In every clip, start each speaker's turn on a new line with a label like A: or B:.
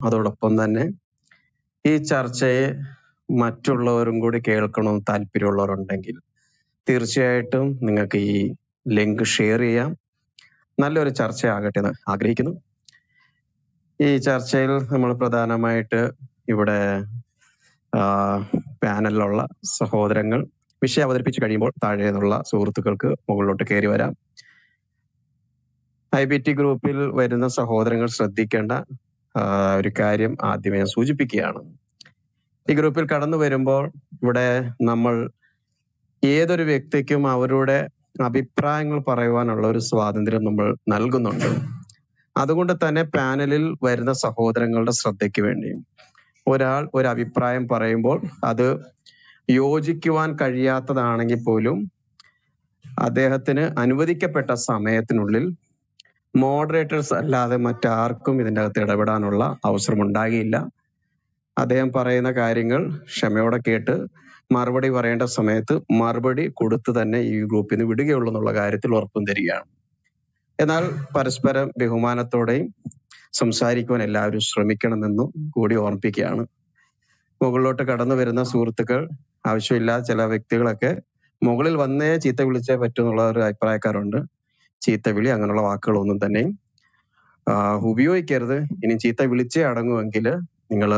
A: അതോടൊപ്പം തന്നെ ഈ ചർച്ചയെ മറ്റുള്ളവരും കൂടി കേൾക്കണമെന്ന് താല്പര്യമുള്ളവരുണ്ടെങ്കിൽ തീർച്ചയായിട്ടും നിങ്ങൾക്ക് ഈ ലിങ്ക് ഷെയർ ചെയ്യാം. നല്ലൊരു ചർച്ചയാകട്ടെ എന്ന് ആഗ്രഹിക്കുന്നു. ഈ ചർച്ചയിൽ നമ്മൾ പ്രധാനമായിട്ട് ഇവിടെ പാനലിലുള്ള സഹോദരങ്ങൾ വിഷയം അവതരിപ്പിച്ച് കഴിയുമ്പോൾ താഴെ നിന്നുള്ള സുഹൃത്തുക്കൾക്ക് മുകളിലോട്ട് കയറി വരാം. ഐ ബി ടി ഗ്രൂപ്പിൽ വരുന്ന സഹോദരങ്ങൾ ശ്രദ്ധിക്കേണ്ട ഒരു കാര്യം ആദ്യമേ സൂചിപ്പിക്കുകയാണ്. ഈ ഗ്രൂപ്പിൽ കടന്നു വരുമ്പോൾ ഇവിടെ നമ്മൾ ഏതൊരു വ്യക്തിക്കും അവരുടെ അഭിപ്രായങ്ങൾ പറയുവാനുള്ള ഒരു സ്വാതന്ത്ര്യം നമ്മൾ നൽകുന്നുണ്ട്. അതുകൊണ്ട് തന്നെ പാനലിൽ വരുന്ന സഹോദരങ്ങളുടെ ശ്രദ്ധയ്ക്ക് വേണ്ടി. ഒരാൾ ഒരു അഭിപ്രായം പറയുമ്പോൾ അത് യോജിക്കുവാൻ കഴിയാത്തതാണെങ്കിൽ പോലും അദ്ദേഹത്തിന് അനുവദിക്കപ്പെട്ട സമയത്തിനുള്ളിൽ മോഡറേറ്റേഴ്സ് അല്ലാതെ മറ്റാർക്കും ഇതിന്റെ അകത്ത് ഇടപെടാനുള്ള അവസരം ഉണ്ടാകില്ല അദ്ദേഹം പറയുന്ന കാര്യങ്ങൾ ക്ഷമയോടെ കേട്ട് മറുപടി പറയേണ്ട സമയത്ത് മറുപടി കൊടുത്തു തന്നെ ഈ ഗ്രൂപ്പിൽ നിന്ന് വിടുകയുള്ളൂ എന്നുള്ള കാര്യത്തിൽ ഉറപ്പും തരികയാണ്. എന്നാൽ പരസ്പരം ബഹുമാനത്തോടെയും സംസാരിക്കുവാൻ എല്ലാവരും ശ്രമിക്കണമെന്നും കൂടി ഓർമ്മിപ്പിക്കുകയാണ്. മുകളിലോട്ട് കടന്നു വരുന്ന സുഹൃത്തുക്കൾ ആവശ്യമില്ലാത്ത ചില വ്യക്തികളൊക്കെ മുകളിൽ വന്നേ ചീത്ത വിളിച്ചേ പറ്റുമെന്നുള്ള ഒരു അഭിപ്രായക്കാരുണ്ട്. ചീത്ത വിളി അങ്ങനെയുള്ള വാക്കുകളൊന്നും തന്നെ ഉപയോഗിക്കരുത്. ഇനി ചീത്ത വിളിച്ചേ അടങ്ങുമെങ്കിൽ നിങ്ങൾ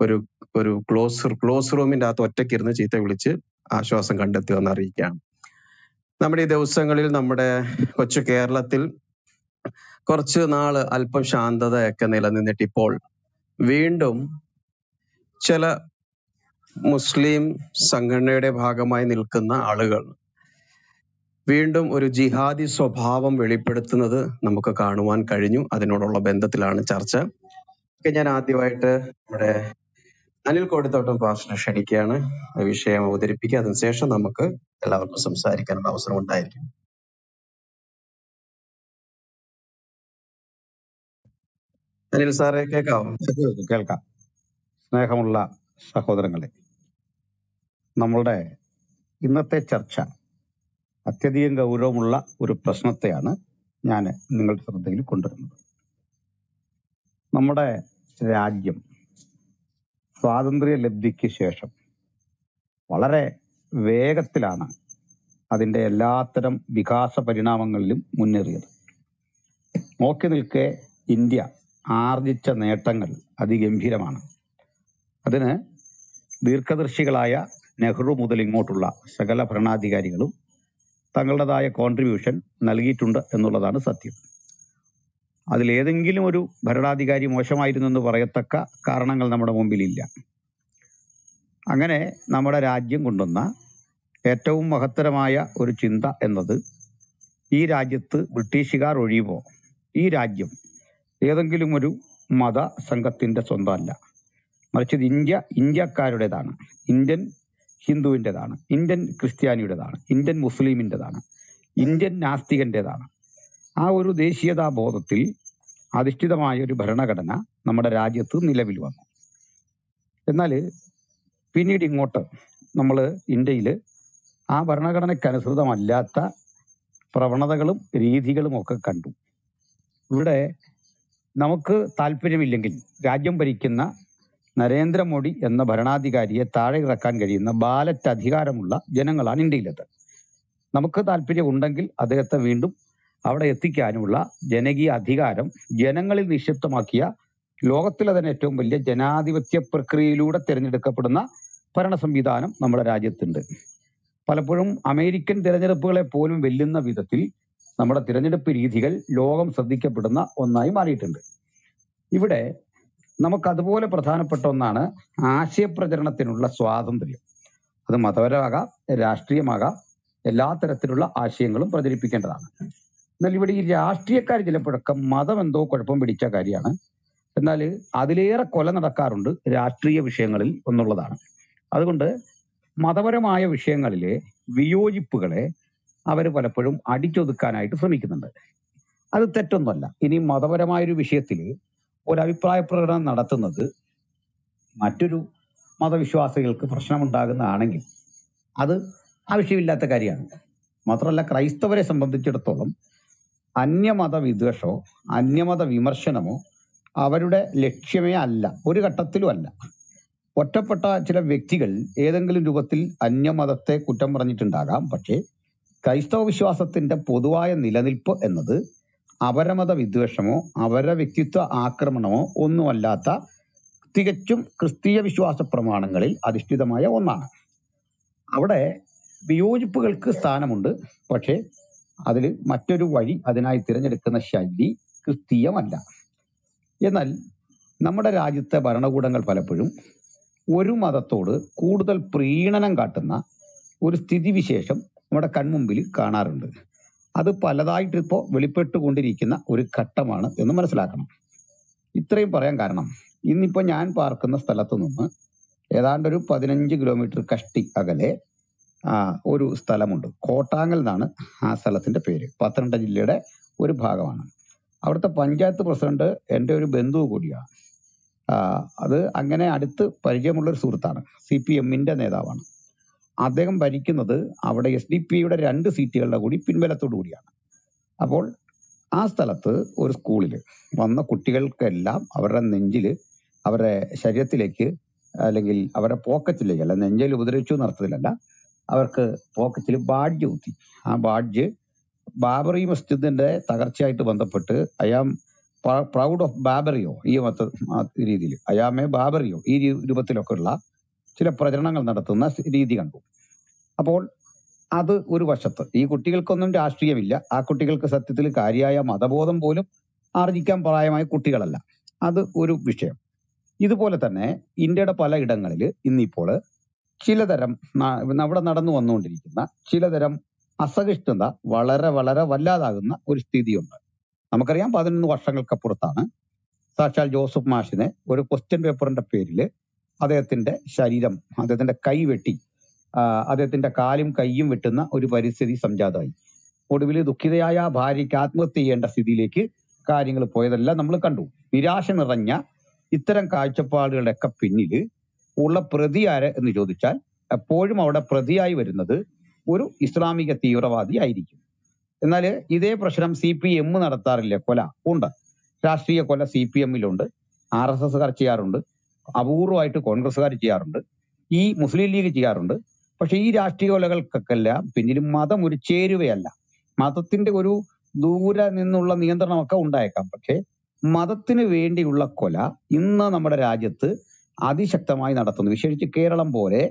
A: ഒരു ഒരു ക്ലോസ് ക്ലോസ് റൂമിന്റെ അകത്ത് ഒറ്റയ്ക്കിരുന്ന് ചീത്ത വിളിച്ച് ആശ്വാസം കണ്ടെത്തുക എന്ന് അറിയിക്കുകയാണ് നമ്മുടെ ഈ ദിവസങ്ങളിൽ നമ്മുടെ കൊച്ചു കേരളത്തിൽ കുറച്ച് നാൾ അല്പം ശാന്തതയൊക്കെ നിലനിന്നിട്ട് ഇപ്പോൾ വീണ്ടും ചില മുസ്ലിം സംഘടനയുടെ ഭാഗമായി നിൽക്കുന്ന ആളുകൾ വീണ്ടും ഒരു ജിഹാദി സ്വഭാവം വെളിപ്പെടുത്തുന്നത് നമുക്ക് കാണുവാൻ കഴിഞ്ഞു. അതിനോടുള്ള ബന്ധത്തിലാണ് ചർച്ച. ഞാൻ ആദ്യമായിട്ട് നമ്മുടെ അനിൽ കോടിത്തോട്ടം പാർഷനെ ക്ഷണിക്കുകയാണ്. വിഷയം അവതരിപ്പിക്കുക. അതിനുശേഷം നമുക്ക് എല്ലാവർക്കും സംസാരിക്കാനുള്ള അവസരം ഉണ്ടായിരിക്കും. അനിൽ സാറെ കേൾക്കാവോ?
B: കേൾക്കാം കേൾക്കാം. സ്നേഹമുള്ള സഹോദരങ്ങളെ നമ്മളുടെ ഇന്നത്തെ ചർച്ച അത്യധികം ഗൗരവമുള്ള ഒരു പ്രശ്നത്തെയാണ് ഞാൻ നിങ്ങളുടെ ശ്രദ്ധയിൽ കൊണ്ടുവരുന്നത്. നമ്മുടെ രാജ്യം സ്വാതന്ത്ര്യ ലബ്ധിക്ക് ശേഷം വളരെ വേഗത്തിലാണ് അതിന്റെ എല്ലാത്തരം വികാസ പരിണാമങ്ങളിലും മുന്നേറിയത്. നോക്കി നിൽക്കെ ഇന്ത്യ ആർജിച്ച നേട്ടങ്ങൾ അതിഗംഭീരമാണ്. അതിന് ദീർഘദർശികളായ നെഹ്റു മുതൽ ഇങ്ങോട്ടുള്ള സകല ഭരണാധികാരികളും തങ്ങളുടേതായ കോൺട്രിബ്യൂഷൻ നൽകിയിട്ടുണ്ട് എന്നുള്ളതാണ് സത്യം. അതിലേതെങ്കിലും ഒരു ഭരണാധികാരി മോശമായിരുന്നു എന്ന് പറയത്തക്ക കാരണങ്ങൾ നമ്മുടെ മുമ്പിലില്ല. അങ്ങനെ നമ്മുടെ രാജ്യം കൊണ്ടുവന്ന ഏറ്റവും മഹത്തരമായ ഒരു ചിന്ത എന്നത് ഈ രാജ്യത്ത് ബ്രിട്ടീഷുകാർ ഒഴിയുമോ ഈ രാജ്യം ഏതെങ്കിലും ഒരു മത സംഘത്തിന്റെ സ്വന്തമല്ല. മറിച്ച് ഇന്ത്യ ഇന്ത്യക്കാരുടേതാണ്. ഇന്ത്യൻ ഹിന്ദുവിന്റെതാണ് ഇന്ത്യൻ ക്രിസ്ത്യാനിയുടേതാണ് ഇന്ത്യൻ മുസ്ലിമിന്റെതാണ് ഇന്ത്യൻ നാസ്തികന്റെതാണ്. ആ ഒരു ദേശീയതാ ബോധത്തിൽ അധിഷ്ഠിതമായ ഒരു ഭരണഘടന നമ്മുടെ രാജ്യത്ത് നിലവിൽ വന്നു. എന്നാൽ പിന്നീട് ഇങ്ങോട്ട് നമ്മൾ ഇന്ത്യയിൽ ആ ഭരണഘടനയ്ക്കനുസൃതമല്ലാത്ത പ്രവണതകളും രീതികളും ഒക്കെ കണ്ടു. ഇവിടെ നമുക്ക് താല്പര്യമില്ലെങ്കിൽ രാജ്യം ഭരിക്കുന്ന നരേന്ദ്രമോദി എന്ന ഭരണാധികാരിയെ താഴെ ഇറക്കാൻ കഴിയുന്ന ബാലറ്റ് അധികാരമുള്ള ജനങ്ങളാണ് ഇന്ത്യയിലത്. നമുക്ക് താല്പര്യമുണ്ടെങ്കിൽ അദ്ദേഹത്തെ വീണ്ടും അവിടെ എത്തിക്കാനുമുള്ള ജനകീയ അധികാരം ജനങ്ങളിൽ നിക്ഷിപ്തമാക്കിയ ലോകത്തിലെ തന്നെ ഏറ്റവും വലിയ ജനാധിപത്യ പ്രക്രിയയിലൂടെ തിരഞ്ഞെടുക്കപ്പെടുന്ന ഭരണ സംവിധാനം നമ്മുടെ രാജ്യത്തുണ്ട്. പലപ്പോഴും അമേരിക്കൻ തിരഞ്ഞെടുപ്പുകളെ പോലും വെല്ലുന്ന വിധത്തിൽ നമ്മുടെ തിരഞ്ഞെടുപ്പ് രീതികൾ ലോകം ശ്രദ്ധിക്കപ്പെടുന്ന ഒന്നായി മാറിയിട്ടുണ്ട്. ഇവിടെ നമുക്ക് അതുപോലെ പ്രധാനപ്പെട്ട ഒന്നാണ് ആശയപ്രചരണത്തിനുള്ള സ്വാതന്ത്ര്യം. അത് മതപരമാകാം രാഷ്ട്രീയമാകാം എല്ലാ തരത്തിലുള്ള ആശയങ്ങളും പ്രചരിപ്പിക്കേണ്ടതാണ്. എന്നാൽ ഇവിടെ ഈ രാഷ്ട്രീയക്കാർ ചിലപ്പോഴൊക്കെ മതം എന്തോ കുഴപ്പം പിടിച്ച കാര്യമാണ്. എന്നാൽ അതിലേറെ കൊല നടക്കാറുണ്ട് രാഷ്ട്രീയ വിഷയങ്ങളിൽ എന്നുള്ളതാണ്. അതുകൊണ്ട് മതപരമായ വിഷയങ്ങളിലെ വിയോജിപ്പുകളെ അവർ പലപ്പോഴും അടിച്ചൊതുക്കാനായിട്ട് ശ്രമിക്കുന്നുണ്ട്. അത് തെറ്റൊന്നുമല്ല. ഇനി മതപരമായൊരു വിഷയത്തിൽ ഒരു അഭിപ്രായ പ്രകടനം നടത്തുന്നത് മറ്റൊരു മതവിശ്വാസികൾക്ക് പ്രശ്നമുണ്ടാകുന്നതാണെങ്കിൽ അത് ആവശ്യമില്ലാത്ത കാര്യമാണ്. മാത്രമല്ല ക്രൈസ്തവരെ സംബന്ധിച്ചിടത്തോളം അന്യമത വിദ്വേഷമോ അന്യമത വിമർശനമോ അവരുടെ ലക്ഷ്യമേ അല്ല. ഒരു ഘട്ടത്തിലും അല്ല. ഒറ്റപ്പെട്ട ചില വ്യക്തികൾ ഏതെങ്കിലും രൂപത്തിൽ അന്യമതത്തെ കുറ്റം പറഞ്ഞിട്ടുണ്ടാകാം. പക്ഷേ ക്രൈസ്തവ വിശ്വാസത്തിന്റെ പൊതുവായ നിലനിൽപ്പ് എന്നത് അപരമത വിദ്വേഷമോ അപര വ്യക്തിത്വ ആക്രമണമോ ഒന്നുമല്ലാത്ത തികച്ചും ക്രിസ്തീയ വിശ്വാസ പ്രമാണങ്ങളിൽ അധിഷ്ഠിതമായ ഒന്നാണ്. അവിടെ വിയോജിപ്പുകൾക്ക് സ്ഥാനമുണ്ട്. പക്ഷേ അതിൽ മറ്റൊരു വഴി അതിനായി തിരഞ്ഞെടുക്കുന്ന ശൈലി ക്രിസ്തീയമല്ല. എന്നാൽ നമ്മുടെ രാജ്യത്തെ ഭരണകൂടങ്ങൾ പലപ്പോഴും ഒരു മതത്തോട് കൂടുതൽ പ്രീണനം കാട്ടുന്ന ഒരു സ്ഥിതിവിശേഷം നമ്മുടെ കൺമുമ്പിൽ കാണാറുണ്ട്. അത് പലതായിട്ട് ഇപ്പോൾ വെളിപ്പെട്ടുകൊണ്ടിരിക്കുന്ന ഒരു ഘട്ടമാണ് എന്ന് മനസ്സിലാക്കണം. ഇത്രയും പറയാൻ കാരണം ഇന്നിപ്പോൾ ഞാൻ പാർക്കുന്ന സ്ഥലത്ത് നിന്ന് ഏതാണ്ട് ഒരു പതിനഞ്ച് കിലോമീറ്റർ കഷ്ടി അകലെ ഒരു സ്ഥലമുണ്ട്. കോട്ടാങ്ങൽ എന്നാണ് ആ സ്ഥലത്തിന്റെ പേര്. പത്തനംതിട്ട ജില്ലയുടെ ഒരു ഭാഗമാണ്. അവിടുത്തെ പഞ്ചായത്ത് പ്രസിഡന്റ് എന്റെ ഒരു ബന്ധു കൂടിയാണ് അത് അങ്ങനെ അടുത്ത് പരിചയമുള്ള ഒരു സുഹൃത്താണ്. സി പി എമ്മിന്റെ നേതാവാണ്. അദ്ദേഹം ഭരിക്കുന്നത് അവിടെ എസ് ഡി പിയുടെ രണ്ട് സീറ്റുകളുടെ കൂടി പിൻബലത്തോടു കൂടിയാണ്. അപ്പോൾ ആ സ്ഥലത്ത് ഒരു സ്കൂളിൽ വന്ന കുട്ടികൾക്കെല്ലാം അവരുടെ നെഞ്ചിൽ അവരുടെ ശരീരത്തിലേക്ക് അല്ലെങ്കിൽ അവരുടെ പോക്കറ്റിലേക്ക് അല്ല നെഞ്ചിൽ ഉപദ്രവിച്ചു നടത്തത്തിലല്ല അവർക്ക് പോക്കറ്റിൽ ബാഡ്ജ് കുത്തി. ആ ബാഡ്ജ് ബാബറി മസ്ജിദിന്റെ തകർച്ചയായിട്ട് ബന്ധപ്പെട്ട് അയാം പ്രൗഡ് ഓഫ് ബാബറിയോ ഈ മത രീതിയിൽ. അയാമേ ബാബറിയോ ഈ രൂപത്തിലൊക്കെ ഉള്ള ചില പ്രചരണങ്ങൾ നടത്തുന്ന രീതി കണ്ടു. അപ്പോൾ അത് ഒരു വശത്ത് ഈ കുട്ടികൾക്കൊന്നും രാഷ്ട്രീയമില്ല. ആ കുട്ടികൾക്ക് സത്യത്തിൽ കാര്യമായ മതബോധം പോലും ആർജിക്കാൻ പ്രായമായ കുട്ടികളല്ല. അത് ഒരു വിഷയം. ഇതുപോലെ തന്നെ ഇന്ത്യയുടെ പല ഇടങ്ങളിൽ ഇന്നിപ്പോൾ ചിലതരം അവിടെ നടന്നു വന്നുകൊണ്ടിരിക്കുന്ന ചിലതരം അസഹിഷ്ണുത വളരെ വളരെ വല്ലാതാകുന്ന ഒരു സ്ഥിതിയുണ്ട്. നമുക്കറിയാം പതിനൊന്ന് വർഷങ്ങൾക്കപ്പുറത്താണ് സാക്ഷാൽ ജോസഫ് മാഷിനെ ഒരു ക്വസ്റ്റ്യൻ പേപ്പറിന്റെ പേരിൽ അദ്ദേഹത്തിന്റെ ശരീരം അദ്ദേഹത്തിന്റെ കൈ വെട്ടി അദ്ദേഹത്തിന്റെ കാലും കൈയും വെട്ടുന്ന ഒരു പരിസ്ഥിതി സംജാതമായി. ഒടുവിൽ ദുഃഖിതയായ ഭാര്യയ്ക്ക് ആത്മഹത്യ ചെയ്യേണ്ട സ്ഥിതിയിലേക്ക് കാര്യങ്ങൾ പോയതെല്ലാം നമ്മൾ കണ്ടു. നിരാശ നിറഞ്ഞ ഇത്തരം കാഴ്ചപ്പാടുകളുടെയൊക്കെ പിന്നിൽ ഉള്ള പ്രതി ആര് എന്ന് ചോദിച്ചാൽ എപ്പോഴും അവിടെ പ്രതിയായി വരുന്നത് ഒരു ഇസ്ലാമിക തീവ്രവാദി ആയിരിക്കും. എന്നാൽ ഇതേ പ്രശ്നം സി പി എം നടത്താറില്ല? കൊല ഉണ്ട്. രാഷ്ട്രീയ കൊല സി പി എമ്മിലുണ്ട്. ആർ എസ് എസ് കാർ ചെയ്യാറുണ്ട്. അപൂർവമായിട്ട് കോൺഗ്രസ്സുകാർ ചെയ്യാറുണ്ട്. ഈ മുസ്ലിം ലീഗ് ചെയ്യാറുണ്ട്. പക്ഷേ ഈ രാഷ്ട്രീയ കൊലകൾക്കൊക്കെല്ലാം പിന്നിലും മതം ഒരു ചേരുവയല്ല. മതത്തിന്റെ ഒരു ദൂരെ നിന്നുള്ള നിയന്ത്രണമൊക്കെ ഉണ്ടായേക്കാം. പക്ഷേ മതത്തിന് വേണ്ടിയുള്ള കൊല ഇന്ന് നമ്മുടെ രാജ്യത്ത് അതിശക്തമായി നടത്തുന്നു. വിശേഷിച്ച് കേരളം പോലെ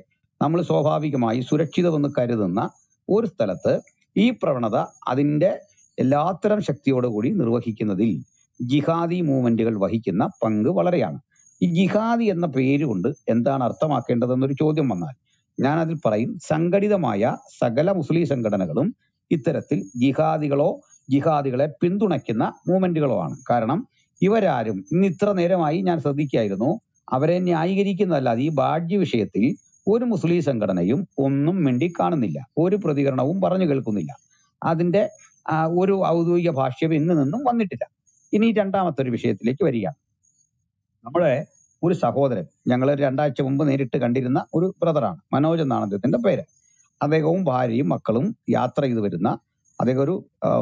B: നമ്മൾ സ്വാഭാവികമായി സുരക്ഷിതമെന്ന് കരുതുന്ന ഒരു സ്ഥലത്ത് ഈ പ്രവണത അതിന്റെ എല്ലാത്തരം ശക്തിയോടുകൂടി നിർവഹിക്കുന്നതിൽ ജിഹാദി മൂവ്മെന്റുകൾ വഹിക്കുന്ന പങ്ക് വളരെയാണ്. ഈ ജിഹാദി എന്ന പേര് കൊണ്ട് എന്താണ് അർത്ഥമാക്കേണ്ടതെന്നൊരു ചോദ്യം വന്നാൽ ഞാൻ അതിൽ പറയും സംഘടിതമായ സകല മുസ്ലിം സംഘടനകളും ഇത്തരത്തിൽ ജിഹാദികളോ ജിഹാദികളെ പിന്തുണയ്ക്കുന്ന മൂവ്മെന്റുകളോ ആണ്. കാരണം ഇവരാരും ഇന്ന് ഇത്ര നേരമായി ഞാൻ ശ്രദ്ധിക്കായിരുന്നു അവരെ ന്യായീകരിക്കുന്നതല്ലാതെ ഈ ബാഡ്ജ് വിഷയത്തിൽ ഒരു മുസ്ലിം സംഘടനയും ഒന്നും മിണ്ടി കാണുന്നില്ല. ഒരു പ്രതികരണവും പറഞ്ഞു കേൾക്കുന്നില്ല. അതിന്റെ ഒരു ഔദ്യോഗിക ഭാഷ്യം ഇന്ന് നിന്നും വന്നിട്ടില്ല. ഇനി രണ്ടാമത്തെ ഒരു വിഷയത്തിലേക്ക് വരികയാണ്. നമ്മുടെ ഒരു സഹോദരൻ ഞങ്ങൾ രണ്ടാഴ്ച മുമ്പ് നേരിട്ട് കണ്ടിരുന്ന ഒരു ബ്രദറാണ്. മനോജ് എന്നാണ് അദ്ദേഹത്തിന്റെ പേര്. അദ്ദേഹവും ഭാര്യയും മക്കളും യാത്ര ചെയ്ത് വരുന്ന അദ്ദേഹം ഒരു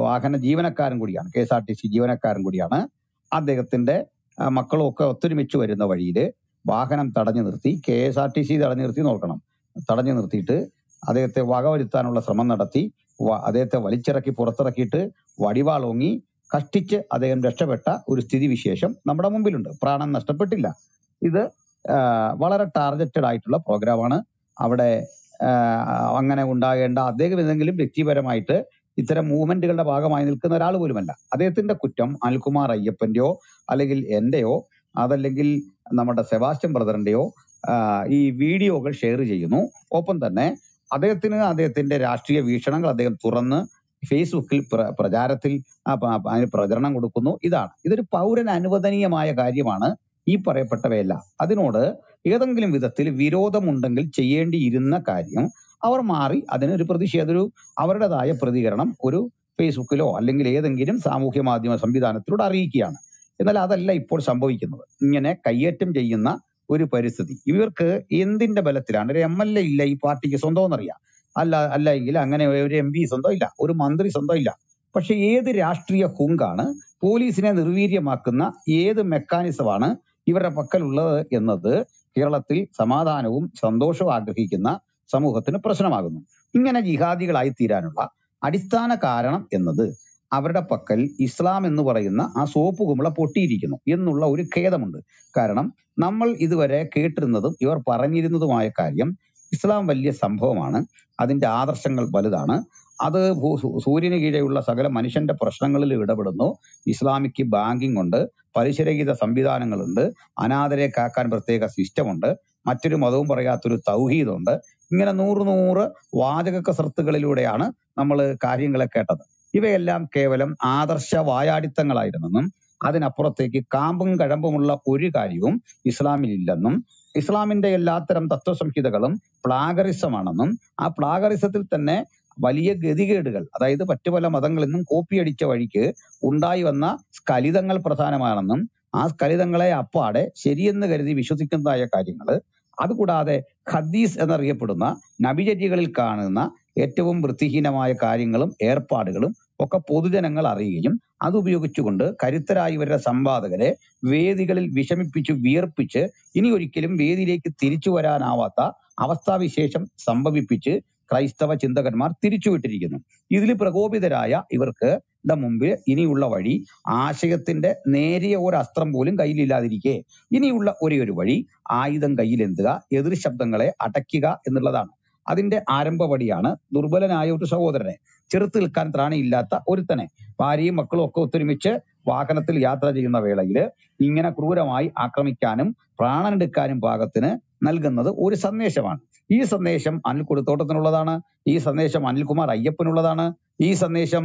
B: വാഹന ജീവനക്കാരൻ കൂടിയാണ്. K S R T C ജീവനക്കാരൻ കൂടിയാണ്. അദ്ദേഹത്തിന്റെ മക്കളും ഒക്കെ ഒത്തൊരുമിച്ച് വരുന്ന വഴിയിൽ വാഹനം തടഞ്ഞു നിർത്തി K S R T C തടഞ്ഞു നിർത്തി നോക്കണം തടഞ്ഞു നിർത്തിയിട്ട് അദ്ദേഹത്തെ വകവരുത്താനുള്ള ശ്രമം നടത്തി അദ്ദേഹത്തെ വലിച്ചിറക്കി പുറത്തിറക്കിയിട്ട് വടിവാളോങ്ങി കഷ്ടിച്ച് അദ്ദേഹം രക്ഷപ്പെട്ട ഒരു സ്ഥിതിവിശേഷം നമ്മുടെ മുമ്പിലുണ്ട്. പ്രാണൻ നഷ്ടപ്പെട്ടില്ല. ഇത് വളരെ ടാർഗറ്റഡ് ആയിട്ടുള്ള പ്രോഗ്രാമാണ് അവിടെ അങ്ങനെ ഉണ്ടാകേണ്ട അദ്ദേഹം ഏതെങ്കിലും വ്യക്തിപരമായിട്ട് ഇത്തരം മൂവ്മെന്റുകളുടെ ഭാഗമായി നിൽക്കുന്ന ഒരാൾ പോലുമല്ല. അദ്ദേഹത്തിന്റെ കുറ്റം അനിൽകുമാർ അയ്യപ്പന്റെയോ അല്ലെങ്കിൽ എന്റെയോ അതല്ലെങ്കിൽ നമ്മുടെ സെബാസ്റ്റ്യൻ ബ്രദറിന്റെയോ ഈ വീഡിയോകൾ ഷെയർ ചെയ്യുന്നു. ഒപ്പം തന്നെ അദ്ദേഹത്തിന് അദ്ദേഹത്തിന്റെ രാഷ്ട്രീയ വീക്ഷണങ്ങൾ അദ്ദേഹം തുറന്ന് ഫേസ്ബുക്കിൽ പ്ര- പ്രചാരത്തിൽ അതിന് പ്രചരണം കൊടുക്കുന്നു. ഇതാണ്. ഇതൊരു പൗരന് അനുവദനീയമായ കാര്യമാണ് ഈ പറയപ്പെട്ടവയല്ല. അതിനോട് ഏതെങ്കിലും വിധത്തിൽ വിരോധമുണ്ടെങ്കിൽ ചെയ്യേണ്ടിയിരുന്ന കാര്യം അവർ മാറി അതിനൊരു പ്രതിഷേധ ഒരു അവരുടേതായ പ്രതികരണം ഒരു ഫേസ്ബുക്കിലോ അല്ലെങ്കിൽ ഏതെങ്കിലും സാമൂഹ്യ മാധ്യമ സംവിധാനത്തിലൂടെ അറിയിക്കുകയാണ്. എന്നാൽ അതല്ല ഇപ്പോൾ സംഭവിക്കുന്നത്. ഇങ്ങനെ കയ്യേറ്റം ചെയ്യുന്ന ഒരു പരിസ്ഥിതി. ഇവർക്ക് എന്തിന്റെ ബലത്തിലാണ്? ഒരു എം എൽ എ ഇല്ല ഈ പാർട്ടിക്ക് സ്വന്തം എന്നറിയാം. അല്ല അല്ല എങ്കിൽ അങ്ങനെ ഒരു എം പി സ്വന്തം ഇല്ല ഒരു മന്ത്രി സ്വന്തം ഇല്ല. പക്ഷെ ഏത് രാഷ്ട്രീയ കുങ്കാണ് പോലീസിനെ നിർവീര്യമാക്കുന്ന ഏത് മെക്കാനിസമാണ് ഇവരുടെ പക്കലുള്ളത് എന്നത് കേരളത്തിൽ സമാധാനവും സന്തോഷവും ആഗ്രഹിക്കുന്ന സമൂഹത്തിന് പ്രശ്നമാകുന്നു. ഇങ്ങനെ ജിഹാദികളായി തീരാനുള്ള അടിസ്ഥാന കാരണം എന്നത് അവരുടെ പക്കൽ ഇസ്ലാം എന്ന് പറയുന്ന ആ സോപ്പ് കുമ്പള പൊട്ടിയിരിക്കുന്നു എന്നുള്ള ഒരു ഖേദമുണ്ട്. കാരണം നമ്മൾ ഇതുവരെ കേട്ടിരുന്നതും ഇവർ പറഞ്ഞിരുന്നതുമായ കാര്യം ഇസ്ലാം വലിയ സംഭവമാണ്. അതിന്റെ ആദർശങ്ങൾ വലുതാണ്. അത് സൂര്യന് കീഴെയുള്ള സകല മനുഷ്യന്റെ പ്രശ്നങ്ങളിൽ ഇടപെടുന്നു. ഇസ്ലാമിക് ബാങ്കിങ് ഉണ്ട് പലിശരഹിത സംവിധാനങ്ങളുണ്ട് അനാഥരെ കാക്കാൻ പ്രത്യേക സിസ്റ്റമുണ്ട് മറ്റൊരു മതവും പറയാത്തൊരു തൗഹീദുണ്ട്. ഇങ്ങനെ നൂറ് നൂറ് വാചക കസർത്തുകളിലൂടെയാണ് നമ്മൾ കാര്യങ്ങളെ കേട്ടത്. ഇവയെല്ലാം കേവലം ആദർശ വായാടിത്തങ്ങളായിരുന്നെന്നും അതിനപ്പുറത്തേക്ക് കാമ്പും കഴമ്പുമുള്ള ഒരു കാര്യവും ഇസ്ലാമിൽ ഇല്ലെന്നും ഇസ്ലാമിന്റെ എല്ലാത്തരം തത്വസംഹിതകളും പ്ലാഗറിസമാണെന്നും ആ പ്ലാഗറിസത്തിൽ തന്നെ വലിയ ഗതികേടുകൾ അതായത് മറ്റു പല മതങ്ങളിൽ നിന്നും കോപ്പിയടിച്ച വഴിക്ക് ഉണ്ടായി വന്ന സ്കലിതങ്ങൾ പ്രധാനമാണെന്നും ആ സ്കലിതങ്ങളെ അപ്പാടെ ശരിയെന്ന് കരുതി വിശ്വസിക്കുന്നതായ കാര്യങ്ങൾ. അതുകൂടാതെ ഖദീസ് എന്നറിയപ്പെടുന്ന നബിചര്യകളിൽ കാണുന്ന ഏറ്റവും വൃത്തിഹീനമായ കാര്യങ്ങളും ഏർപ്പാടുകളും ഒക്കെ പൊതുജനങ്ങൾ അറിയുകയും അത് ഉപയോഗിച്ചുകൊണ്ട് കരുത്തരായി വരുന്ന സംവാദകരെ വേദികളിൽ വിഷമിപ്പിച്ച് വിയർപ്പിച്ച് ഇനി ഒരിക്കലും വേദിയിലേക്ക് തിരിച്ചു വരാനാവാത്ത അവസ്ഥാവിശേഷം സംഭവിപ്പിച്ച് ക്രൈസ്തവ ചിന്തകന്മാർ തിരിച്ചുവിട്ടിരിക്കുന്നു. ഇതിൽ പ്രകോപിതരായ ഇവർക്ക് മുമ്പിൽ ഇനിയുള്ള വഴി ആശയത്തിന്റെ നേരിയ ഒരു അസ്ത്രം പോലും കയ്യിലില്ലാതിരിക്കെ. ഇനിയുള്ള ഒരേ ഒരു വഴി ആയുധം കയ്യിലെന്തുക എതിർ ശബ്ദങ്ങളെ അടയ്ക്കുക എന്നുള്ളതാണ്. അതിന്റെ ആരംഭപടിയാണ് ദുർബലനായ ഒരു സഹോദരനെ. ചെറുത്ത് നിൽക്കാൻ ത്രാണിയില്ലാത്ത ഒരുത്തനെ. ഭാര്യയും മക്കളും ഒക്കെ ഒത്തൊരുമിച്ച് വാഹനത്തിൽ യാത്ര ചെയ്യുന്ന വേളയിൽ ഇങ്ങനെ ക്രൂരമായി ആക്രമിക്കാനും പ്രാണനെടുക്കാനും പാകത്തിന് നൽകുന്നത് ഒരു സന്ദേശമാണ്. ഈ സന്ദേശം അനിൽ കൊടുത്തോട്ടത്തിനുള്ളതാണ്. ഈ സന്ദേശം അനിൽകുമാർ അയ്യപ്പനുള്ളതാണ്. ഈ സന്ദേശം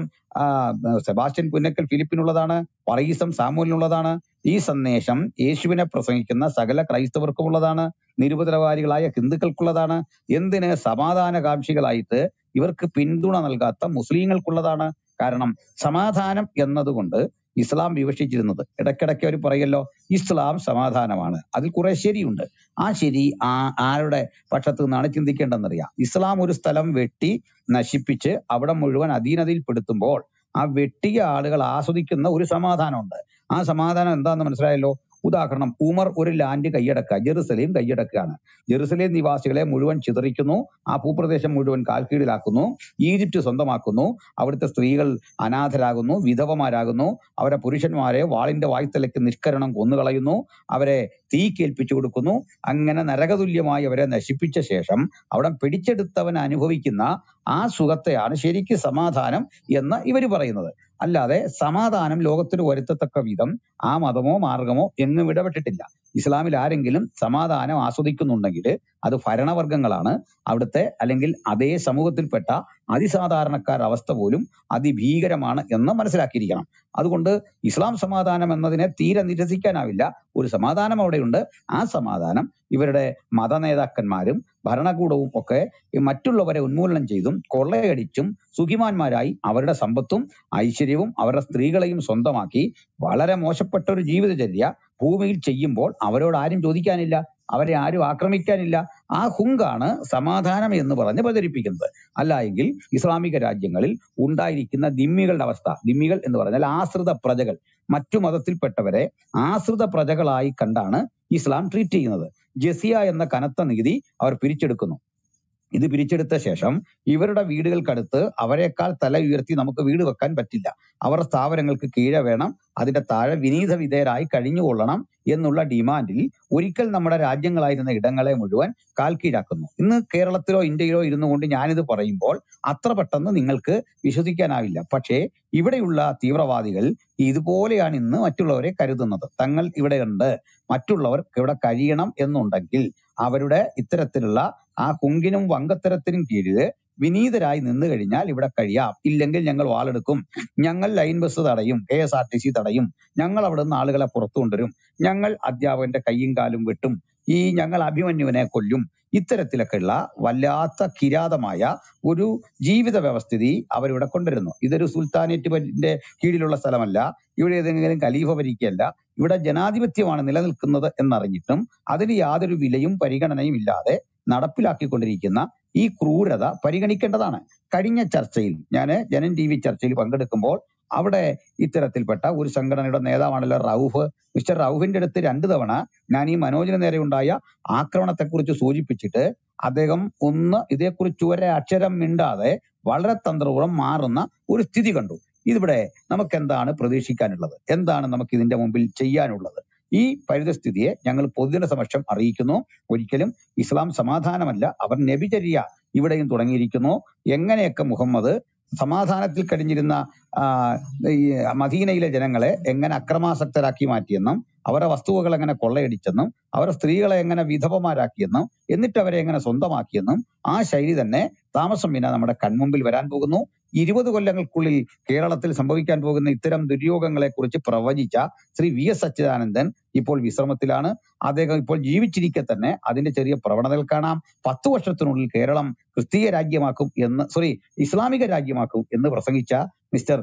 B: സെബാസ്റ്റ്യൻ പുന്നക്കൽ ഫിലിപ്പിനുള്ളതാണ്. പറയീസം സാമൂലിനുള്ളതാണ് ഈ സന്ദേശം യേശുവിനെ പ്രസംഗിക്കുന്ന സകല ക്രൈസ്തവർക്കുമുള്ളതാണ് നിരുപദ്രവാരികളായ ഹിന്ദുക്കൾക്കുള്ളതാണ്. എന്തിന് സമാധാനകാംക്ഷികളായിട്ട് ഇവർക്ക് പിന്തുണ നൽകാത്ത മുസ്ലിങ്ങൾക്കുള്ളതാണ് കാരണം സമാധാനം എന്നതുകൊണ്ട് ഇസ്ലാം വിവക്ഷിച്ചിരുന്നത്. ഇടയ്ക്കിടയ്ക്ക് അവർ പറയല്ലോ ഇസ്ലാം സമാധാനമാണ്. അതിൽ കുറെ ശരിയുണ്ട്. ആ ശരി ആ ആരുടെ പക്ഷത്ത് നിന്നാണ് ചിന്തിക്കേണ്ടതെന്നറിയാം. ഇസ്ലാം ഒരു സ്ഥലം വെട്ടി നശിപ്പിച്ച് അവിടെ മുഴുവൻ അധീനതയിൽപ്പെടുത്തുമ്പോൾ ആ വെട്ടിയ ആളുകൾ ആസ്വദിക്കുന്ന ഒരു സമാധാനമുണ്ട്. ആ സമാധാനം എന്താണെന്ന് മനസ്സിലായല്ലോ? ഉദാഹരണം ഉമർ ഒരു ലാൻഡ് കൈയടക്കുക ജെറുസലേം കൈയടക്കുകയാണ്. ജെറുസലേം നിവാസികളെ മുഴുവൻ ചിതറിക്കുന്നു ആ ഭൂപ്രദേശം മുഴുവൻ കാൽക്കീഴിലാക്കുന്നു ഈജിപ്റ്റ് സ്വന്തമാക്കുന്നു അവിടുത്തെ സ്ത്രീകൾ അനാഥരാകുന്നു വിധവമാരാകുന്നു അവരെ പുരുഷന്മാരെ വാളിന്റെ വായ്ത്തലയ്ക്ക് നിഷ്കരണം കൊന്നുകളയുന്നു അവരെ തീ കേൾപ്പിച്ചു കൊടുക്കുന്നു അങ്ങനെ നരകതുല്യമായി അവരെ നശിപ്പിച്ച ശേഷം അവിടെ പിടിച്ചെടുത്തവൻ അനുഭവിക്കുന്ന ആ സുഖത്തെയാണ് ശരിക്ക് സമാധാനം എന്ന് ഇവർ പറയുന്നത്. അല്ലാതെ സമാധാനം ലോകത്തിന് വരുത്തത്തക്ക വിധം ആ മതമോ മാർഗമോ എങ്ങും ഇടപെട്ടിട്ടില്ല. ഇസ്ലാമിൽ ആരെങ്കിലും സമാധാനം ആസ്വദിക്കുന്നുണ്ടെങ്കിൽ അത് ഭരണവർഗങ്ങളാണ്. അവിടുത്തെ അല്ലെങ്കിൽ അതേ സമൂഹത്തിൽപ്പെട്ട അതിസാധാരണക്കാരുടെ അവസ്ഥ പോലും അതിഭീകരമാണ് എന്ന് മനസ്സിലാക്കിയിരിക്കണം. അതുകൊണ്ട് ഇസ്ലാം സമാധാനം എന്നതിനെ തീരെ നിരസിക്കാനാവില്ല. ഒരു സമാധാനം അവിടെയുണ്ട്. ആ സമാധാനം ഇവരുടെ മത നേതാക്കന്മാരും ഭരണകൂടവും ഒക്കെ മറ്റുള്ളവരെ ഉന്മൂലനം ചെയ്തും കൊള്ളയടിച്ചും സുഖിമാന്മാരായി അവരുടെ സമ്പത്തും ഐശ്വര്യവും അവരുടെ സ്ത്രീകളെയും സ്വന്തമാക്കി വളരെ മോശപ്പെട്ട ഒരു ജീവിതചര്യ ഭൂമിയിൽ ചെയ്യുമ്പോൾ അവരോട് ആരും ചോദിക്കാനില്ല അവരെ ആരും ആക്രമിക്കാനില്ല. ആ ഹുങ്കാണ് സമാധാനം എന്ന് പറഞ്ഞ് പ്രചരിപ്പിക്കുന്നത്. അല്ല എങ്കിൽ ഇസ്ലാമിക രാജ്യങ്ങളിൽ ഉണ്ടായിരിക്കുന്ന ദിമ്മികളുടെ അവസ്ഥ ദിമ്മികൾ എന്ന് പറഞ്ഞാൽ ആശ്രിത പ്രജകൾ മറ്റു മതത്തിൽപ്പെട്ടവരെ ആശ്രിത പ്രജകളായി കണ്ടാണ് ഇസ്ലാം ട്രീറ്റ് ചെയ്യുന്നത്. ജസിയ എന്ന കനത്ത നികുതി അവർ പിരിച്ചെടുക്കുന്നു. ഇത് പിരിച്ചെടുത്ത ശേഷം ഇവരുടെ വീടുകൾക്കടുത്ത് അവരെക്കാൾ തല ഉയർത്തി നമുക്ക് വീട് വെക്കാൻ പറ്റില്ല. അവർ സ്ഥാപനങ്ങൾക്ക് കീഴെ വേണം. അതിന്റെ താഴെ വിനീത വിധേയരായി കഴിഞ്ഞുകൊള്ളണം എന്നുള്ള ഡിമാൻഡിൽ ഒരിക്കൽ നമ്മുടെ രാജ്യങ്ങളായിരുന്ന ഇടങ്ങളെ മുഴുവൻ കാൽക്കീഴാക്കുന്നു ഇന്ന് കേരളത്തിലോ ഇന്ത്യയിലോ ഇരുന്നു കൊണ്ട് ഞാനിത് പറയുമ്പോൾ അത്ര പെട്ടെന്ന് നിങ്ങൾക്ക് വിശ്വസിക്കാനാവില്ല. പക്ഷേ ഇവിടെയുള്ള തീവ്രവാദികൾ ഇതുപോലെയാണ് ഇന്ന് മറ്റുള്ളവരെ കരുതുന്നത്. തങ്ങൾ ഇവിടെയുണ്ട് മറ്റുള്ളവർ ഇവിടെ കഴിയണം എന്നുണ്ടെങ്കിൽ അവരുടെ ഇത്തരത്തിലുള്ള ആ കുങ്കിനും വങ്കത്തരത്തിനും കീഴിൽ വിനീതരായി നിന്നു കഴിഞ്ഞാൽ ഇവിടെ കഴിയാം. ഇല്ലെങ്കിൽ ഞങ്ങൾ വാളെടുക്കും. ഞങ്ങൾ ലൈൻ ബസ് തടയും K S R T C തടയും. ഞങ്ങൾ അവിടെ നിന്ന് ആളുകളെ പുറത്തു കൊണ്ടുവരും. ഞങ്ങൾ അധ്യാപകന്റെ കൈയും കാലും വെട്ടും. ഈ ഞങ്ങൾ അഭിമന്യുവിനെ കൊല്ലും. ഇത്തരത്തിലൊക്കെയുള്ള വല്ലാത്ത കിരാതമായ ഒരു ജീവിത വ്യവസ്ഥിതി അവരിവിടെ കൊണ്ടുവരുന്നു. ഇതൊരു സുൽത്താനേറ്റിന്റെ കീഴിലുള്ള സ്ഥലമല്ല. ഇവിടെ ഏതെങ്കിലും ഖലീഫ ഭരിക്കുകയല്ല. ഇവിടെ ജനാധിപത്യമാണ് നിലനിൽക്കുന്നത് എന്നറിഞ്ഞിട്ടും അതിന് യാതൊരു വിലയും പരിഗണനയും ഇല്ലാതെ നടപ്പിലാക്കിക്കൊണ്ടിരിക്കുന്ന ഈ ക്രൂരത പരിഗണിക്കേണ്ടതാണ്. കഴിഞ്ഞ ചർച്ചയിൽ ഞാൻ ജനൻ ടി വി ചർച്ചയിൽ പങ്കെടുക്കുമ്പോൾ അവിടെ ഇത്തരത്തിൽപ്പെട്ട ഒരു സംഘടനയുടെ നേതാവാണല്ലോ റൌഫ്. മിസ്റ്റർ റൌഫിന്റെ അടുത്ത് രണ്ടു തവണ ഞാൻ ഈ മനോജിന് നേരെ ഉണ്ടായ ആക്രമണത്തെക്കുറിച്ച് സൂചിപ്പിച്ചിട്ട് അദ്ദേഹം ഒന്ന് ഇതേക്കുറിച്ച് ഒരു അക്ഷരം മിണ്ടാതെ വളരെ തന്ത്രപൂർവം മാറുന്ന ഒരു സ്ഥിതി കണ്ടു. ഇതിവിടെ നമുക്ക് എന്താണ് പ്രതീക്ഷിക്കാനുള്ളത്? എന്താണ് നമുക്ക് ഇതിന്റെ മുമ്പിൽ ചെയ്യാനുള്ളത്? ഈ പരിതസ്ഥിതിയെ ഞങ്ങൾ പൊതുജന സമക്ഷം അറിയിക്കുന്നു. ഒരിക്കലും ഇസ്ലാം സമാധാനമല്ല. അവർ നബിചര്യ ഇവിടെയും തുടങ്ങിയിരിക്കുന്നു. എങ്ങനെയൊക്കെ മുഹമ്മദ് സമാധാനത്തിൽ കഴിഞ്ഞിരുന്ന മദീനയിലെ ജനങ്ങളെ എങ്ങനെ അക്രമാസക്തരാക്കി മാറ്റിയെന്നും അവരുടെ വസ്തുവകൾ എങ്ങനെ കൊള്ളയടിച്ചെന്നും അവരുടെ സ്ത്രീകളെ എങ്ങനെ വിധവമാരാക്കിയെന്നും എന്നിട്ട് അവരെ എങ്ങനെ സ്വന്തമാക്കിയെന്നും ആ ശൈലി തന്നെ താമസം വിന നമ്മുടെ കൺമുമ്പിൽ വരാൻ പോകുന്നു. ഇരുപത് കൊല്ലങ്ങൾക്കുള്ളിൽ കേരളത്തിൽ സംഭവിക്കാൻ പോകുന്ന ഇത്തരം ദുര്യോഗങ്ങളെ കുറിച്ച് പ്രവചിച്ച ശ്രീ വി എസ് അച്യുതാനന്ദൻ ഇപ്പോൾ വിശ്രമത്തിലാണ്. അദ്ദേഹം ഇപ്പോൾ ജീവിച്ചിരിക്കെ തന്നെ അതിന്റെ ചെറിയ പ്രവണതകൾ കാണാം. പത്ത് വർഷത്തിനുള്ളിൽ കേരളം ക്രിസ്തീയ രാജ്യമാക്കും എന്ന് സോറി ഇസ്ലാമിക രാജ്യമാക്കും എന്ന് പ്രസംഗിച്ച mister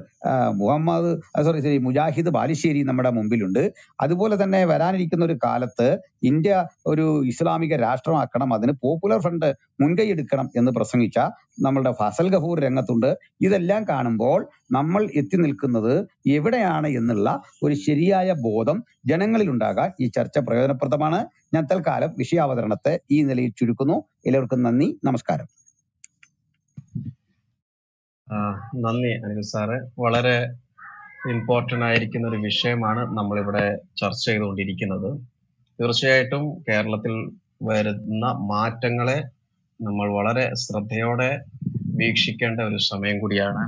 B: Muhammad sorry sorry Mujahid Balussery നമ്മുടെ മുമ്പിലുണ്ട്. അതുപോലെ തന്നെ വരാനിരിക്കുന്ന ഒരു കാലത്ത് ഇന്ത്യ ഒരു ഇസ്ലാമിക രാഷ്ട്രമാക്കണം അതിന് പോപ്പുലർ ഫ്രണ്ട് മുൻകൈ എടുക്കണം എന്ന് പ്രസംഗിച്ച നമ്മളുടെ ഫസൽ ഗഫൂർ രംഗത്തുണ്ട്. ഇതെല്ലാം കാണുമ്പോൾ നമ്മൾ എത്തി നിൽക്കുന്നത് എവിടെയാണ് എന്നുള്ള ഒരു ശരിയായ ബോധം ജനങ്ങളിൽ ഉണ്ടാകാൻ ഈ ചർച്ച പ്രയോജനപ്രദമാണ്. ഞാൻ തൽക്കാലം വിഷയാവതരണത്തെ ഈ നിലയിൽ ചുരുക്കുന്നു. എല്ലാവർക്കും നന്ദി നമസ്കാരം.
C: നന്ദി അനിൽ സാറ്. വളരെ ഇമ്പോർട്ടന്റ് ആയിരിക്കുന്ന ഒരു വിഷയമാണ് നമ്മളിവിടെ ചർച്ച ചെയ്തുകൊണ്ടിരിക്കുന്നത്. തീർച്ചയായിട്ടും കേരളത്തിൽ വരുന്ന മാറ്റങ്ങളെ നമ്മൾ വളരെ ശ്രദ്ധയോടെ വീക്ഷിക്കേണ്ട ഒരു സമയം കൂടിയാണ്.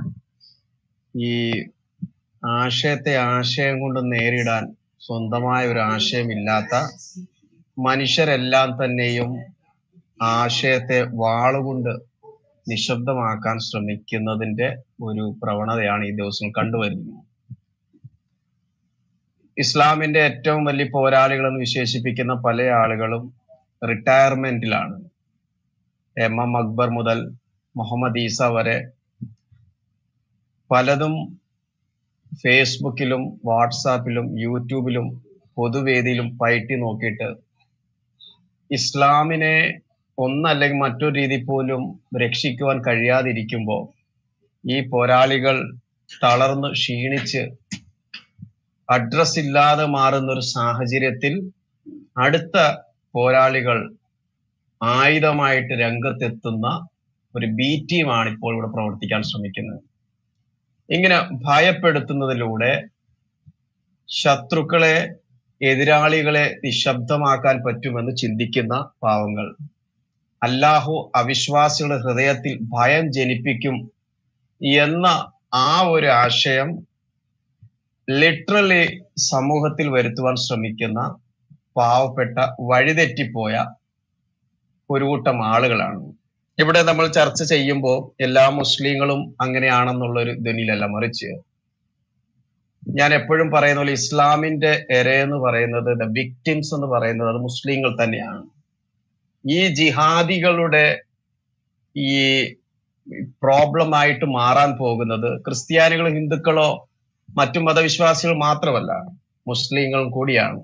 C: ഈ ആശയത്തെ ആശയം കൊണ്ട് നേരിടാൻ സ്വന്തമായ ഒരു ആശയമില്ലാത്ത മനുഷ്യരെല്ലാം തന്നെയും ആശയത്തെ വാളുകൊണ്ട് നിശബ്ദമാക്കാൻ ശ്രമിക്കുന്നതിന്റെ ഒരു പ്രവണതയാണ് ഈ ദിവസം കണ്ടുവരുന്നത്. ഇസ്ലാമിന്റെ ഏറ്റവും വലിയ പോരാളികൾ എന്ന് വിശേഷിപ്പിക്കുന്ന പല ആളുകളും റിട്ടയർമെന്റിലാണ് എം. എം. അക്ബർ മുതൽ മുഹമ്മദ് ഈസ വരെ പലതും ഫേസ്ബുക്കിലും വാട്സാപ്പിലും യൂട്യൂബിലും പൊതുവേദിയിലും പയറ്റി നോക്കിയിട്ട് ഇസ്ലാമിനെ ഒന്നല്ലെങ്കിൽ മറ്റൊരു രീതി പോലും രക്ഷിക്കുവാൻ കഴിയാതിരിക്കുമ്പോൾ ഈ പോരാളികൾ തളർന്ന് ക്ഷീണിച്ച് അഡ്രസ് ഇല്ലാതെ മാറുന്ന ഒരു സാഹചര്യത്തിൽ അടുത്ത പോരാളികൾ ആയുധമായിട്ട് രംഗത്തെത്തുന്ന ഒരു ബി ടീമാണ് ഇപ്പോൾ ഇവിടെ പ്രവർത്തിക്കാൻ ശ്രമിക്കുന്നത്. ഇങ്ങനെ ഭയപ്പെടുത്തുന്നതിലൂടെ ശത്രുക്കളെ എതിരാളികളെ നിശബ്ദമാക്കാൻ പറ്റുമെന്ന് ചിന്തിക്കുന്ന പാവങ്ങൾ. അല്ലാഹു അവിശ്വാസികളുടെ ഹൃദയത്തിൽ ഭയം ജനിപ്പിക്കും എന്ന ആ ഒരു ആശയം ലിറ്ററലി സമൂഹത്തിൽ വരുത്തുവാൻ ശ്രമിക്കുന്ന പാവപ്പെട്ട വഴിതെറ്റിപ്പോയ ഒരു കൂട്ടം ആളുകളാണ്. ഇവിടെ നമ്മൾ ചർച്ച ചെയ്യുമ്പോൾ എല്ലാ മുസ്ലിങ്ങളും അങ്ങനെയാണെന്നുള്ളൊരു ധ്വനിയിലല്ല മറിച്ച്. ഞാൻ എപ്പോഴും പറയുന്ന പോലെ ഇസ്ലാമിന്റെ എര എന്ന് പറയുന്നത് ദ വിക്ടിംസ് എന്ന് പറയുന്നത് അത് മുസ്ലിങ്ങൾ തന്നെയാണ്. ഈ ജിഹാദികളുടെ ഈ പ്രോബ്ലം ആയിട്ട് മാറാൻ പോകുന്നത് ക്രിസ്ത്യാനികളോ ഹിന്ദുക്കളോ മറ്റു മതവിശ്വാസികൾ മാത്രമല്ല മുസ്ലിങ്ങളും കൂടിയാണ്.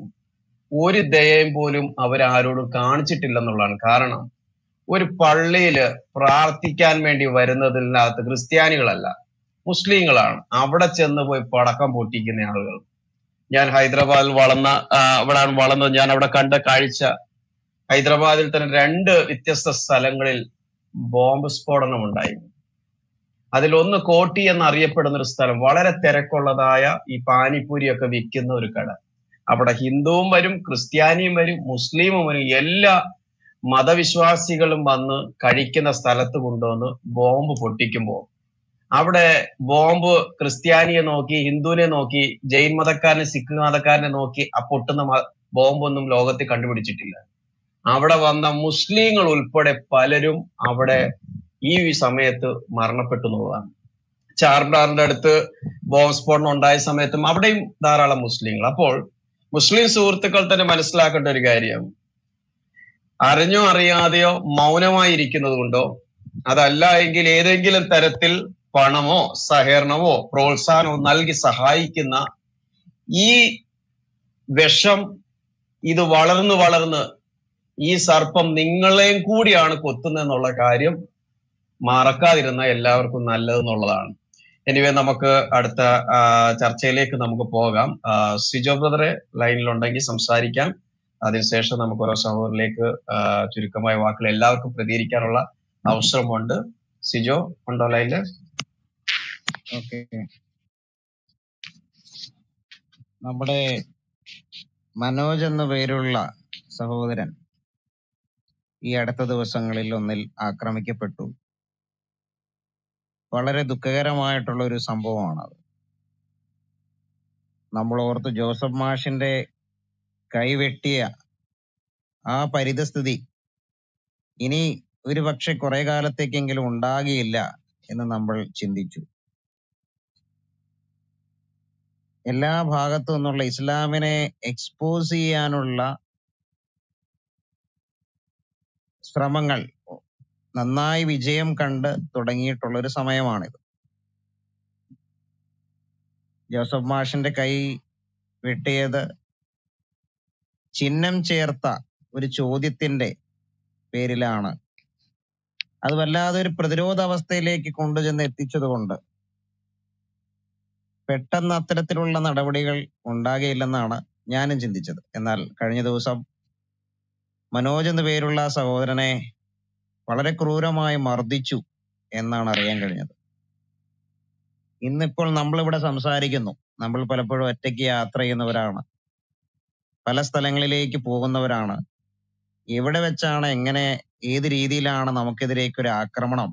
C: ഒരു ദയയും പോലും അവരാരോടും കാണിച്ചിട്ടില്ലെന്നുള്ളതാണ് കാരണം. ഒരു പള്ളിയിൽ പ്രാർത്ഥിക്കാൻ വേണ്ടി വരുന്നതിനകത്ത് ക്രിസ്ത്യാനികളല്ല മുസ്ലിങ്ങളാണ്. അവിടെ ചെന്ന് പോയി പടക്കം പൊട്ടിക്കുന്ന ആളുകൾ. ഞാൻ ഹൈദരാബാദിൽ വളർന്ന അവിടെ വളർന്നത്. ഞാൻ അവിടെ കണ്ട കാഴ്ച ഹൈദരാബാദിൽ തന്നെ രണ്ട് വ്യത്യസ്ത സ്ഥലങ്ങളിൽ ബോംബ് സ്ഫോടനം ഉണ്ടായി. അതിലൊന്ന് കോട്ടി എന്നറിയപ്പെടുന്ന ഒരു സ്ഥലം. വളരെ തിരക്കുള്ളതായ ഈ പാനിപ്പൂരിയൊക്കെ വിൽക്കുന്ന ഒരു കട. അവിടെ ഹിന്ദുവും വരും ക്രിസ്ത്യാനിയും വരും മുസ്ലിമും വരും. എല്ലാ മതവിശ്വാസികളും വന്ന് കഴിക്കുന്ന സ്ഥലത്ത് കൊണ്ടുവന്ന് ബോംബ് പൊട്ടിക്കുമ്പോൾ അവിടെ ബോംബ് ക്രിസ്ത്യാനിയെ നോക്കി ഹിന്ദുവിനെ നോക്കി ജൈൻ മതക്കാരനെ സിഖ് മതക്കാരനെ നോക്കി ആ പൊട്ടുന്ന ബോംബൊന്നും ലോകത്തിൽ കണ്ടുപിടിച്ചിട്ടില്ല. അവിടെ വന്ന മുസ്ലിങ്ങൾ ഉൾപ്പെടെ പലരും അവിടെ ഈ സമയത്ത് മരണപ്പെട്ടു എന്നുള്ളതാണ്. ചാർബാറിന്റെ അടുത്ത് ബോംബ് സ്ഫോടനം ഉണ്ടായ സമയത്തും അവിടെയും ധാരാളം മുസ്ലിങ്ങൾ. അപ്പോൾ മുസ്ലിം സുഹൃത്തുക്കൾ തന്നെ മനസ്സിലാക്കേണ്ട ഒരു കാര്യം. അറിഞ്ഞോ അറിയാതെയോ മൗനമായിരിക്കുന്നത് കൊണ്ടോ അതല്ല എങ്കിൽ ഏതെങ്കിലും തരത്തിൽ പണമോ സഹകരണമോ പ്രോത്സാഹനമോ നൽകി സഹായിക്കുന്ന ഈ വിഷം ഇത് വളർന്ന് വളർന്ന് ഈ സർപ്പം നിങ്ങളെയും കൂടിയാണ് കൊത്തുന്നതെന്നുള്ള കാര്യം മറക്കാതിരുന്ന എല്ലാവർക്കും നല്ലതെന്നുള്ളതാണ് എനിവേ നമുക്ക് അടുത്ത ചർച്ചയിലേക്ക് നമുക്ക് പോകാം. സിജോ ബ്രദറെ ലൈനിലുണ്ടെങ്കിൽ സംസാരിക്കാം. അതിനുശേഷം നമുക്ക് ഓരോ സഹോദരിലേക്ക് ചുരുക്കമായ വാക്കുകൾ എല്ലാവർക്കും പ്രതികരിക്കാനുള്ള അവസരമുണ്ട്. സിജോ ഉണ്ടോ
D: ലൈനിൽ നമ്മുടെ മനോജ് എന്ന പേരുള്ള സഹോദരൻ ഈ അടുത്ത ദിവസങ്ങളിൽ ഒന്നിൽ ആക്രമിക്കപ്പെട്ടു. വളരെ ദുഃഖകരമായിട്ടുള്ള ഒരു സംഭവമാണത്. നമ്മൾ ഓർത്ത് ജോസഫ് മാഷിന്റെ കൈവെട്ടിയ ആ പരിതസ്ഥിതി ഇനി ഒരു പക്ഷെ കുറെ കാലത്തേക്കെങ്കിലും ഉണ്ടാകില്ല എന്ന് നമ്മൾ ചിന്തിച്ചു. എല്ലാ ഭാഗത്തു നിന്നുള്ള ഇസ്ലാമിനെ എക്സ്പോസ് ചെയ്യാനുള്ള ശ്രമങ്ങൾ നന്നായി വിജയം കണ്ട് തുടങ്ങിയിട്ടുള്ള ഒരു സമയമാണിത്. ജോസഫ് മാഷിന്റെ കൈ വെട്ടിയത് ചിഹ്നം ചേർത്ത ഒരു ചോദ്യത്തിന്റെ പേരിലാണ്. അത് വല്ലാതെ ഒരു പ്രതിരോധ അവസ്ഥയിലേക്ക് കൊണ്ടുചെന്ന് എത്തിച്ചതുകൊണ്ട് പെട്ടെന്ന് അത്തരത്തിലുള്ള നടപടികൾ ഉണ്ടാകുകയില്ലെന്നാണ് ഞാനും ചിന്തിച്ചത്. എന്നാൽ കഴിഞ്ഞ ദിവസം മനോജ് എന്ന പേരുള്ള സഹോദരനെ വളരെ ക്രൂരമായി മർദ്ദിച്ചു എന്നാണ് അറിയാൻ കഴിഞ്ഞത്. ഇന്നിപ്പോൾ നമ്മളിവിടെ സംസാരിക്കുന്നു. നമ്മൾ പലപ്പോഴും ഒറ്റയ്ക്ക് യാത്ര ചെയ്യുന്നവരാണ്. പല സ്ഥലങ്ങളിലേക്ക് പോകുന്നവരാണ്. എവിടെ വെച്ചാണ് എങ്ങനെ ഏത് രീതിയിലാണ് നമുക്കെതിരേക്ക് ഒരു ആക്രമണം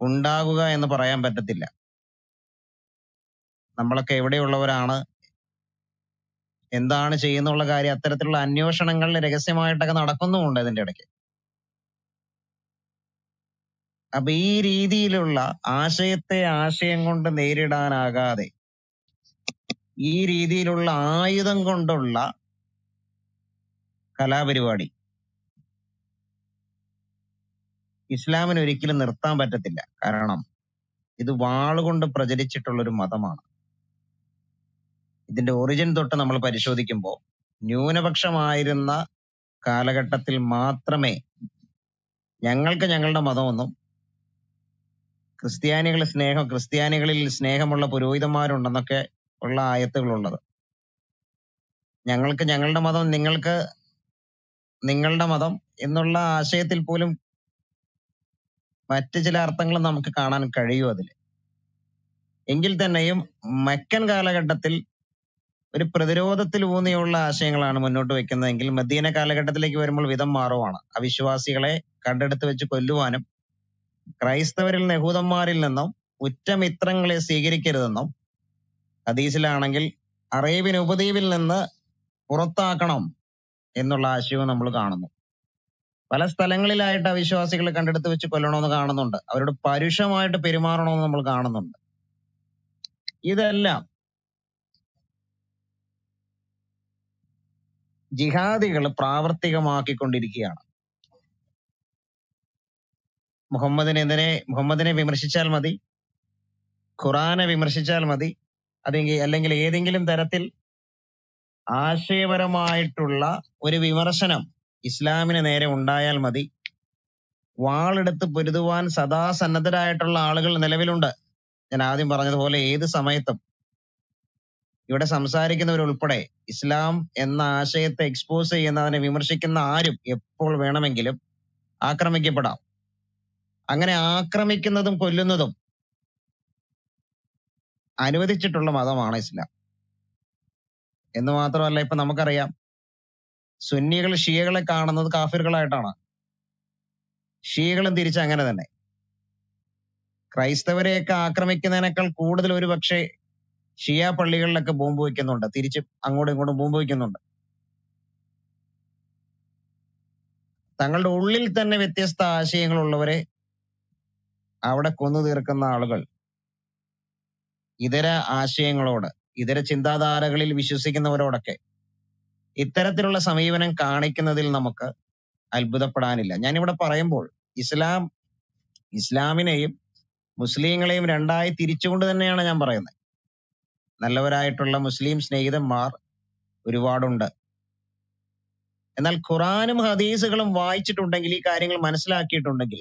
D: ഉണ്ടാകുക എന്ന് പറയാൻ പറ്റത്തില്ല. നമ്മളൊക്കെ എവിടെയുള്ളവരാണ്? എന്താണ് ചെയ്യുന്നുള്ള കാര്യം അത്തരത്തിലുള്ള അന്വേഷണങ്ങൾ രഹസ്യമായിട്ടൊക്കെ നടക്കുന്നുമുണ്ട് ഇതിന്റെ ഇടയ്ക്ക്. അപ്പൊ ഈ രീതിയിലുള്ള ആശയത്തെ ആശയം കൊണ്ട് നേരിടാനാകാതെ ഈ രീതിയിലുള്ള ആയുധം കൊണ്ടുള്ള കലാപരിപാടി ഇസ്ലാമിന് ഒരിക്കലും നിർത്താൻ പറ്റത്തില്ല. കാരണം ഇത് വാളുകൊണ്ട് പ്രചരിച്ചിട്ടുള്ള ഒരു മതമാണ്. ഇതിന്റെ ഒറിജിൻ തൊട്ട് നമ്മൾ പരിശോധിക്കുമ്പോൾ ന്യൂനപക്ഷമായിരുന്ന കാലഘട്ടത്തിൽ മാത്രമേ ഞങ്ങൾക്ക് ഞങ്ങളുടെ മതമൊന്നും ക്രിസ്ത്യാനികൾ സ്നേഹം ക്രിസ്ത്യാനികളിൽ സ്നേഹമുള്ള പുരോഹിതന്മാരുണ്ടെന്നൊക്കെ ഉള്ള ആയത്തുകളുള്ളത്. ഞങ്ങൾക്ക് ഞങ്ങളുടെ മതം നിങ്ങൾക്ക് നിങ്ങളുടെ മതം എന്നുള്ള ആശയത്തിൽ പോലും മറ്റു ചില അർത്ഥങ്ങൾ നമുക്ക് കാണാൻ കഴിയും അതിൽ എങ്കിൽ തന്നെയും മക്കൻ കാലഘട്ടത്തിൽ ഒരു പ്രതിരോധത്തിൽ ഊന്നിയുള്ള ആശയങ്ങളാണ് മുന്നോട്ട് വെക്കുന്നതെങ്കിൽ മദീന കാലഘട്ടത്തിലേക്ക് വരുമ്പോൾ വിധം മാറുവാണ്. അവിശ്വാസികളെ കണ്ടെടുത്ത് വെച്ച് കൊല്ലുവാനും ക്രൈസ്തവരിൽ യഹൂദന്മാരിൽ നിന്നും ഉറ്റമിത്രങ്ങളെ സ്വീകരിക്കരുതെന്നും ഹദീസിലാണെങ്കിൽ അറേബ്യൻ ഉപദ്വീപിൽ നിന്ന് പുറത്താക്കണം എന്നുള്ള ആശയവും നമ്മൾ കാണുന്നു. പല സ്ഥലങ്ങളിലായിട്ട് അവിശ്വാസികളെ കണ്ടെടുത്ത് വെച്ച് കൊല്ലണമെന്ന് കാണുന്നുണ്ട്. അവരോട് പരുഷമായിട്ട് പെരുമാറണമെന്ന് നമ്മൾ കാണുന്നുണ്ട്. ഇതെല്ലാം ജിഹാദികൾ പ്രാവർത്തികമാക്കിക്കൊണ്ടിരിക്കുകയാണ്. മുഹമ്മദിനെതിരെ മുഹമ്മദിനെ വിമർശിച്ചാൽ മതി. ഖുറാനെ വിമർശിച്ചാൽ മതി. അതെങ്കിൽ അല്ലെങ്കിൽ ഏതെങ്കിലും തരത്തിൽ ആശയപരമായിട്ടുള്ള ഒരു വിമർശനം ഇസ്ലാമിന് നേരെ ഉണ്ടായാൽ മതി. വാളെടുത്ത് പൊരുതുവാൻ സദാ സന്നദ്ധരായിട്ടുള്ള ആളുകൾ നിലവിലുണ്ട്. ഞാൻ ആദ്യം പറഞ്ഞതുപോലെ ഏത് സമയത്തും ഇവിടെ സംസാരിക്കുന്നവരുൾപ്പെടെ ഇസ്ലാം എന്ന ആശയത്തെ എക്സ്പോസ് ചെയ്യുന്ന അതിനെ വിമർശിക്കുന്ന ആരും എപ്പോൾ വേണമെങ്കിലും ആക്രമിക്കപ്പെടാം. അങ്ങനെ ആക്രമിക്കുന്നതും കൊല്ലുന്നതും അനുവദിച്ചിട്ടുള്ള മതമാണ് ഇസ്ലാം. എന്ന് മാത്രമല്ല ഇപ്പൊ നമുക്കറിയാം സുന്നികൾ ഷിയകളെ കാണുന്നത് കാഫിറുകളായിട്ടാണ്. ഷിയകളും തിരിച്ച് അങ്ങനെ തന്നെ. ക്രൈസ്തവരെയൊക്കെ ആക്രമിക്കുന്നതിനേക്കാൾ കൂടുതൽ ഒരു പക്ഷേ ഷിയ പള്ളികളിലൊക്കെ ബോംബ് വയ്ക്കുന്നുണ്ട് തിരിച്ച് അങ്ങോട്ടും ഇങ്ങോട്ടും ബോംബ് വയ്ക്കുന്നുണ്ട് തങ്ങളുടെ ഉള്ളിൽ തന്നെ വ്യത്യസ്ത ആശയങ്ങളുള്ളവരെ അവിടെ കൊന്നു തീർക്കുന്ന ആളുകൾ. ഇതര ആശയങ്ങളോട് ഇതര ചിന്താധാരകളിൽ വിശ്വസിക്കുന്നവരോടൊക്കെ ഇത്തരത്തിലുള്ള സമീപനം കാണിക്കുന്നതിൽ നമുക്ക് അത്ഭുതപ്പെടാനില്ല. ഞാനിവിടെ പറയുമ്പോൾ ഇസ്ലാം ഇസ്ലാമിനെയും മുസ്ലിങ്ങളെയും രണ്ടായി തിരിച്ചുകൊണ്ട് തന്നെയാണ് ഞാൻ പറയുന്നത്. നല്ലവരായിട്ടുള്ള മുസ്ലിം സ്നേഹിതന്മാർ ഒരുപാടുണ്ട്. എന്നാൽ ഖുറാനും ഹദീസുകളും വായിച്ചിട്ടുണ്ടെങ്കിൽ ഈ കാര്യങ്ങൾ മനസ്സിലാക്കിയിട്ടുണ്ടെങ്കിൽ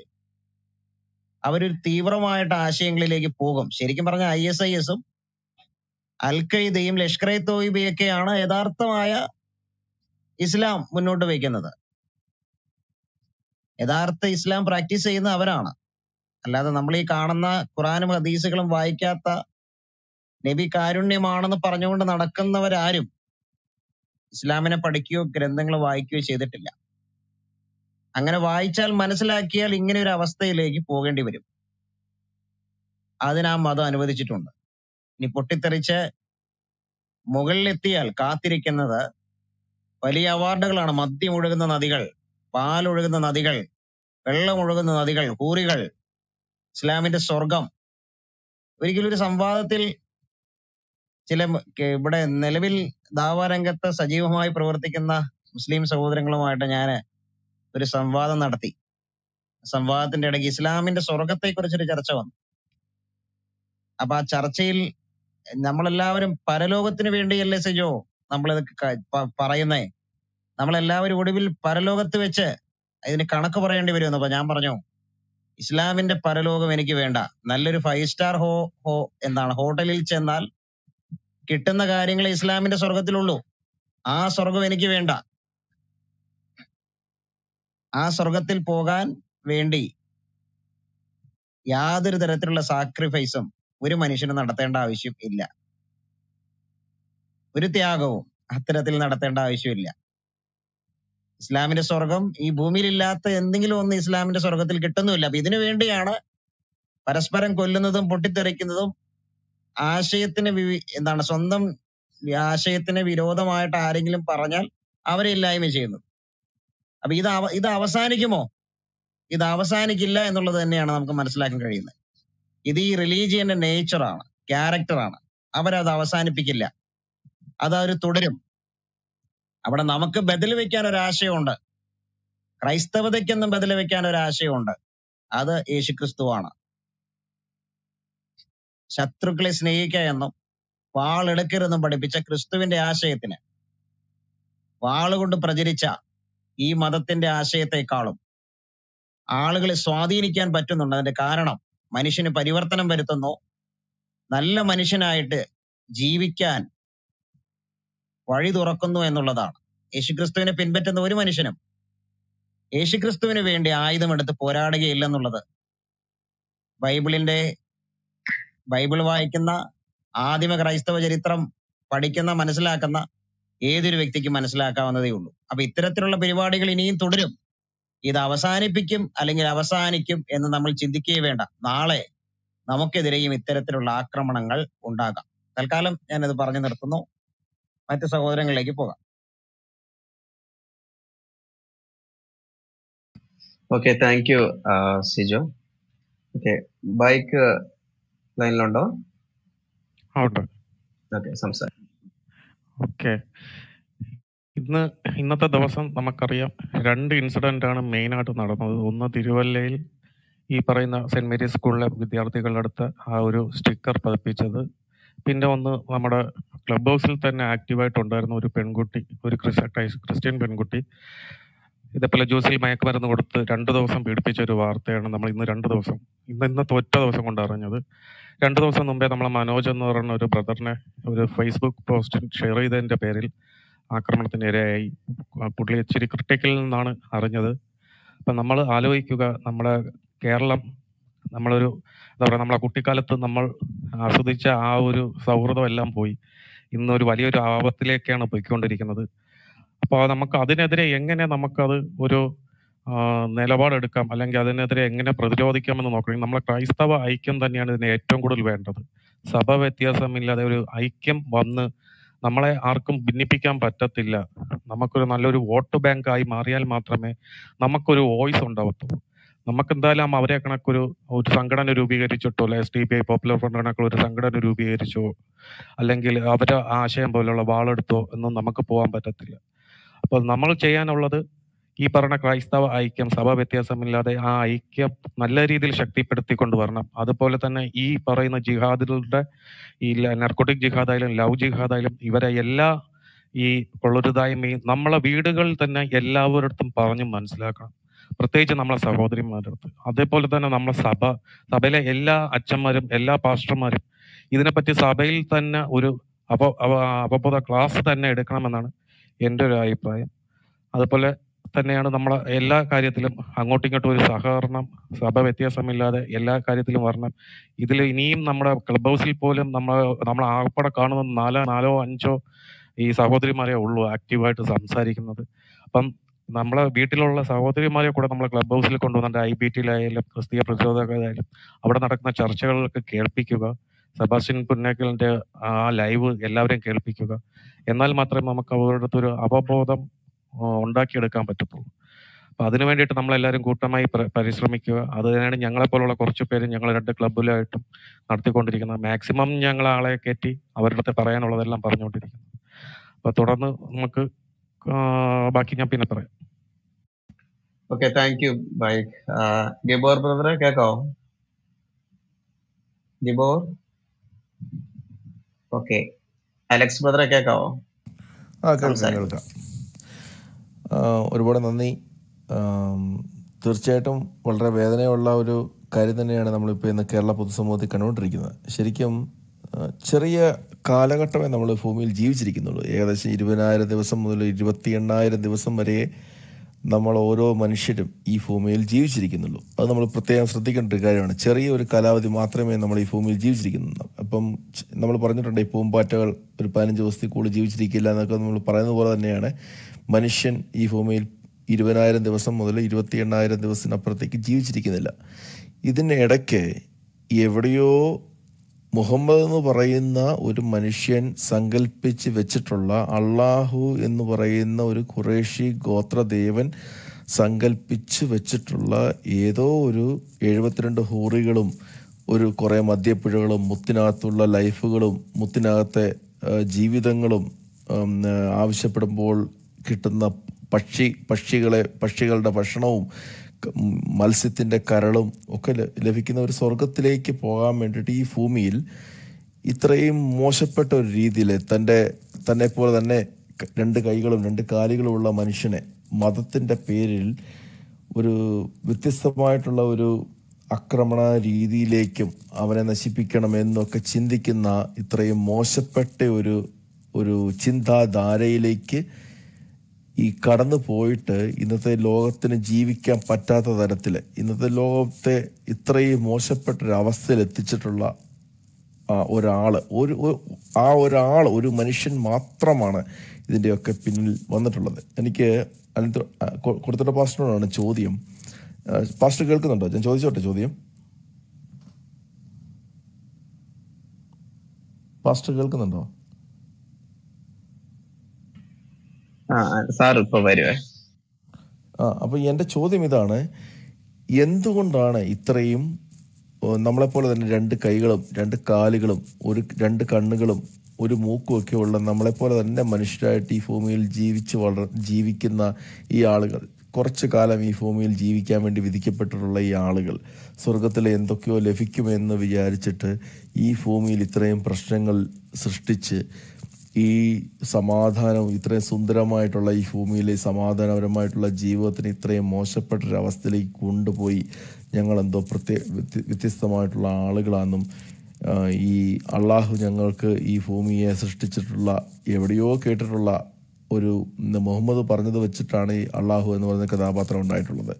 D: അവരൊരു തീവ്രമായിട്ട് ആശയങ്ങളിലേക്ക് പോകും. ശരിക്കും പറഞ്ഞ ഐ എസ് ഐ എസും അൽ ഖയ്ദയും ലഷ്കർ ഇ തോയിബയൊക്കെയാണ് യഥാർത്ഥമായ ഇസ്ലാം മുന്നോട്ട് വയ്ക്കുന്നത്. യഥാർത്ഥ ഇസ്ലാം പ്രാക്ടീസ് ചെയ്യുന്ന അവരാണ് അല്ലാതെ നമ്മൾ ഈ കാണുന്ന ഖുറാനും ഹദീസുകളും വായിക്കാത്ത നബി കാരുണ്യമാണെന്ന് പറഞ്ഞുകൊണ്ട് നടക്കുന്നവരാരും ഇസ്ലാമിനെ പഠിക്കുകയോ ഗ്രന്ഥങ്ങൾ വായിക്കുകയോ ചെയ്തിട്ടില്ല. അങ്ങനെ വായിച്ചാൽ മനസ്സിലാക്കിയാൽ ഇങ്ങനെ ഒരു അവസ്ഥയിലേക്ക് പോകേണ്ടി വരും. അതിനാ മതം അനുവദിച്ചിട്ടുണ്ട്. ഇനി പൊട്ടിത്തെറിച്ച് മുകളിലെത്തിയാൽ കാത്തിരിക്കുന്നത് വലിയ അവാർഡുകളാണ്. മദ്യം ഒഴുകുന്ന നദികൾ പാലൊഴുകുന്ന നദികൾ വെള്ളം ഒഴുകുന്ന നദികൾ കൂറികൾ ഇസ്ലാമിന്റെ സ്വർഗം ഒരിക്കലും ഒരു സംവാദത്തിൽ ചില ഇവിടെ നിലവിൽ ദാവാരംഗത്ത് സജീവമായി പ്രവർത്തിക്കുന്ന മുസ്ലിം സഹോദരങ്ങളുമായിട്ട് ഞാൻ ഒരു സംവാദം നടത്തി. സംവാദത്തിന്റെ ഇടയ്ക്ക് ഇസ്ലാമിന്റെ സ്വർഗത്തെ കുറിച്ചൊരു ചർച്ച വന്നു. അപ്പൊ ആ ചർച്ചയിൽ നമ്മളെല്ലാവരും പരലോകത്തിന് വേണ്ടിയല്ലേ സജോ നമ്മൾ പറയുന്നേ? നമ്മളെല്ലാവരും ഒടുവിൽ പരലോകത്ത് വെച്ച് ഇതിന് കണക്ക് പറയേണ്ടി വരുമെന്ന് അപ്പൊ ഞാൻ പറഞ്ഞു ഇസ്ലാമിന്റെ പരലോകം എനിക്ക് വേണ്ട. നല്ലൊരു ഫൈവ് സ്റ്റാർ ഹോ ഹോ എന്താണ്? ഹോട്ടലിൽ ചെന്നാൽ കിട്ടുന്ന കാര്യങ്ങൾ ഇസ്ലാമിന്റെ സ്വർഗത്തിലുള്ളൂ ആ സ്വർഗം എനിക്ക് വേണ്ട. ആ സ്വർഗത്തിൽ പോകാൻ വേണ്ടി യാതൊരു തരത്തിലുള്ള സാക്രിഫൈസും ഒരു മനുഷ്യന് നടത്തേണ്ട ആവശ്യം ഇല്ല. ഒരു ത്യാഗവും അത്തരത്തിൽ നടത്തേണ്ട ആവശ്യമില്ല ഇസ്ലാമിന്റെ സ്വർഗം ഈ ഭൂമിയിൽ ഇല്ലാത്ത എന്തെങ്കിലും ഒന്ന് ഇസ്ലാമിന്റെ സ്വർഗത്തിൽ കിട്ടുന്നുമില്ല. അപ്പൊ ഇതിനു വേണ്ടിയാണ് പരസ്പരം കൊല്ലുന്നതും പൊട്ടിത്തെറിക്കുന്നതും ആശയത്തിന് വി- എന്താണ് സ്വന്തം ആശയത്തിന് വിരോധമായിട്ട് ആരെങ്കിലും പറഞ്ഞാൽ അവരെ ഇല്ലായ്മ ചെയ്യുന്നത് അപ്പൊ ഇത് ഇത് അവസാനിക്കുമോ? ഇത് അവസാനിക്കില്ല എന്നുള്ളത് തന്നെയാണ് നമുക്ക് മനസ്സിലാക്കാൻ കഴിയുന്നത്. ഇത് ഈ റിലീജിയന്റെ നേച്ചറാണ് ക്യാരക്ടറാണ് അവരത് അവസാനിപ്പിക്കില്ല. അത് അവർ തുടരും. അവിടെ നമുക്ക് ബദൽ വെക്കാൻ ഒരു ആശയമുണ്ട് ക്രൈസ്തവതയ്ക്കൊന്നും ബദൽ വെക്കാൻ ഒരു ആശയമുണ്ട് അത് യേശുക്രിസ്തുവാണ്. ശത്രുക്കളെ സ്നേഹിക്കുക എന്നും വാളെടുക്കരുതെന്നും പഠിപ്പിച്ച ക്രിസ്തുവിന്റെ ആശയത്തിന് വാളുകൊണ്ട് പ്രചരിച്ച ഈ മതത്തിന്റെ ആശയത്തെക്കാളും ആളുകളെ സ്വാധീനിക്കാൻ പറ്റുന്നുണ്ട്. അതിന്റെ കാരണം മനുഷ്യന് പരിവർത്തനം വരുത്തുന്നു. നല്ല മനുഷ്യനായിട്ട് ജീവിക്കാൻ വഴി തുറക്കുന്നു എന്നുള്ളതാണ്. യേശുക്രിസ്തുവിനെ പിൻപറ്റുന്ന ഒരു മനുഷ്യനും യേശുക്രിസ്തുവിന് വേണ്ടി ആയുധമെടുത്ത് പോരാടുകയില്ലെന്നുള്ളത് ബൈബിളിന്റെ ബൈബിൾ വായിക്കുന്ന ആദിമ ക്രൈസ്തവ ചരിത്രം പഠിക്കുന്ന മനസ്സിലാക്കുന്ന ഏതൊരു വ്യക്തിക്കും മനസ്സിലാക്കാവുന്നതേ ഉള്ളൂ. അപ്പൊ ഇത്തരത്തിലുള്ള പരിപാടികൾ ഇനിയും തുടരും. ഇത് അവസാനിപ്പിക്കും അല്ലെങ്കിൽ അവസാനിക്കും എന്ന് നമ്മൾ ചിന്തിക്കുകയേ വേണ്ട. നാളെ നമുക്കെതിരെയും ഇത്തരത്തിലുള്ള ആക്രമണങ്ങൾ ഉണ്ടാകാം. തൽക്കാലം ഞാൻ അത് പറഞ്ഞു നിർത്തുന്നു. മറ്റു സഹോദരങ്ങളിലേക്ക് പോകാം.
C: Okay thank you Sijo okay bike ലൈനിലുണ്ടോ? Okay
E: ഇന്ന് ഇന്നത്തെ ദിവസം നമുക്കറിയാം രണ്ട് ഇൻസിഡന്റ് ആണ് മെയിൻ ആയിട്ട് നടന്നത്. ഒന്ന് തിരുവല്ലയിൽ ഈ പറയുന്ന സെന്റ് മേരീസ് സ്കൂളിലെ വിദ്യാർത്ഥികളുടെ അടുത്ത് ആ ഒരു സ്റ്റിക്കർ പതിപ്പിച്ചത്. പിന്നെ ഒന്ന് നമ്മുടെ ക്ലബ് ഹൗസിൽ തന്നെ ആക്റ്റീവായിട്ടുണ്ടായിരുന്ന ഒരു പെൺകുട്ടി ഒരു ക്രിസ്ത്യൻ പെൺകുട്ടി. ഇതേപോലെ ജ്യൂസിൽ മയക്കുമരുന്ന് കൊടുത്ത് രണ്ട് ദിവസം പീഡിപ്പിച്ച ഒരു വാർത്തയാണ് നമ്മൾ ഇന്ന് രണ്ട് ദിവസം ഇന്ന് ഇന്നത്തെ ഒറ്റ ദിവസം കൊണ്ട് അറിഞ്ഞത് രണ്ട് ദിവസം മുമ്പേ നമ്മളെ മനോജ് എന്ന് പറയുന്ന ഒരു ബ്രദറിനെ ഒരു ഫേസ്ബുക്ക് പോസ്റ്റ് ഷെയർ ചെയ്തതിന്റെ പേരിൽ ആക്രമണത്തിന് ഇരയായി. ആ പുള്ളി ഇച്ചിരി ക്രിട്ടിക്കലിൽ നിന്നാണ് അറിഞ്ഞത്. അപ്പം നമ്മൾ ആലോചിക്കുക നമ്മുടെ കേരളം നമ്മളൊരു എന്താ പറയുക നമ്മളെ കുട്ടിക്കാലത്ത് നമ്മൾ ആസ്വദിച്ച ആ ഒരു സൗഹൃദം എല്ലാം പോയി. ഇന്നൊരു വലിയൊരു ആപത്തിലേക്കാണ് പോയിക്കൊണ്ടിരിക്കുന്നത്. അപ്പോൾ നമുക്ക് അതിനെതിരെ എങ്ങനെ നമുക്കത് ഒരു നിലപാടെടുക്കാം. അല്ലെങ്കിൽ അതിനെതിരെ എങ്ങനെ പ്രതിരോധിക്കാമെന്ന് നോക്കണം. നമ്മളെ ക്രൈസ്തവ ഐക്യം തന്നെയാണ് ഇതിന് ഏറ്റവും കൂടുതൽ വേണ്ടത്. സഭ വ്യത്യാസമില്ലാതെ ഒരു ഐക്യം വന്ന് നമ്മളെ ആർക്കും ഭിന്നിപ്പിക്കാൻ പറ്റത്തില്ല. നമുക്കൊരു നല്ലൊരു വോട്ട് ബാങ്ക് ആയി മാറിയാൽ മാത്രമേ നമുക്കൊരു വോയിസ് ഉണ്ടാവത്തുള്ളൂ. നമുക്ക് എന്തായാലും അവരെ കണക്കൊരു ഒരു സംഘടന രൂപീകരിച്ചിട്ടോ അല്ലെ S D P I Popular Front കണക്കുള്ള ഒരു സംഘടന രൂപീകരിച്ചോ അല്ലെങ്കിൽ അവരെ ആശയം പോലെയുള്ള വാളെടുത്തോ എന്നും നമുക്ക് പോകാൻ പറ്റത്തില്ല. അപ്പോൾ നമ്മൾ ചെയ്യാനുള്ളത് ഈ പറഞ്ഞ ക്രൈസ്തവ ഐക്യം സഭ വ്യത്യാസമില്ലാതെ ആ ഐക്യം നല്ല രീതിയിൽ ശക്തിപ്പെടുത്തിക്കൊണ്ട് വരണം. അതുപോലെ തന്നെ ഈ പറയുന്ന ജിഹാദുകളുടെ ഈ നർക്കോട്ടിക് ജിഹാദായാലും ലവ് ജിഹാദായാലും ഇവരെ എല്ലാ ഈ കൊള്ളരുതായ്മയും നമ്മളെ വീടുകളിൽ തന്നെ എല്ലാവരിടത്തും പറഞ്ഞു മനസ്സിലാക്കണം. പ്രത്യേകിച്ച് നമ്മളെ സഹോദരിമാരുടെ അടുത്ത് അതേപോലെ തന്നെ നമ്മളെ സഭ സഭയിലെ എല്ലാ അച്ഛന്മാരും എല്ലാ പാസ്റ്റർമാരും ഇതിനെപ്പറ്റി സഭയിൽ തന്നെ ഒരു അപ അപബോധ ക്ലാസ് തന്നെ എടുക്കണമെന്നാണ് എന്റെ ഒരു അഭിപ്രായം. അതുപോലെ തന്നെയാണ് നമ്മൾ എല്ലാ കാര്യത്തിലും അങ്ങോട്ടും ഇങ്ങോട്ടും ഒരു സഹകരണം സഭ വ്യത്യാസമില്ലാതെ എല്ലാ കാര്യത്തിലും വരണം. ഇതിൽ ഇനിയും നമ്മുടെ ക്ലബ് ഹൗസിൽ പോലും നമ്മൾ നമ്മൾ ആകപ്പാടെ കാണുന്ന നാലോ നാലോ അഞ്ചോ ഈ സഹോദരിമാരെ ഉള്ളൂ ആക്റ്റീവായിട്ട് സംസാരിക്കുന്നത്. അപ്പം നമ്മളെ വീട്ടിലുള്ള സഹോദരിമാരെ കൂടെ നമ്മൾ ക്ലബ് ഹൗസിൽ കൊണ്ടുവന്നിട്ട് ഐ ബി ടിയിലായാലും ക്രിസ്തീയ പ്രതിരോധകരായാലും അവിടെ നടക്കുന്ന ചർച്ചകളിലൊക്കെ കേൾപ്പിക്കുക സെബാസ്റ്റ്യൻ പുന്നേക്കലിന്റെ ആ ലൈവ് എല്ലാവരെയും കേൾപ്പിക്കുക. എന്നാൽ മാത്രമേ നമുക്ക് അവരുടെ അടുത്തൊരു അവബോധം ഉണ്ടാക്കിയെടുക്കാൻ പറ്റത്തുള്ളൂ. അപ്പൊ അതിനു വേണ്ടിയിട്ട് നമ്മളെല്ലാവരും കൂട്ടമായി പരിശ്രമിക്കുക. അത് തന്നെയാണ് ഞങ്ങളെ പോലുള്ള കുറച്ച് പേര് ഞങ്ങൾ രണ്ട് ക്ലബിലായിട്ടും നടത്തിക്കൊണ്ടിരിക്കുന്നത് മാക്സിമം ഞങ്ങൾ ആളെ കയറ്റി അവരുടെ അടുത്ത് പറയാനുള്ളതെല്ലാം പറഞ്ഞുകൊണ്ടിരിക്കുന്നത് അപ്പൊ തുടർന്ന് നമുക്ക് ബാക്കി ഞാൻ പിന്നെ പറയാം.
C: ഓക്കെ താങ്ക് യു ബൈ ഗിബോർ ബ്രദറെ കേക്കോ ഗിബോർ ഓക്കെ അലക്സ് ബ്രദറെ കേക്കാവോ?
F: ആ കേൾക്കാം. ഒരുപാട് നന്ദി. തീർച്ചയായിട്ടും വളരെ വേദനയുള്ള ഒരു കാര്യം തന്നെയാണ് നമ്മളിപ്പോൾ ഇന്ന് കേരള പൊതുസമൂഹത്തിൽ കണ്ടുകൊണ്ടിരിക്കുന്നത്. ശരിക്കും ചെറിയ കാലഘട്ടമേ നമ്മൾ ഭൂമിയിൽ ജീവിച്ചിരിക്കുന്നുള്ളൂ. ഏകദേശം ഇരുപതിനായിരം ദിവസം മുതൽ ഇരുപത്തി എണ്ണായിരം ദിവസം വരെ നമ്മൾ ഓരോ മനുഷ്യരും ഈ ഭൂമിയിൽ ജീവിച്ചിരിക്കുന്നുള്ളൂ. അത് നമ്മൾ പ്രത്യേകം ശ്രദ്ധിക്കേണ്ട ഒരു കാര്യമാണ്. ചെറിയ ഒരു കാലാവധി മാത്രമേ നമ്മൾ ഈ ഭൂമിയിൽ ജീവിച്ചിരിക്കുന്നുള്ളൂ. അപ്പം നമ്മൾ പറഞ്ഞിട്ടുണ്ട് ഈ പൂമ്പാറ്റകൾ ഒരു പതിനഞ്ച് ദിവസത്തിൽ കൂടുതൽ ജീവിച്ചിരിക്കില്ല എന്നൊക്കെ നമ്മൾ പറയുന്നത് പോലെ തന്നെയാണ്. മനുഷ്യൻ ഈ ഭൂമിയിൽ ഇരുപതിനായിരം ദിവസം മുതൽ ഇരുപത്തി എണ്ണായിരം ദിവസത്തിനപ്പുറത്തേക്ക് ജീവിച്ചിരിക്കുന്നില്ല. ഇതിനിടയ്ക്ക് എവിടെയോ മുഹമ്മദ് എന്ന് പറയുന്ന ഒരു മനുഷ്യൻ സങ്കല്പിച്ച് വെച്ചിട്ടുള്ള അള്ളാഹു എന്ന് പറയുന്ന ഒരു ഖുറേഷി ഗോത്രദേവൻ സങ്കല്പിച്ച് വെച്ചിട്ടുള്ള ഏതോ ഒരു എഴുപത്തിരണ്ട് ഹൂറികളും ഒരു കുറേ മദ്യപ്പുഴകളും മുത്തിനകത്തുള്ള ലൈഫുകളും മുത്തിനകത്തെ ജീവിതങ്ങളും ആവശ്യപ്പെടുമ്പോൾ കിട്ടുന്ന പക്ഷി പക്ഷികളെ പക്ഷികളുടെ ഭക്ഷണവും മത്സ്യത്തിന്റെ കരളും ഒക്കെ ലഭിക്കുന്ന ഒരു സ്വർഗത്തിലേക്ക് പോകാൻ വേണ്ടിയിട്ട് ഈ ഭൂമിയിൽ ഇത്രയും മോശപ്പെട്ട ഒരു രീതിയിൽ തന്റെ തന്നെ പോലെ തന്നെ രണ്ട് കൈകളും രണ്ട് കാലുകളും ഉള്ള മനുഷ്യനെ മതത്തിന്റെ പേരിൽ ഒരു വ്യത്യസ്തമായിട്ടുള്ള ഒരു ആക്രമണ രീതിയിലേക്കും അവനെ നശിപ്പിക്കണമെന്നൊക്കെ ചിന്തിക്കുന്ന ഇത്രയും മോശപ്പെട്ട ഒരു ഒരു ചിന്താധാരയിലേക്ക് ഈ കടന്നു പോയിട്ട് ഇന്നത്തെ ലോകത്തിന് ജീവിക്കാൻ പറ്റാത്ത തരത്തിൽ ഇന്നത്തെ ലോകത്തെ ഇത്രയും മോശപ്പെട്ടൊരവസ്ഥയിൽ എത്തിച്ചിട്ടുള്ള ഒരാൾ ഒരു ആ ഒരാൾ ഒരു മനുഷ്യൻ മാത്രമാണ് ഇതിന്റെയൊക്കെ പിന്നിൽ വന്നിട്ടുള്ളത്. എനിക്ക് അനന്ത കൊടുത്തിട്ട പാസ്റ്ററിനോടാണ് ചോദ്യം. പാസ്റ്റർ കേൾക്കുന്നുണ്ടോ? ഞാൻ ചോദിച്ചോട്ടെ ചോദ്യം? പാസ്റ്റർ കേൾക്കുന്നുണ്ടോ
C: ആ
F: അപ്പോൾ എന്റെ ചോദ്യം ഇതാണ് എന്തുകൊണ്ടാണ് ഇത്രയും നമ്മളെപ്പോലെ തന്നെ രണ്ട് കൈകളും രണ്ട് കാലുകളും ഒരു രണ്ട് കണ്ണുകളും ഒരു മൂക്കും ഒക്കെ ഉള്ള നമ്മളെപ്പോലെ തന്നെ മനുഷ്യരായിട്ട് ഈ ഭൂമിയിൽ ജീവിച്ച് വളർ ജീവിക്കുന്ന ഈ ആളുകൾ കുറച്ച് കാലം ഈ ഭൂമിയിൽ ജീവിക്കാൻ വേണ്ടി വിധിക്കപ്പെട്ടിട്ടുള്ള ഈ ആളുകൾ സ്വർഗത്തിൽ എന്തൊക്കെയോ ലഭിക്കുമെന്ന് വിചാരിച്ചിട്ട് ഈ ഭൂമിയിൽ ഇത്രയും പ്രശ്നങ്ങൾ സൃഷ്ടിച്ച് ഈ സമാധാനവും ഇത്രയും സുന്ദരമായിട്ടുള്ള ഈ ഭൂമിയിലെ സമാധാനപരമായിട്ടുള്ള ജീവിതത്തിന് ഇത്രയും മോശപ്പെട്ട ഒരു അവസ്ഥയിലേക്ക് കൊണ്ടുപോയി ഞങ്ങൾ എന്തോ പ്രത്യേക വ്യത്യ- വ്യത്യസ്തമായിട്ടുള്ള ആളുകളാണെന്നും ഈ അള്ളാഹു ഞങ്ങൾക്ക് ഈ ഭൂമിയെ സൃഷ്ടിച്ചിട്ടുള്ള എവിടെയോ കേട്ടിട്ടുള്ള ഒരു മുഹമ്മദ് പറഞ്ഞത് വെച്ചിട്ടാണ് ഈ അള്ളാഹു എന്ന് പറയുന്ന കഥാപാത്രം ഉണ്ടായിട്ടുള്ളത്.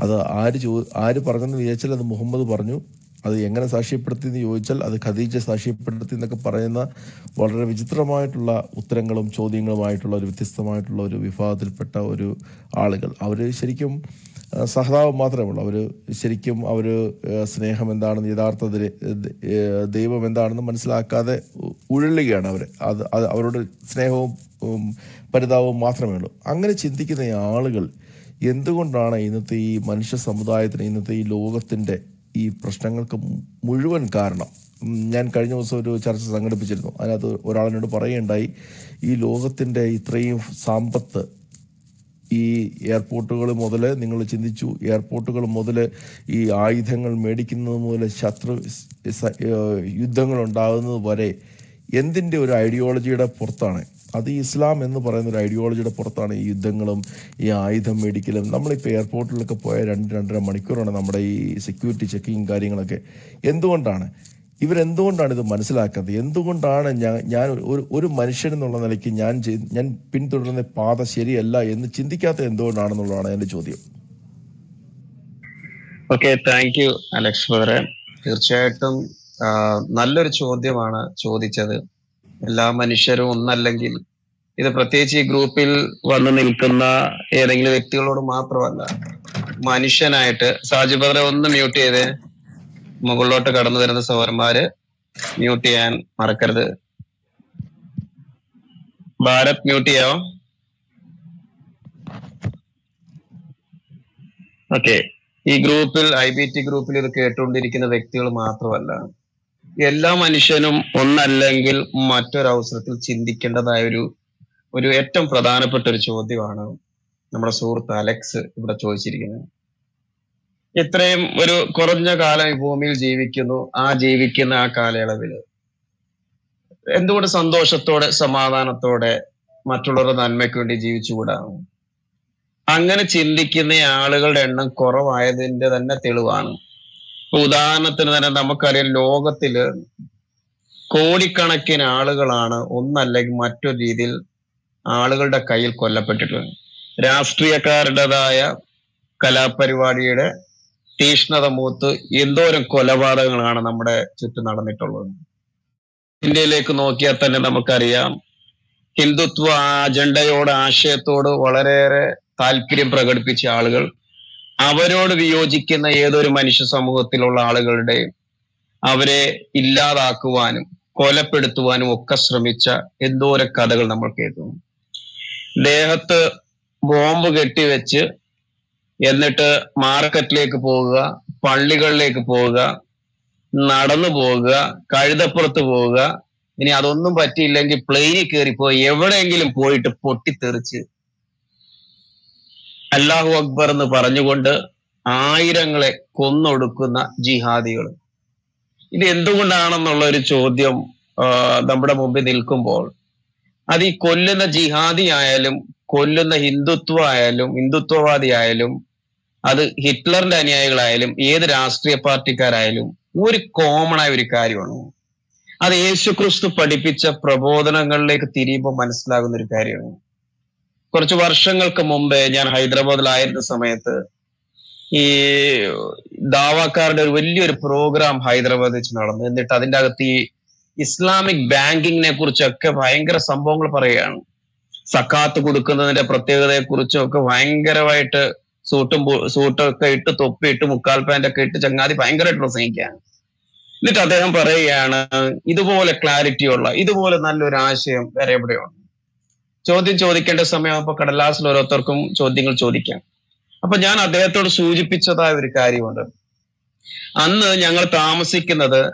F: അത് ആര് ചോ ആര് പറഞ്ഞെന്ന് വിചാരിച്ചാൽ അത് മുഹമ്മദ് പറഞ്ഞു. അത് എങ്ങനെ സാക്ഷ്യപ്പെടുത്തി എന്ന് ചോദിച്ചാൽ അത് ഖദീജ സാക്ഷ്യപ്പെടുത്തി എന്നൊക്കെ പറയുന്ന വളരെ വിചിത്രമായിട്ടുള്ള ഉത്തരങ്ങളും ചോദ്യങ്ങളുമായിട്ടുള്ള ഒരു വ്യത്യസ്തമായിട്ടുള്ള ഒരു വിഭാഗത്തിൽപ്പെട്ട ഒരു ആളുകൾ. അവർ ശരിക്കും സഹതാവം മാത്രമേ ഉള്ളൂ അവർ ശരിക്കും അവർ സ്നേഹം എന്താണെന്ന് യഥാർത്ഥത്തിൽ ദൈവം എന്താണെന്ന് മനസ്സിലാക്കാതെ ഉഴലുകയാണ് അവർ അത് അത് അവരോട് സ്നേഹവും പരിതാപവും മാത്രമേ ഉള്ളൂ അങ്ങനെ ചിന്തിക്കുന്ന ആളുകൾ എന്തുകൊണ്ടാണ് ഇന്നത്തെ ഈ മനുഷ്യ സമുദായത്തിന് ഇന്നത്തെ ഈ ലോകത്തിന്റെ ഈ പ്രശ്നങ്ങൾക്ക് മുഴുവൻ കാരണം. ഞാൻ കഴിഞ്ഞ ദിവസം ഒരു ചർച്ച സംഘടിപ്പിച്ചിരുന്നു. അതിനകത്ത് ഒരാളിനോട് പറയുകയുണ്ടായി ഈ ലോകത്തിന്റെ ഇത്രയും സമ്പത്ത് ഈ എയർപോർട്ടുകൾ മുതൽ നിങ്ങൾ ചിന്തിച്ചു എയർപോർട്ടുകൾ മുതൽ ഈ ആയുധങ്ങൾ മേടിക്കുന്നത് മുതൽ ശത്രു യുദ്ധങ്ങളുണ്ടാകുന്നത് വരെ എന്തിന്റെ ഒരു ഐഡിയോളജിയുടെ പുറത്താണ്? അത് ഇസ്ലാം എന്ന് പറയുന്ന ഒരു ഐഡിയോളജിയുടെ പുറത്താണ് ഈ യുദ്ധങ്ങളും ഈ ആയുധം മേടിക്കലും. നമ്മളിപ്പോൾ എയർപോർട്ടിലൊക്കെ പോയ രണ്ട് രണ്ടര മണിക്കൂറാണ് നമ്മുടെ ഈ സെക്യൂരിറ്റി ചെക്കിങ് കാര്യങ്ങളൊക്കെ. എന്തുകൊണ്ടാണ്? ഇവരെന്തുകൊണ്ടാണ് ഇത് മനസ്സിലാക്കുന്നത് എന്തുകൊണ്ടാണ് ഞാൻ ഞാൻ ഒരു ഒരു മനുഷ്യൻ എന്നുള്ള നിലയ്ക്ക് ഞാൻ ഞാൻ പിന്തുടരുന്ന പാത ശരിയല്ല എന്ന് ചിന്തിക്കാത്ത എന്തുകൊണ്ടാണെന്നുള്ളതാണ് എന്റെ ചോദ്യം.
C: ഓക്കെ താങ്ക് യു അലക്സ് തീർച്ചയായിട്ടും നല്ലൊരു ചോദ്യമാണ് ചോദിച്ചത്. എല്ലാ മനുഷ്യരും ഒന്നല്ലെങ്കിൽ. ഇത് പ്രത്യേകിച്ച് ഈ ഗ്രൂപ്പിൽ വന്ന് നിൽക്കുന്ന ഏതെങ്കിലും വ്യക്തികളോട് മാത്രമല്ല മനുഷ്യനായിട്ട് സാജി ഒന്ന് മ്യൂട്ട് ചെയ്ത്. മുകളിലോട്ട് കടന്നു വരുന്ന സഹോദരന്മാര് മ്യൂട്ട് ചെയ്യാൻ മറക്കരുത്. ഭാരത് മ്യൂട്ട് ചെയ്യാവോ? ഓക്കെ ഈ ഗ്രൂപ്പിൽ ഐ ബി ടി ഗ്രൂപ്പിൽ ഇത് കേട്ടുകൊണ്ടിരിക്കുന്ന വ്യക്തികൾ മാത്രമല്ല എല്ലാ മനുഷ്യനും ഒന്നല്ലെങ്കിൽ മറ്റൊരവസരത്തിൽ ചിന്തിക്കേണ്ടതായ ഒരു ഒരു ഏറ്റവും പ്രധാനപ്പെട്ട ഒരു ചോദ്യമാണ് നമ്മുടെ സുഹൃത്ത് അലക്സ് ഇവിടെ ചോദിച്ചിരിക്കുന്നത്. ഇത്രയും ഒരു കുറഞ്ഞ കാലം ഈ ഭൂമിയിൽ ജീവിക്കുന്നു ആ ജീവിക്കുന്ന ആ കാലയളവിൽ എന്തുകൊണ്ട് സന്തോഷത്തോടെ സമാധാനത്തോടെ മറ്റുള്ളവരുടെ നന്മയ്ക്ക് വേണ്ടി ജീവിച്ചുകൂടാണ് അങ്ങനെ ചിന്തിക്കുന്ന ആളുകളുടെ എണ്ണം കുറവായതിന്റെ തന്നെ തെളിവാണ്. ഇപ്പൊ ഉദാഹരണത്തിന് തന്നെ നമുക്കറിയാം ലോകത്തിൽ കോടിക്കണക്കിന് ആളുകളാണ് ഒന്നല്ലെങ്കിൽ മറ്റൊരു രീതിയിൽ ആളുകളുടെ കയ്യിൽ കൊല്ലപ്പെട്ടിട്ടുള്ളത്. രാഷ്ട്രീയക്കാരുടേതായ കലാപരിപാടിയുടെ തീഷ്ണത മൂത്ത് എന്തോരം കൊലപാതകങ്ങളാണ് നമ്മുടെ ചുറ്റും നടന്നിട്ടുള്ളത്. ഇന്ത്യയിലേക്ക് നോക്കിയാൽ തന്നെ നമുക്കറിയാം ഹിന്ദുത്വ അജണ്ടയോട് ആശയത്തോട് വളരെയേറെ താല്പര്യം പ്രകടിപ്പിച്ച ആളുകൾ അവരോട് വിയോജിക്കുന്ന ഏതൊരു മനുഷ്യ സമൂഹത്തിലുള്ള ആളുകളുടെ അവരെ ഇല്ലാതാക്കുവാനും കൊലപ്പെടുത്തുവാനും ഒക്കെ ശ്രമിച്ച എന്തോര കഥകൾ നമ്മൾ കേൾക്കുന്നു. ദേഹത്ത് ബോംബ് കെട്ടിവെച്ച് എന്നിട്ട് മാർക്കറ്റിലേക്ക് പോവുക പള്ളികളിലേക്ക് പോവുക നടന്നു പോവുക കഴുതപ്പുറത്ത് പോവുക. ഇനി അതൊന്നും പറ്റിയില്ലെങ്കിൽ പ്ലെയിനിൽ കയറിപ്പോയി എവിടെയെങ്കിലും പോയിട്ട് പൊട്ടിത്തെറിച്ച് അല്ലാഹു അക്ബർ എന്ന് പറഞ്ഞുകൊണ്ട് ആയിരങ്ങളെ കൊന്നൊടുക്കുന്ന ജിഹാദികൾ. ഇത് എന്തുകൊണ്ടാണെന്നുള്ള ഒരു ചോദ്യം നമ്മുടെ മുമ്പിൽ നിൽക്കുമ്പോൾ അത് ഈ കൊല്ലുന്ന ജിഹാദി ആയാലും കൊല്ലുന്ന ഹിന്ദുത്വ ആയാലും ഹിന്ദുത്വവാദി ആയാലും അത് ഹിറ്റ്ലറിന്റെ അനുയായികളായാലും ഏത് രാഷ്ട്രീയ പാർട്ടിക്കാരായാലും ഒരു കോമൺ ആയ ഒരു കാര്യമാണ്. അത് യേശുക്രിസ്തു പഠിപ്പിച്ച പ്രബോധനങ്ങളിലേക്ക് തിരിയുമ്പോൾ മനസ്സിലാകുന്ന ഒരു കാര്യമാണ്. കുറച്ച് വർഷങ്ങൾക്ക് മുമ്പേ ഞാൻ ഹൈദരാബാദിലായിരുന്ന സമയത്ത് ഈ ദാവാക്കാരുടെ ഒരു വലിയൊരു പ്രോഗ്രാം ഹൈദരാബാദ് വെച്ച് നടന്നു. എന്നിട്ട് അതിന്റെ അകത്ത് ഈ ഇസ്ലാമിക് ബാങ്കിങ്ങിനെ കുറിച്ചൊക്കെ ഭയങ്കര സംഭവങ്ങൾ പറയുകയാണ്. സക്കാത്ത് കൊടുക്കുന്നതിന്റെ പ്രത്യേകതയെ കുറിച്ചും ഒക്കെ ഭയങ്കരമായിട്ട് സൂട്ടും സൂട്ടൊക്കെ ഇട്ട് തൊപ്പിയിട്ട് മുക്കാൽ പാന്റ് ഒക്കെ ഇട്ട് ചങ്ങാതി ഭയങ്കരമായിട്ട് പ്രസംഗിക്കുകയാണ്. എന്നിട്ട് അദ്ദേഹം പറയുകയാണ് ഇതുപോലെ ക്ലാരിറ്റി ഉള്ള ഇതുപോലെ നല്ലൊരു ആശയം വേറെ എവിടെയുണ്ട്? ചോദ്യം ചോദിക്കേണ്ട സമയം അപ്പൊ കടലാസിൽ ഓരോരുത്തർക്കും ചോദ്യങ്ങൾ ചോദിക്കാം. അപ്പൊ ഞാൻ അദ്ദേഹത്തോട് സൂചിപ്പിച്ചതായ ഒരു കാര്യമുണ്ട്. അന്ന് ഞങ്ങൾ താമസിക്കുന്നത്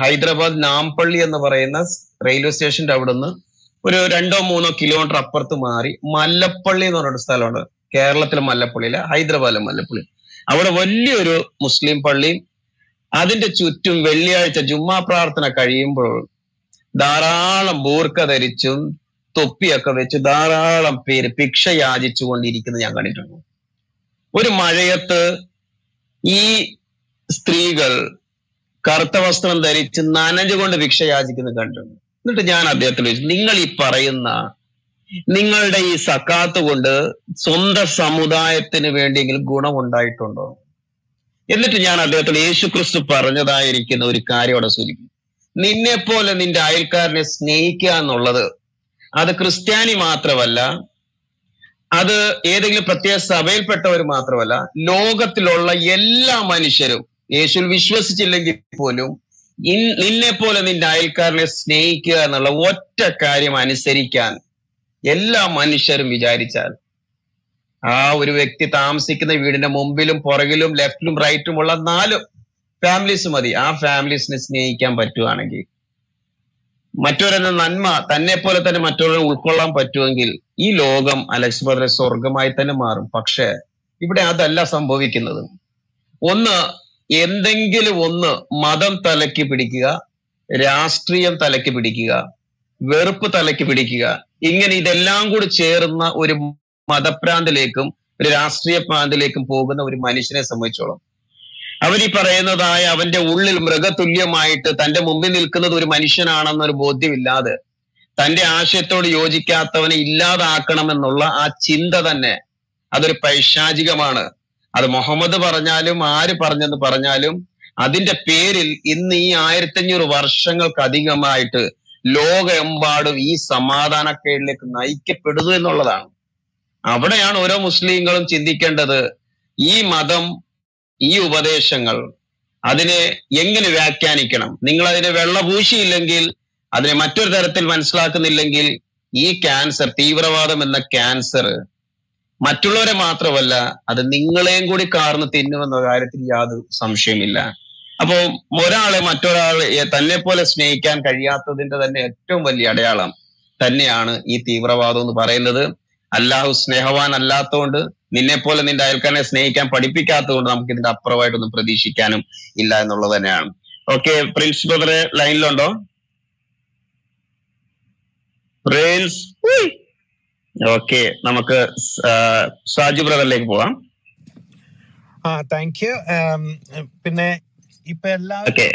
C: ഹൈദരാബാദ് നാംപള്ളി എന്ന് പറയുന്ന റെയിൽവേ സ്റ്റേഷന്റെ അവിടുന്ന് ഒരു രണ്ടോ മൂന്നോ കിലോമീറ്റർ അപ്പുറത്ത് മാറി മല്ലപ്പള്ളി എന്ന് പറഞ്ഞൊരു സ്ഥലമുണ്ട്. കേരളത്തിലെ മല്ലപ്പള്ളിയിലെ ഹൈദരാബാദിലെ മല്ലപ്പള്ളി. അവിടെ വലിയൊരു മുസ്ലിം പള്ളിയും അതിന്റെ ചുറ്റും വെള്ളിയാഴ്ച ജുമ്മാ പ്രാർത്ഥന കഴിയുമ്പോൾ ധാരാളം ബൂർക്ക ധരിച്ചും തൊപ്പിയൊക്കെ വെച്ച് ധാരാളം പേര് ഭിക്ഷ യാചിച്ചു കൊണ്ടിരിക്കുന്നത് ഞാൻ കണ്ടിട്ടുണ്ട്. ഒരു മഴയത്ത് ഈ സ്ത്രീകൾ കറുത്ത വസ്ത്രം ധരിച്ച് നനഞ്ഞുകൊണ്ട് ഭിക്ഷ യാചിക്കുന്നത് കണ്ടിട്ടുണ്ട്. എന്നിട്ട് ഞാൻ അദ്ദേഹത്തിന് ചോദിച്ചു നിങ്ങൾ ഈ പറയുന്ന നിങ്ങളുടെ ഈ സക്കാത്ത് കൊണ്ട് സ്വന്തം സമുദായത്തിന് വേണ്ടിയെങ്കിലും ഗുണമുണ്ടായിട്ടുണ്ടോ എന്നിട്ട് ഞാൻ അദ്ദേഹത്തോട് യേശു ക്രിസ്തു പറഞ്ഞതായിരിക്കുന്ന ഒരു കാര്യം അവിടെ സൂചിപ്പിക്കും നിന്നെ പോലെ നിന്റെ അയൽക്കാരനെ സ്നേഹിക്കുക എന്നുള്ളത് അത് ക്രിസ്ത്യാനി മാത്രമല്ല അത് ഏതെങ്കിലും പ്രത്യേക സഭയിൽപ്പെട്ടവർ മാത്രമല്ല ലോകത്തിലുള്ള എല്ലാ മനുഷ്യരും യേശുവിൽ വിശ്വസിച്ചില്ലെങ്കിൽ പോലും നിന്നെ പോലെ നിന്റെ അയൽക്കാരനെ സ്നേഹിക്കുക എന്നുള്ള ഒറ്റ കാര്യം അനുസരിക്കാൻ എല്ലാ മനുഷ്യരും വിചാരിച്ചാൽ ആ ഒരു വ്യക്തി താമസിക്കുന്ന വീടിന്റെ മുമ്പിലും പുറകിലും ലെഫ്റ്റിലും റൈറ്റും ഉള്ള നാല് ഫാമിലീസ് മതി. ആ ഫാമിലീസിനെ സ്നേഹിക്കാൻ പറ്റുവാണെങ്കിൽ മറ്റൊരെന്ന നന്മ തന്നെ പോലെ തന്നെ മറ്റൊരാളെ ഉൾക്കൊള്ളാൻ പറ്റുമെങ്കിൽ ഈ ലോകം അലക്സ് ബദറെ സ്വർഗമായി തന്നെ മാറും. പക്ഷേ ഇവിടെ അതല്ല സംഭവിക്കുന്നത്. ഒന്ന് എന്തെങ്കിലും ഒന്ന് മതം തലയ്ക്ക് പിടിക്കുക രാഷ്ട്രീയം തലയ്ക്ക് പിടിക്കുക വെറുപ്പ് തലയ്ക്ക് പിടിക്കുക ഇങ്ങനെ ഇതെല്ലാം കൂടി ചേർന്ന ഒരു മതഭ്രാന്തിലേക്കും ഒരു രാഷ്ട്രീയ പ്രാന്തിലേക്കും പോകുന്ന ഒരു മനുഷ്യനെ സംബന്ധിച്ചോളം അവൻ ഈ പറയുന്നതായ അവന്റെ ഉള്ളിൽ മൃഗതുല്യമായിട്ട് തന്റെ മുമ്പിൽ നിൽക്കുന്നത് ഒരു മനുഷ്യനാണെന്നൊരു ബോധ്യമില്ലാതെ തന്റെ ആശയത്തോട് യോജിക്കാത്തവനെ ഇല്ലാതാക്കണമെന്നുള്ള ആ ചിന്ത തന്നെ അതൊരു പൈശാചികമാണ്. അത് മുഹമ്മദ് പറഞ്ഞാലും ആര് പറഞ്ഞെന്ന് പറഞ്ഞാലും അതിന്റെ പേരിൽ ഇന്ന് ഈ ആയിരത്തഞ്ഞൂറ് വർഷങ്ങൾക്ക് അധികമായിട്ട് ലോകമെമ്പാടും ഈ സമാധാനക്കേടിലേക്ക് നയിക്കപ്പെടുന്നു എന്നുള്ളതാണ്. അവിടെയാണ് ഓരോ മുസ്ലിങ്ങളും ചിന്തിക്കേണ്ടത്. ഈ മതം ഈ ഉപദേശങ്ങൾ അതിനെ എങ്ങനെ വ്യാഖ്യാനിക്കണം? നിങ്ങൾ അതിനെ വെള്ളപൂശിയില്ലെങ്കിൽ അതിനെ മറ്റൊരു തരത്തിൽ മനസ്സിലാക്കുന്നില്ലെങ്കിൽ ഈ ക്യാൻസർ തീവ്രവാദം എന്ന ക്യാൻസർ മറ്റുള്ളവരെ മാത്രമല്ല അത് നിങ്ങളെയും കൂടി കാർന്ന് തിന്നുമെന്ന കാര്യത്തിൽ യാതൊരു സംശയമില്ല അപ്പോ ഒരാളെ മറ്റൊരാളെ തന്നെ പോലെ സ്നേഹിക്കാൻ കഴിയാത്തതിന്റെ തന്നെ ഏറ്റവും വലിയ അടയാളം തന്നെയാണ് ഈ തീവ്രവാദം എന്ന് പറയുന്നത്. അല്ലാഹു സ്നേഹവാൻ അല്ലാത്തതുകൊണ്ട് നിന്നെ പോലെ നിന്റെ അയൽക്കാരനെ സ്നേഹിക്കാൻ പഠിപ്പിക്കാത്തതുകൊണ്ട് നമുക്ക് ഇതിന്റെ അപ്പുറമായിട്ടൊന്നും പ്രതീക്ഷിക്കാനും ഇല്ല എന്നുള്ളത് തന്നെയാണ്. ഓക്കെ പ്രിൻസ് ബ്രദറെ ലൈനിലുണ്ടോ പ്രിൻസ് ഓക്കെ നമുക്ക് സാജു ബ്രദറിലേക്ക് പോവാം.
G: ആ താങ്ക് യു പിന്നെ ഇപ്പൊ എല്ലാവരും
C: ഓക്കെ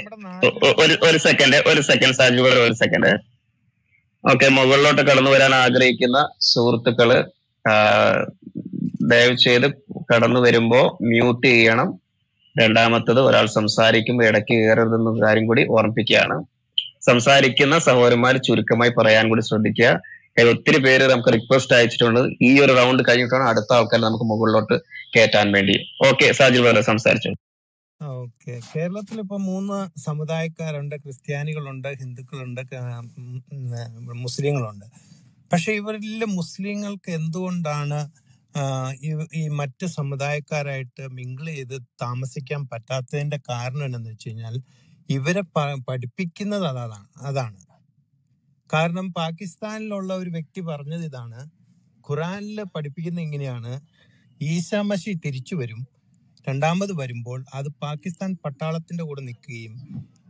C: ഒരു സെക്കൻഡ് ഒരു സെക്കൻഡ് സാജു ബ്രദർ ഒരു സെക്കൻഡ് ഓക്കെ മുകളിലോട്ട് കടന്നു വരാൻ ആഗ്രഹിക്കുന്ന സുഹൃത്തുക്കൾ ദയവ് ചെയ്ത് കടന്നു വരുമ്പോ മ്യൂട്ട് ചെയ്യണം. രണ്ടാമത്തത് ഒരാൾ സംസാരിക്കുമ്പോൾ ഇടയ്ക്ക് കയറരുതെന്ന കാര്യം കൂടി ഓർമ്മിപ്പിക്കുകയാണ്. സംസാരിക്കുന്ന സഹോദരന്മാർ ചുരുക്കമായി പറയാൻ കൂടി ശ്രദ്ധിക്കുക. ഒത്തിരി പേര് നമുക്ക് റിക്വസ്റ്റ് അയച്ചിട്ടുണ്ട്. ഈ ഒരു റൗണ്ട് കഴിഞ്ഞിട്ടാണ് അടുത്ത ആൾക്കാർ നമുക്ക് മുകളിലോട്ട് കയറ്റാൻ വേണ്ടി. ഓക്കെ സാജിൽ ബ്രദർ സംസാരിച്ചു?
G: ഓക്കെ കേരളത്തിൽ ഇപ്പൊ മൂന്ന് സമുദായക്കാരുണ്ട്. ക്രിസ്ത്യാനികളുണ്ട് ഹിന്ദുക്കളുണ്ട് മുസ്ലിങ്ങളുണ്ട്. പക്ഷെ ഇവരിൽ മുസ്ലിങ്ങൾക്ക് എന്തുകൊണ്ടാണ് ഈ മറ്റ് സമുദായക്കാരായിട്ട് മിങ്കിൾ ചെയ്ത് താമസിക്കാൻ പറ്റാത്തതിന്റെ കാരണം എന്താണെന്ന് വെച്ച് കഴിഞ്ഞാൽ ഇവരെ പഠിപ്പിക്കുന്നത് അതാണ് അതാണ്. കാരണം പാകിസ്ഥാനിലുള്ള ഒരു വ്യക്തി പറഞ്ഞത് ഇതാണ് ഖുറാനിൽ പഠിപ്പിക്കുന്ന ഇങ്ങനെയാണ് ഈശാമശി തിരിച്ചു വരും രണ്ടാമത് വരുമ്പോൾ അത് പാകിസ്ഥാൻ പട്ടാളത്തിന്റെ കൂടെ നിൽക്കുകയും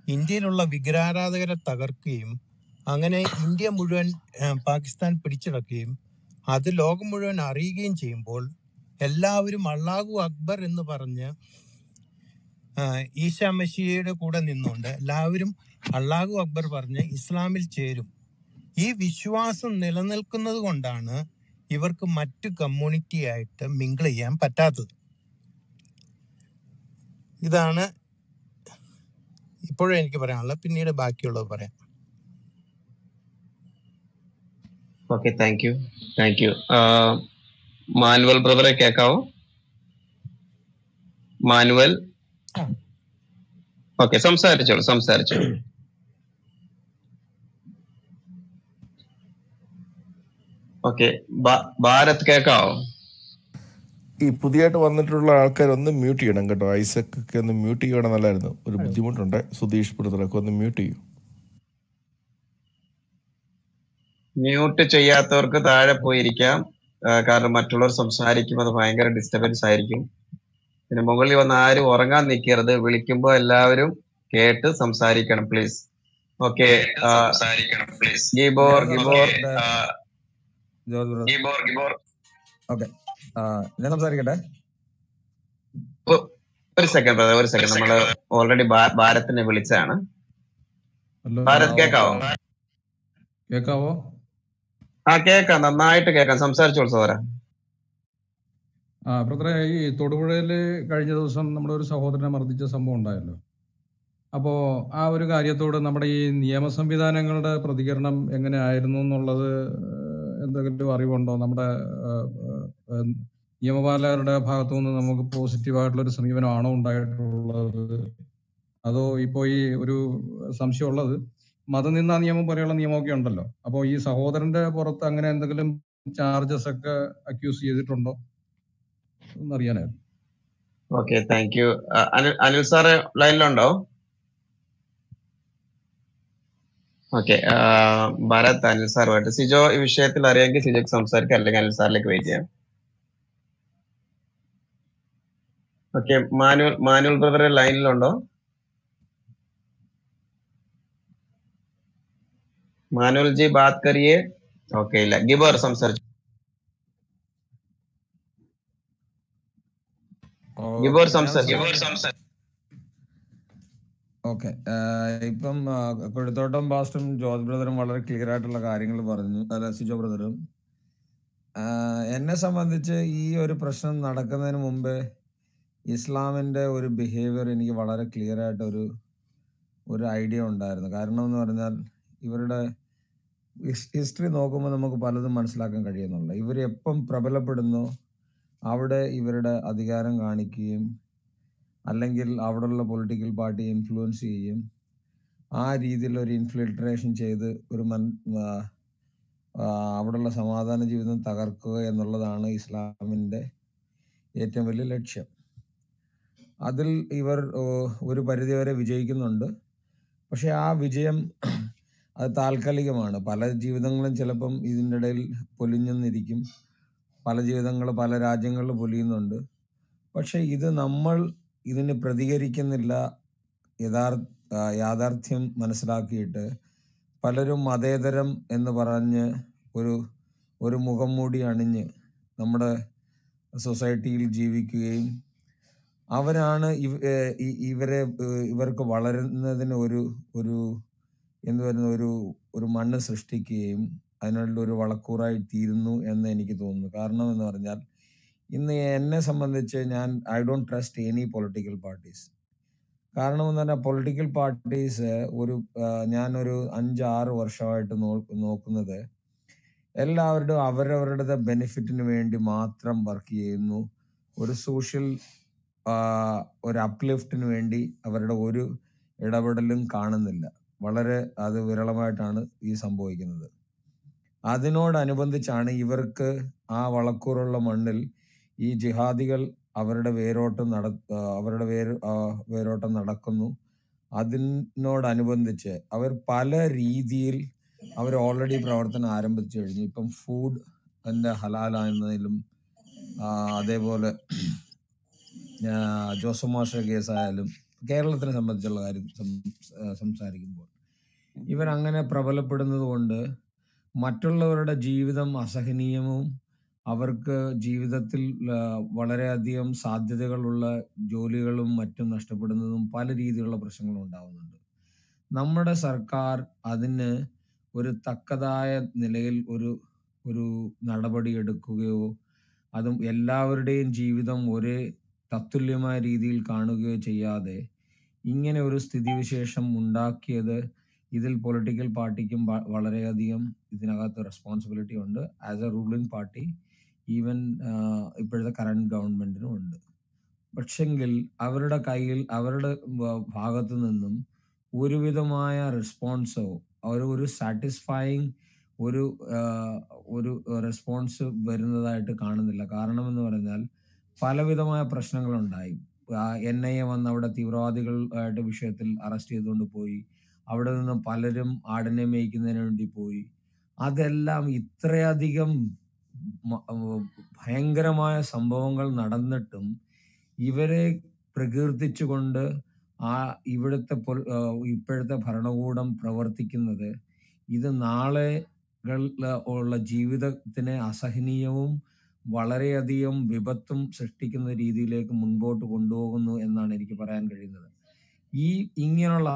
G: ഇന്ത്യയിലുള്ള വിഗ്രഹാരാധകരെ തകർക്കുകയും അങ്ങനെ ഇന്ത്യ മുഴുവൻ പാകിസ്ഥാൻ പിടിച്ചടക്കുകയും അത് ലോകം മുഴുവൻ അറിയുകയും ചെയ്യുമ്പോൾ എല്ലാവരും അള്ളാഹു അക്ബർ എന്ന് പറഞ്ഞ് ഈശാ മഷിയുടെ കൂടെ നിന്നുകൊണ്ട് എല്ലാവരും അള്ളാഹു അക്ബർ പറഞ്ഞ് ഇസ്ലാമിൽ ചേരും. ഈ വിശ്വാസം നിലനിൽക്കുന്നത് കൊണ്ടാണ് ഇവർക്ക് മറ്റു കമ്മ്യൂണിറ്റി ആയിട്ട് മിങ്കിൾ ചെയ്യാൻ പറ്റാത്തത്. ഇതാണ് ഇപ്പോഴും എനിക്ക് പറയാനുള്ളത്. പിന്നീട് ബാക്കിയുള്ളത് പറയാം.
C: Okay thank you thank you Manuel ബ്രദറെ കേൾക്കാവോ മാനുവൽ ഓക്കെ സംസാരിച്ചോളൂ സംസാരിച്ചോളൂ. ഓക്കെ ഭാരത് കേൾക്കാവോ
F: ഈ പുതിയതായിട്ട് വന്നിട്ടുള്ള ആൾക്കാർ ഒന്ന് മ്യൂട്ട് ചെയ്യണം കേട്ടോ. ഐസക് ഒക്കെ ഒന്ന് മ്യൂട്ട് ചെയ്യണം നല്ലായിരുന്നു ഒരു ബുദ്ധിമുട്ടുണ്ട്. സുധീഷ് ബ്രദറൊക്കെ ഒന്ന് മ്യൂട്ട് ചെയ്യൂ.
C: മ്യൂട്ട് ചെയ്യാത്തവർക്ക് താഴെ പോയിരിക്കാം. കാരണം മറ്റുള്ളവർ സംസാരിക്കും അത് ഭയങ്കര ഡിസ്റ്റർബൻസ് ആയിരിക്കും. പിന്നെ മുകളിൽ വന്ന് ആരും ഉറങ്ങാൻ നിൽക്കരുത്. വിളിക്കുമ്പോൾ എല്ലാവരും കേട്ട് സംസാരിക്കണം പ്ലീസ് ഓക്കെ സംസാരിക്കണം പ്ലീസ് ഗിബോർ
H: ഞാൻ
C: ഗിബോർ.
H: സംസാരിക്കട്ടെ
C: ആ,
H: ജോർജ് ബ്രദർ.
C: ഗിബോർ ഗിബോർ.
H: ഓക്കെ ഞാൻ സംസാരിക്കട്ടെ?
C: ഒ- ഒരു സെക്കൻഡ് ബ്രദർ ഒരു സെക്കൻഡ് നമ്മൾ ഓൾറെഡി ഭാരത്തിനെ വിളിച്ചാണ് ഭാരത് കേക്കാവോ?
H: കേക്കാവോ?
C: ആ കേക്കാം നന്നായിട്ട് കേക്കാം സംസാരിച്ചോളൂ സഹോദര.
H: ആ ബ്രദറെ ഈ തൊടുപുഴയിൽ കഴിഞ്ഞ ദിവസം നമ്മുടെ ഒരു സഹോദരനെ മർദ്ദിച്ച സംഭവം ഉണ്ടായല്ലോ. അപ്പോ ആ ഒരു കാര്യത്തോട് നമ്മുടെ ഈ നിയമ സംവിധാനങ്ങളുടെ പ്രതികരണം എങ്ങനെയായിരുന്നു എന്നുള്ളത് എന്തെങ്കിലും അറിവുണ്ടോ? നമ്മുടെ നിയമപാലകരുടെ ഭാഗത്തു നിന്ന് നമുക്ക് പോസിറ്റീവായിട്ടുള്ള ഒരു സമീപനമാണോ ഉണ്ടായിട്ടുള്ളത്? അതോ ഇപ്പോ ഈ ഒരു സംശയമുള്ളത്? മതനിന്ദ നിയമം പോലെയുള്ള നിയമമൊക്കെ ഉണ്ടല്ലോ. അപ്പോ ഈ സഹോദരന്റെ പുറത്ത് അങ്ങനെ എന്തെങ്കിലും ചാർജസ് ഒക്കെ അക്യൂസ് ചെയ്തിട്ടുണ്ടോ? എന്നറിയാനായിരുന്നു.
C: Okay thank you Anil sir ലൈനിലുണ്ടോ? Okay Bharat Anil സാറുമായിട്ട് സിജോ ഈ വിഷയത്തിൽ അറിയാമെങ്കിൽ സിജോക്ക് സംസാരിക്കാം അല്ലെങ്കിൽ അനിൽ സാറിലേക്ക് വെയിറ്റ് ചെയ്യാം. ഓക്കെ മാനുവൽ മാനുവൽ ബ്രദർ ലൈനിലുണ്ടോ? മാനുവൽ जी ബാത് करिए ओके ഗിബർ സംസാരിച്ചു. ഗിബർ
I: ഓക്കെ ഞാൻ
C: സംസാരിച്ചു.
I: സംസാരിക്കാം. ഓക്കെ ഇപ്പം കൊടുത്തോട്ടം ബാസ്റ്റും പാസ്റ്റും ജോർജ് ബ്രദറും വളരെ ക്ലിയർ ആയിട്ടുള്ള കാര്യങ്ങൾ പറഞ്ഞു. അല്ല സിജോ ബ്രദറും. എന്നെ സംബന്ധിച്ച് ഈ ഒരു പ്രശ്നം നടക്കുന്നതിന് മുമ്പേ ഇസ്ലാമിന്റെ ഒരു ബിഹേവിയർ എനിക്ക് വളരെ ക്ലിയർ ആയിട്ടൊരു ഒരു ഐഡിയ ഉണ്ടായിരുന്നു. കാരണം എന്ന് പറഞ്ഞാൽ ഇവരുടെ ഹിസ്റ്ററി നോക്കുമ്പോൾ നമുക്ക് പലതും മനസ്സിലാക്കാൻ കഴിയുന്നുണ്ട്. ഇവർ എപ്പം പ്രബലപ്പെടുന്നു അവിടെ ഇവരുടെ അധികാരം കാണിക്കുകയും അല്ലെങ്കിൽ അവിടെയുള്ള പൊളിറ്റിക്കൽ പാർട്ടി ഇൻഫ്ലുവൻസ് ചെയ്യും ആ രീതിയിൽ ഒരു ഇൻഫിൽട്രേഷൻ ചെയ്ത് ഒരു മൻ അവിടെയുള്ള സമാധാന ജീവിതം തകർക്കുക എന്നുള്ളതാണ് ഇസ്ലാമിന്റെ ഏറ്റവും വലിയ ലക്ഷ്യം. അതിൽ ഇവർ ഒരു പരിധിവരെ വിജയിക്കുന്നുണ്ട്. പക്ഷെ ആ വിജയം അത് താൽക്കാലികമാണ്. പല ജീവിതങ്ങളും ചിലപ്പം ഇതിന്റെ ഇടയിൽ പൊലിഞ്ഞെന്നിരിക്കും. പല ജീവിതങ്ങൾ പല രാജ്യങ്ങളിൽ പൊലിയുന്നുണ്ട്. പക്ഷെ ഇത് നമ്മൾ ഇതിന് പ്രതികരിക്കുന്നില്ല. യഥാർത്ഥ യാഥാർത്ഥ്യം മനസ്സിലാക്കിയിട്ട് പലരും മതേതരം എന്ന് പറഞ്ഞ് ഒരു ഒരു മുഖം മൂടി അണിഞ്ഞ് നമ്മുടെ സൊസൈറ്റിയിൽ ജീവിക്കുകയും അവരാണ് ഇവ ഇവരെ ഇവർക്ക് വളരുന്നതിന് ഒരു ഒരു എന്ത് പറയുന്ന ഒരു ഒരു മണ്ണ് സൃഷ്ടിക്കുകയും അതിനുള്ള ഒരു വളക്കൂറായി തീരുന്നു എന്ന് എനിക്ക് തോന്നുന്നു. കാരണം എന്ന് പറഞ്ഞാൽ ഇന്ന് എന്നെ സംബന്ധിച്ച് ഞാൻ I don't trust any political parties കാരണം എന്ന് പറഞ്ഞാൽ പൊളിറ്റിക്കൽ പാർട്ടീസ് ഒരു ഞാനൊരു അഞ്ചാറ് വർഷമായിട്ട് നോക്കുന്നത് എല്ലാവരുടെയും അവരവരുടെ ബെനിഫിറ്റിന് വേണ്ടി മാത്രം വർക്ക് ചെയ്യുന്നു. ഒരു സോഷ്യൽ ഒരു അപ്ലിഫ്റ്റിന് വേണ്ടി അവരുടെ ഒരു ഇടപെടലും കാണുന്നില്ല. വളരെ അത് വിരളമായിട്ടാണ് ഈ സംഭവിക്കുന്നത്. അതിനോടനുബന്ധിച്ചാണ് ഇവർക്ക് ആ വളക്കൂറുള്ള മണ്ണിൽ ഈ ജിഹാദികൾ അവരുടെ വേരോട്ടം നട അവരുടെ വേര് വേരോട്ടം നടക്കുന്നു. അതിനോടനുബന്ധിച്ച് അവർ പല രീതിയിൽ അവർ ഓൾറെഡി പ്രവർത്തനം ആരംഭിച്ചു കഴിഞ്ഞു. ഇപ്പം ഫുഡ് എന്റെ ഹലാലാകുന്നതിലും അതേപോലെ ജോസമാഷ കേസായാലും കേരളത്തിനെ സംബന്ധിച്ചുള്ള കാര്യം സംസാരിക്കുമ്പോൾ ഇവർ അങ്ങനെ പ്രബലപ്പെടുന്നത് കൊണ്ട് മറ്റുള്ളവരുടെ ജീവിതം അസഹനീയവും അവർക്ക് ജീവിതത്തിൽ വളരെയധികം സാധ്യതകളുള്ള ജോലികളും മറ്റും നഷ്ടപ്പെടുന്നതും പല രീതിയിലുള്ള പ്രശ്നങ്ങളും ഉണ്ടാകുന്നുണ്ട് നമ്മുടെ സർക്കാർ അതിന് ഒരു തക്കതായ നിലയിൽ ഒരു ഒരു നടപടി എടുക്കുകയോ അതും എല്ലാവരുടെയും ജീവിതം ഒരേ തത്തുല്യമായ രീതിയിൽ കാണുകയോ ചെയ്യാതെ ഇങ്ങനെ ഒരു സ്ഥിതിവിശേഷം ഉണ്ടാക്കിയത് ഇതിൽ പൊളിറ്റിക്കൽ പാർട്ടിക്കും വളരെയധികം ഇതിനകത്ത് റെസ്പോൺസിബിലിറ്റി ഉണ്ട്. As a ruling party even ഇപ്പോഴത്തെ കറണ്ട് ഗവൺമെന്റിനും ഉണ്ട്. പക്ഷെങ്കിൽ അവരുടെ കയ്യിൽ അവരുടെ ഭാഗത്തു നിന്നും ഒരുവിധമായ റെസ്പോൺസോ ഒരു ഒരു സാറ്റിസ്ഫൈങ് ഒരു ഒരു റെസ്പോൺസ് വരുന്നതായിട്ട് കാണുന്നില്ല. കാരണം എന്ന് പറഞ്ഞാൽ പലവിധമായ പ്രശ്നങ്ങളുണ്ടായി. എൻ ഐ എ വന്ന് അവിടെ തീവ്രവാദികളുടെ വിഷയത്തിൽ അറസ്റ്റ് ചെയ്തുകൊണ്ട് പോയി. അവിടെ നിന്ന് പലരും ആടിനെ മേയ്ക്കുന്നതിന് വേണ്ടി പോയി. അതെല്ലാം ഇത്രയധികം ഭയങ്കരമായ സംഭവങ്ങൾ നടന്നിട്ടും ഇവരെ പ്രകീർത്തിച്ചുകൊണ്ട് ആ ഇവിടുത്തെ ഇപ്പോഴത്തെ ഭരണകൂടം പ്രവർത്തിക്കുന്നത് ഇത് നാളെ ഉള്ള ജീവിതത്തിനെ അസഹനീയവും വളരെയധികം വിപത്തും സൃഷ്ടിക്കുന്ന രീതിയിലേക്ക് മുൻപോട്ട് കൊണ്ടുപോകുന്നു എന്നാണ് എനിക്ക് പറയാൻ കഴിയുന്നത്. ഈ ഇങ്ങനെയുള്ള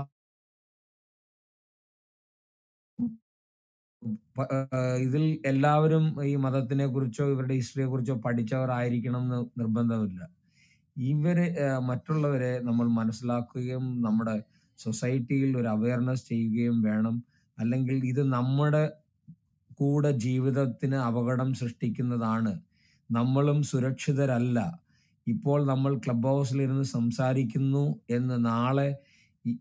I: ഇതിൽ എല്ലാവരും ഈ മതത്തിനെ കുറിച്ചോ ഇവരുടെ ഹിസ്റ്ററിയെ കുറിച്ചോ പഠിച്ചവരായിരിക്കണം എന്ന് നിർബന്ധമില്ല. ഇവരെ മറ്റുള്ളവരെ നമ്മൾ മനസ്സിലാക്കുകയും നമ്മുടെ സൊസൈറ്റിയിൽ ഒരു അവയർനെസ് ചെയ്യുകയും വേണം. അല്ലെങ്കിൽ ഇത് നമ്മുടെ കൂടെ ജീവിതത്തിന് അപകടം സൃഷ്ടിക്കുന്നതാണ് നമ്മളും സുരക്ഷിതരല്ല. ഇപ്പോൾ നമ്മൾ ക്ലബ് ഹൗസിൽ ഇരുന്ന് സംസാരിക്കുന്നു എന്ന് നാളെ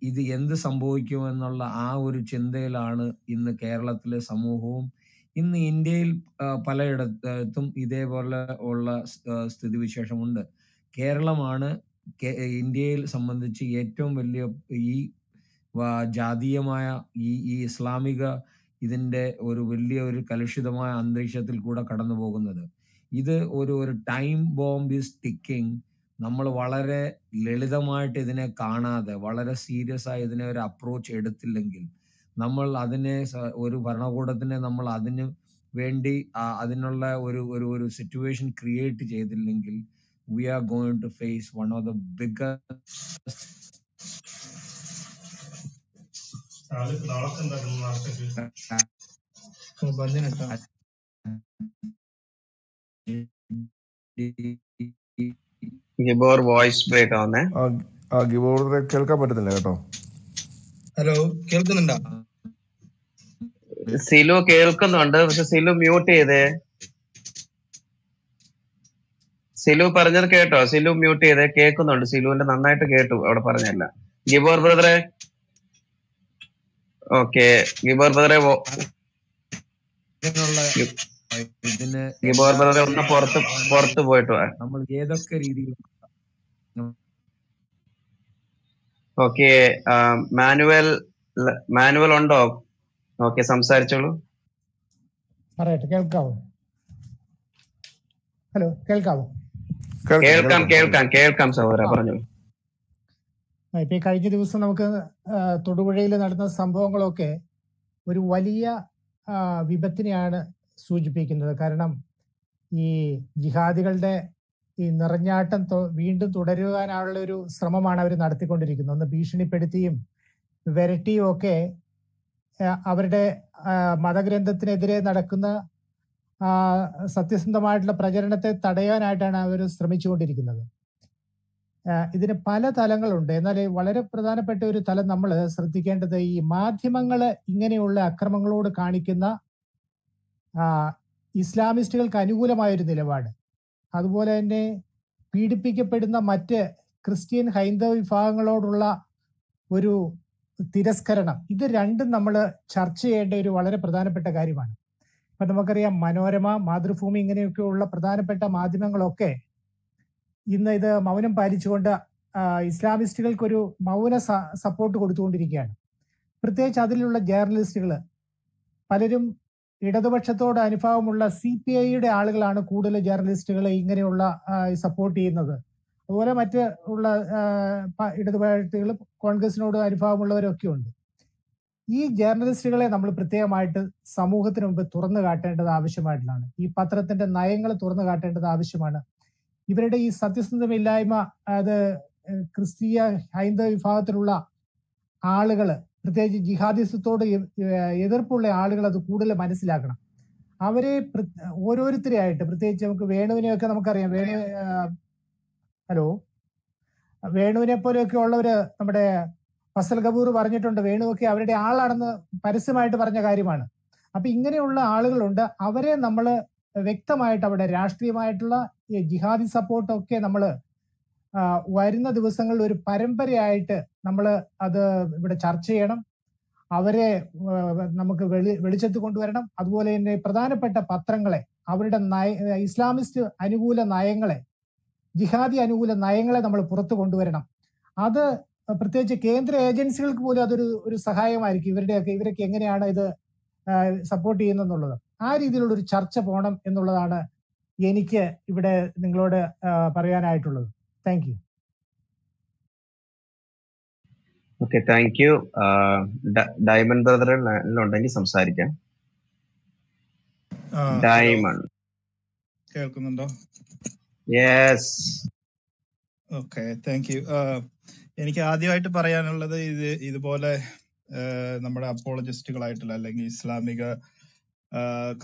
I: ഇത് എന്ത് സംഭവിക്കുമെന്നുള്ള ആ ഒരു ചിന്തയിലാണ് ഇന്ന് കേരളത്തിലെ സമൂഹവും. ഇന്ന് ഇന്ത്യയിൽ പലയിടത്തും ഇതേപോലെ ഉള്ള സ്ഥിതിവിശേഷമുണ്ട്. കേരളമാണ് ഇന്ത്യയിൽ സംബന്ധിച്ച് ഏറ്റവും വലിയ ഈ ജാതീയമായ ഈ ഈ ഇസ്ലാമിക ഇതിന്റെ ഒരു വലിയ ഒരു കലുഷിതമായ അന്തരീക്ഷത്തിൽ കൂടെ കടന്നു പോകുന്നത് ഇത് ഒരു ഒരു ടൈം ബോംബ് ഈസ് ടിക്കിങ് നമ്മൾ വളരെ ലളിതമായിട്ട് ഇതിനെ കാണാതെ വളരെ സീരിയസ് ആയി ഇതിനെ ഒരു അപ്രോച്ച് എടുത്തില്ലെങ്കിൽ നമ്മൾ അതിനെ ഒരു ഭരണകൂടത്തിനെ നമ്മൾ അതിന് വേണ്ടി അതിനുള്ള ഒരു ഒരു ഒരു സിറ്റുവേഷൻ ക്രിയേറ്റ് ചെയ്തില്ലെങ്കിൽ we are going to face one of the biggest
C: ഗിബോർ voice break ആവുന്നേ.
F: ആ ഗിബോർ കേൾക്കാൻ പറ്റുന്നില്ല കേട്ടോ.
J: ഹലോ കേൾക്കുന്നുണ്ടോ?
C: സിലു കേൾക്കുന്നുണ്ട് പക്ഷെ സിലു മ്യൂട്ട് ചെയ്തേ. സിലു പറഞ്ഞത് കേട്ടോ സിലു മ്യൂട്ട് ചെയ്തേ കേൾക്കുന്നുണ്ട്. സിലുവിന്റെ നന്നായിട്ട് കേട്ടു അവിടെ പറഞ്ഞല്ല ഗിബോർ ബ്രദറെ ഓക്കെ ഗിബോർ ബ്രദറെ
I: ഇതിന്
C: ഒന്ന് പുറത്ത് പുറത്ത് പോയിട്ട്
I: നമ്മൾ ഏതൊക്കെ രീതിയിൽ
C: ഓക്കെ മാനുവൽ മാനുവൽ ഉണ്ടോ? ഓക്കെ സംസാരിച്ചോളൂ.
K: പറയട്ടെ കേൾക്കാവോ? ഹലോ കേൾക്കാവോ?
F: കേൾക്കാം
C: കേൾക്കാം.
F: കേൾക്കാം
C: സഹോദര പറഞ്ഞു
K: ഇപ്പൊ ഈ കഴിഞ്ഞ ദിവസം നമുക്ക് തൊടുപുഴയിൽ നടന്ന സംഭവങ്ങളൊക്കെ ഒരു വലിയ വിപത്തിനെയാണ് സൂചിപ്പിക്കുന്നത്. കാരണം ഈ ജിഹാദികളുടെ ഈ നിറഞ്ഞാട്ടം വീണ്ടും തുടരുവാനുള്ള ഒരു ശ്രമമാണ് അവർ നടത്തിക്കൊണ്ടിരിക്കുന്നത്. ഒന്ന് ഭീഷണിപ്പെടുത്തിയും വിരട്ടിയും ഒക്കെ അവരുടെ മതഗ്രന്ഥത്തിനെതിരെ നടക്കുന്ന സത്യസന്ധമായിട്ടുള്ള പ്രചരണത്തെ തടയാനായിട്ടാണ് അവർ ശ്രമിച്ചുകൊണ്ടിരിക്കുന്നത്. ഇതിന് പല തലങ്ങളുണ്ട്. എന്നാൽ വളരെ പ്രധാനപ്പെട്ട ഒരു തലം നമ്മൾ ശ്രദ്ധിക്കേണ്ടത് ഈ മാധ്യമങ്ങൾ ഇങ്ങനെയുള്ള അക്രമങ്ങളോട് കാണിക്കുന്ന ഇസ്ലാമിസ്റ്റുകൾക്ക് അനുകൂലമായ ഒരു നിലപാട്. അതുപോലെ തന്നെ പീഡിപ്പിക്കപ്പെടുന്ന മറ്റ് ക്രിസ്ത്യൻ ഹൈന്ദവ വിഭാഗങ്ങളോടുള്ള ഒരു തിരസ്കരണം. ഇത് രണ്ടും നമ്മൾ ചർച്ച ചെയ്യേണ്ട ഒരു വളരെ പ്രധാനപ്പെട്ട കാര്യമാണ്. ഇപ്പൊ നമുക്കറിയാം മനോരമ മാതൃഭൂമി ഇങ്ങനെയൊക്കെയുള്ള പ്രധാനപ്പെട്ട മാധ്യമങ്ങളൊക്കെ ഇന്ന് ഇത് മൗനം പാലിച്ചുകൊണ്ട് ഇസ്ലാമിസ്റ്റുകൾക്ക് ഇസ്ലാമിസ്റ്റുകൾക്കൊരു മൗന സപ്പോർട്ട് കൊടുത്തുകൊണ്ടിരിക്കുകയാണ്. പ്രത്യേകിച്ച് അതിലുള്ള ജേർണലിസ്റ്റുകൾ പലരും ഇടതുപക്ഷത്തോട് അനുഭാവമുള്ള സി പി ഐയുടെ ആളുകളാണ് കൂടുതൽ ജേർണലിസ്റ്റുകളെ ഇങ്ങനെയുള്ള സപ്പോർട്ട് ചെയ്യുന്നത്. അതുപോലെ മറ്റ് ഉള്ള ഇടതുപക്ഷികൾ കോൺഗ്രസിനോട് അനുഭാവമുള്ളവരൊക്കെ ഉണ്ട് ഈ ജേർണലിസ്റ്റുകളെ നമ്മൾ പ്രത്യേകമായിട്ട് സമൂഹത്തിന് മുമ്പ് തുറന്നു കാട്ടേണ്ടത് ആവശ്യമായിട്ടുള്ളതാണ്. ഈ പത്രത്തിന്റെ നയങ്ങൾ തുറന്നു കാട്ടേണ്ടത് ആവശ്യമാണ്. ഇവരുടെ ഈ സത്യസന്ധമില്ലായ്മ അത് ക്രിസ്തീയ ഹൈന്ദവ വിഭാഗത്തിലുള്ള ആളുകൾ പ്രത്യേകിച്ച് ജിഹാദിസത്തോട് എതിർപ്പുള്ള ആളുകൾ അത് കൂടുതൽ മനസ്സിലാക്കണം. അവരെ ഓരോരുത്തരെയായിട്ട് പ്രത്യേകിച്ച് നമുക്ക് വേണുവിനെയൊക്കെ നമുക്കറിയാം. വേണു ഹലോ? വേണുവിനെ പോലെയൊക്കെ ഉള്ളവര് നമ്മുടെ ഫസൽ കപൂർ പറഞ്ഞിട്ടുണ്ട്. വേണുവൊക്കെ അവരുടെ ആളാണെന്ന് പരസ്യമായിട്ട് പറഞ്ഞ കാര്യമാണ്. അപ്പൊ ഇങ്ങനെയുള്ള ആളുകളുണ്ട്. അവരെ നമ്മൾ വ്യക്തമായിട്ട് അവിടെ രാഷ്ട്രീയമായിട്ടുള്ള ജിഹാദി സപ്പോർട്ടൊക്കെ നമ്മൾ വരുന്ന ദിവസങ്ങളിൽ ഒരു പരമ്പരയായിട്ട് നമ്മൾ അത് ഇവിടെ ചർച്ച ചെയ്യണം. അവരെ നമുക്ക് വെളി വെളിച്ചത്ത് കൊണ്ടുവരണം. അതുപോലെ തന്നെ പ്രധാനപ്പെട്ട പത്രങ്ങളെ അവരുടെ നയ ഇസ്ലാമിസ്റ്റ് അനുകൂല നയങ്ങളെ ജിഹാദി അനുകൂല നയങ്ങളെ നമ്മൾ പുറത്തു കൊണ്ടുവരണം. അത് പ്രത്യേകിച്ച് കേന്ദ്ര ഏജൻസികൾക്ക് പോലും അതൊരു ഒരു സഹായമായിരിക്കും. ഇവരുടെയൊക്കെ ഇവരൊക്കെ എങ്ങനെയാണ് ഇത് സപ്പോർട്ട് ചെയ്യുന്നതെന്നുള്ളത്. ആ രീതിയിലുള്ള ഒരു ചർച്ച പോകണം എന്നുള്ളതാണ് എനിക്ക് ഇവിടെ നിങ്ങളോട് പറയാനായിട്ടുള്ളത്. Thank you
C: okay thank you Diamond brother ഉണ്ടെങ്കിൽ സംസാരിക്കാം. ഡയമണ്ട്
J: കേൾക്കുന്നുണ്ടോ?
C: യെസ്
J: ഓക്കെ താങ്ക് യു എനിക്ക് ആദ്യമായിട്ട് പറയാനുള്ളത് ഇത് ഇതുപോലെ നമ്മുടെ അപ്പോളജിസ്റ്റുകളായിട്ടുള്ള അല്ലെങ്കിൽ ഇസ്ലാമിക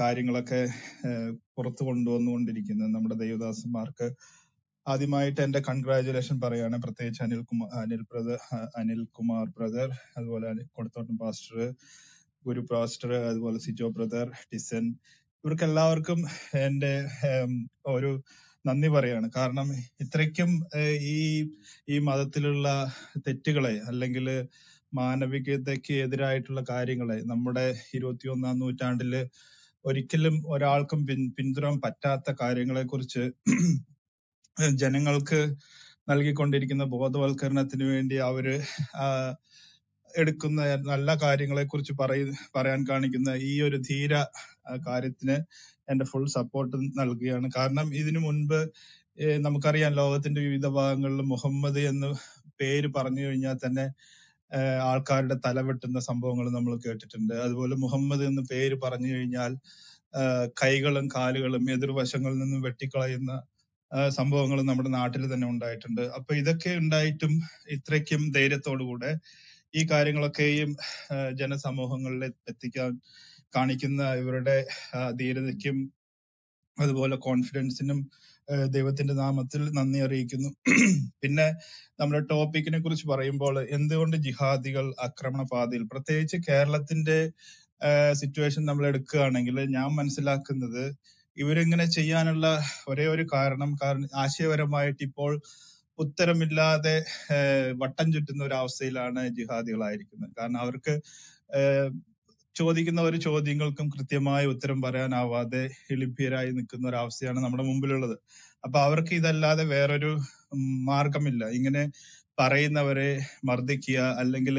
J: കാര്യങ്ങളൊക്കെ പുറത്തു കൊണ്ടുവന്നുകൊണ്ടിരിക്കുന്ന നമ്മുടെ ദേവദാസന്മാർക്ക് ആദ്യമായിട്ട് എന്റെ കൺഗ്രാചുലേഷൻ പറയുകയാണ്. പ്രത്യേകിച്ച് അനിൽ കുമാർ അനിൽ ബ്രദർ അനിൽ കുമാർ ബ്രദർ അതുപോലെ കൊടുത്തോട്ടം പാസ്റ്റർ ഗുരു പാസ്റ്റർ അതുപോലെ സിജോ ബ്രദർ ടിസൻ ഇവർക്കെല്ലാവർക്കും എന്റെ ഒരു നന്ദി പറയാണ് കാരണം ഇത്രയ്ക്കും ഈ ഈ മതത്തിലുള്ള തെറ്റുകളെ അല്ലെങ്കിൽ മാനവികതയ്ക്ക് എതിരായിട്ടുള്ള കാര്യങ്ങളെ നമ്മുടെ ഇരുപത്തിയൊന്നാം നൂറ്റാണ്ടിൽ ഒരിക്കലും ഒരാൾക്കും പിന്തുടരാൻ പറ്റാത്ത കാര്യങ്ങളെ കുറിച്ച് ജനങ്ങൾക്ക് നൽകിക്കൊണ്ടിരിക്കുന്ന ബോധവൽക്കരണത്തിന് വേണ്ടി അവർ എടുക്കുന്ന നല്ല കാര്യങ്ങളെ കുറിച്ച് പറയ പറയാൻ കാണിക്കുന്ന ഈ ഒരു ധീര കാര്യത്തിന് എന്റെ ഫുൾ സപ്പോർട്ട് നൽകുകയാണ്. കാരണം ഇതിനു മുൻപ് നമുക്കറിയാം ലോകത്തിന്റെ വിവിധ ഭാഗങ്ങളിൽ മുഹമ്മദ് എന്ന് പേര് പറഞ്ഞു കഴിഞ്ഞാൽ തന്നെ ആൾക്കാരുടെ തലവെട്ടുന്ന സംഭവങ്ങൾ നമ്മൾ കേട്ടിട്ടുണ്ട്. അതുപോലെ മുഹമ്മദ് എന്ന് പേര് പറഞ്ഞു കഴിഞ്ഞാൽ കൈകളും കാലുകളും എതിർവശങ്ങളിൽ നിന്നും വെട്ടിക്കളയുന്ന ആ, സംഭവങ്ങളും നമ്മുടെ നാട്ടിൽ തന്നെ ഉണ്ടായിട്ടുണ്ട്. അപ്പൊ ഇതൊക്കെ ഉണ്ടായിട്ടും ഇത്രയ്ക്കും ധൈര്യത്തോടുകൂടെ ഈ കാര്യങ്ങളൊക്കെയും ജനസമൂഹങ്ങളിൽ എത്തിക്കാൻ കാണിക്കുന്ന ഇവരുടെ ധീരതയ്ക്കും അതുപോലെ കോൺഫിഡൻസിനും ദൈവത്തിന്റെ നാമത്തിൽ നന്ദി അറിയിക്കുന്നു. പിന്നെ നമ്മുടെ ടോപ്പിക്കിനെ കുറിച്ച് പറയുമ്പോൾ എന്തുകൊണ്ട് ജിഹാദികൾ ആക്രമണ പാതയിൽ പ്രത്യേകിച്ച് കേരളത്തിന്റെ സിറ്റുവേഷൻ നമ്മൾ എടുക്കുകയാണെങ്കിൽ ഞാൻ മനസ്സിലാക്കുന്നത് ഇവരിങ്ങനെ ചെയ്യാനുള്ള ഒരേ ഒരു കാരണം കാരണം ആശയപരമായിട്ട് ഇപ്പോൾ ഉത്തരമില്ലാതെ വട്ടം ചുറ്റുന്ന ഒരു അവസ്ഥയിലാണ് ജിഹാദികളായിരിക്കുന്നത്. കാരണം അവർക്ക് ചോദിക്കുന്ന ഒരു ചോദ്യങ്ങൾക്കും കൃത്യമായ ഉത്തരം പറയാനാവാതെ എളിഭ്യരായി നിൽക്കുന്ന ഒരു അവസ്ഥയാണ് നമ്മുടെ മുമ്പിലുള്ളത്. അപ്പൊ അവർക്ക് ഇതല്ലാതെ വേറൊരു മാർഗമില്ല ഇങ്ങനെ പറയുന്നവരെ മർദ്ദിക്കുക അല്ലെങ്കിൽ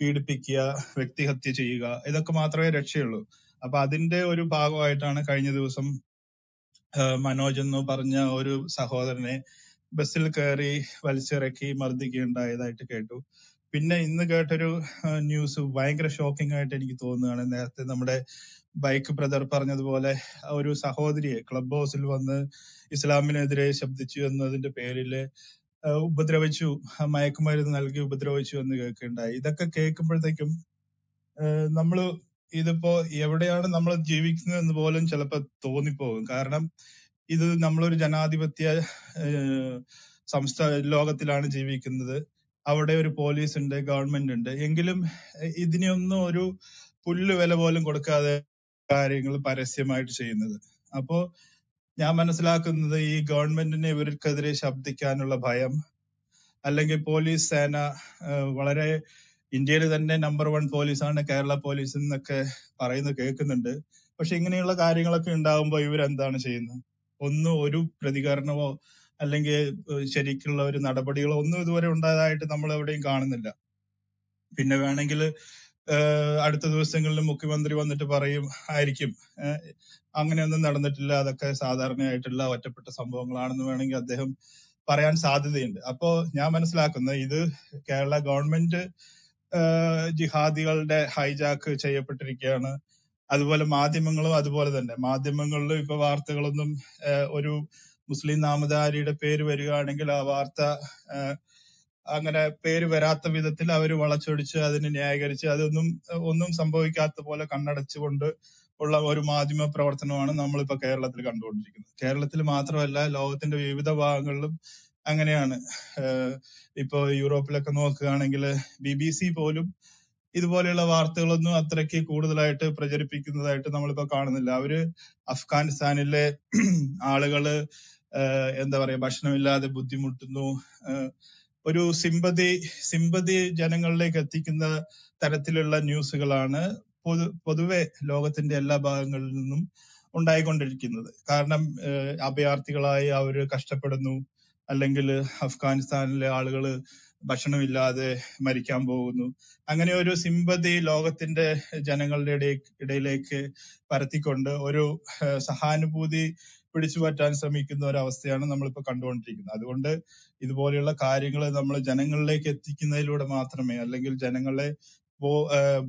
J: പീഡിപ്പിക്കുക വ്യക്തിഹത്യ ചെയ്യുക ഇതൊക്കെ മാത്രമേ രക്ഷയുള്ളൂ. അപ്പൊ അതിന്റെ ഒരു ഭാഗമായിട്ടാണ് കഴിഞ്ഞ ദിവസം മനോജ് എന്ന് പറഞ്ഞ ഒരു സഹോദരനെ ബസ്സിൽ കയറി വലിച്ചിറക്കി മർദ്ദിക്കുകയുണ്ടായതായിട്ട് കേട്ടു. പിന്നെ ഇന്ന് കേട്ടൊരു ന്യൂസ് ഭയങ്കര ഷോക്കിംഗ് ആയിട്ട് എനിക്ക് തോന്നുകയാണ്. നേരത്തെ നമ്മുടെ ബൈക്ക് ബ്രദർ പറഞ്ഞതുപോലെ ഒരു സഹോദരിയെ ക്ലബ് ഹൗസിൽ വന്ന് ഇസ്ലാമിനെതിരെ ശബ്ദിച്ചു എന്നതിന്റെ പേരിൽ ആ, ഉപദ്രവിച്ചു മയക്കുമരുന്ന് നൽകി ഉപദ്രവിച്ചു എന്ന് കേൾക്കുകയുണ്ടായി. ഇതൊക്കെ കേൾക്കുമ്പോഴത്തേക്കും നമ്മൾ ഇതിപ്പോ എവിടെയാണ് നമ്മൾ ജീവിക്കുന്നത് എന്ന് പോലും ചിലപ്പോ തോന്നിപ്പോകും. കാരണം ഇത് നമ്മളൊരു ജനാധിപത്യ സംസ്ഥാന ലോകത്തിലാണ് ജീവിക്കുന്നത്. അവിടെ ഒരു പോലീസ് ഉണ്ട് ഗവൺമെന്റ് ഉണ്ട്. എങ്കിലും ഇതിനൊന്നും ഒരു പുല്ല് വില പോലും കൊടുക്കാതെ കാര്യങ്ങൾ പരസ്യമായിട്ട് ചെയ്യുന്നത്. അപ്പോ ഞാൻ മനസ്സിലാക്കുന്നത് ഈ ഗവൺമെന്റിനെ ഇവർക്കെതിരെ ശബ്ദിക്കാനുള്ള ഭയം അല്ലെങ്കിൽ പോലീസ് സേന വളരെ ഇന്ത്യയിൽ തന്നെ നമ്പർ വൺ പോലീസാണ് കേരള പോലീസ് എന്നൊക്കെ പറയുന്നത് കേൾക്കുന്നുണ്ട്. പക്ഷെ ഇങ്ങനെയുള്ള കാര്യങ്ങളൊക്കെ ഉണ്ടാകുമ്പോൾ ഇവരെന്താണ് ചെയ്യുന്നത്? ഒന്നും ഒരു പ്രതികരണമോ അല്ലെങ്കിൽ ശരിക്കുള്ള ഒരു നടപടികളോ ഒന്നും ഇതുവരെ ഉണ്ടായതായിട്ട് നമ്മൾ എവിടെയും കാണുന്നില്ല. പിന്നെ വേണമെങ്കിൽ അടുത്ത ദിവസങ്ങളിൽ മുഖ്യമന്ത്രി വന്നിട്ട് പറയും ആയിരിക്കും. അങ്ങനെയൊന്നും നടന്നിട്ടില്ല. അതൊക്കെ സാധാരണയായിട്ടുള്ള ഒറ്റപ്പെട്ട സംഭവങ്ങളാണെന്ന് വേണമെങ്കിൽ അദ്ദേഹം പറയാൻ സാധ്യതയുണ്ട്. അപ്പോ ഞാൻ മനസ്സിലാക്കുന്നത് ഇത് കേരള ഗവൺമെന്റ് ജിഹാദികളുടെ ഹൈജാക്ക് ചെയ്യപ്പെട്ടിരിക്കുകയാണ് അതുപോലെ മാധ്യമങ്ങളും അതുപോലെ തന്നെ. മാധ്യമങ്ങളിലും ഇപ്പൊ വാർത്തകളൊന്നും ഒരു മുസ്ലിം നാമധാരിയുടെ പേര് വരികയാണെങ്കിൽ ആ വാർത്ത അങ്ങനെ പേര് വരാത്ത വിധത്തിൽ അവർ വളച്ചൊടിച്ച് അതിനെ ന്യായീകരിച്ച് അതൊന്നും ഒന്നും സംഭവിക്കാത്ത പോലെ കണ്ണടച്ചുകൊണ്ട് ഉള്ള ഒരു മാധ്യമ പ്രവർത്തനമാണ് നമ്മളിപ്പോ കേരളത്തിൽ കണ്ടുകൊണ്ടിരിക്കുന്നത്. കേരളത്തിൽ മാത്രമല്ല ലോകത്തിന്റെ വിവിധ ഭാഗങ്ങളിലും അങ്ങനെയാണ്. ഇപ്പോ യൂറോപ്പിലൊക്കെ നോക്കുകയാണെങ്കിൽ ബി ബി സി പോലും ഇതുപോലെയുള്ള വാർത്തകളൊന്നും അത്രയ്ക്ക് കൂടുതലായിട്ട് പ്രചരിപ്പിക്കുന്നതായിട്ട് നമ്മളിപ്പോ കാണുന്നില്ല. അവർ അഫ്ഗാനിസ്ഥാനിലെ ആളുകൾ എന്താ പറയാ ഭക്ഷണമില്ലാതെ ബുദ്ധിമുട്ടുന്നു. ഒരു സിമ്പതി സിമ്പതി ജനങ്ങളിലേക്ക് എത്തിക്കുന്ന തരത്തിലുള്ള ന്യൂസുകളാണ് പൊതു പൊതുവെ ലോകത്തിന്റെ എല്ലാ ഭാഗങ്ങളിൽ നിന്നും ഉണ്ടായിക്കൊണ്ടിരിക്കുന്നത്. കാരണം അഭയാർത്ഥികളായി അവർ കഷ്ടപ്പെടുന്നു. അല്ലെങ്കിൽ അഫ്ഗാനിസ്ഥാനിലെ ആളുകൾ ഭക്ഷണമില്ലാതെ മരിക്കാൻ പോകുന്നു. അങ്ങനെ ഒരു സിമ്പതി ലോകത്തിന്റെ ജനങ്ങളുടെ ഇടയിലേക്ക് പരത്തിക്കൊണ്ട് ഒരു സഹാനുഭൂതി പിടിച്ചു പറ്റാൻ ശ്രമിക്കുന്ന ഒരു അവസ്ഥയാണ് നമ്മളിപ്പോ കണ്ടുകൊണ്ടിരിക്കുന്നത്. അതുകൊണ്ട് ഇതുപോലെയുള്ള കാര്യങ്ങൾ നമ്മൾ ജനങ്ങളിലേക്ക് എത്തിക്കുന്നതിലൂടെ മാത്രമേ അല്ലെങ്കിൽ ജനങ്ങളെ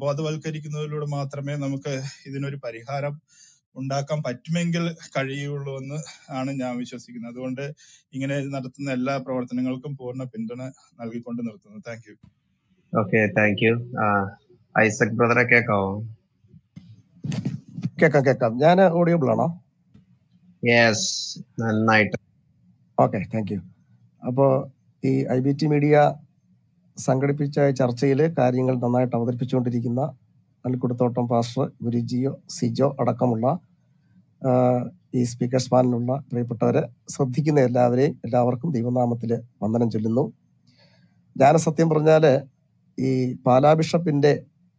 J: ബോധവൽക്കരിക്കുന്നതിലൂടെ മാത്രമേ നമുക്ക് ഇതിനൊരു പരിഹാരം ഉണ്ടാക്കാൻ പറ്റുമെങ്കിൽ കഴിയുള്ളൂ എന്ന് ആണ് ഞാൻ വിശ്വസിക്കുന്നത്. അതുകൊണ്ട് ഇങ്ങനെ നടത്തുന്ന എല്ലാ പ്രവർത്തനങ്ങൾക്കും പൂർണ പിന്തുണ നൽകിക്കൊണ്ട് നിർത്തുന്നു. Thank you
C: okay thank you Isaac ബ്രദറെ കേൾക്കാവോ
L: കേക്കാം കേക്കാം. ഞാൻ ഓഡിയബിൾ ആണോ?
C: യെസ് നന്നായിട്ട്.
L: ഓക്കെ താങ്ക് യു അപ്പോൾ ഈ ഐ ബി ടി മീഡിയ സംഘടിപ്പിച്ച ചർച്ചയിൽ കാര്യങ്ങൾ നന്നായിട്ട് അവതരിപ്പിച്ചുകൊണ്ടിരിക്കുന്ന അൽക്കുടത്തോട്ടം പാസ്റ്റർ ഗുരുജിയോ സിജോ അടക്കമുള്ള ഈ സ്പീക്കേഴ്സ് പാനലുള്ള പ്രിയപ്പെട്ടവരെ ശ്രദ്ധിക്കുന്ന എല്ലാവരെയും എല്ലാവർക്കും ദൈവനാമത്തിൽ വന്ദനം ചൊല്ലുന്നു. ഞാൻ സത്യം പറഞ്ഞാൽ ഈ പാലാ ബിഷപ്പിന്റെ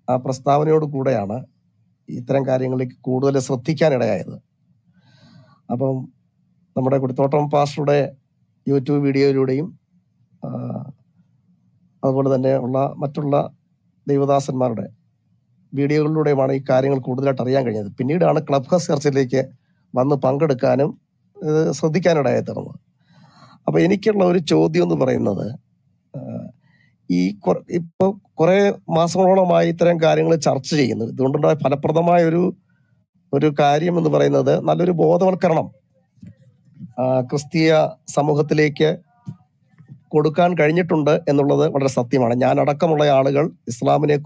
L: ആ പ്രസ്താവനയോട് കൂടെയാണ് ഇത്തരം കാര്യങ്ങളിലേക്ക് കൂടുതൽ ശ്രദ്ധിക്കാനിടയായത്. അപ്പം നമ്മുടെ കുടിത്തോട്ടം പാസ്റ്ററുടെ യൂട്യൂബ് വീഡിയോയിലൂടെയും അതുപോലെ തന്നെ ഉള്ള മറ്റുള്ള ദൈവദാസന്മാരുടെ വീഡിയോകളിലൂടെയുമാണ് ഈ കാര്യങ്ങൾ കൂടുതലായിട്ട് അറിയാൻ കഴിഞ്ഞത്. പിന്നീടാണ് ക്ലബ് ഹൗസ് ചർച്ചയിലേക്ക് വന്ന് പങ്കെടുക്കാനും ശ്രദ്ധിക്കാനിടയായി തീർന്നത് അപ്പോൾ എനിക്കുള്ള ഒരു ചോദ്യം എന്ന് പറയുന്നത് ഈ ഇപ്പോൾ കുറേ മാസങ്ങളോളമായി ഇത്തരം കാര്യങ്ങൾ ചർച്ച ചെയ്യുന്നു. ഇതുകൊണ്ടുണ്ടായ ഫലപ്രദമായ ഒരു ഒരു കാര്യം എന്ന് പറയുന്നത് നല്ലൊരു ബോധവൽക്കരണം ക്രിസ്തീയ സമൂഹത്തിലേക്ക് കൊടുക്കാൻ കഴിഞ്ഞിട്ടുണ്ട് എന്നുള്ളത് വളരെ സത്യമാണ്. ഞാൻ അടക്കമുള്ള ആളുകൾ ഇസ്ലാമിനെ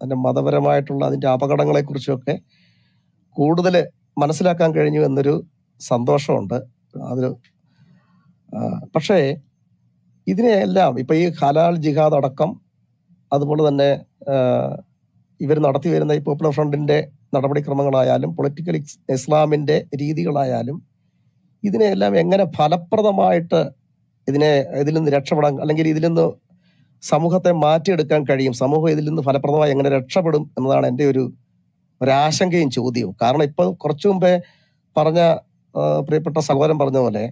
L: അതിന്റെ മതപരമായിട്ടുള്ള അതിന്റെ അപകടങ്ങളെക്കുറിച്ചൊക്കെ കുറിച്ചും കൂടുതൽ മനസ്സിലാക്കാൻ കഴിഞ്ഞു എന്നൊരു സന്തോഷമുണ്ട്. അതിൽ പക്ഷേ ഇതിനെയെല്ലാം ഇപ്പം ഈ ഹലാൽ ജിഹാദ് അടക്കം അതുപോലെ തന്നെ ഇവർ നടത്തി വരുന്ന ഈ പോപ്പുലർ ഫ്രണ്ടിന്റെ നടപടിക്രമങ്ങളായാലും പൊളിറ്റിക്കൽ ഇസ്ലാമിന്റെ രീതികളായാലും ഇതിനെയെല്ലാം എങ്ങനെ ഫലപ്രദമായിട്ട് ഇതിനെ ഇതിൽ നിന്ന് രക്ഷപ്പെടാൻ അല്ലെങ്കിൽ ഇതിൽ നിന്ന് സമൂഹത്തെ മാറ്റിയെടുക്കാൻ കഴിയും. സമൂഹം ഇതിൽ നിന്ന് ഫലപ്രദമായി എങ്ങനെ രക്ഷപ്പെടും എന്നതാണ് എന്റെ ഒരു ഒരാശങ്കയും ചോദ്യവും. കാരണം ഇപ്പൊ കുറച്ചു മുമ്പേ പറഞ്ഞ പ്രിയപ്പെട്ട സഹോദരൻ പറഞ്ഞ പോലെ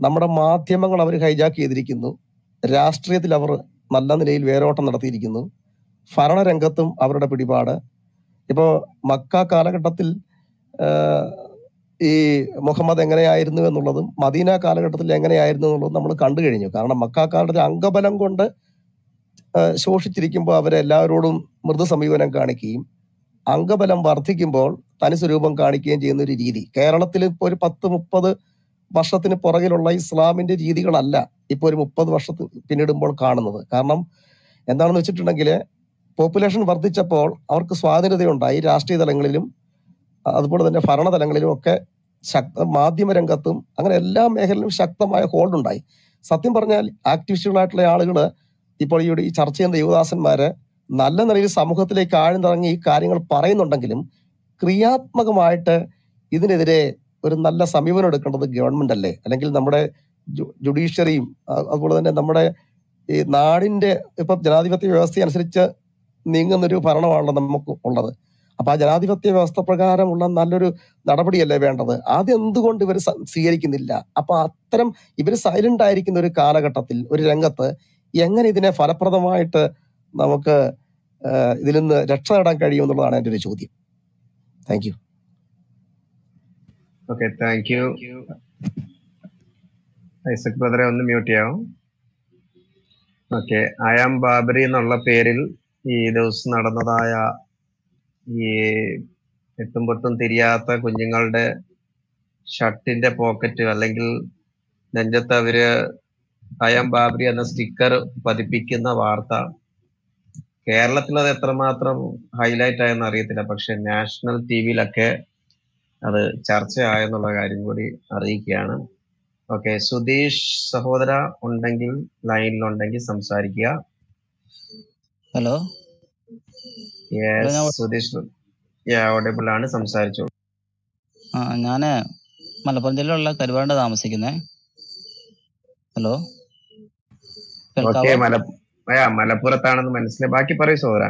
L: നമ്മുടെ മാധ്യമങ്ങൾ അവർ ഹൈജാക്ക് ചെയ്തിരിക്കുന്നു. രാഷ്ട്രീയത്തിൽ അവർ നല്ല നിലയിൽ വേരോട്ടം നടത്തിയിരിക്കുന്നു. ഭരണരംഗത്തും അവരുടെ പിടിപാട്. ഇപ്പോൾ മക്ക കാലഘട്ടത്തിൽ ഈ മുഹമ്മദ് എങ്ങനെയായിരുന്നു എന്നുള്ളതും മദീന കാലഘട്ടത്തിൽ എങ്ങനെയായിരുന്നു എന്നുള്ളതും നമ്മൾ കണ്ടു കഴിഞ്ഞു. കാരണം മക്ക കാലഘട്ടത്തിൽ അംഗബലം കൊണ്ട് ശോഷിച്ചിരിക്കുമ്പോൾ അവരെല്ലാവരോടും മൃദു സമീപനം കാണിക്കുകയും അംഗബലം വർദ്ധിക്കുമ്പോൾ തനി സ്വരൂപം കാണിക്കുകയും ചെയ്യുന്ന ഒരു രീതി. കേരളത്തിൽ ഇപ്പോൾ ഒരു പത്ത് മുപ്പത് വർഷത്തിന് പുറകിലുള്ള ഇസ്ലാമിന്റെ രീതികളല്ല ഇപ്പോൾ ഒരു മുപ്പത് വർഷത്തിന് പിന്നിടുമ്പോൾ കാണുന്നത്. കാരണം എന്താണെന്ന് വെച്ചിട്ടുണ്ടെങ്കിൽ പോപ്പുലേഷൻ വർദ്ധിച്ചപ്പോൾ അവർക്ക് സ്വാതന്ത്ര്യതയുണ്ടായി. രാഷ്ട്രീയ തലങ്ങളിലും അതുപോലെ തന്നെ ഭരണതലങ്ങളിലും ഒക്കെ ശക്ത മാധ്യമ രംഗത്തും അങ്ങനെ എല്ലാ മേഖലയിലും ശക്തമായ ഹോൾഡ് ഉണ്ടായി സത്യം പറഞ്ഞാൽ ആക്ടിവിസ്റ്റുകളായിട്ടുള്ള ആളുകൾ ഇപ്പോൾ ഈ ഈ ചർച്ച ചെയ്യുന്ന യുവദാസന്മാര് നല്ല നിലയിൽ സമൂഹത്തിലേക്ക് ആഴ്ന്നിറങ്ങി ഈ കാര്യങ്ങൾ പറയുന്നുണ്ടെങ്കിലും ക്രിയാത്മകമായിട്ട് ഇതിനെതിരെ ഒരു നല്ല സമീപനം എടുക്കേണ്ടത് ഗവൺമെന്റ് അല്ലേ? അല്ലെങ്കിൽ നമ്മുടെ ജുഡീഷ്യറിയും അതുപോലെ തന്നെ നമ്മുടെ ഈ നാടിന്റെ ഇപ്പൊ ജനാധിപത്യ വ്യവസ്ഥ അനുസരിച്ച് നീങ്ങുന്നൊരു ഭരണമാണല്ലോ നമുക്ക് ഉള്ളത്. അപ്പൊ ആ ജനാധിപത്യ വ്യവസ്ഥ പ്രകാരമുള്ള നല്ലൊരു നടപടിയല്ലേ വേണ്ടത്? അതെന്തുകൊണ്ട് ഇവർ സ്വീകരിക്കുന്നില്ല? അപ്പൊ അത്തരം ഇവർ സൈലന്റ് ആയിരിക്കുന്ന ഒരു കാലഘട്ടത്തിൽ ഒരു രംഗത്ത് എങ്ങനെ ഇതിനെ ഫലപ്രദമായിട്ട് നമുക്ക് ഇതിൽ നിന്ന് രക്ഷ നേടാൻ കഴിയും എന്നുള്ളതാണ് എന്റെ ഒരു ചോദ്യം. Thank you
C: okay thank you Isaac ബ്രദറെ ഒന്ന് മ്യൂട്ട് ചെയ്യാവും. ഓക്കെ അയാം ബാബറി എന്നുള്ള പേരിൽ ഈ ദിവസം നടന്നതായ ഈ എട്ടും പൊട്ടും തിരിയാത്ത കുഞ്ഞുങ്ങളുടെ ഷർട്ടിന്റെ പോക്കറ്റ് അല്ലെങ്കിൽ നെഞ്ചത്ത് അവർ അയാം ബാബ്രി എന്ന സ്റ്റിക്കർ പതിപ്പിക്കുന്ന വാർത്ത. കേരളത്തിൽ അത് എത്രമാത്രം ഹൈലൈറ്റ് ആയെന്ന് അറിയത്തില്ല. പക്ഷെ നാഷണൽ ടി വിയിലൊക്കെ അത് ചർച്ചയായെന്നുള്ള കാര്യം കൂടി അറിയിക്കുകയാണ്. ഓക്കെ സുധീഷ് സഹോദര ഉണ്ടെങ്കിൽ ലൈനിലുണ്ടെങ്കിൽ സംസാരിക്കുക.
M: ഹലോ ഞാൻ
C: സുധീഷ്. ഓഡിയബിൾ ആണ്. സംസാരിച്ചു.
M: ആ ഞാൻ മലപ്പുറം ജില്ലയിലുള്ള കരുവാണ്ട് താമസിക്കുന്നേ. ഹലോ
C: ഓക്കെ മലപ്പുറത്താണെന്ന് മനസ്സിലായി. ബാക്കി പറയൂ സോറ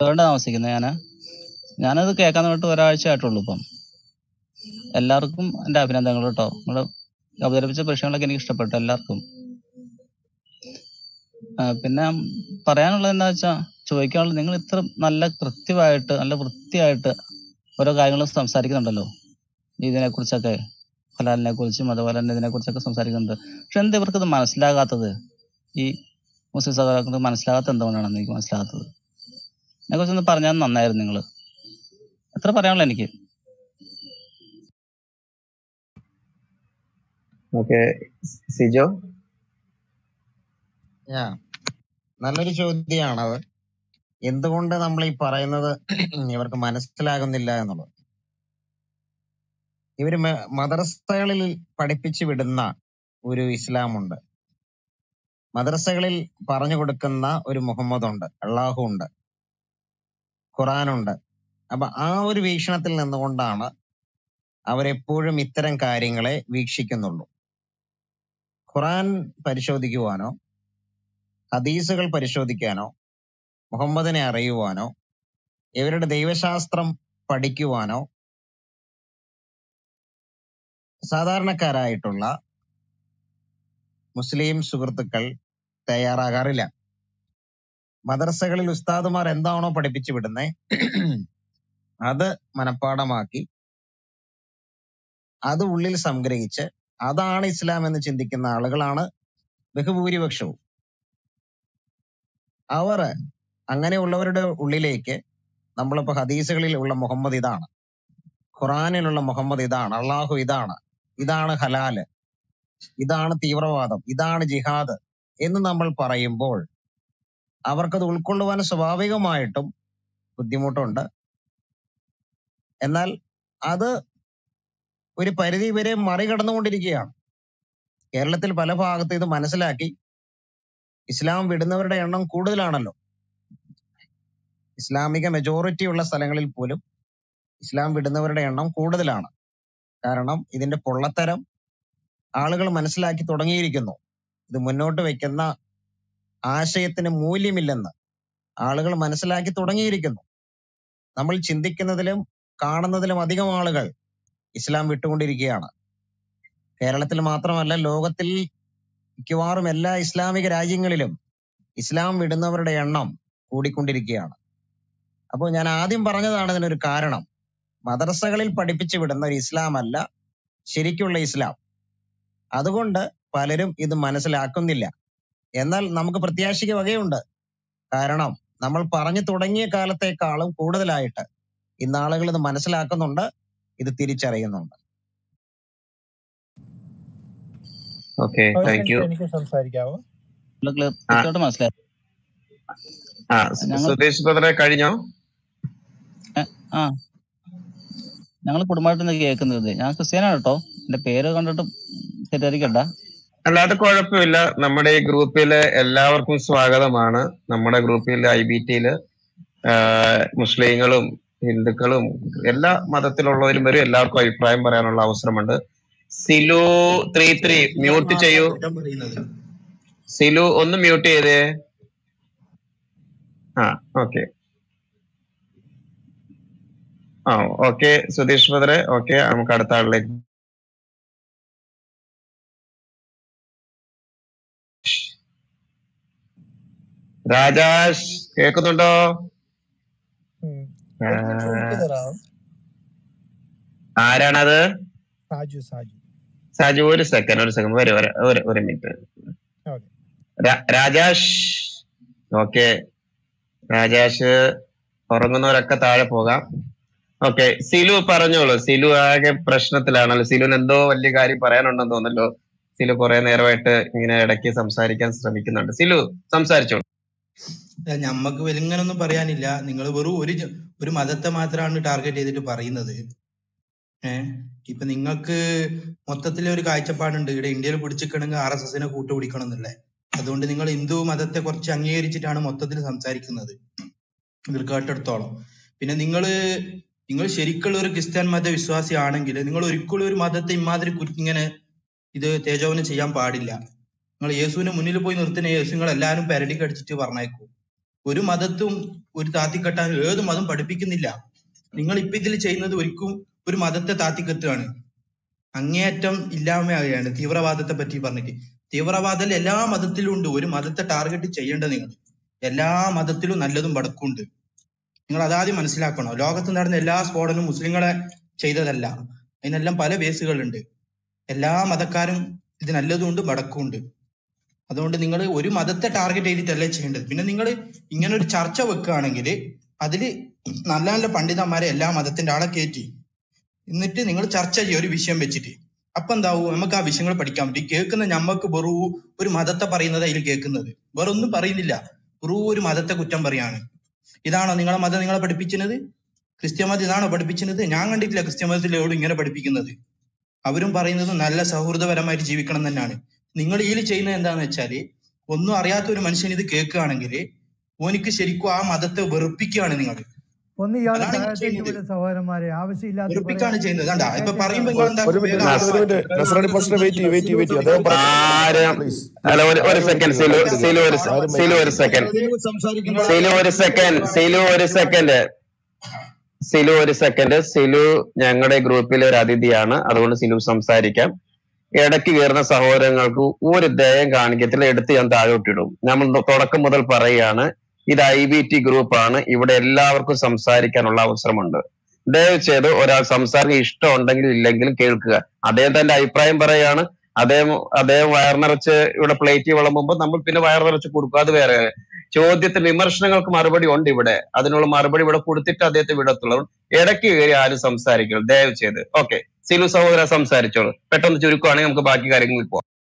M: കരുവാണ്ട് താമസിക്കുന്നത് ഞാൻ. ഞാനത് കേൾക്കാൻ തൊട്ട് ഒരാഴ്ച ആയിട്ടുള്ളൂ ഇപ്പം. എല്ലാവർക്കും എന്റെ അഭിനന്ദനങ്ങൾ കേട്ടോ. നിങ്ങൾ അവതരിപ്പിച്ച പ്രശ്നങ്ങളൊക്കെ എനിക്ക് ഇഷ്ടപ്പെട്ടു എല്ലാവർക്കും. പിന്നെ പറയാനുള്ളത് എന്താ വെച്ചാ ചോദിക്കാനുള്ളത് നിങ്ങൾ ഇത്ര നല്ല കൃത്യമായിട്ട് നല്ല വൃത്തിയായിട്ട് ഓരോ കാര്യങ്ങളും സംസാരിക്കുന്നുണ്ടല്ലോ. ഇതിനെ കുറിച്ചൊക്കെ ഹലാലിനെ കുറിച്ചും അതുപോലെ തന്നെ ഇതിനെ കുറിച്ചൊക്കെ സംസാരിക്കുന്നുണ്ട്. പക്ഷെ എന്താ ഇവർക്ക് ഇത് മനസ്സിലാകാത്തത്? ഈ മുസ്ലിം സഹോദരങ്ങൾക്ക് മനസ്സിലാകാത്ത എന്തുകൊണ്ടാണെന്ന് എനിക്ക് മനസ്സിലാകാത്തത്? എന്നെ കുറിച്ച് ഒന്ന് പറഞ്ഞാൽ നന്നായിരുന്നു നിങ്ങൾ എത്ര പറയാനുള്ളൂ എനിക്ക്?
C: ഓക്കെ സിജോ?
D: നല്ലൊരു ചോദ്യമാണ് അത് എന്തുകൊണ്ട് നമ്മൾ ഈ പറയുന്നത് ഇവർക്ക് മനസ്സിലാകുന്നില്ല എന്നുള്ളത്? ഇവർ മ- മദ്രസകളിൽ പഠിപ്പിച്ചു വിടുന്ന ഒരു ഇസ്ലാമുണ്ട്. മദ്രസകളിൽ പറഞ്ഞു കൊടുക്കുന്ന ഒരു മുഹമ്മദ് ഉണ്ട് അള്ളാഹു ഉണ്ട് ഖുറാനുണ്ട്. അപ്പൊ ആ ഒരു വീക്ഷണത്തിൽ നിന്നുകൊണ്ടാണ് അവരെപ്പോഴും ഇത്തരം കാര്യങ്ങളെ വീക്ഷിക്കുന്നുള്ളൂ. ഖുറാൻ പരിശോധിക്കുവാനോ ഹദീസുകൾ പരിശോധിക്കാനോ മുഹമ്മദിനെ അറിയുവാനോ ഇവരുടെ ദൈവശാസ്ത്രം പഠിക്കുവാനോ സാധാരണക്കാരായിട്ടുള്ള മുസ്ലിം സുഹൃത്തുക്കൾ തയ്യാറാകാറില്ല. മദർസകളിൽ ഉസ്താദുമാർ എന്താണോ പഠിപ്പിച്ചു വിടുന്നത് അത് മനഃപ്പാടമാക്കി അത് ഉള്ളിൽ സംഗ്രഹിച്ച് അതാണ് ഇസ്ലാം എന്ന് ചിന്തിക്കുന്ന ആളുകളാണ് ബഹുഭൂരിപക്ഷവും. അവർ അങ്ങനെയുള്ളവരുടെ ഉള്ളിലേക്ക് നമ്മളിപ്പോ ഹദീസുകളിൽ ഉള്ള മുഹമ്മദ് ഇതാണ് ഖുറാനിലുള്ള മുഹമ്മദ് ഇതാണ് അള്ളാഹു ഇതാണ് ഇതാണ് ഹലാൽ ഇതാണ് തീവ്രവാദം ഇതാണ് ജിഹാദ് എന്ന് നമ്മൾ പറയുമ്പോൾ അവർക്കത് ഉൾക്കൊള്ളുവാൻ സ്വാഭാവികമായിട്ടും ബുദ്ധിമുട്ടുണ്ട്. എന്നാൽ അത് ഒരു പരിധി വരെ മറികടന്നുകൊണ്ടിരിക്കുകയാണ്. കേരളത്തിൽ പല ഭാഗത്ത് ഇത് മനസ്സിലാക്കി ഇസ്ലാം വിടുന്നവരുടെ എണ്ണം കൂടുതലാണല്ലോ. ഇസ്ലാമിക മെജോറിറ്റി ഉള്ള സ്ഥലങ്ങളിൽ പോലും ഇസ്ലാം വിടുന്നവരുടെ എണ്ണം കൂടുതലാണ്. കാരണം ഇതിന്റെ പൊള്ളത്തരം ആളുകൾ മനസ്സിലാക്കി തുടങ്ങിയിരിക്കുന്നു. ഇത് മുന്നോട്ട് വെക്കുന്ന ആശയത്തിന് മൂല്യമില്ലെന്ന് ആളുകൾ മനസ്സിലാക്കി തുടങ്ങിയിരിക്കുന്നു. നമ്മൾ ചിന്തിക്കുന്നതിലും കാണുന്നതിലും അധികം ആളുകൾ ഇസ്ലാം വിട്ടുകൊണ്ടിരിക്കുകയാണ്. കേരളത്തിൽ മാത്രമല്ല ലോകത്തിൽ മിക്കവാറും എല്ലാ ഇസ്ലാമിക രാജ്യങ്ങളിലും ഇസ്ലാം വിടുന്നവരുടെ എണ്ണം കൂടിക്കൊണ്ടിരിക്കുകയാണ്. അപ്പോൾ ഞാൻ ആദ്യം പറഞ്ഞതാണ് ഇതിനൊരു കാരണം. മദ്രസകളിൽ പഠിപ്പിച്ചു വിടുന്ന ഒരു ഇസ്ലാം അല്ല ശരിക്കുള്ള ഇസ്ലാം. അതുകൊണ്ട് പലരും ഇത് മനസ്സിലാക്കുന്നില്ല. എന്നാൽ നമുക്ക് പ്രത്യാശയ്ക്ക് വകയുണ്ട്. കാരണം നമ്മൾ പറഞ്ഞു തുടങ്ങിയ കാലത്തേക്കാളും കൂടുതലായിട്ട് ഇന്ന് ആളുകൾ ഇത് മനസ്സിലാക്കുന്നുണ്ട് ഇത് തിരിച്ചറിയുന്നുണ്ട്.
C: Okay thank you.
K: എനിക്ക് സംസാരിക്കാവോ?
M: മനസ്സിലായി.
C: സുധീഷ് ബ്രദറെ കഴിഞ്ഞോ?
M: ആ ഞങ്ങൾ കുടുംബമായിട്ട് നിന്ന് കേൾക്കുന്നത് ഞാൻ ക്രിസ്ത്യാനാണ് കേട്ടോ. എന്റെ പേര് കണ്ടിട്ട് തെറ്റിദ്ധരിക്കണ്ട.
C: അല്ലാതെ കുഴപ്പമില്ല. നമ്മുടെ ഈ ഗ്രൂപ്പിൽ എല്ലാവർക്കും സ്വാഗതമാണ്. നമ്മുടെ ഗ്രൂപ്പിൽ ഐ ബി ടിയിൽ മുസ്ലിങ്ങളും ഹിന്ദുക്കളും എല്ലാ മതത്തിലുള്ളവരും വരും. എല്ലാവർക്കും അഭിപ്രായം പറയാനുള്ള അവസരമുണ്ട്. സിലു ത്രീ ത്രീ മ്യൂട്ട് ചെയ്യൂ. സിലു ഒന്ന് മ്യൂട്ട് ചെയ്തേ. ആ ഓക്കെ ആ ഓക്കെ സുധീഷ് ഭദ്രെ ഓക്കെ നമുക്ക് അടുത്ത ആളിലേക്ക് രാജാഷ് കേൾക്കുന്നുണ്ടോ?
K: തരാം
C: ആരാണത്?
K: സാജു സാജു.
C: സാജു ഒരു സെക്കൻഡ് ഒരു സെക്കൻഡ് വരെ ഒരു ഒരു- മിനിറ്റ് രാജാഷ്. ഓക്കെ. രാജാഷ് ഉറങ്ങുന്നവരൊക്കെ താഴെ പോകാം. ഓക്കെ സിലു പറഞ്ഞോളൂ. സിലു ആകെ പ്രശ്നത്തിലാണല്ലോ. സിലുവിന് എന്തോ വലിയ കാര്യം പറയാനുണ്ടെന്ന് തോന്നല്ലോ സിലു കുറെ നേരമായിട്ട് ഇങ്ങനെ ഇടയ്ക്ക് സംസാരിക്കാൻ ശ്രമിക്കുന്നുണ്ട്. സിലു സംസാരിച്ചോളൂ.
N: ഞമ്മക്ക് വെലിങ്ങനൊന്നും പറയാനില്ല. നിങ്ങൾ വെറും ഒരു ഒരു മതത്തെ മാത്രമാണ് ടാർഗറ്റ് ചെയ്തിട്ട് പറയുന്നത്. ഏഹ് ഇപ്പൊ നിങ്ങൾക്ക് മൊത്തത്തിലെ ഒരു കാഴ്ചപ്പാടുണ്ട്. ഇവിടെ ഇന്ത്യയിൽ പിടിച്ചിക്കണമെങ്കിൽ ആർ എസ് എസിനെ കൂട്ടുപിടിക്കണം എന്നുള്ളത് അതുകൊണ്ട് നിങ്ങൾ ഹിന്ദു മതത്തെ കുറച്ച് അംഗീകരിച്ചിട്ടാണ് മൊത്തത്തിൽ സംസാരിക്കുന്നത്. കേട്ടെടുത്തോളം പിന്നെ നിങ്ങൾ നിങ്ങൾ ശരിക്കുള്ള ഒരു ക്രിസ്ത്യൻ മത വിശ്വാസി ആണെങ്കിൽ നിങ്ങൾ ഒരിക്കലും ഒരു മതത്തെ ഇമാതിരി ഇങ്ങനെ ഇത് തേജോവനം ചെയ്യാൻ പാടില്ല. നിങ്ങൾ യേശുവിന് മുന്നിൽ പോയി നിർത്തുന്ന യേശു നിങ്ങൾ എല്ലാവരും പെരടി കടിച്ചിട്ട് പറഞ്ഞേക്കൂ. ഒരു മതത്തും ഒരു താത്തിക്കെട്ടാൻ ഏത് മതം പഠിപ്പിക്കുന്നില്ല. നിങ്ങൾ ഇപ്പൊ ഇതിൽ ചെയ്യുന്നത് ഒരിക്കലും ഒരു മതത്തെ താത്തിക്കെട്ടുകയാണ് അങ്ങേയറ്റം ഇല്ലായ്മയാകുകയാണ് തീവ്രവാദത്തെ പറ്റി പറഞ്ഞിട്ട്. തീവ്രവാദം എല്ലാ മതത്തിലും ഉണ്ട്. ഒരു മതത്തെ ടാർഗറ്റ് ചെയ്യേണ്ട നിങ്ങൾ. എല്ലാ മതത്തിലും നല്ലതും വടക്കുണ്ട് നിങ്ങൾ അതാദ്യം മനസ്സിലാക്കണം. ലോകത്ത് നടന്ന എല്ലാ സ്ഫോടനവും മുസ്ലിങ്ങളെ ചെയ്തതല്ല. അതിനെല്ലാം പല ബേസുകളുണ്ട് എല്ലാ മതക്കാരും ഇത് നല്ലതുണ്ട് വടക്കുണ്ട് അതുകൊണ്ട് നിങ്ങൾ ഒരു മതത്തെ ടാർഗറ്റ് ചെയ്തിട്ടല്ലേ ചെയ്യേണ്ടത്. പിന്നെ നിങ്ങൾ ഇങ്ങനെ ഒരു ചർച്ച വെക്കുകയാണെങ്കിൽ അതിൽ നല്ല നല്ല പണ്ഡിതന്മാരെ എല്ലാ മതത്തിന്റെ ആളെ കയറ്റി എന്നിട്ട് നിങ്ങൾ ചർച്ച ചെയ്യുക ഒരു വിഷയം വെച്ചിട്ട്. അപ്പൊ എന്താവും? നമുക്ക് ആ വിഷയങ്ങൾ പഠിക്കാൻ പറ്റും. കേൾക്കുന്ന നമ്മക്ക് വെറു ഒരു മതത്തെ പറയുന്നത് അതിൽ കേൾക്കുന്നത്. വേറെ ഒന്നും പറയുന്നില്ല. വെറു ഒരു മതത്തെ കുറ്റം പറയാണ്. ഇതാണോ നിങ്ങളെ മതം നിങ്ങളെ പഠിപ്പിക്കുന്നത് ക്രിസ്ത്യ മതം ഇതാണോ പഠിപ്പിക്കുന്നത് ഞാൻ കണ്ടിട്ടില്ല ക്രിസ്ത്യ മതത്തിൽ എവിടെ ഇങ്ങനെ പഠിപ്പിക്കുന്നത്. അവരും പറയുന്നത് നല്ല സൗഹൃദപരമായിട്ട് ജീവിക്കണം തന്നെയാണ്. നിങ്ങൾ ഇതിൽ ചെയ്യുന്നത് എന്താന്ന് വെച്ചാൽ ഒന്നും അറിയാത്ത ഒരു മനുഷ്യൻ ഇത് കേൾക്കുകയാണെങ്കിൽ ഓനിക്ക് ശരിക്കും ആ മതത്തെ വെറുപ്പിക്കുകയാണ് നിങ്ങൾ.
O: ഒന്ന് ഇയാളെ സഹോദരന്മാരെ ആവശ്യമില്ലാത്ത
N: വെറുപ്പിക്കാണ് ചെയ്യുന്നത്. കണ്ടാ ഇപ്പൊ
O: കേൾക്കാൻ
N: പറയുമ്പോ എന്താ
F: ഒരു മിനിറ്റ് ഒരു
C: സെക്കൻഡ് ഒരു സിലു ഒരു സെക്കൻഡ് സിലു ഒരു സെക്കൻഡ് സിലു ഞങ്ങളുടെ ഗ്രൂപ്പിലെ ഒരു അതിഥിയാണ്. അതുകൊണ്ട് സിലു സംസാരിക്കാം. ഇടയ്ക്ക് കയറുന്ന സഹോദരങ്ങൾക്ക് ഒരു ദയം കാണിക്കത്തില്ല എടുത്ത് ഞാൻ താഴോട്ടിടും. നമ്മൾ തുടക്കം മുതൽ പറയുകയാണ് ഇത് ഐ ബി ടി ഗ്രൂപ്പാണ് ഇവിടെ എല്ലാവർക്കും സംസാരിക്കാനുള്ള അവസരമുണ്ട്. ദയവ് ചെയ്ത് ഒരാൾ സംസാരിക്കാൻ ഇഷ്ടം ഉണ്ടെങ്കിലും ഇല്ലെങ്കിലും കേൾക്കുക. അദ്ദേഹം തന്റെ അഭിപ്രായം പറയുകയാണ്. അദ്ദേഹം അദ്ദേഹം വയർ നിറച്ച് ഇവിടെ പ്ലേറ്റ് വിളമ്പുമ്പോൾ നമ്മൾ പിന്നെ വയർ നിറച്ച് കൊടുക്കുക അത് വേറെ. ചോദ്യത്തിന് വിമർശനങ്ങൾക്ക് മറുപടി ഉണ്ട് ഇവിടെ. അതിനുള്ള മറുപടി ഇവിടെ കൊടുത്തിട്ട് അദ്ദേഹത്തെ വിടത്തുള്ളൂ ഇടയ്ക്ക് കയറി ആരും സംസാരിക്കണം ദയവ് ചെയ്ത് ഓക്കെ. സിലു സഹോദര സംസാരിച്ചോളൂ. പെട്ടെന്ന് ചുരുക്കുവാണെങ്കിൽ നമുക്ക് ബാക്കി കാര്യങ്ങളിൽ പോവാം.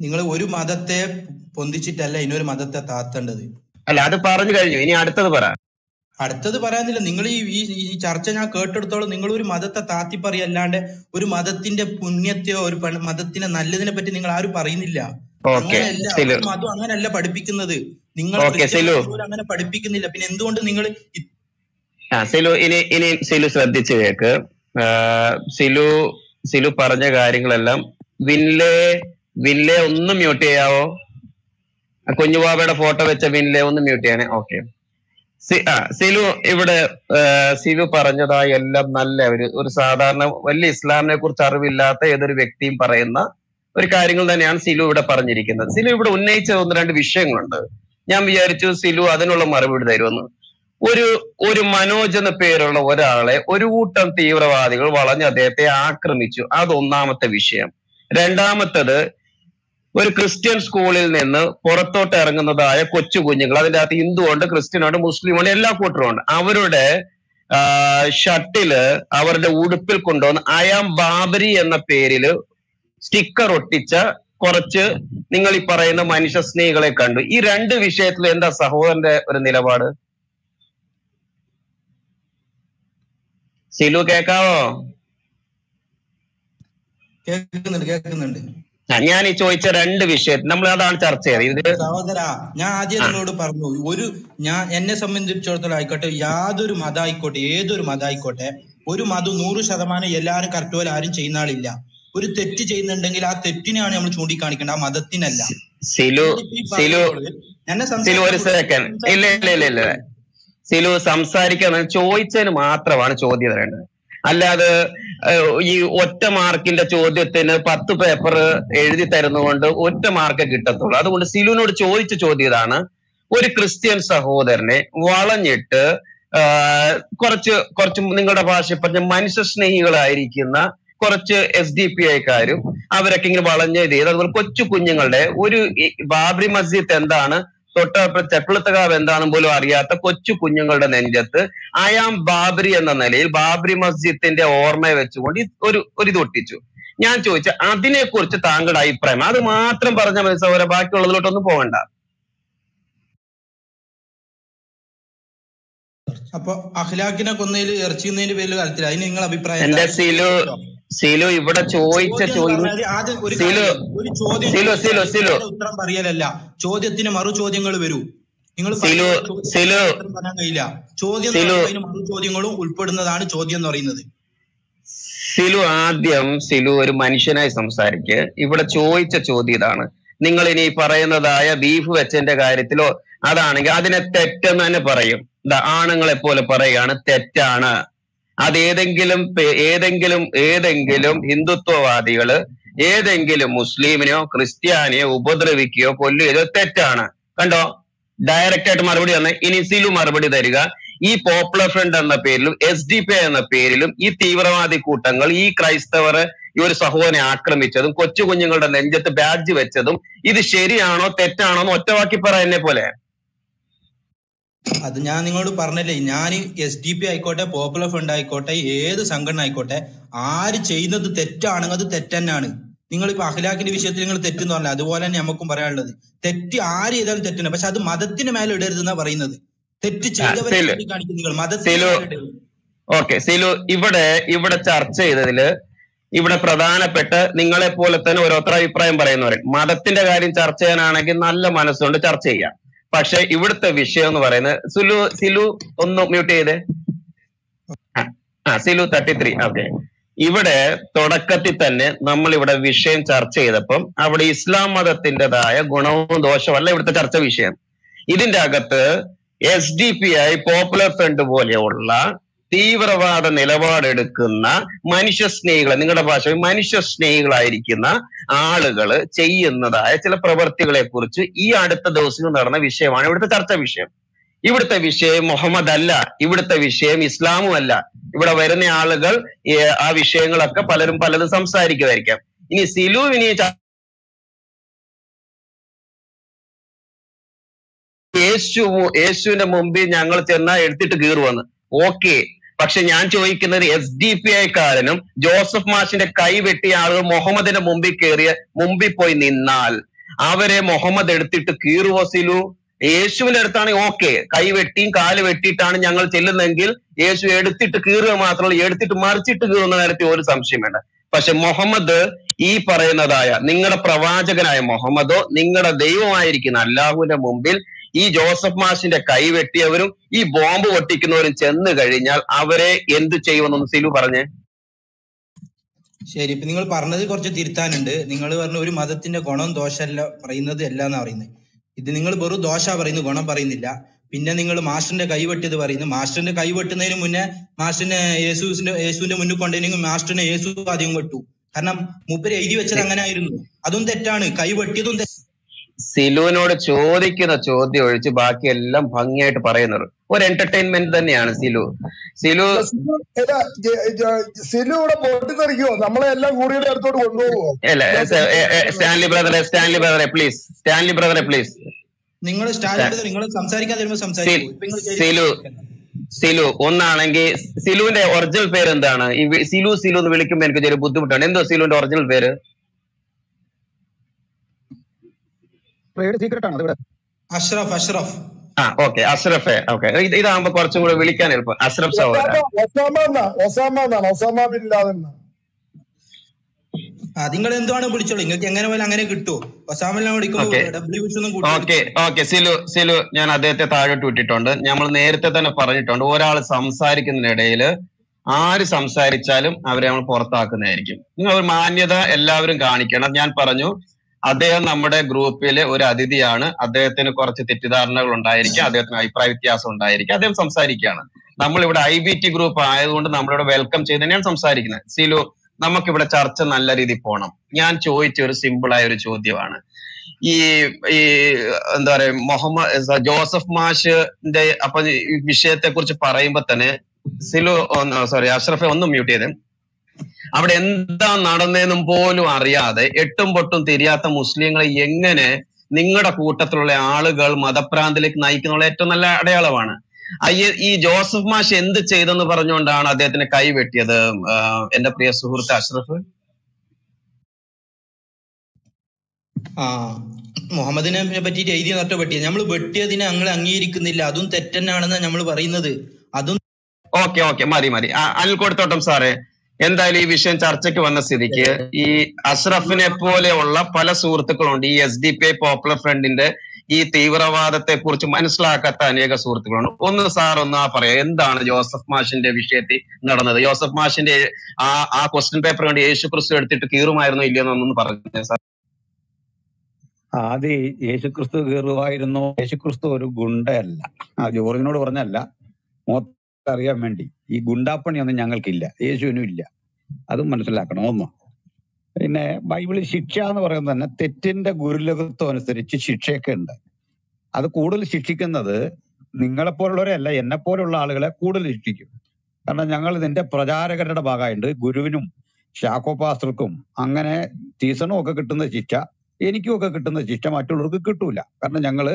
N: നിങ്ങൾ ഒരു മതത്തെ പൊന്തിച്ചിട്ടല്ല ഇനി ഒരു മതത്തെ താത്തേണ്ടത്.
C: അല്ല അത് പറഞ്ഞു കഴിഞ്ഞു. ഇനി അടുത്തത് പറ.
N: അടുത്തത് പറയാനില്ല. നിങ്ങൾ ഈ ഈ- ചർച്ച ഞാൻ കേട്ടെടുത്തോളം നിങ്ങൾ ഒരു മതത്തെ താത്തി പറയല്ലാണ്ട് ഒരു മതത്തിന്റെ പുണ്യത്തെയോ ഒരു മതത്തിന്റെ നല്ലതിനെ പറ്റി നിങ്ങൾ ആരും പറയുന്നില്ല. അങ്ങനെയല്ല മതം അങ്ങനെയല്ല പഠിപ്പിക്കുന്നത്. നിങ്ങൾ അങ്ങനെ പഠിപ്പിക്കുന്നില്ല. പിന്നെ എന്തുകൊണ്ട് നിങ്ങൾ
C: ആ സിലു ഇനി ഇനി സിലു ശ്രദ്ധിച്ചു കേക്ക്. സിലു സിലു പറഞ്ഞ കാര്യങ്ങളെല്ലാം വിൻലെ വിൻലെ ഒന്ന് മ്യൂട്ട് ചെയ്യാവോ? കുഞ്ഞുബാബയുടെ ഫോട്ടോ വെച്ച വിൻലെ ഒന്ന് മ്യൂട്ട് ചെയ്യാനേ ഓക്കെ സിലു ഇവിടെ സിലു പറഞ്ഞതായ എല്ലാം നല്ല ഒരു ഒരു സാധാരണ വലിയ ഇസ്ലാമിനെ കുറിച്ച് അറിവില്ലാത്ത ഏതൊരു വ്യക്തിയും പറയുന്ന ഒരു കാര്യങ്ങൾ തന്നെയാണ് സിലു ഇവിടെ പറഞ്ഞിരിക്കുന്നത്. സിലു ഇവിടെ ഉന്നയിച്ച ഒന്ന് രണ്ട് വിഷയങ്ങളുണ്ട്. ഞാൻ വിചാരിച്ചു സിലു അതിനുള്ള മറുപടി തരുമെന്ന്. ഒരു ഒരു മനോജ് എന്ന പേരുള്ള ഒരാളെ ഒരു കൂട്ടം തീവ്രവാദികൾ വളഞ്ഞ് അദ്ദേഹത്തെ ആക്രമിച്ചു. അത് ഒന്നാമത്തെ വിഷയം. രണ്ടാമത്തത് ഒരു ക്രിസ്ത്യൻ സ്കൂളിൽ നിന്ന് പുറത്തോട്ട് ഇറങ്ങുന്നതായ കൊച്ചു കുഞ്ഞുങ്ങൾ. അതിന്റെ അകത്ത് ഹിന്ദു ഉണ്ട് ക്രിസ്ത്യൻ ഉണ്ട് മുസ്ലിം ഉണ്ട് എല്ലാ കൂട്ടരും ഉണ്ട്. അവരുടെ ഷട്ടിൽ അവരുടെ ഉടുപ്പിൽ കൊണ്ടുവന്ന് അയാം ബാബരി എന്ന പേരിൽ സ്റ്റിക്കർ ഒട്ടിച്ച കുറച്ച് നിങ്ങൾ ഈ പറയുന്ന മനുഷ്യ സ്നേഹികളെ കണ്ടു. ഈ രണ്ട് വിഷയത്തിൽ എന്താ സഹോദരന്റെ ഒരു നിലപാട്? സിലു കേക്കാവോ?
N: കേൾക്കുന്നുണ്ട് കേൾക്കുന്നുണ്ട്.
C: ഞാൻ ഈ ചോദിച്ച രണ്ട് വിഷയത്തിൽ നമ്മൾ അതാണ് ചർച്ച ചെയ്തത്. ഇത്
N: സഹോദര ഞാൻ ആദ്യം നിങ്ങളോട് പറഞ്ഞു ഒരു ഞാൻ എന്നെ സംബന്ധിച്ചിടത്തോളം ആയിക്കോട്ടെ യാതൊരു മതം ആയിക്കോട്ടെ ഏതൊരു മതം ആയിക്കോട്ടെ ഒരു മതം നൂറ് ശതമാനം എല്ലാവരും കറക്റ്റ് പോലെ ആരും ചെയ്യുന്ന ആളില്ല. ഒരു തെറ്റ് ചെയ്യുന്നുണ്ടെങ്കിൽ ആ തെറ്റിനെയാണ് നമ്മൾ ചൂണ്ടിക്കാണിക്കേണ്ടത് ആ മതത്തിനല്ല.
C: സിലു സിലു
N: എന്നെ
C: ഒരു സെക്കൻഡ് ഇല്ല ഇല്ല ഇല്ല ഇല്ല. സിലു സംസാരിക്കുക ചോദിച്ചതിന് മാത്രമാണ് ചോദ്യം തരേണ്ടത്. അല്ലാതെ ഈ ഒറ്റ മാർക്കിന്റെ ചോദ്യത്തിന് പത്ത് പേപ്പർ എഴുതി തരുന്നതുകൊണ്ട് ഒറ്റ മാർക്ക് കിട്ടത്തുള്ളൂ. അതുകൊണ്ട് സിലുവിനോട് ചോദിച്ച ചോദ്യം ഇതാണ്. ഒരു ക്രിസ്ത്യൻ സഹോദരനെ വളഞ്ഞിട്ട് കുറച്ച് കുറച്ച് നിങ്ങളുടെ ഭാഷ പറഞ്ഞ മനുഷ്യ സ്നേഹികളായിരിക്കുന്ന കുറച്ച് എസ് ഡി പി ഐക്കാരും അവരൊക്കെ ഇങ്ങനെ വളഞ്ഞ ഇത് ചെയ്ത് അതുപോലെ കൊച്ചു കുഞ്ഞുങ്ങളുടെ ഒരു ബാബ്രി മസ്ജിദ് എന്താണ്? തൊട്ടപ്പുറം ചെപ്പിളത്തുകാവ് എന്താണെന്ന് പോലും അറിയാത്ത കൊച്ചു കുഞ്ഞുങ്ങളുടെ നെഞ്ചത്ത് അയാം ബാബരി എന്ന നിലയിൽ ബാബരി മസ്ജിദിന്റെ ഓർമ്മയെ വെച്ചുകൊണ്ട് ഒരു ഒരു ഇത് ഒട്ടിച്ചു. ഞാൻ ചോദിച്ച അതിനെ കുറിച്ച് താങ്കളുടെ അഭിപ്രായം? അത് മാത്രം പറഞ്ഞ മതി സൗര ബാക്കിയുള്ളതിലോട്ടൊന്നും പോകണ്ട.
N: അപ്പൊ അഖ്ലാഖിനെ കൊന്നതിൽ ഇറച്ചിന്നതിന്റെ പേരിൽ കാര്യത്തില്ല അതിന് നിങ്ങളുടെ അഭിപ്രായം
C: എന്റെ? സിലു സിലു ഇവിടെ ചോദിച്ച സിലു സിലു സിലു
N: ഉത്തരം പറയലല്ല. ചോദ്യത്തിന് മറു ചോദ്യങ്ങൾ വരൂ. നിങ്ങൾ
C: സിലു സിലു.
N: ഉത്തരം പറയാൻ കഴിയില്ല. ചോദ്യം മറു ചോദ്യങ്ങളും ഉൾപ്പെടുന്നതാണ് ചോദ്യം എന്ന് പറയുന്നത്.
C: സിലു ആദ്യം സിലു ഒരു മനുഷ്യനായി സംസാരിക്ക്. ഇവിടെ ചോദിച്ച ചോദ്യം ഇതാണ്. നിങ്ങൾ ഇനി പറയുന്നതായ ബീഫ് വെച്ചതിന്റെ കാര്യത്തിലോ അതാണെങ്കിൽ അതിനെ തെറ്റെന്ന് തന്നെ പറയും. ആണുങ്ങളെ പോലെ പറയുകയാണ് തെറ്റാണ്. അത് ഏതെങ്കിലും ഏതെങ്കിലും ഏതെങ്കിലും ഹിന്ദുത്വവാദികൾ ഏതെങ്കിലും മുസ്ലിമിനെയോ ക്രിസ്ത്യാനിയോ ഉപദ്രവിക്കുകയോ കൊല്ലുകയോ തെറ്റാണ്. കണ്ടോ? ഡയറക്റ്റ് ആയിട്ട് മറുപടി തന്നെ ഇനി സിലു മറുപടി തരിക. ഈ പോപ്പുലർ ഫ്രണ്ട് എന്ന പേരിലും എസ് ഡി പി എന്ന പേരിലും ഈ തീവ്രവാദി കൂട്ടങ്ങൾ ഈ ക്രൈസ്തവർ ഈ ഒരു സഹോദരനെ ആക്രമിച്ചതും കൊച്ചു കുഞ്ഞുങ്ങളുടെ നെഞ്ചത്ത് ബാഡ്ജ് വെച്ചതും ഇത് ശരിയാണോ തെറ്റാണോ എന്ന് ഒറ്റവാക്കി പറ പോലെ
N: അത് ഞാൻ നിങ്ങളോട് പറഞ്ഞല്ലേ ഞാൻ എസ് ഡി പി ആയിക്കോട്ടെ പോപ്പുലർ ഫ്രണ്ട് ആയിക്കോട്ടെ ഏത് സംഘടന ആയിക്കോട്ടെ ആര് ചെയ്യുന്നത് തെറ്റാണെങ്കിൽ അത് തെറ്റന്നാണ്. നിങ്ങൾ ഇപ്പൊ അഖിലാഖിന്റെ വിഷയത്തിൽ നിങ്ങൾ തെറ്റെന്ന് പറഞ്ഞില്ല അതുപോലെ തന്നെ നമുക്കും പറയാനുള്ളത്. തെറ്റ് ആര് ചെയ്താലും തെറ്റാണ് പക്ഷെ അത് മതത്തിന് മേലെ ഇടരുതെന്നാ പറയുന്നത്. തെറ്റ് ചെയ്തവരെ നിങ്ങൾ മതത്തിന്
C: ഓക്കെ സിലു ഇവിടെ ഇവിടെ ചർച്ച ചെയ്തതിൽ ഇവിടെ പ്രധാനപ്പെട്ട നിങ്ങളെ പോലെ തന്നെ ഓരോരുത്തർ അഭിപ്രായം പറയുന്നവരെ മതത്തിന്റെ കാര്യം ചർച്ച ചെയ്യാനാണെങ്കിൽ നല്ല മനസ്സുകൊണ്ട് ചർച്ച ചെയ്യാം. പക്ഷെ ഇവിടുത്തെ വിഷയം എന്ന് പറയുന്നത് സുലു സിലു ഒന്ന് മ്യൂട്ട് ചെയ്തേ. ആ സിലു തേർട്ടി ത്രീ ഓക്കെ ഇവിടെ തുടക്കത്തിൽ തന്നെ നമ്മൾ ഇവിടെ വിഷയം ചർച്ച ചെയ്തപ്പം അവിടെ ഇസ്ലാം മതത്തിന്റെതായ ഗുണവും ദോഷവും ഇവിടുത്തെ ചർച്ച വിഷയം. ഇതിന്റെ അകത്ത് S D P I Popular Front പോലെയുള്ള തീവ്രവാദ നിലപാടെടുക്കുന്ന മനുഷ്യ സ്നേഹികൾ നിങ്ങളുടെ ഭാഷ മനുഷ്യ സ്നേഹികളായിരിക്കുന്ന ആളുകൾ ചെയ്യുന്നതായ ചില പ്രവൃത്തികളെ കുറിച്ച് ഈ അടുത്ത ദിവസങ്ങൾ നടന്ന വിഷയമാണ് ഇവിടുത്തെ ചർച്ച വിഷയം. ഇവിടുത്തെ വിഷയം മുഹമ്മദ് അല്ല ഇവിടുത്തെ വിഷയം ഇസ്ലാമും അല്ല ഇവിടെ വരുന്ന ആളുകൾ ആ വിഷയങ്ങളൊക്കെ പലരും പലതും സംസാരിക്കുമായിരിക്കാം ഇനി സിലു ഇനി ച- യേശു യേശുവിന്റെ മുമ്പിൽ ഞങ്ങൾ ചെന്നാൽ എടുത്തിട്ട് കീറുവന്ന്. ഓക്കെ. പക്ഷെ ഞാൻ ചോദിക്കുന്നത് എസ് ഡി പി ഐക്കാരനും ജോസഫ് മാഷിന്റെ കൈ വെട്ടിയ ആളുകൾ മുഹമ്മദിന്റെ മുമ്പിൽ കയറിയ മുമ്പിൽ പോയി നിന്നാൽ അവരെ മുഹമ്മദ് എടുത്തിട്ട് കീറുവസിലു യേശുവിന്റെ അടുത്താണെങ്കിൽ ഓക്കെ. കൈ വെട്ടിയും കാൽ വെട്ടിയിട്ടാണ് ഞങ്ങൾ ചെല്ലുന്നതെങ്കിൽ യേശു എടുത്തിട്ട് കീറുക മാത്രമല്ല എടുത്തിട്ട് മറിച്ചിട്ട് കീറുന്ന കാര്യത്തിൽ ഒരു സംശയം വേണ്ട. പക്ഷെ മുഹമ്മദ് ഈ പറയുന്നതായ നിങ്ങളുടെ പ്രവാചകനായ മുഹമ്മദോ നിങ്ങളുടെ ദൈവമായിരിക്കുന്ന അല്ലാഹുവിന്റെ മുമ്പിൽ ഈ ജോസഫ് മാഷിന്റെ കൈ വെട്ടിയവരും ഈ ബോംബ് പൊട്ടിക്കുന്നവരും ചെന്ന് കഴിഞ്ഞാൽ അവരെ എന്ത് ചെയ്യുമെന്നൊന്ന് സിലു പറഞ്ഞേ.
N: ശരി ഇപ്പൊ നിങ്ങൾ പറഞ്ഞത് കുറച്ച് തിരുത്താനുണ്ട്. നിങ്ങൾ പറഞ്ഞ ഒരു മതത്തിന്റെ ഗുണം ദോഷമല്ല പറയുന്നത് അല്ല എന്നാ പറയുന്നത്. ഇത് നിങ്ങൾ വെറും ദോഷ പറയുന്നു ഗുണം പറയുന്നില്ല. പിന്നെ നിങ്ങൾ മാസ്റ്ററിന്റെ കൈ വെട്ടിയത് പറയുന്നു. മാസ്റ്ററിന്റെ കൈ വെട്ടുന്നതിന് മുന്നേ മാസ്റ്ററിനെ യേശുവിന്റെ യേശുവിന്റെ മുന്നിൽ കൊണ്ടുവരുന്നെങ്കിൽ മാസ്റ്ററിനെ യേശു ആദ്യം വെട്ടു. കാരണം മൂപ്പര് എഴുതി വെച്ചത് അങ്ങനെ ആയിരുന്നു അതും തെറ്റാണ്. കൈ വെട്ടിയതും തെറ്റാണ്
C: സിലുവിനോട് ചോദിക്കുന്ന ചോദ്യം ഒഴിച്ച് ബാക്കിയെല്ലാം ഭംഗിയായിട്ട് പറയുന്നത്. ഒരു എന്റർടൈൻമെന്റ് തന്നെയാണ് സിലു. സിലു
P: സിലുടെ സിലു ഇവിടെ നമ്മളെ എല്ലാം കൂടിയുടെ അടുത്തോട്ട് കൊണ്ടുപോകുമോ
C: അല്ല സ്റ്റാൻലി ബ്രദറെ സ്റ്റാൻലി ബ്രദറെ പ്ലീസ് സ്റ്റാൻലി ബ്രദറെ പ്ലീസ്
N: നിങ്ങൾ നിങ്ങൾ
C: സിലു സിലു ഒന്നാണെങ്കിൽ സിലുവിന്റെ ഒറിജിനൽ പേര് എന്താണ് ഈ സിലു സിലു എന്ന് വിളിക്കുമ്പോൾ എനിക്ക് ചെറിയ ബുദ്ധിമുട്ടാണ്. എന്തോ സിലുവിന്റെ ഒറിജിനൽ പേര്?
B: ട്രേഡ് സീക്രട്ട് ആണ് ഇവിടെ
N: അഷ്റഫ് അഷ്റഫ്.
C: ആ ഓക്കെ അഷ്റഫ് ഓക്കെ. ഇത് ഇതാകുമ്പോ കുറച്ചും കൂടെ വിളിക്കാൻ എളുപ്പം. അഷ്റഫ് സഹോദരൻ
P: ഒസാമ ബിൻ ലാദൻ
N: നിങ്ങൾ എന്താണ് വിളിച്ചോളൂ? നിങ്ങൾക്ക് എങ്ങനെ പോലെ അങ്ങനെ കിട്ടുമോ വിളിക്കുമ്പോൾ
C: ഓക്കെ. ഓക്കെ സിലു സിലു ഞാൻ അദ്ദേഹത്തെ താഴോട്ട് വിട്ടിട്ടുണ്ട്. നമ്മൾ നേരത്തെ തന്നെ പറഞ്ഞിട്ടുണ്ട് ഒരാൾ സംസാരിക്കുന്നതിനിടയിൽ ആര് സംസാരിച്ചാലും അവരെ നമ്മൾ പുറത്താക്കുന്നതായിരിക്കും. നിങ്ങൾ ഒരു മാന്യത എല്ലാവരും കാണിക്കണം. ഞാൻ പറഞ്ഞു അദ്ദേഹം നമ്മുടെ ഗ്രൂപ്പിലെ ഒരു അതിഥിയാണ്. അദ്ദേഹത്തിന് കുറച്ച് തെറ്റിദ്ധാരണകൾ ഉണ്ടായിരിക്കും. അദ്ദേഹത്തിന് അഭിപ്രായ വ്യത്യാസം ഉണ്ടായിരിക്കും. അദ്ദേഹം സംസാരിക്കുകയാണ്. നമ്മളിവിടെ ഐ ബി ടി ഗ്രൂപ്പ് ആയതുകൊണ്ട് നമ്മളിവിടെ വെൽക്കം ചെയ്ത് തന്നെയാണ് സംസാരിക്കുന്നത്. സിലു നമുക്കിവിടെ ചർച്ച നല്ല രീതിയിൽ പോകണം ഞാൻ ചോദിച്ച ഒരു സിമ്പിൾ ആയ ഒരു ചോദ്യമാണ്. ഈ ഈ എന്താ പറയാ മുഹമ്മദ് ജോസഫ് മാഷിന്റെ അപ്പൊ വിഷയത്തെ കുറിച്ച് പറയുമ്പോ തന്നെ സിലു സോറി അഷ്റഫെ ഒന്ന് മ്യൂട്ട് ചെയ്തേ. അവിടെ എന്താ നടന്നതെന്നും പോലും അറിയാതെ എട്ടും പൊട്ടും തിരിയാത്ത മുസ്ലിങ്ങളെ എങ്ങനെ നിങ്ങളുടെ കൂട്ടത്തിലുള്ള ആളുകൾ മതഭ്രാന്തിലേക്ക് നയിക്കുന്നുള്ള ഏറ്റവും നല്ല അടയാളമാണ്. അയ്യ ഈ ജോസഫ് മാഷ് എന്ത് ചെയ്തെന്ന് പറഞ്ഞുകൊണ്ടാണ് അദ്ദേഹത്തിന് കൈവെട്ടിയത് എന്റെ പ്രിയ സുഹൃത്ത് അഷ്റഫ്.
N: ആ മുഹമ്മദിനെ പറ്റിയിട്ട് എഴുതി നട്ട വെട്ടിയത് നമ്മൾ വെട്ടിയതിനെ ഞങ്ങൾ അംഗീകരിക്കുന്നില്ല. അതും തെറ്റന്നാണെന്നാണ് നമ്മൾ പറയുന്നത്. അതും
C: ഓക്കെ ഓക്കെ. മതി മതി. അതിൽ അനിൽ കൊടുത്തോട്ടം സാറേ. എന്തായാലും ഈ വിഷയം ചർച്ചയ്ക്ക് വന്ന സ്ഥിതിക്ക് ഈ അഷ്റഫിനെ പോലെയുള്ള പല സുഹൃത്തുക്കളുണ്ട്. ഈ S D P I Popular ഫ്രണ്ടിന്റെ ഈ തീവ്രവാദത്തെ കുറിച്ച് മനസ്സിലാക്കാത്ത അനേക സുഹൃത്തുക്കളുണ്ട്. ഒന്ന് സാർ ഒന്ന് ആ പറയാം. എന്താണ് ജോസഫ് മാഷിന്റെ വിഷയത്തിൽ നടന്നത്? ജോസഫ് മാഷിന്റെ ആ ആ ക്വസ്റ്റ്യൻ പേപ്പർ കണ്ട് യേശു ക്രിസ്തു എടുത്തിട്ട് കീറുമായിരുന്നോ ഇല്ലയോ എന്നൊന്ന് പറഞ്ഞു സാർ.
B: ആദ്യം യേശുക്രിസ്തു യേശു യേശുക്രിസ്തു ഒരു ഗുണ്ടയല്ല. ആ ജോർജിനോട് പറഞ്ഞല്ല. അറിയാൻ വേണ്ടി. ഈ ഗുണ്ടാപ്പണിയൊന്നും ഞങ്ങൾക്കില്ല. യേശുവിനും ഇല്ല അതും മനസ്സിലാക്കണം. ഒന്ന്. പിന്നെ ബൈബിളിൽ ശിക്ഷ എന്ന് പറയുന്നത് തന്നെ തെറ്റിന്റെ ഗുരുലകത്വം അനുസരിച്ച് ശിക്ഷയൊക്കെ ഉണ്ട്. അത് കൂടുതൽ ശിക്ഷിക്കുന്നത് നിങ്ങളെപ്പോലുള്ളവരെയല്ല എന്നെ പോലുള്ള ആളുകളെ കൂടുതൽ ശിക്ഷിക്കും. കാരണം ഞങ്ങൾ ഇതിന്റെ പ്രചാരകരുടെ ഭാഗമായിട്ട് ഗുരുവിനും ശാഖോപാസ്ത്രക്കും അങ്ങനെ സീസണും ഒക്കെ കിട്ടുന്ന ശിക്ഷ എനിക്കും ഒക്കെ കിട്ടുന്ന ശിക്ഷ മറ്റുള്ളവർക്ക് കിട്ടൂല. കാരണം ഞങ്ങൾ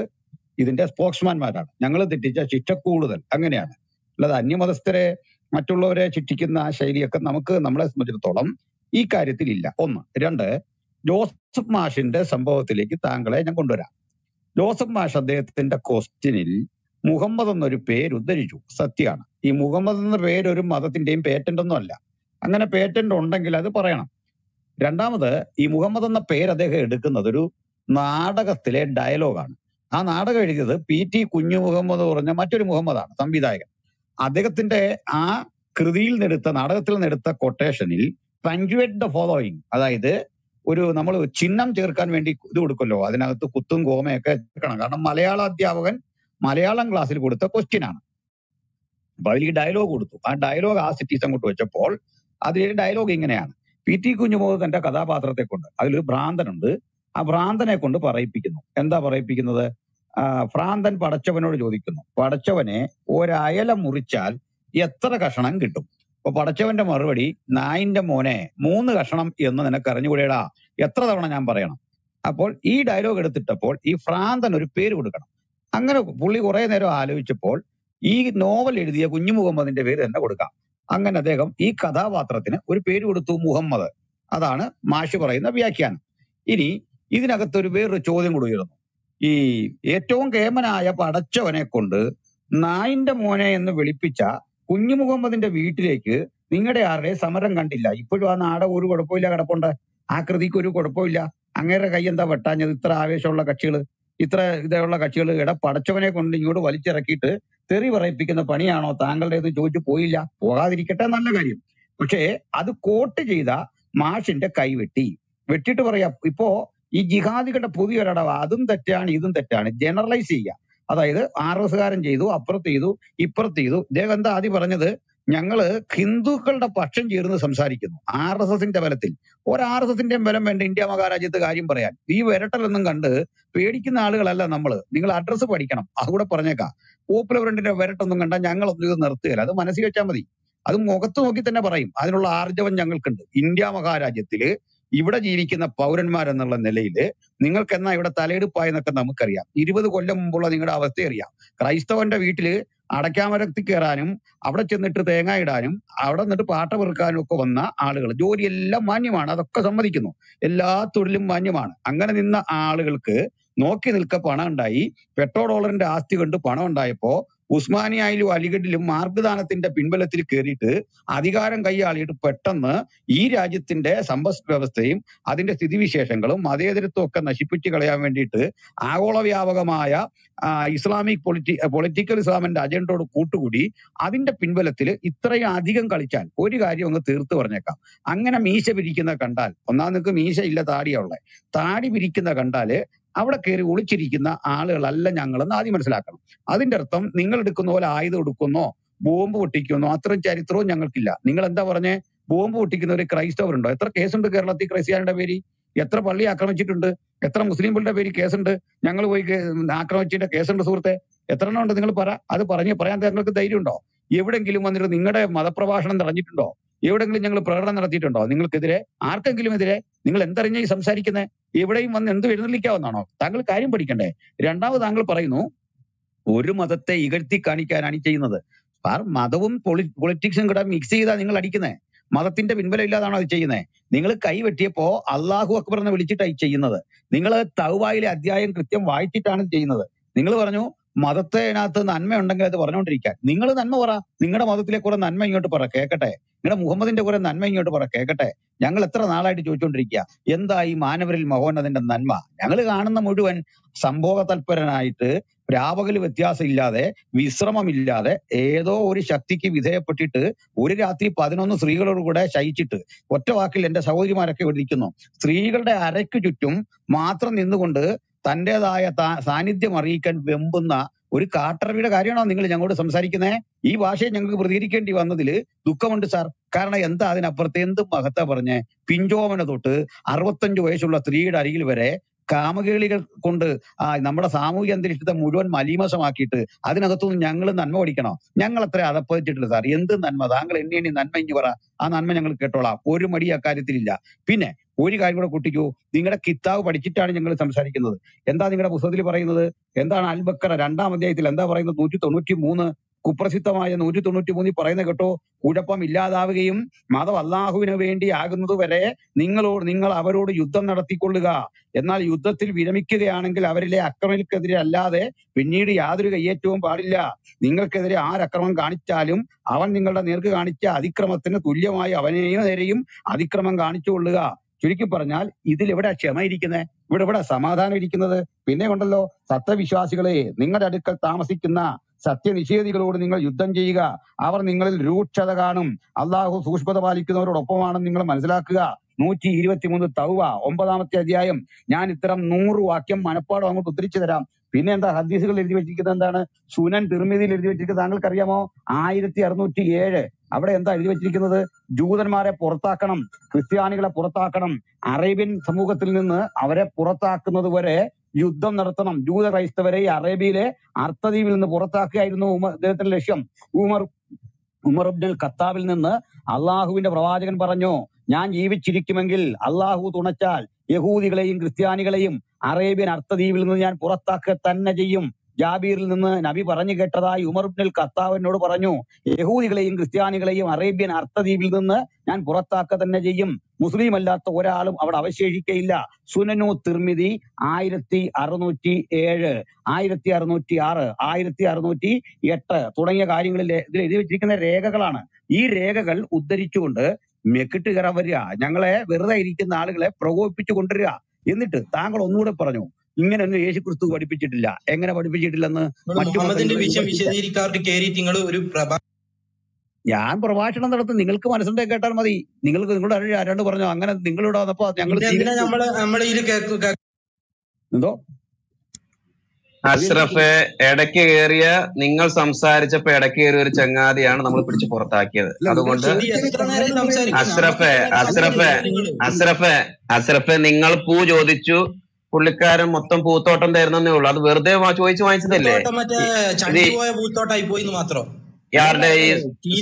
B: ഇതിന്റെ സ്പോക്സ്മാൻമാരാണ്. ഞങ്ങൾ തെറ്റിച്ച ശിക്ഷ കൂടുതൽ. അങ്ങനെയാണ്. അല്ലാതെ അന്യമതസ്ഥരെ മറ്റുള്ളവരെ ചിട്ടിക്കുന്ന ആ ശൈലിയൊക്കെ നമുക്ക് നമ്മളെ സംബന്ധിച്ചിടത്തോളം ഈ കാര്യത്തിൽ ഇല്ല. ഒന്ന്. രണ്ട്. ജോസഫ് മാഷിന്റെ സംഭവത്തിലേക്ക് താങ്കളെ ഞാൻ കൊണ്ടുവരാം. ജോസഫ് മാഷ് അദ്ദേഹത്തിന്റെ ക്വസ്റ്റ്യനിൽ മുഹമ്മദ് എന്നൊരു പേര് ഉദ്ധരിച്ചു. സത്യമാണ്. ഈ മുഹമ്മദ് എന്ന പേര് ഒരു മതത്തിന്റെയും പേറ്റന്റ് ഒന്നും അല്ല. അങ്ങനെ പേറ്റന്റ് ഉണ്ടെങ്കിൽ അത് പറയണം. രണ്ടാമത് ഈ മുഹമ്മദ് എന്ന പേര് അദ്ദേഹം എടുക്കുന്നത് ഒരു നാടകത്തിലെ ഡയലോഗാണ് ആ നാടകം എഴുതിയത് പി ടി കുഞ്ഞു മുഹമ്മദ് പറഞ്ഞ മറ്റൊരു മുഹമ്മദാണ് സംവിധായകൻ. അദ്ദേഹത്തിന്റെ ആ കൃതിയിൽ നിന്നെടുത്ത നാടകത്തിൽ നിന്നെടുത്ത കൊട്ടേഷനിൽ പഞ്ച്വേറ്റ് ദ ഫോളോയിങ് അതായത് ഒരു നമ്മൾ ചിഹ്നം ചേർക്കാൻ വേണ്ടി ഇത് കൊടുക്കല്ലോ അതിനകത്ത് കുത്തും കോമയൊക്കെ ചേർക്കണം. കാരണം മലയാള അധ്യാപകൻ മലയാളം ക്ലാസ്സിൽ കൊടുത്ത ക്വസ്റ്റ്യൻ ആണ്. അപ്പൊ അതിൽ ഡയലോഗ് കൊടുത്തു. ആ ഡയലോഗ് ആ സിറ്റീസ് അങ്ങോട്ട് വെച്ചപ്പോൾ അതിൽ ഡയലോഗ് ഇങ്ങനെയാണ്. പി ടി കുഞ്ഞുമോത് തന്റെ കഥാപാത്രത്തെ കൊണ്ട് അതിലൊരു ഭ്രാന്തനുണ്ട്. ആ ഭ്രാന്തനെ കൊണ്ട് പറയിപ്പിക്കുന്നു. എന്താ പറയിപ്പിക്കുന്നത്? ഭ്രാന്തൻ പടച്ചവനോട് ചോദിക്കുന്നു. പടച്ചവനെ ഒരയല മുറിച്ചാൽ എത്ര കഷണം കിട്ടും? അപ്പൊ പടച്ചവന്റെ മറുപടി നായിന്റെ മോനെ മൂന്ന് കഷണം എന്ന് നിനക്ക് അറിഞ്ഞുകൂടെടാ. എത്ര തവണ ഞാൻ പറയണം? അപ്പോൾ ഈ ഡയലോഗ് എടുത്തിട്ടപ്പോൾ ഈ ഭ്രാന്തൻ ഒരു പേര് കൊടുക്കണം. അങ്ങനെ പുള്ളി കുറെ നേരം ആലോചിച്ചപ്പോൾ ഈ നോവൽ എഴുതിയ കുഞ്ഞു മുഹമ്മദിന്റെ പേര് തന്നെ കൊടുക്കാം. അങ്ങനെ അദ്ദേഹം ഈ കഥാപാത്രത്തിന് ഒരു പേര് കൊടുത്തു മുഹമ്മദ്. അതാണ് മാഷി പറയുന്ന വ്യാഖ്യാനം. ഇനി ഇതിനകത്ത് ഒരു വേറൊരു ചോദ്യം കൂടി ഉയർന്നു ഈ ഏറ്റവും കേമനായ പടച്ചവനെ കൊണ്ട് നായിന്റെ മോനെ എന്ന് വിളിപ്പിച്ച കുഞ്ഞു മുഹമ്മദിന്റെ വീട്ടിലേക്ക് നിങ്ങളുടെ ആരുടെ സമരം കണ്ടില്ല. ഇപ്പോഴും ആ നാട ഒരു കുഴപ്പമില്ല കിടപ്പുണ്ട്. ആ കൃതിക്ക് ഒരു കുഴപ്പമില്ല അങ്ങേരുടെ കൈ എന്താ വെട്ടാഞ്ഞത്? ഇത്ര ആവേശമുള്ള കക്ഷികൾ ഇത്ര ഇതുള്ള കക്ഷികൾ ഇട പടച്ചവനെ കൊണ്ട് ഇങ്ങോട്ട് വലിച്ചിറക്കിയിട്ട് തെറി പറയിപ്പിക്കുന്ന പണിയാണോ? താങ്കളുടേത് ചോദിച്ചു പോയില്ല. പോകാതിരിക്കട്ടെ നല്ല കാര്യം. പക്ഷേ അത് കോട്ട് ചെയ്ത മാഷിന്റെ കൈ വെട്ടി വെട്ടിയിട്ട് പറയാ ഇപ്പോ ഈ ജിഹാദികളുടെ പുതിയൊരടവ്. അതും തെറ്റാണ് ഇതും തെറ്റാണ്. ജനറലൈസ് ചെയ്യുക അതായത് ആർ എസ് കാരൻ ചെയ്തു അപ്പുറത്ത് ചെയ്തു ഇപ്പുറത്ത് ചെയ്തു. ഇദ്ദേഹം എന്താ ആദ്യം പറഞ്ഞത്? ഞങ്ങൾ ഹിന്ദുക്കളുടെ പക്ഷം ചേർന്ന് സംസാരിക്കുന്നു ആർ എസ് എസിന്റെ ബലത്തിൽ. ഒരു ആർ എസ് എസിന്റെയും ബലം വേണ്ട ഇന്ത്യ മഹാരാജ്യത്ത് കാര്യം പറയാൻ. ഈ വിരട്ടലൊന്നും കണ്ട് പേടിക്കുന്ന ആളുകളല്ല നമ്മൾ. നിങ്ങൾ അഡ്രസ്സ് പഠിക്കണം. അതുകൂടെ പറഞ്ഞേക്കാം. പോപ്പുലർ ഫ്രണ്ടിന്റെ വിരട്ടൊന്നും കണ്ടാൽ ഞങ്ങളൊന്നും ഇത് നിർത്തുകയില്ല. അത് മനസ്സിൽ വെച്ചാൽ മതി. അത് മുഖത്ത് നോക്കി തന്നെ പറയും. അതിനുള്ള ആർജവം ഞങ്ങൾക്കുണ്ട്. ഇന്ത്യ മഹാരാജ്യത്തിൽ ഇവിടെ ജീവിക്കുന്ന പൗരന്മാരെന്നുള്ള നിലയിൽ നിങ്ങൾക്ക് എന്നാ ഇവിടെ തലയെടുപ്പായെന്നൊക്കെ നമുക്കറിയാം. ഇരുപത് കൊല്ലം മുമ്പുള്ള നിങ്ങളുടെ അവസ്ഥ അറിയാം. ക്രൈസ്തവന്റെ വീട്ടിൽ അടയ്ക്കാമരത്തിൽ കയറാനും അവിടെ ചെന്നിട്ട് തേങ്ങ ഇടാനും അവിടെ നിന്നിട്ട് പാട്ട പെറുക്കാനും ഒക്കെ വന്ന ആളുകൾ ജോലിയെല്ലാം മാന്യമാണ്. അതൊക്കെ സമ്മതിക്കുന്നു. എല്ലാ തൊഴിലും മാന്യമാണ്. അങ്ങനെ നിന്ന ആളുകൾക്ക് നോക്കി നിൽക്ക പണം ഉണ്ടായി പെട്രോ ഡോളറിന്റെ ആസ്തി കൊണ്ട് പണം ഉണ്ടായപ്പോ ഉസ്മാനിയായാലും അലിഗഡിലും മാർഗദാനത്തിന്റെ പിൻബലത്തിൽ കയറിയിട്ട് അധികാരം കൈയാളിയിട്ട് പെട്ടെന്ന് ഈ രാജ്യത്തിന്റെ സമ്പദ് വ്യവസ്ഥയും അതിന്റെ സ്ഥിതിവിശേഷങ്ങളും മതേതരത്വം ഒക്കെ നശിപ്പിച്ചു കളയാൻ വേണ്ടിയിട്ട് ആഗോള വ്യാപകമായ ഇസ്ലാമിക് പൊളിറ്റി പൊളിറ്റിക്കൽ ഇസ്ലാമിന്റെ അജണ്ടയോട് കൂട്ടുകൂടി അതിന്റെ പിൻബലത്തിൽ ഇത്രയും അധികം കളിച്ചാൽ ഒരു കാര്യം അങ്ങ് തീർത്ത് പറഞ്ഞേക്കാം. അങ്ങനെ മീശ പിരിക്കുന്ന കണ്ടാൽ ഒന്നാം നിങ്ങൾക്ക് മീശ ഇല്ല താടിയാ ഉള്ളെ. താടി പിരിക്കുന്ന കണ്ടാൽ അവിടെ കയറി ഒളിച്ചിരിക്കുന്ന ആളുകളല്ല ഞങ്ങളെന്ന് ആദ്യം മനസ്സിലാക്കണം. അതിന്റെ അർത്ഥം നിങ്ങൾ എടുക്കുന്ന പോലെ ആയുധം എടുക്കുന്നോ ബോംബ് പൊട്ടിക്കുന്നോ അത്രയും ചരിത്രവും ഞങ്ങൾക്കില്ല. നിങ്ങൾ എന്താ പറഞ്ഞേ? ബോംബ് പൊട്ടിക്കുന്ന ഒരു ക്രൈസ്തവരുണ്ടോ? എത്ര കേസുണ്ട് കേരളത്തിൽ ക്രൈസ്ത്യാനിയുടെ പേര്? എത്ര പള്ളി ആക്രമിച്ചിട്ടുണ്ട്? എത്ര മുസ്ലിംകളുടെ പേര് കേസുണ്ട്? ഞങ്ങൾ പോയി ആക്രമിച്ചതിന്റെ കേസുണ്ട് സുഹൃത്തെ. എത്ര എണ്ണം ഉണ്ട് നിങ്ങൾ പറ അത് പറഞ്ഞ് പറയാൻ നിങ്ങൾക്ക് ധൈര്യം ഉണ്ടോ എവിടെങ്കിലും വന്നിട്ട് നിങ്ങളുടെ മതപ്രഭാഷണം നടന്നിട്ടുണ്ടോ എവിടെങ്കിലും ഞങ്ങൾ പ്രകടനം നടത്തിയിട്ടുണ്ടോ? നിങ്ങൾക്കെതിരെ ആർക്കെങ്കിലും എതിരെ നിങ്ങൾ എന്തറിഞ്ഞ ഈ സംസാരിക്കുന്നത് എവിടെയും വന്ന് എന്ത് എഴുന്നള്ളിക്കാവുന്നതാണോ? താങ്കൾ കാര്യം പഠിക്കണ്ടേ? രണ്ടാമത് താങ്കൾ പറയുന്നു ഒരു മതത്തെ ഇകഴ്ത്തി കാണിക്കാനാണ് ചെയ്യുന്നത്. മതവും പൊളിറ്റിക്സും കൂടെ മിക്സ് ചെയ്താ നിങ്ങൾ അടിക്കുന്നത് മതത്തിന്റെ പിൻബലം ഇല്ലാതാണോ അത് ചെയ്യുന്നത് നിങ്ങൾ കൈവെട്ടിയപ്പോ അള്ളാഹു അക്ബർ എന്ന് വിളിച്ചിട്ടായി ചെയ്യുന്നത്. നിങ്ങൾ തൗവായിലെ അധ്യായം കൃത്യം വായിച്ചിട്ടാണ് ചെയ്യുന്നത്. നിങ്ങൾ പറഞ്ഞു മതത്തിനകത്ത് നന്മ ഉണ്ടെങ്കിൽ അത് പറഞ്ഞുകൊണ്ടിരിക്കാൻ. നിങ്ങൾ നന്മ പറ. നിങ്ങളുടെ മതത്തിലെ കുറെ നന്മ ഇങ്ങോട്ട് പറ. കേക്കട്ടെ? നിങ്ങളുടെ മുഹമ്മദിന്റെ കുറെ നന്മ ഇങ്ങോട്ട് പറ കേക്കട്ടെ? ഞങ്ങൾ എത്ര നാളായിട്ട് ചോദിച്ചുകൊണ്ടിരിക്കുക എന്താ ഈ മാനവരിൽ മഹോന്നതിന്റെ നന്മ? ഞങ്ങൾ കാണുന്ന മുഴുവൻ സംഭോഗ തൽപരനായിട്ട് രാപകൽ വ്യത്യാസം ഇല്ലാതെ വിശ്രമമില്ലാതെ ഏതോ ഒരു ശക്തിക്ക് വിധേയപ്പെട്ടിട്ട് ഒരു രാത്രി പതിനൊന്ന് സ്ത്രീകളോട് കൂടെ ശയിച്ചിട്ട് ഒറ്റ വാക്കിൽ എന്റെ സഹോദരിമാരൊക്കെ വിളിക്കുന്നു സ്ത്രീകളുടെ അരയ്ക്ക് ചുറ്റും മാത്രം നിന്നുകൊണ്ട് തന്റേതായ സാന്നിധ്യം അറിയിക്കാൻ വെമ്പുന്ന ഒരു കാട്ടറവിയുടെ കാര്യമാണോ നിങ്ങൾ ഞങ്ങളോട് സംസാരിക്കുന്നത് ഈ ഭാഷയെ ഞങ്ങൾക്ക് പ്രതികരിക്കേണ്ടി വന്നതിൽ ദുഃഖമുണ്ട് സാർ. കാരണം എന്താ അതിനപ്പുറത്ത് എന്ത് മഹത്ത പറഞ്ഞ്? പിഞ്ചോമന തൊട്ട് അറുപത്തഞ്ച് വയസ്സുള്ള സ്ത്രീയുടെ അരികിൽ വരെ കാമകേളികൾ കൊണ്ട് ആ നമ്മുടെ സാമൂഹിക അന്തരീക്ഷത്തെ മുഴുവൻ മലീമസമാക്കിയിട്ട് അതിനകത്തുനിന്ന് ഞങ്ങൾ നന്മ പഠിക്കണോ? ഞങ്ങൾ അത്ര അതപ്പതിച്ചിട്ടില്ല സാർ. എന്ത് നന്മ? താങ്കൾ എണ്ണി എണ്ണി നന്മ ഇങ്ങി പറ. ആ നന്മ ഞങ്ങൾ കേട്ടോളാം. ഒരു മടി അക്കാര്യത്തിലില്ല. പിന്നെ ഒരു കാര്യം കൂടെ കൂട്ടിക്കൂ. നിങ്ങളുടെ കിതാബ് പഠിച്ചിട്ടാണ് ഞങ്ങൾ സംസാരിക്കുന്നത്. എന്താ നിങ്ങളുടെ പുസ്തകത്തിൽ പറയുന്നത്? എന്താണ് അൽബക്കറ രണ്ടാം അധ്യായത്തിൽ എന്താ പറയുന്നത്? നൂറ്റി തൊണ്ണൂറ്റി മൂന്ന് കുപ്രസിദ്ധമായ നൂറ്റി തൊണ്ണൂറ്റി മൂന്നിൽ പറയുന്ന കേട്ടോ. കുഴപ്പം ഇല്ലാതാവുകയും മതം അള്ളാഹുവിന് വേണ്ടി ആകുന്നത് വരെ നിങ്ങളോട് നിങ്ങൾ അവരോട് യുദ്ധം നടത്തിക്കൊള്ളുക. എന്നാൽ യുദ്ധത്തിൽ വിരമിക്കുകയാണെങ്കിൽ അവരിലെ അക്രമികൾക്കെതിരെ അല്ലാതെ പിന്നീട് യാതൊരു കയ്യേറ്റവും പാടില്ല. നിങ്ങൾക്കെതിരെ ആരക്രമം കാണിച്ചാലും അവൻ നിങ്ങളുടെ നേർക്ക് കാണിച്ച അതിക്രമത്തിന് തുല്യമായി അവനെയും നേരെയും അതിക്രമം കാണിച്ചുകൊള്ളുക. ചുരുക്കി പറഞ്ഞാൽ ഇതിൽ എവിടെ ക്ഷമ ഇരിക്കുന്നത് ഇവിടെ ഇവിടെ സമാധാനം ഇരിക്കുന്നത്? പിന്നെ ഉണ്ടല്ലോ സത്യവിശ്വാസികളെ നിങ്ങളുടെ അടുക്കൽ താമസിക്കുന്ന സത്യനിഷേധികളോട് നിങ്ങൾ യുദ്ധം ചെയ്യുക. അവർ നിങ്ങളിൽ രൂക്ഷത കാണും. അള്ളാഹു സൂക്ഷ്മത പാലിക്കുന്നവരോടൊപ്പമാണെന്ന് നിങ്ങൾ മനസ്സിലാക്കുക. നൂറ്റി ഇരുപത്തിമൂന്ന് തൗവ ഒമ്പതാമത്തെ അധ്യായം. ഞാൻ ഇത്തരം നൂറ് വാക്യം മനപ്പാടം അങ്ങോട്ട് ഉദ്ധരിച്ചു തരാം. പിന്നെ എന്താ ഹദീസുകൾ എഴുതി വെച്ചിരിക്കുന്നത് എന്താണ്? സുനൻ തിർമിതിയിൽ എഴുതി വെച്ചിരിക്കുന്നത് താങ്കൾക്ക് അറിയാമോ ആയിരത്തി അറുന്നൂറ്റി ഏഴ്. അവിടെ എന്താ എഴുതി വെച്ചിരിക്കുന്നത്? ജൂതന്മാരെ പുറത്താക്കണം ക്രിസ്ത്യാനികളെ പുറത്താക്കണം. അറേബ്യൻ സമൂഹത്തിൽ നിന്ന് അവരെ പുറത്താക്കുന്നത് വരെ യുദ്ധം നടത്തണം. ജൂത ക്രൈസ്തവരെ ഈ അറേബ്യയിലെ അർത്ഥദ്വീപിൽ നിന്ന് പുറത്താക്കുകയായിരുന്നു ഉമർ അദ്ദേഹത്തിന്റെ ലക്ഷ്യം. ഉമർ ഉമർ അബ്ദുൽ ഖത്താബിൽ നിന്ന് അള്ളാഹുവിന്റെ പ്രവാചകൻ പറഞ്ഞു ഞാൻ ജീവിച്ചിരിക്കുമെങ്കിൽ അള്ളാഹു തുണച്ചാൽ യഹൂദികളെയും ക്രിസ്ത്യാനികളെയും അറേബ്യൻ അർത്ഥദ്വീപിൽ നിന്ന് ഞാൻ പുറത്താക്കുക തന്നെ ചെയ്യും. ജാബീറിൽ നിന്ന് നബി പറഞ്ഞു കേട്ടതായി ഉമർ ഇബ്നുൽ ഖത്താവിനോട് പറഞ്ഞു യഹൂദികളെയും ക്രിസ്ത്യാനികളെയും അറേബ്യൻ അർത്ഥദ്വീപിൽ നിന്ന് ഞാൻ പുറത്താക്കുക തന്നെ ചെയ്യും. മുസ്ലിം അല്ലാത്ത ഒരാളും അവിടെ അവശേഷിക്കയില്ല. സുനനു തിർമിതി ആയിരത്തി അറുന്നൂറ്റി ഏഴ് ആയിരത്തി അറുന്നൂറ്റി ആറ് ആയിരത്തി അറുന്നൂറ്റി എട്ട് തുടങ്ങിയ കാര്യങ്ങളിൽ ഇതിൽ എഴുതി വെച്ചിരിക്കുന്ന രേഖകളാണ്. ഈ രേഖകൾ ഉദ്ധരിച്ചുകൊണ്ട് മെക്കിട്ട് കയറാൻ വരിക. ഞങ്ങളെ വെറുതെ ഇരിക്കുന്ന ആളുകളെ പ്രകോപിപ്പിച്ചു കൊണ്ടുവരിക. എന്നിട്ട് താങ്കൾ ഒന്നുകൂടെ പറഞ്ഞു ഇങ്ങനെയൊന്നും യേശു ക്രിസ്തു പഠിപ്പിച്ചിട്ടില്ല. എങ്ങനെ പഠിപ്പിച്ചിട്ടില്ലെന്ന് മറ്റു
N: ഒരു
B: ഞാൻ പ്രഭാഷണം നടത്തും. നിങ്ങൾക്ക് മനസ്സിലായി കേട്ടാൽ മതി. നിങ്ങൾക്ക് നിങ്ങളുടെ ആരും ആരാണ്ട് പറഞ്ഞു. അങ്ങനെ നിങ്ങളിവിടെ വന്നപ്പോ ഞങ്ങൾ
N: പിന്നെ എന്തിനാ
B: സ്വീകരിച്ചു
N: നമ്മൾ നമ്മളെ ഇതിൽ കേക്ക് കേ-
B: എന്തോ
C: അഷ്റഫ് ഇടയ്ക്ക് കയറിയ നിങ്ങൾ സംസാരിച്ചപ്പോ ഇടയ്ക്ക് കയറിയ ഒരു ചങ്ങാതിയാണ് നമ്മൾ പിടിച്ച് പുറത്താക്കിയത്. അതുകൊണ്ട് അഷ്റഫ് അഷ്റഫ് അഷ്റഫ് അഷ്റഫ് നിങ്ങൾ പൂ ചോദിച്ചു. പുള്ളിക്കാരൻ മൊത്തം പൂത്തോട്ടം തരുന്നേ ഉള്ളൂ. അത് വെറുതെ ചോദിച്ചു വാങ്ങിച്ചതല്ലേ?
N: പൂത്തോട്ടം ചണ്ടി പോയ പൂത്തോട്ടായി പോയിന്ന് മാത്രം.
C: യാരുടെ ഈ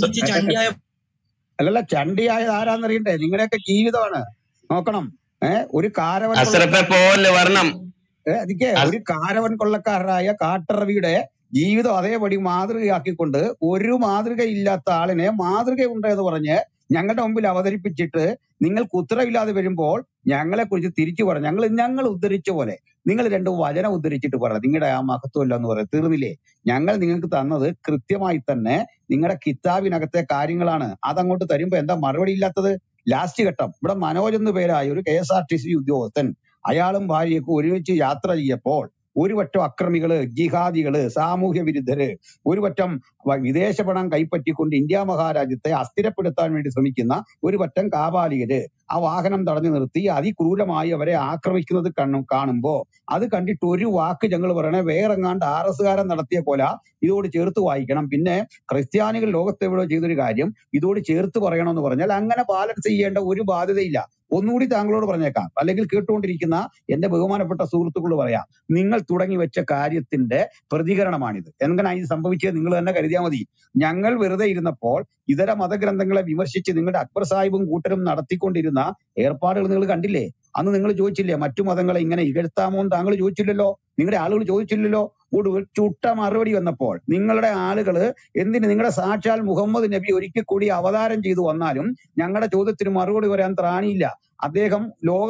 B: അല്ലല്ല ചണ്ടിയായത് ആരാന്നറിയണ്ടേ? നിങ്ങളുടെയൊക്കെ ജീവിതമാണ്. നോക്കണം. ഏഹ് ഒരു കാരവ
C: അഷ്റഫെ പോവല്ലേ വരണം.
B: അതിക്ക് ഒരു കാരവൻ കൊള്ളക്കാരനായ കാട്ടറവിയുടെ ജീവിതം അതേപടി മാതൃകയാക്കിക്കൊണ്ട് ഒരു മാതൃകയില്ലാത്ത ആളിനെ മാതൃകയുണ്ട് എന്ന് പറഞ്ഞ് ഞങ്ങളുടെ മുമ്പിൽ അവതരിപ്പിച്ചിട്ട് നിങ്ങൾക്ക് ഉത്തരവില്ലാതെ വരുമ്പോൾ ഞങ്ങളെ കുറിച്ച് തിരിച്ചു പറഞ്ഞു ഞങ്ങൾ ഞങ്ങൾ ഉദ്ധരിച്ച പോലെ നിങ്ങൾ രണ്ട് വചനം ഉദ്ധരിച്ചിട്ട് പറ. നിങ്ങളുടെ ആ മഹത്വമില്ല എന്ന് പറയാം. തീർന്നില്ലേ? ഞങ്ങൾ നിങ്ങൾക്ക് തന്നത് കൃത്യമായി തന്നെ നിങ്ങളുടെ കിതാബിനകത്തെ കാര്യങ്ങളാണ്. അതങ്ങോട്ട് തരുമ്പോ എന്താ മറുപടി ഇല്ലാത്തത്? ലാസ്റ്റ് ഘട്ടം. ഇവിടെ മനോജ് എന്ന് പേരായ ഒരു K S R T C ഉദ്യോഗസ്ഥൻ അയാളും ഭാര്യയൊക്കെ ഒരുമിച്ച് യാത്ര ചെയ്യപ്പോൾ ഒരു വട്ടം അക്രമികൾ ജിഹാദികൾ സാമൂഹ്യ വിരുദ്ധര് ഒരു വട്ടം വ- വിദേശ പണം കൈപ്പറ്റിക്കൊണ്ട് ഇന്ത്യ മഹാരാജ്യത്തെ അസ്ഥിരപ്പെടുത്താൻ വേണ്ടി ശ്രമിക്കുന്ന ഒരു വട്ടം കാപാലികര് ആ വാഹനം തടഞ്ഞു നിർത്തി അതിക്രൂരമായി അവരെ ആക്രമിക്കുന്നത് കണ്ണു കാണുമ്പോ അത് കണ്ടിട്ട് ഒരു വാക്ക് ഞങ്ങൾ പറയണേ വേറെങ്ങാണ്ട് ആർ എസ് കാരൻ നടത്തിയ കൊല ഇതോട് ചേർത്ത് വായിക്കണം. പിന്നെ ക്രിസ്ത്യാനികൾ ലോകത്തെവിടെ ചെയ്തൊരു കാര്യം ഇതോട് ചേർത്ത് പറയണമെന്ന് പറഞ്ഞാൽ അങ്ങനെ ബാലൻസ് ചെയ്യേണ്ട ഒരു ബാധ്യതയില്ല. ഒന്നുകൂടി താങ്കളോട് പറഞ്ഞേക്കാം. അല്ലെങ്കിൽ കേട്ടുകൊണ്ടിരിക്കുന്ന എന്റെ ബഹുമാനപ്പെട്ട സുഹൃത്തുക്കളോട് പറയാം. നിങ്ങൾ തുടങ്ങി വെച്ച കാര്യത്തിന്റെ പ്രതികരണമാണിത്. എങ്ങനെ ഇത് സംഭവിച്ചത് നിങ്ങൾ തന്നെ കരുതിയാൽ മതി. ഞങ്ങൾ വെറുതെ ഇരുന്നപ്പോൾ ഇതര മതഗ്രന്ഥങ്ങളെ വിമർശിച്ച് നിങ്ങളുടെ അക്ബർ സാഹിബും കൂട്ടരും നടത്തിക്കൊണ്ടിരുന്ന ഏർപ്പാടുകൾ നിങ്ങൾ കണ്ടില്ലേ? അന്ന് നിങ്ങൾ ചോദിച്ചില്ലേ മറ്റു മതങ്ങളെ ഇങ്ങനെ ഇകഴ്ത്താമോ എന്ന് താങ്കൾ ചോദിച്ചില്ലല്ലോ? നിങ്ങളുടെ ആളുകൾ ചോദിച്ചില്ലല്ലോ? ഒടുവിൽ ചുട്ട മറുപടി വന്നപ്പോൾ നിങ്ങളുടെ ആളുകൾ എന്തിന് നിങ്ങളുടെ സാക്ഷാൽ മുഹമ്മദ് നബി ഒരിക്കൽ കൂടി അവതാരം ചെയ്തു വന്നാലും ഞങ്ങളുടെ ചോദ്യത്തിന് മറുപടി പറയാൻ ത്രാണിയില്ല. അദ്ദേഹം ലോക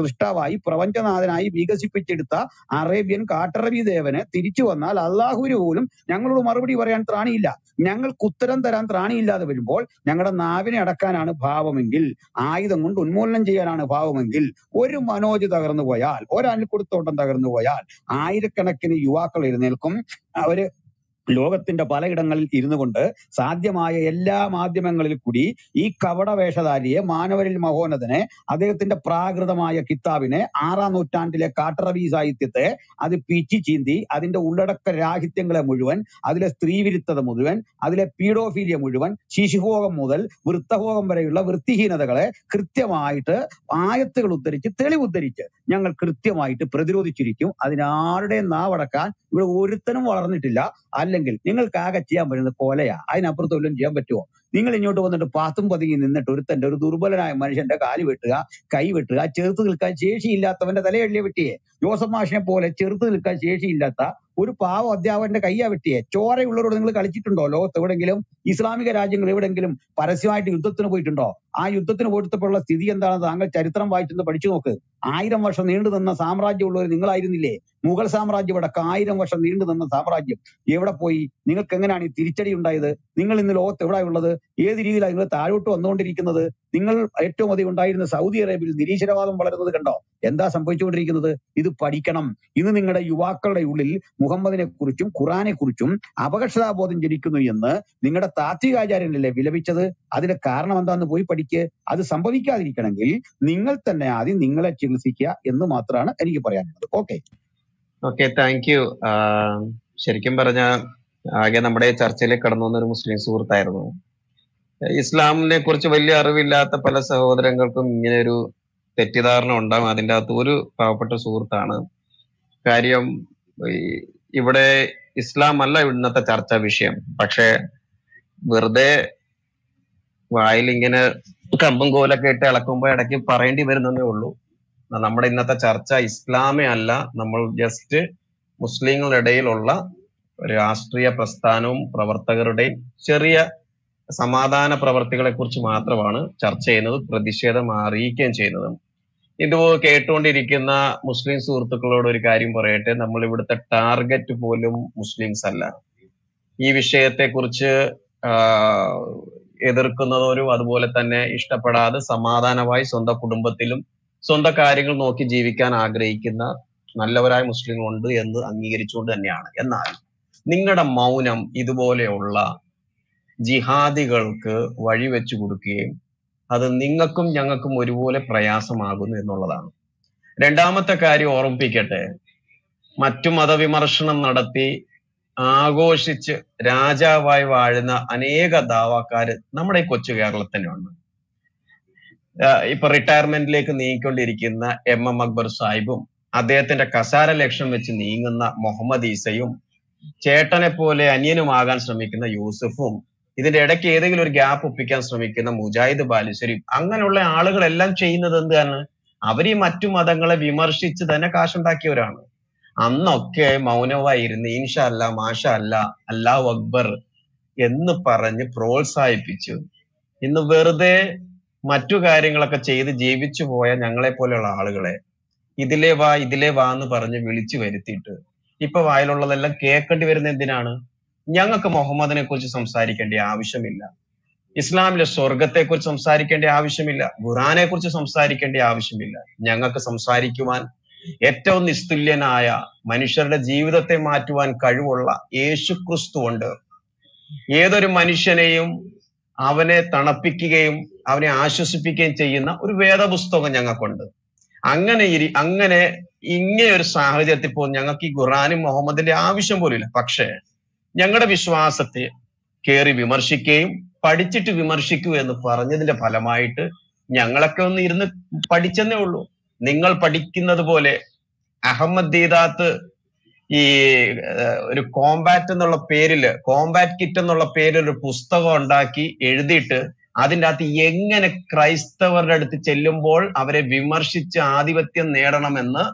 B: സൃഷ്ടാവായി പ്രപഞ്ചനാഥനായി വികസിപ്പിച്ചെടുത്ത അറേബ്യൻ കാട്ടറബി ദേവന് തിരിച്ചു വന്നാൽ അള്ളാഹുവിന് പോലും ഞങ്ങളോട് മറുപടി പറയാൻ ത്രാണിയില്ല. ഞങ്ങൾക്ക് ഉത്തരം തരാൻ ത്രാണിയില്ലാതെ വരുമ്പോൾ ഞങ്ങളുടെ നാവിനെ അടക്കാനാണ് ഭാവമെങ്കിൽ ആയുധം കൊണ്ട് ഉന്മൂലനം ചെയ്യാനാണ് ഭാവമെങ്കിൽ ഒരു മനോജ് തകർന്നു പോയാൽ ഒരു അനിൽക്കുടത്തോട്ടം തകർന്നു പോയാൽ ആയിരക്കണക്കിന് യുവാക്കൾ എഴുന്നേൽക്കും. അവർ ലോകത്തിന്റെ പലയിടങ്ങളിൽ ഇരുന്നു കൊണ്ട് സാധ്യമായ എല്ലാ മാധ്യമങ്ങളിൽ കൂടി ഈ കവടവേഷധാരിയെ മാനവരിൽ മഹോന്നതനെ അദ്ദേഹത്തിന്റെ പ്രാകൃതമായ കിതാബിനെ ആറാം നൂറ്റാണ്ടിലെ കാട്ടറവി സാഹിത്യത്തെ അത് പിച്ചി ചീന്തി അതിന്റെ ഉള്ളടക്ക രാഹിത്യങ്ങളെ മുഴുവൻ അതിലെ സ്ത്രീവിരുദ്ധത മുഴുവൻ അതിലെ പീഡോഫീലിയ മുഴുവൻ ശിശുഭോഗം മുതൽ വൃത്തഭോഗം വരെയുള്ള വൃത്തിഹീനതകളെ കൃത്യമായിട്ട് ആയത്തുകൾ ഉദ്ധരിച്ച് തെളിവുദ്ധരിച്ച് ഞങ്ങൾ കൃത്യമായിട്ട് പ്രതിരോധിച്ചിരിക്കും. അതിനാരുടെയും നാവടക്കാൻ ഇവിടെ ഒരുത്തനും വളർന്നിട്ടില്ല. അല്ലെങ്കിൽ നിങ്ങൾക്ക് ആകെ ചെയ്യാൻ പറ്റുന്നത് കൊലയാ. അതിനപ്പുറത്ത് വല്ലതും ചെയ്യാൻ പറ്റുമോ നിങ്ങൾ ഇങ്ങോട്ട് വന്നിട്ട് പാത്തും പതുങ്ങി നിന്നിട്ട് ഒരുത്തന്റെ ഒരു ദുർബലനായ മനുഷ്യന്റെ കാൽ വെട്ടുക കൈ വെട്ടുക ചെറുത്ത് നിൽക്കാൻ ശേഷിയില്ലാത്തവന്റെ തലയല്ലേ വെട്ടിയേ? ജോസഫ് മാഷിനെ പോലെ ചെറുത്ത് നിൽക്കാൻ ശേഷിയില്ലാത്ത ഒരു പാവ അധ്യാപകന്റെ കയ്യാ വെട്ടിയെ. ചോരയുള്ളവരോട് നിങ്ങൾ കളിച്ചിട്ടുണ്ടോ? ലോകത്ത് എവിടെങ്കിലും? ഇസ്ലാമിക രാജ്യങ്ങൾ എവിടെങ്കിലും പരസ്യമായിട്ട് യുദ്ധത്തിന് പോയിട്ടുണ്ടോ? ആ യുദ്ധത്തിന് പോയിട്ടപ്പോഴുള്ള സ്ഥിതി എന്താണെന്ന് താങ്കൾ ചരിത്രം വായിച്ചെന്ന് പഠിച്ചു നോക്ക്. ആയിരം വർഷം നീണ്ടു നിന്ന സാമ്രാജ്യമുള്ളവർ നിങ്ങളായിരുന്നില്ലേ? മുഗൾ സാമ്രാജ്യം അടക്കം ആയിരം വർഷം നീണ്ടു നിന്ന സാമ്രാജ്യം. എവിടെ പോയി? നിങ്ങൾക്ക് എങ്ങനെയാണ് ഈ തിരിച്ചടി ഉണ്ടായത്? നിങ്ങൾ ഇന്ന് ലോകത്ത് എവിടെയുള്ളത് ഏത് രീതിയിലാണ് നിങ്ങൾ താഴോട്ട് വന്നുകൊണ്ടിരിക്കുന്നത്? നിങ്ങൾ ഏറ്റവും അധികം ഉണ്ടായിരുന്ന സൗദി അറേബ്യയിൽ നിരീശ്വരവാദം വളരുന്നത് കണ്ടോ? എന്താ സംഭവിച്ചുകൊണ്ടിരിക്കുന്നത്? ഇത് പഠിക്കണം. ഇന്ന് നിങ്ങളുടെ യുവാക്കളുടെ ഉള്ളിൽ മുഹമ്മദിനെ കുറിച്ചും ഖുറാനെ കുറിച്ചും അപകർഷതാബോധം ജനിക്കുന്നു എന്ന് നിങ്ങളുടെ താത്വികാചാര്യനല്ലേ വിലപിച്ചത്? അതിന്റെ കാരണം എന്താന്ന് പോയി പഠിക്ക്. അത് സംഭവിക്കാതിരിക്കണമെങ്കിൽ നിങ്ങൾ തന്നെ ആദ്യം നിങ്ങളെ ചികിത്സിക്കുക എന്ന് മാത്രമാണ് എനിക്ക് പറയാനുള്ളത്. ഓക്കെ.
C: ഓക്കെ താങ്ക് യു ശരിക്കും പറഞ്ഞ ആകെ നമ്മുടെ ചർച്ചയിലേക്ക് കടന്നു വന്ന ഒരു മുസ്ലിം സുഹൃത്തായിരുന്നു. ഇസ്ലാമിനെ കുറിച്ച് വലിയ അറിവില്ലാത്ത പല സഹോദരങ്ങൾക്കും ഇങ്ങനെ ഒരു തെറ്റിദ്ധാരണ ഉണ്ടാകും. അതിന്റെ അകത്ത് ഒരു പാവപ്പെട്ട സുഹൃത്താണ്. കാര്യം ഇവിടെ ഇസ്ലാം അല്ല ഇന്നത്തെ ചർച്ചാ വിഷയം. പക്ഷെ വെറുതെ വായിൽ ഇങ്ങനെ കമ്പും കോലൊക്കെ ഇട്ട് ഇളക്കുമ്പോൾ ഇടയ്ക്ക് പറയേണ്ടി വരുന്നതേ ഉള്ളൂ. നമ്മുടെ ഇന്നത്തെ ചർച്ച ഇസ്ലാമേ അല്ല. നമ്മൾ ജസ്റ്റ് മുസ്ലിങ്ങളുടെ ഇടയിലുള്ള രാഷ്ട്രീയ പ്രസ്ഥാനവും പ്രവർത്തകരുടെയും ചെറിയ സമാധാന പ്രവർത്തികളെ കുറിച്ച് മാത്രമാണ് ചർച്ച ചെയ്യുന്നത് പ്രതിഷേധം അറിയിക്കുകയും ചെയ്യുന്നത്. ഇത് കേട്ടുകൊണ്ടിരിക്കുന്ന മുസ്ലിം സുഹൃത്തുക്കളോട് ഒരു കാര്യം പറയട്ടെ. നമ്മൾ ഇവിടുത്തെ ടാർഗറ്റ് പോലും മുസ്ലിംസ് അല്ല. ഈ വിഷയത്തെ കുറിച്ച് എതിർക്കുന്നതോരും അതുപോലെ തന്നെ ഇഷ്ടപ്പെടാതെ സമാധാനമായി സ്വന്തം കുടുംബത്തിലും സ്വന്തം കാര്യങ്ങൾ നോക്കി ജീവിക്കാൻ ആഗ്രഹിക്കുന്ന നല്ലവരായ മുസ്ലിങ്ങളുണ്ട് എന്ന് അംഗീകരിച്ചുകൊണ്ട് തന്നെയാണ്. എന്നാൽ നിങ്ങളുടെ മൗനം ഇതുപോലെയുള്ള ജിഹാദികൾക്ക് വഴിവെച്ചു കൊടുക്കുകയും അത് നിങ്ങൾക്കും ഞങ്ങൾക്കും ഒരുപോലെ പ്രയാസമാകുന്നു എന്നുള്ളതാണ്. രണ്ടാമത്തെ കാര്യം ഓർമ്മിപ്പിക്കട്ടെ. മറ്റു മതവിമർശനം നടത്തി ആഘോഷിച്ച് രാജാവായി വാഴുന്ന അനേക ദാവാക്കാര് നമ്മുടെ കൊച്ചു കേരളത്തിൽ ഉണ്ട് ഇപ്പൊ റിട്ടയർമെന്റിലേക്ക് നീങ്ങിക്കൊണ്ടിരിക്കുന്ന എം എം അക്ബർ സാഹിബും അദ്ദേഹത്തിന്റെ കസാര ലക്ഷ്യം വെച്ച് നീങ്ങുന്ന മുഹമ്മദ് ഈസയും ചേട്ടനെ പോലെ അന്യനുമാകാൻ ശ്രമിക്കുന്ന യൂസഫും ഇതിന്റെ ഇടയ്ക്ക് ഏതെങ്കിലും ഒരു ഗ്യാപ്പ് ഒപ്പിക്കാൻ ശ്രമിക്കുന്ന മുജാഹിദ് ബാലുശ്ശേരി അങ്ങനെയുള്ള ആളുകളെല്ലാം ചെയ്യുന്നത് എന്താണ് അവർ ഈ മറ്റു മതങ്ങളെ വിമർശിച്ച് തന്നെ കാശുണ്ടാക്കിയവരാണ്. അന്നൊക്കെ മൗനമായിരുന്ന് ഇൻഷ അല്ല മാഷ അല്ല അല്ലാഹു അക്ബർ എന്ന് പറഞ്ഞ് പ്രോത്സാഹിപ്പിച്ചു. ഇന്ന് വെറുതെ മറ്റു കാര്യങ്ങളൊക്കെ ചെയ്ത് ജീവിച്ചു പോയ ഞങ്ങളെ പോലെയുള്ള ആളുകളെ ഇതിലേ വാ ഇതിലേ വാ എന്ന് പറഞ്ഞ് വിളിച്ചു വരുത്തിയിട്ട് ഇപ്പൊ വായിലുള്ളതെല്ലാം കേൾക്കേണ്ടി വരുന്ന എന്തിനാണ്? ഞങ്ങൾക്ക് മുഹമ്മദിനെ കുറിച്ച് സംസാരിക്കേണ്ട ആവശ്യമില്ല. ഇസ്ലാമിലെ സ്വർഗത്തെ കുറിച്ച് സംസാരിക്കേണ്ട ആവശ്യമില്ല. ഖുറാനെ കുറിച്ച് സംസാരിക്കേണ്ട ആവശ്യമില്ല. ഞങ്ങൾക്ക് സംസാരിക്കുവാൻ ഏറ്റവും നിസ്തുല്യനായ മനുഷ്യരുടെ ജീവിതത്തെ മാറ്റുവാൻ കഴിവുള്ള യേശു ക്രിസ്തു ഉണ്ട് ഏതൊരു മനുഷ്യനെയും അവനെ തണുപ്പിക്കുകയും അവനെ ആശ്വസിപ്പിക്കുകയും ചെയ്യുന്ന ഒരു വേദപുസ്തകം ഞങ്ങൾക്കുണ്ട്. അങ്ങനെ ഇരി അങ്ങനെ ഇങ്ങനെ ഒരു സാഹചര്യത്തിൽ പോകും ഞങ്ങൾക്ക് ഈ ഖുറാനും മുഹമ്മദിന്റെ ആവശ്യം പോലും ഇല്ല പക്ഷേ ഞങ്ങളുടെ വിശ്വാസത്തെ കയറി വിമർശിക്കുകയും പഠിച്ചിട്ട് വിമർശിക്കൂ എന്ന് പറഞ്ഞതിന്റെ ഫലമായിട്ട് ഞങ്ങളൊക്കെ ഒന്ന് ഇരുന്ന് പഠിച്ചെന്നേ ഉള്ളൂ. നിങ്ങൾ പഠിക്കുന്നത് പോലെ അഹമ്മദ് ദീദാത്ത് ഈ ഒരു കോമ്പാറ്റ് എന്നുള്ള പേരിൽ കോമ്പാറ്റ് കിറ്റ് എന്നുള്ള പേരിൽ ഒരു പുസ്തകം ഉണ്ടാക്കി എഴുതിയിട്ട് അതിന്റെ അകത്ത് എങ്ങനെ ക്രൈസ്തവരുടെ അടുത്ത് ചെല്ലുമ്പോൾ അവരെ വിമർശിച്ച് ആധിപത്യം നേടണമെന്ന്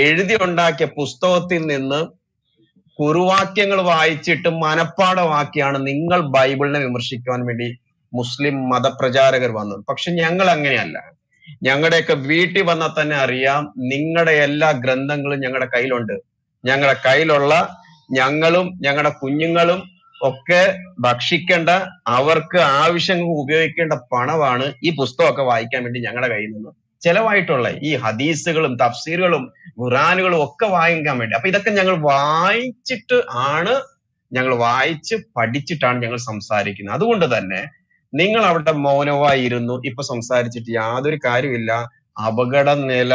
C: എഴുതി ഉണ്ടാക്കിയ പുസ്തകത്തിൽ നിന്ന് കുറുവാക്യങ്ങൾ വായിച്ചിട്ട് മനപ്പാടമാക്കിയാണ് നിങ്ങൾ ബൈബിളിനെ വിമർശിക്കുവാൻ വേണ്ടി മുസ്ലിം മതപ്രചാരകർ വന്നത്. പക്ഷെ ഞങ്ങൾ അങ്ങനെയല്ല. ഞങ്ങളുടെയൊക്കെ വീട്ടിൽ വന്നാൽ തന്നെ അറിയാം നിങ്ങളുടെ എല്ലാ ഗ്രന്ഥങ്ങളും ഞങ്ങളുടെ കയ്യിലുണ്ട്. ഞങ്ങളുടെ കയ്യിലുള്ള ഞങ്ങളും ഞങ്ങളുടെ കുഞ്ഞുങ്ങളും ഒക്കെ ഭക്ഷിക്കേണ്ട അവർക്ക് ആവശ്യങ്ങൾ ഉപയോഗിക്കേണ്ട പണമാണ് ഈ പുസ്തകമൊക്കെ വായിക്കാൻ വേണ്ടി ഞങ്ങളുടെ കയ്യിൽ നിന്ന്. ചെലവായിട്ടുള്ള ഈ ഹദീസുകളും തഫ്സീറുകളും ഖുറാനുകളും ഒക്കെ വാങ്ങിക്കാൻ വേണ്ടി. അപ്പൊ ഇതൊക്കെ ഞങ്ങൾ വായിച്ചിട്ട് ആണ് ഞങ്ങൾ വായിച്ച് പഠിച്ചിട്ടാണ് ഞങ്ങൾ സംസാരിക്കുന്നത്. അതുകൊണ്ട് തന്നെ നിങ്ങൾ അവിടെ മൗനമായി ഇരുന്നു. ഇപ്പൊ സംസാരിച്ചിട്ട് യാതൊരു കാര്യമില്ല അപകട നില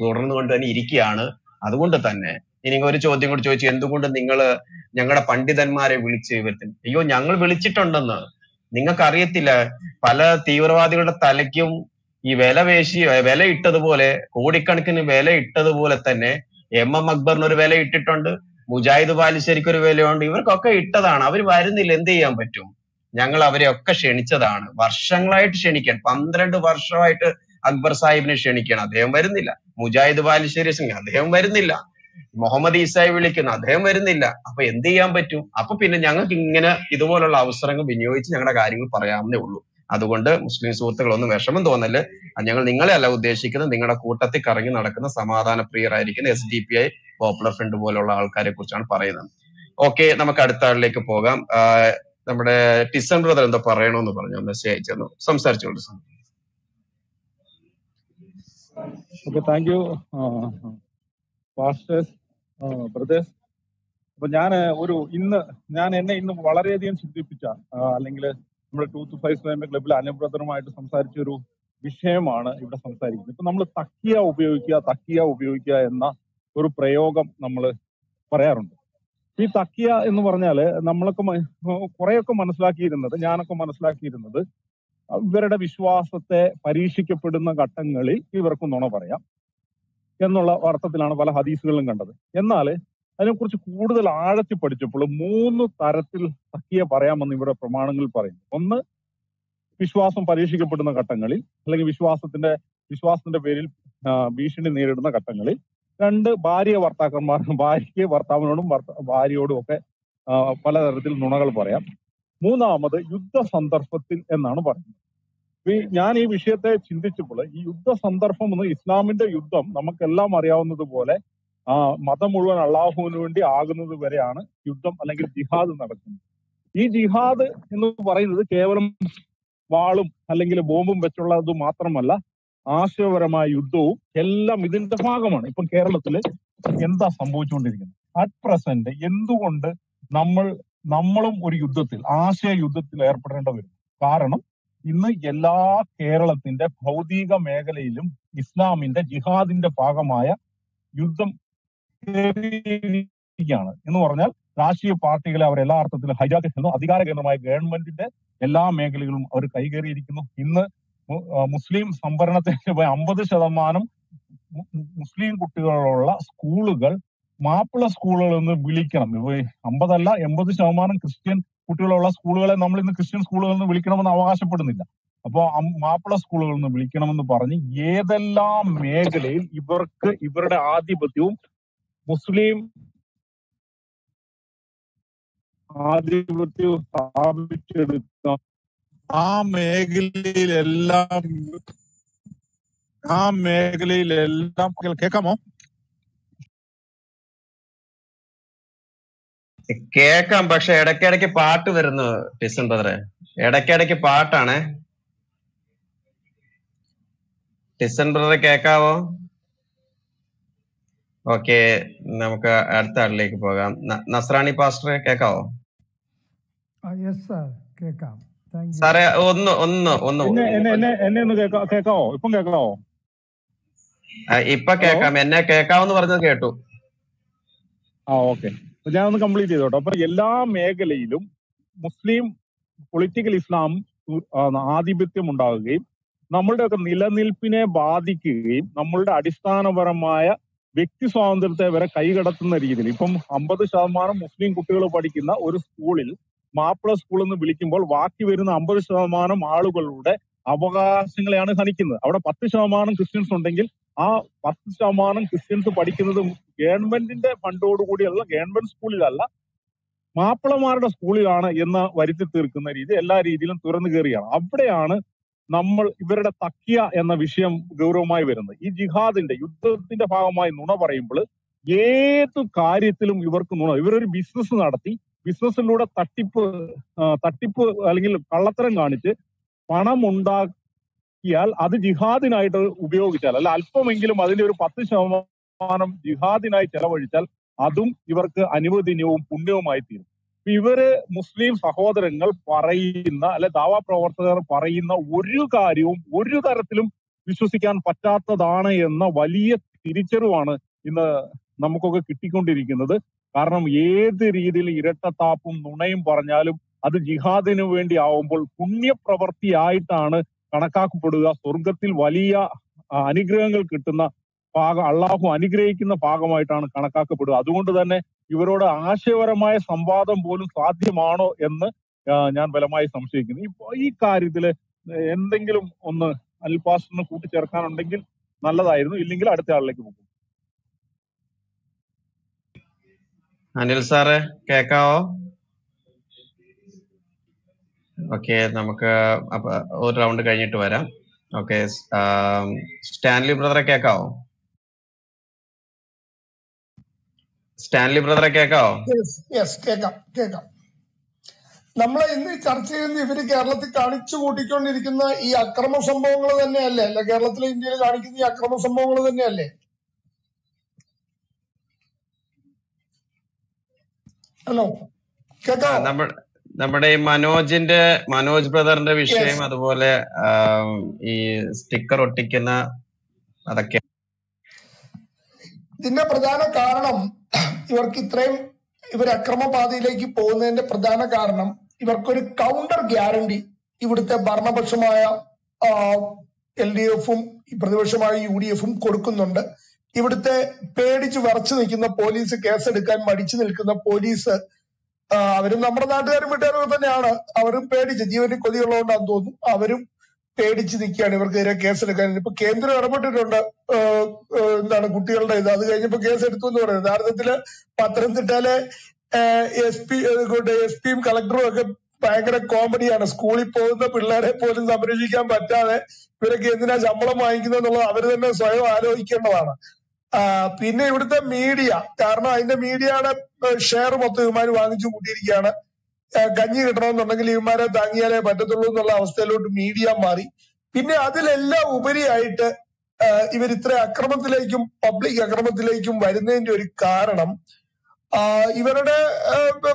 C: തുടർന്നുകൊണ്ട് തന്നെ ഇരിക്കുകയാണ്. അതുകൊണ്ട് തന്നെ ഇനി ഒരു ചോദ്യം കൂടി ചോദിച്ചു. എന്തുകൊണ്ട് നിങ്ങൾ ഞങ്ങളുടെ പണ്ഡിതന്മാരെ വിളിച്ച് വരുത്തി? അയ്യോ ഞങ്ങൾ വിളിച്ചിട്ടുണ്ടെന്ന്. നിങ്ങൾക്ക് അറിയത്തില്ല പല തീവ്രവാദികളുടെ തലയ്ക്കും ഈ വില വേശി വില ഇട്ടതുപോലെ കോടിക്കണക്കിന് വില ഇട്ടതുപോലെ തന്നെ എം എം അക്ബറിന് ഒരു വില ഇട്ടിട്ടുണ്ട് മുജാഹിദ് ബാലിശ്ശേരിക്ക് ഒരു വിലയുണ്ട് ഇവർക്കൊക്കെ ഇട്ടതാണ്. അവർ വരുന്നില്ല എന്ത് ചെയ്യാൻ പറ്റും? ഞങ്ങൾ അവരെ ഒക്കെ ക്ഷണിച്ചതാണ്. വർഷങ്ങളായിട്ട് ക്ഷണിക്കാൻ പന്ത്രണ്ട് വർഷമായിട്ട് അക്ബർ സാഹിബിനെ ക്ഷണിക്കണം. അദ്ദേഹം വരുന്നില്ല. മുജാഹിദ് ബാലിശ്ശേരി സിംഗ് അദ്ദേഹം വരുന്നില്ല. മുഹമ്മദ് ഈസായി വിളിക്കുന്നു അദ്ദേഹം വരുന്നില്ല. അപ്പൊ എന്ത് ചെയ്യാൻ പറ്റും? അപ്പൊ പിന്നെ ഞങ്ങൾക്ക് ഇങ്ങനെ ഇതുപോലുള്ള അവസരങ്ങൾ വിനിയോഗിച്ച് ഞങ്ങളുടെ കാര്യങ്ങൾ പറയാവുന്നേ ഉള്ളൂ. അതുകൊണ്ട് മുസ്ലിം സുഹൃത്തുക്കളൊന്നും വിഷമം തോന്നൽ ഞങ്ങൾ നിങ്ങളെ അല്ല ഉദ്ദേശിക്കുന്നത്. നിങ്ങളുടെ കൂട്ടത്തിൽ കറങ്ങി നടക്കുന്ന സമാധാന പ്രിയരായിരിക്കുന്ന S D P I Popular Front പോലുള്ള ആൾക്കാരെ കുറിച്ചാണ് പറയുന്നത്. ഓക്കെ നമുക്ക് അടുത്ത ആളിലേക്ക് പോകാം. നമ്മുടെ ടിസൺ ബ്രദർ എന്തോ പറയണമെന്ന് പറഞ്ഞു. മെസ്സേജ് അയച്ചിരുന്നു. സംസാരിച്ചോളൂ
Q: ഓക്കെ താങ്ക് യു ബ്രദേഴ്സ് അപ്പൊ ഞാൻ ഒരു ഇന്ന് ഞാൻ എന്നെ ഇന്ന് വളരെയധികം ചിന്തിപ്പിച്ച. അല്ലെങ്കിൽ നമ്മുടെ ടൂത്ത് ഫൈവ് സ്ലൈമ ക്ലബിൽ അനുബ്രദറുമായിട്ട് സംസാരിച്ച ഒരു വിഷയമാണ് ഇവിടെ സംസാരിക്കുന്നത്. ഇപ്പൊ നമ്മൾ തക്കിയ ഉപയോഗിക്കുക തക്കിയ ഉപയോഗിക്കുക എന്ന ഒരു പ്രയോഗം നമ്മൾ പറയാറുണ്ട്. ഈ തക്കിയ എന്ന് പറഞ്ഞാൽ നമ്മളൊക്കെ കുറെയൊക്കെ മനസ്സിലാക്കിയിരുന്നത് ഞാനൊക്കെ മനസ്സിലാക്കിയിരുന്നത് ഇവരുടെ വിശ്വാസത്തെ പരീക്ഷിക്കപ്പെടുന്ന ഘട്ടങ്ങളിൽ ഇവർക്ക് പറയാം എന്നുള്ള അർത്ഥത്തിലാണ് പല ഹദീസുകളിലും കണ്ടത്. എന്നാൽ അതിനെക്കുറിച്ച് കൂടുതൽ ആഴത്തിൽ പഠിച്ചപ്പോൾ മൂന്ന് തരത്തിൽ തക്കിയ പറയാമെന്ന് ഇവിടെ പ്രമാണങ്ങൾ പറയുന്നു. ഒന്ന് വിശ്വാസം പരീക്ഷിക്കപ്പെടുന്ന ഘട്ടങ്ങളിൽ അല്ലെങ്കിൽ വിശ്വാസത്തിന്റെ വിശ്വാസത്തിന്റെ പേരിൽ ഭീഷണി നേരിടുന്ന ഘട്ടങ്ങളിൽ. രണ്ട് ഭാര്യ ഭർത്താക്കന്മാർ ഭാര്യയ്ക്ക് ഭർത്താവിനോടും ഭാര്യയോടും ഒക്കെ പലതരത്തിൽ നുണകൾ പറയാം. മൂന്നാമത് യുദ്ധ സന്ദർഭത്തിൽ എന്നാണ് പറയുന്നത്. ഞാൻ ഈ വിഷയത്തെ ചിന്തിച്ചപ്പോൾ ഈ യുദ്ധ സന്ദർഭം എന്ന് ഇസ്ലാമിന്റെ യുദ്ധം നമുക്കെല്ലാം അറിയാവുന്നത് പോലെ ആ മതം മുഴുവൻ അള്ളാഹുവിന് വേണ്ടി ആകുന്നത് വരെയാണ് യുദ്ധം അല്ലെങ്കിൽ ജിഹാദ് നടക്കുന്നത്. ഈ ജിഹാദ് എന്ന് പറയുന്നത് കേവലം വാളും അല്ലെങ്കിൽ ബോംബും വെച്ചുള്ളത് മാത്രമല്ല ആശയപരമായ യുദ്ധവും എല്ലാം ഇതിന്റെ ഭാഗമാണ്. ഇപ്പം കേരളത്തിൽ എന്താ സംഭവിച്ചുകൊണ്ടിരിക്കുന്നത്? അറ്റ് പ്രസന്റ് എന്തുകൊണ്ട് നമ്മൾ നമ്മളും ഒരു യുദ്ധത്തിൽ ആശയ യുദ്ധത്തിൽ ഏർപ്പെടേണ്ട വരും? കാരണം ഇന്ന് എല്ലാ കേരളത്തിന്റെ ഭൗതിക മേഖലയിലും ഇസ്ലാമിന്റെ ജിഹാദിന്റെ ഭാഗമായ യുദ്ധം കേറിയിരിക്കുകയാണ് എന്ന് പറഞ്ഞാൽ രാഷ്ട്രീയ പാർട്ടികളെ അവർ എല്ലാ അർത്ഥത്തിലും ഹൈജാക്ക് ചെയ്യുന്നു അധികാര കേന്ദ്രമായ ഗവൺമെന്റിന്റെ എല്ലാ മേഖലകളും അവർ കൈകേറിയിരിക്കുന്നു. ഇന്ന് മുസ്ലിം സംവരണത്തെ അമ്പത് ശതമാനം മുസ്ലിം കുട്ടികളുള്ള സ്കൂളുകൾ മാപ്പിള സ്കൂളുകൾ എന്ന് വിളിക്കണം. അമ്പതല്ല എൺപത് ശതമാനം ക്രിസ്ത്യൻ കുട്ടികളുള്ള സ്കൂളുകളെ നമ്മൾ ഇന്ന് ക്രിസ്ത്യൻ സ്കൂളുകൾ എന്ന് വിളിക്കണമെന്ന് അവകാശപ്പെടുന്നില്ല. അപ്പോ മാപ്പിള സ്കൂളുകൾ എന്ന് വിളിക്കണമെന്ന് പറഞ്ഞ് ഏതെല്ലാം മേഖലയിൽ ഇവർക്ക് ഇവരുടെ ആധിപത്യവും മുസ്ലിം ആധിപത്യം സ്ഥാപിച്ചെടുത്ത ആ മേഖലയിലെല്ലാം ആ മേഖലയിലെല്ലാം കേൾ- കേൾക്കാമോ?
C: കേക്കാം പക്ഷെ ഇടയ്ക്കിടയ്ക്ക് പാട്ട് വരുന്നു ടിസൺ ബ്രദറെ. ഇടയ്ക്കിടയ്ക്ക് പാട്ടാണേ. ടിസൺ ബ്രദറെ കേക്കാവോ ഓക്കെ നമുക്ക് അടുത്ത ആളിലേക്ക് പോകാം. നസ്രാണി പാസ്റ്റർ കേക്കാവോ?
O: താങ്ക്
C: സാറേ ഒന്ന് ഒന്ന് ഒന്ന്.
Q: ഇപ്പം
C: കേക്കാം. എന്നെ കേക്കാവെന്ന് പറഞ്ഞത് കേട്ടു.
Q: ആ ഓക്കെ ഞാൻ ഒന്ന് കംപ്ലീറ്റ് ചെയ്തോട്ടോ. അപ്പൊ എല്ലാ മേഖലയിലും മുസ്ലിം പൊളിറ്റിക്കൽ ഇസ്ലാം ആധിപത്യം ഉണ്ടാകുകയും നമ്മളുടെയൊക്കെ നിലനിൽപ്പിനെ ബാധിക്കുകയും നമ്മളുടെ അടിസ്ഥാനപരമായ വ്യക്തി സ്വാതന്ത്ര്യത്തെ വരെ കൈകടത്തുന്ന രീതിയിൽ ഇപ്പം അമ്പത് ശതമാനം മുസ്ലിം കുട്ടികൾ പഠിക്കുന്ന ഒരു സ്കൂളിൽ മാപ്പിള സ്കൂൾ എന്ന് വിളിക്കുമ്പോൾ ബാക്കി വരുന്ന അമ്പത് ശതമാനം ആളുകളുടെ അവകാശങ്ങളെയാണ് ഹനിക്കുന്നത്. അവിടെ പത്ത് ശതമാനം ക്രിസ്ത്യൻസ് ഉണ്ടെങ്കിൽ ആ പത്ത് ശതമാനം ക്രിസ്ത്യൻസ് പഠിക്കുന്നത് ഗവൺമെന്റിന്റെ ഫണ്ടോടുകൂടിയുള്ള ഗവൺമെന്റ് സ്കൂളിലല്ല മാപ്പിളമാരുടെ സ്കൂളിലാണ് എന്ന് വരുത്തി തീർക്കുന്ന രീതി എല്ലാ രീതിയിലും തുറന്നു കയറിയാണ്. അവിടെയാണ് നമ്മൾ ഇവരുടെ തക്കിയ എന്ന വിഷയം ഗൗരവമായി വരുന്നത്. ഈ ജിഹാദിന്റെ യുദ്ധത്തിന്റെ ഭാഗമായി നുണ പറയുമ്പോൾ ഏത് കാര്യത്തിലും ഇവർക്ക് നുണ ഇവരൊരു ബിസിനസ് നടത്തി ബിസിനസ്സിലൂടെ തട്ടിപ്പ് തട്ടിപ്പ് അല്ലെങ്കിൽ കള്ളത്തരം കാണിച്ച് പണം ഉണ്ടാക്കിയാൽ അത് ജിഹാദിനായിട്ട് ഉപയോഗിച്ചാൽ അല്ല അല്പമെങ്കിലും അതിന്റെ ഒരു പത്ത് ശതമാനം ജിഹാദിനായി ചെലവഴിച്ചാൽ അതും ഇവർക്ക് അനുവദനീയവും പുണ്യവുമായി തീരും. ഇവർ മുസ്ലിം സഹോദരങ്ങൾ പറയുന്ന അല്ലെ ദാവാ പ്രവർത്തകർ പറയുന്ന ഒരു കാര്യവും ഒരു തരത്തിലും വിശ്വസിക്കാൻ പറ്റാത്തതാണ് എന്ന വലിയ തിരിച്ചറിവാണ് ഇന്ന് നമുക്കൊക്കെ കിട്ടിക്കൊണ്ടിരിക്കുന്നത്. കാരണം ഏത് രീതിയിൽ ഇരട്ടത്താപ്പും നുണയും പറഞ്ഞാലും അത് ജിഹാദിന് വേണ്ടി ആവുമ്പോൾ പുണ്യപ്രവർത്തിയായിട്ടാണ് കണക്കാക്കപ്പെടുക. സ്വർഗത്തിൽ വലിയ അനുഗ്രഹങ്ങൾ കിട്ടുന്ന ഭാഗം അള്ളാഹു അനുഗ്രഹിക്കുന്ന ഭാഗമായിട്ടാണ് കണക്കാക്കപ്പെടുക. അതുകൊണ്ട് തന്നെ ഇവരോട് ആശയപരമായ സംവാദം പോലും സാധ്യമാണോ എന്ന് ഞാൻ ബലമായി സംശയിക്കുന്നു. ഈ കാര്യത്തിൽ എന്തെങ്കിലും ഒന്ന് അൽപാസിന് കൂട്ടിച്ചേർക്കാനുണ്ടെങ്കിൽ നല്ലതായിരുന്നു ഇല്ലെങ്കിൽ അടുത്ത ആളിലേക്ക് പോകും.
C: അനിൽ സാറ് കേക്കാവോ? ഓക്കെ നമുക്ക് ഒരു റൗണ്ട് കഴിഞ്ഞിട്ട് വരാം. ഓക്കെ സ്റ്റാൻലി ബ്രദറെ കേക്കാവോ? സ്റ്റാൻലി ബ്രദറെ കേക്കാവോ?
P: യെസ് കേൾക്കാം കേൾക്കാം നമ്മൾ ഇന്ന് ചർച്ച ചെയ്യുന്ന ഇവർ കേരളത്തിൽ കാണിച്ചു കൂട്ടിക്കൊണ്ടിരിക്കുന്ന ഈ അക്രമ സംഭവങ്ങൾ തന്നെയല്ലേ? അല്ല? കേരളത്തിലെ ഇന്ത്യയിൽ കാണിക്കുന്ന ഈ അക്രമ സംഭവങ്ങൾ തന്നെയല്ലേ? ഹലോ കേൾക്കാവോ
C: നമ്മ- നമ്മുടെ ഈ മനോജിന്റെ മനോജ് ബ്രദറിന്റെ വിഷയം അതുപോലെ ഈ സ്റ്റിക്കർ ഒട്ടിക്കുന്ന അതൊക്കെ
P: ഇതിന്റെ പ്രധാന കാരണം ഇവർക്ക് ഇത്രയും ഇവർ അക്രമപാതയിലേക്ക് പോകുന്നതിന്റെ പ്രധാന കാരണം ഇവർക്കൊരു കൗണ്ടർ ഗ്യാരണ്ടി ഇവിടുത്തെ ഭരണപക്ഷമായ എൽ ഡി എഫും പ്രതിപക്ഷമായ യു ഡി എഫും കൊടുക്കുന്നുണ്ട്. ഇവിടുത്തെ പേടിച്ച് വിറച്ചു നിൽക്കുന്ന പോലീസ് കേസെടുക്കാൻ മടിച്ചു നിൽക്കുന്ന പോലീസ് അവരും നമ്മുടെ നാട്ടുകാരും വീട്ടുകാരും തന്നെയാണ്. അവരും പേടിച്ച് ജീവന് കൊതിയുള്ളതുകൊണ്ടാന്ന് തോന്നുന്നു. അവരും പേടിച്ച് നിൽക്കുകയാണ് ഇവർക്കെതിരെ കേസെടുക്കാൻ ഇപ്പൊ കേന്ദ്രം ഇടപെട്ടിട്ടുണ്ട്. എന്താണ് കുട്ടികളുടെ ഇത്. അത് കഴിഞ്ഞപ്പോ കേസ് എടുത്തു എന്ന് പറയുന്നത്. യഥാർത്ഥത്തിൽ പത്തനംതിട്ടയിലെ എസ് പി എസ് പിയും കളക്ടറും ഒക്കെ ഭയങ്കര കോമഡിയാണ്. സ്കൂളിൽ പോകുന്ന പിള്ളേരെ പോലും സംരക്ഷിക്കാൻ പറ്റാതെ ഇവരൊക്കെ എന്തിനാ ശമ്പളം വാങ്ങിക്കുന്നത് എന്നുള്ളത് അവർ തന്നെ സ്വയം ആലോചിക്കേണ്ടതാണ്. പിന്നെ ഇവിടുത്തെ മീഡിയ. കാരണം അതിന്റെ മീഡിയയുടെ ഷെയർ മൊത്തം ഇവന്മാര് വാങ്ങിച്ചു കൂട്ടിയിരിക്കുകയാണ്. കഞ്ഞി കിട്ടണമെന്നുണ്ടെങ്കിൽ ഇവന്മാരെ താങ്ങിയാലേ പറ്റത്തുള്ളൂ എന്നുള്ള അവസ്ഥയിലോട്ട് മീഡിയ മാറി. പിന്നെ അതിലെല്ലാം ഉപരിയായിട്ട് ഇവർ ഇത്ര അക്രമത്തിലേക്കും പബ്ലിക് അക്രമത്തിലേക്കും വരുന്നതിന്റെ ഒരു കാരണം ഇവരുടെ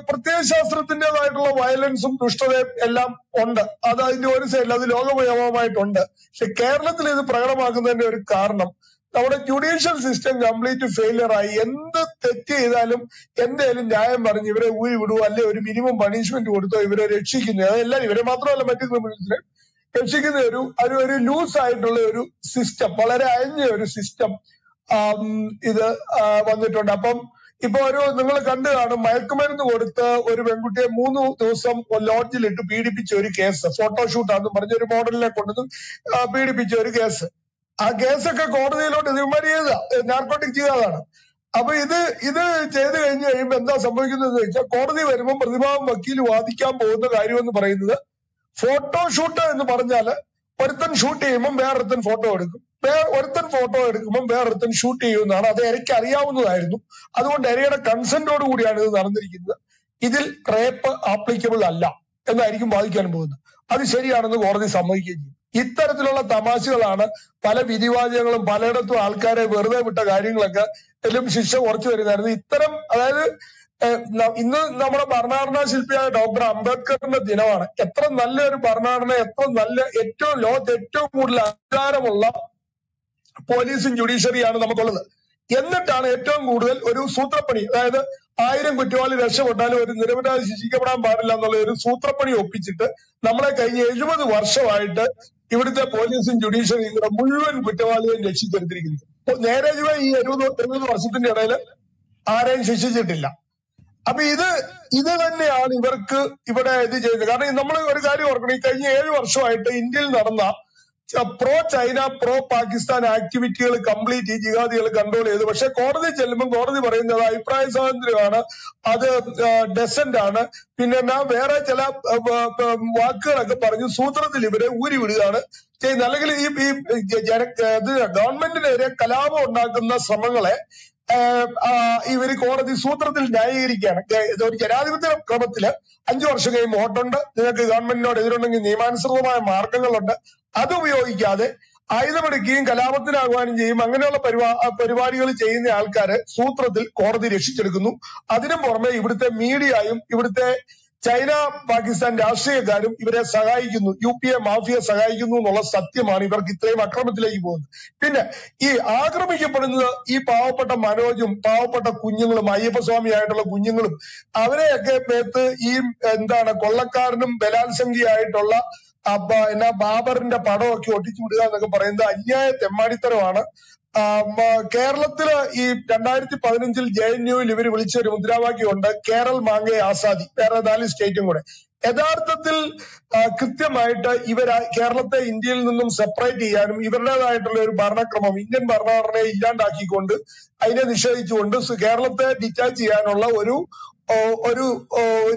P: പ്രത്യേക ശാസ്ത്രത്തിന്റെതായിട്ടുള്ള വയലൻസും ദുഷ്ടതയും എല്ലാം ഉണ്ട്. അത് അതിന്റെ ഒരു സൈഡിൽ അത് ലോകവ്യാപകമായിട്ടുണ്ട്. പക്ഷെ കേരളത്തിൽ ഇത് പ്രകടമാക്കുന്നതിന്റെ ഒരു കാരണം നമ്മുടെ ജുഡീഷ്യൽ സിസ്റ്റം കംപ്ലീറ്റ് ഫെയിലിയർ ആയി. എന്ത് തെറ്റ് ചെയ്താലും എന്തേലും ന്യായം പറഞ്ഞ് ഇവരെ ഊരി വിടുവോ അല്ലെ ഒരു മിനിമം പണിഷ്മെന്റ് കൊടുത്തോ ഇവരെ രക്ഷിക്കുന്നു. അതെല്ലാം ഇവരെ മാത്രമല്ല മറ്റു ക്രിമിനൽസിനെ രക്ഷിക്കുന്ന ഒരു ഒരു ഒരു ലൂസ് ആയിട്ടുള്ള ഒരു സിസ്റ്റം വളരെ അയഞ്ഞ ഒരു സിസ്റ്റം ഇത് വന്നിട്ടുണ്ട്. അപ്പം ഇപ്പൊ ഒരു നിങ്ങൾ കണ്ടു കാണും മയക്കുമരുന്ന് കൊടുത്ത് ഒരു പെൺകുട്ടിയെ മൂന്ന് ദിവസം ലോഡ്ജിലിട്ട് പീഡിപ്പിച്ച ഒരു കേസ് ഫോട്ടോഷൂട്ടാന്ന് പറഞ്ഞ ഒരു മോഡലിനെ കൊണ്ടുവന്ന് പീഡിപ്പിച്ച ഒരു കേസ് ആ കേസൊക്കെ കോടതിയിലോട്ട് ഇതുമാതിരി ചെയ്ത. നാർക്കോട്ടിക് ചെയ്തതാണ്. അപ്പൊ ഇത് ഇത് ചെയ്തു കഴിഞ്ഞ് കഴിയുമ്പോ എന്താ സംഭവിക്കുന്നത് വെച്ചാൽ കോടതി വരുമ്പോൾ പ്രതിഭാവം വക്കീൽ വാദിക്കാൻ പോകുന്ന കാര്യം എന്ന് പറയുന്നത് ഫോട്ടോഷൂട്ട് എന്ന് പറഞ്ഞാൽ ഒരുത്തൻ ഷൂട്ട് ചെയ്യുമ്പോൾ വേറൊരുത്തൻ ഫോട്ടോ എടുക്കും. ഒരുത്തൻ ഫോട്ടോ എടുക്കുമ്പോൾ വേറൊരുത്തൻ ഷൂട്ട് ചെയ്യുമെന്നാണ്. അത് എരയ്ക്ക് അറിയാവുന്നതായിരുന്നു. അതുകൊണ്ട് എരയുടെ കൺസെന്റോട് കൂടിയാണ് ഇത് നടന്നിരിക്കുന്നത്. ഇതിൽ റേപ്പ് ആപ്ലിക്കബിൾ അല്ല എന്നായിരിക്കും വാദിക്കാൻ പോകുന്നത്. അത് ശരിയാണെന്ന് കോടതി സമ്മതിക്കുകയും ചെയ്യും. ഇത്തരത്തിലുള്ള തമാശകളാണ് പല വിധിവാചകങ്ങളും പലയിടത്തും ആൾക്കാരെ വെറുതെ വിട്ട കാര്യങ്ങളൊക്കെ എല്ലാം ശിക്ഷ കുറച്ചു വരുന്നതായിരുന്നു. ഇത്തരം അതായത് ഇന്ന് നമ്മുടെ ഭരണഘടനാ ശില്പിയായ ഡോക്ടർ അംബേദ്കറിന്റെ ദിനമാണ്. എത്ര നല്ലൊരു ഭരണഘടന എത്ര നല്ല ഏറ്റവും ലോകത്ത് ഏറ്റവും കൂടുതൽ അധികാരമുള്ള പോലീസും ജുഡീഷ്യറിയാണ് നമുക്കുള്ളത്. എന്നിട്ടാണ് ഏറ്റവും കൂടുതൽ ഒരു സൂത്രപ്പണി അതായത് ആയിരം കുറ്റവാളി രക്ഷപ്പെട്ടാലും ഒരു നിരപരാധി ശിക്ഷിക്കപ്പെടാൻ പാടില്ല എന്നുള്ള ഒരു സൂത്രപ്പണി ഒപ്പിച്ചിട്ട് നമ്മളെ കഴിഞ്ഞ എഴുപത് വർഷമായിട്ട് ഇവിടുത്തെ പോലീസും ജുഡീഷ്യറിയും കൂടെ മുഴുവൻ കുറ്റവാളികളെയും രക്ഷിച്ചെടുത്തിരിക്കുന്നത് അപ്പൊ നേരെ ഈ എഴുപത് എഴുപത് വർഷത്തിന്റെ ഇടയിൽ ആരെയും ശിക്ഷിച്ചിട്ടില്ല. അപ്പൊ ഇത് ഇത് തന്നെയാണ് ഇവർക്ക് ഇവിടെ ഇത് ചെയ്യുന്നത്. കാരണം നമ്മൾ ഒരു കാര്യം ഓർക്കണം ഈ കഴിഞ്ഞ ഏഴ് വർഷമായിട്ട് ഇന്ത്യയിൽ നടന്ന പ്രോ ചൈന പ്രോ പാകിസ്ഥാൻ ആക്ടിവിറ്റികൾ കംപ്ലീറ്റ് ഈ ജിഹാദികൾ കൺട്രോൾ ചെയ്തു. പക്ഷെ കോടതി ചെല്ലുമ്പോൾ കോടതി പറയുന്നത് അഭിപ്രായ സ്വാതന്ത്ര്യമാണ്. അത് ഡെസന്റ് ആണ്. പിന്നെ ഞാൻ വേറെ ചില വാക്കുകളൊക്കെ പറഞ്ഞ് സൂത്രത്തിൽ ഇവരെ ഊരി വിടുകയാണ് ചെയ്യുന്നത്. അല്ലെങ്കിൽ ഈ ഈ ഗവൺമെന്റിനെതിരെ കലാപം ഉണ്ടാക്കുന്ന ശ്രമങ്ങളെ ഇവർ കോടതി സൂത്രത്തിൽ ന്യായീകരിക്കുകയാണ്. ഒരു ജനാധിപത്യ ക്രമത്തിൽ അഞ്ചു വർഷം കഴിയുമ്പോൾ വോട്ടുണ്ട്. നിങ്ങൾക്ക് ഗവൺമെന്റിനോട് എതിരുണ്ടെങ്കിൽ നിയമാനുസൃതമായ മാർഗങ്ങളുണ്ട്. അത് ഉപയോഗിക്കാതെ ആയുധമെടുക്കുകയും കലാപത്തിന് ചെയ്യും. അങ്ങനെയുള്ള പരിപാ പരിപാടികൾ ചെയ്യുന്ന ആൾക്കാരെ സൂത്രത്തിൽ കോടതി രക്ഷിച്ചെടുക്കുന്നു. അതിനും പുറമെ ഇവിടുത്തെ മീഡിയയും ഇവിടുത്തെ ചൈന പാകിസ്ഥാൻ രാഷ്ട്രീയക്കാരും ഇവരെ സഹായിക്കുന്നു. യു പി എ മാഫിയെ സഹായിക്കുന്നു എന്നുള്ള സത്യമാണ് ഇവർക്ക് ഇത്രയും അക്രമത്തിലേക്ക് പോകുന്നത്. പിന്നെ ഈ ആക്രമിക്കപ്പെടുന്നത് ഈ പാവപ്പെട്ട മനോജും പാവപ്പെട്ട കുഞ്ഞുങ്ങളും അയ്യപ്പസ്വാമി ആയിട്ടുള്ള കുഞ്ഞുങ്ങളും അവരെയൊക്കെ പേത്ത് ഈ എന്താണ് കൊള്ളക്കാരനും ബലാത്സംഗിയായിട്ടുള്ള എന്നാ ബാബറിന്റെ പടമൊക്കെ ഒട്ടിച്ചു വിടുക എന്നൊക്കെ പറയുന്നത് അന്യായ തെമ്മാടിത്തരമാണ്. കേരളത്തിൽ ഈ രണ്ടായിരത്തി പതിനഞ്ചിൽ ജെ എൻ യുവിൽ ഇവർ വിളിച്ച ഒരു മുദ്രാവാക്യമുണ്ട് കേരൾ മാങ്ങേ ആസാദി വേറെ നാല് സ്റ്റേറ്റും കൂടെ. യഥാർത്ഥത്തിൽ കൃത്യമായിട്ട് ഇവർ കേരളത്തെ ഇന്ത്യയിൽ നിന്നും സെപ്പറേറ്റ് ചെയ്യാനും ഇവരുടേതായിട്ടുള്ള ഒരു ഭരണക്രമം ഇന്ത്യൻ ഭരണഘടനയെ ഇല്ലാണ്ടാക്കിക്കൊണ്ട് അതിനെ നിഷേധിച്ചുകൊണ്ട് കേരളത്തെ ഡിറ്റാച്ച് ചെയ്യാനുള്ള ഒരു ഒരു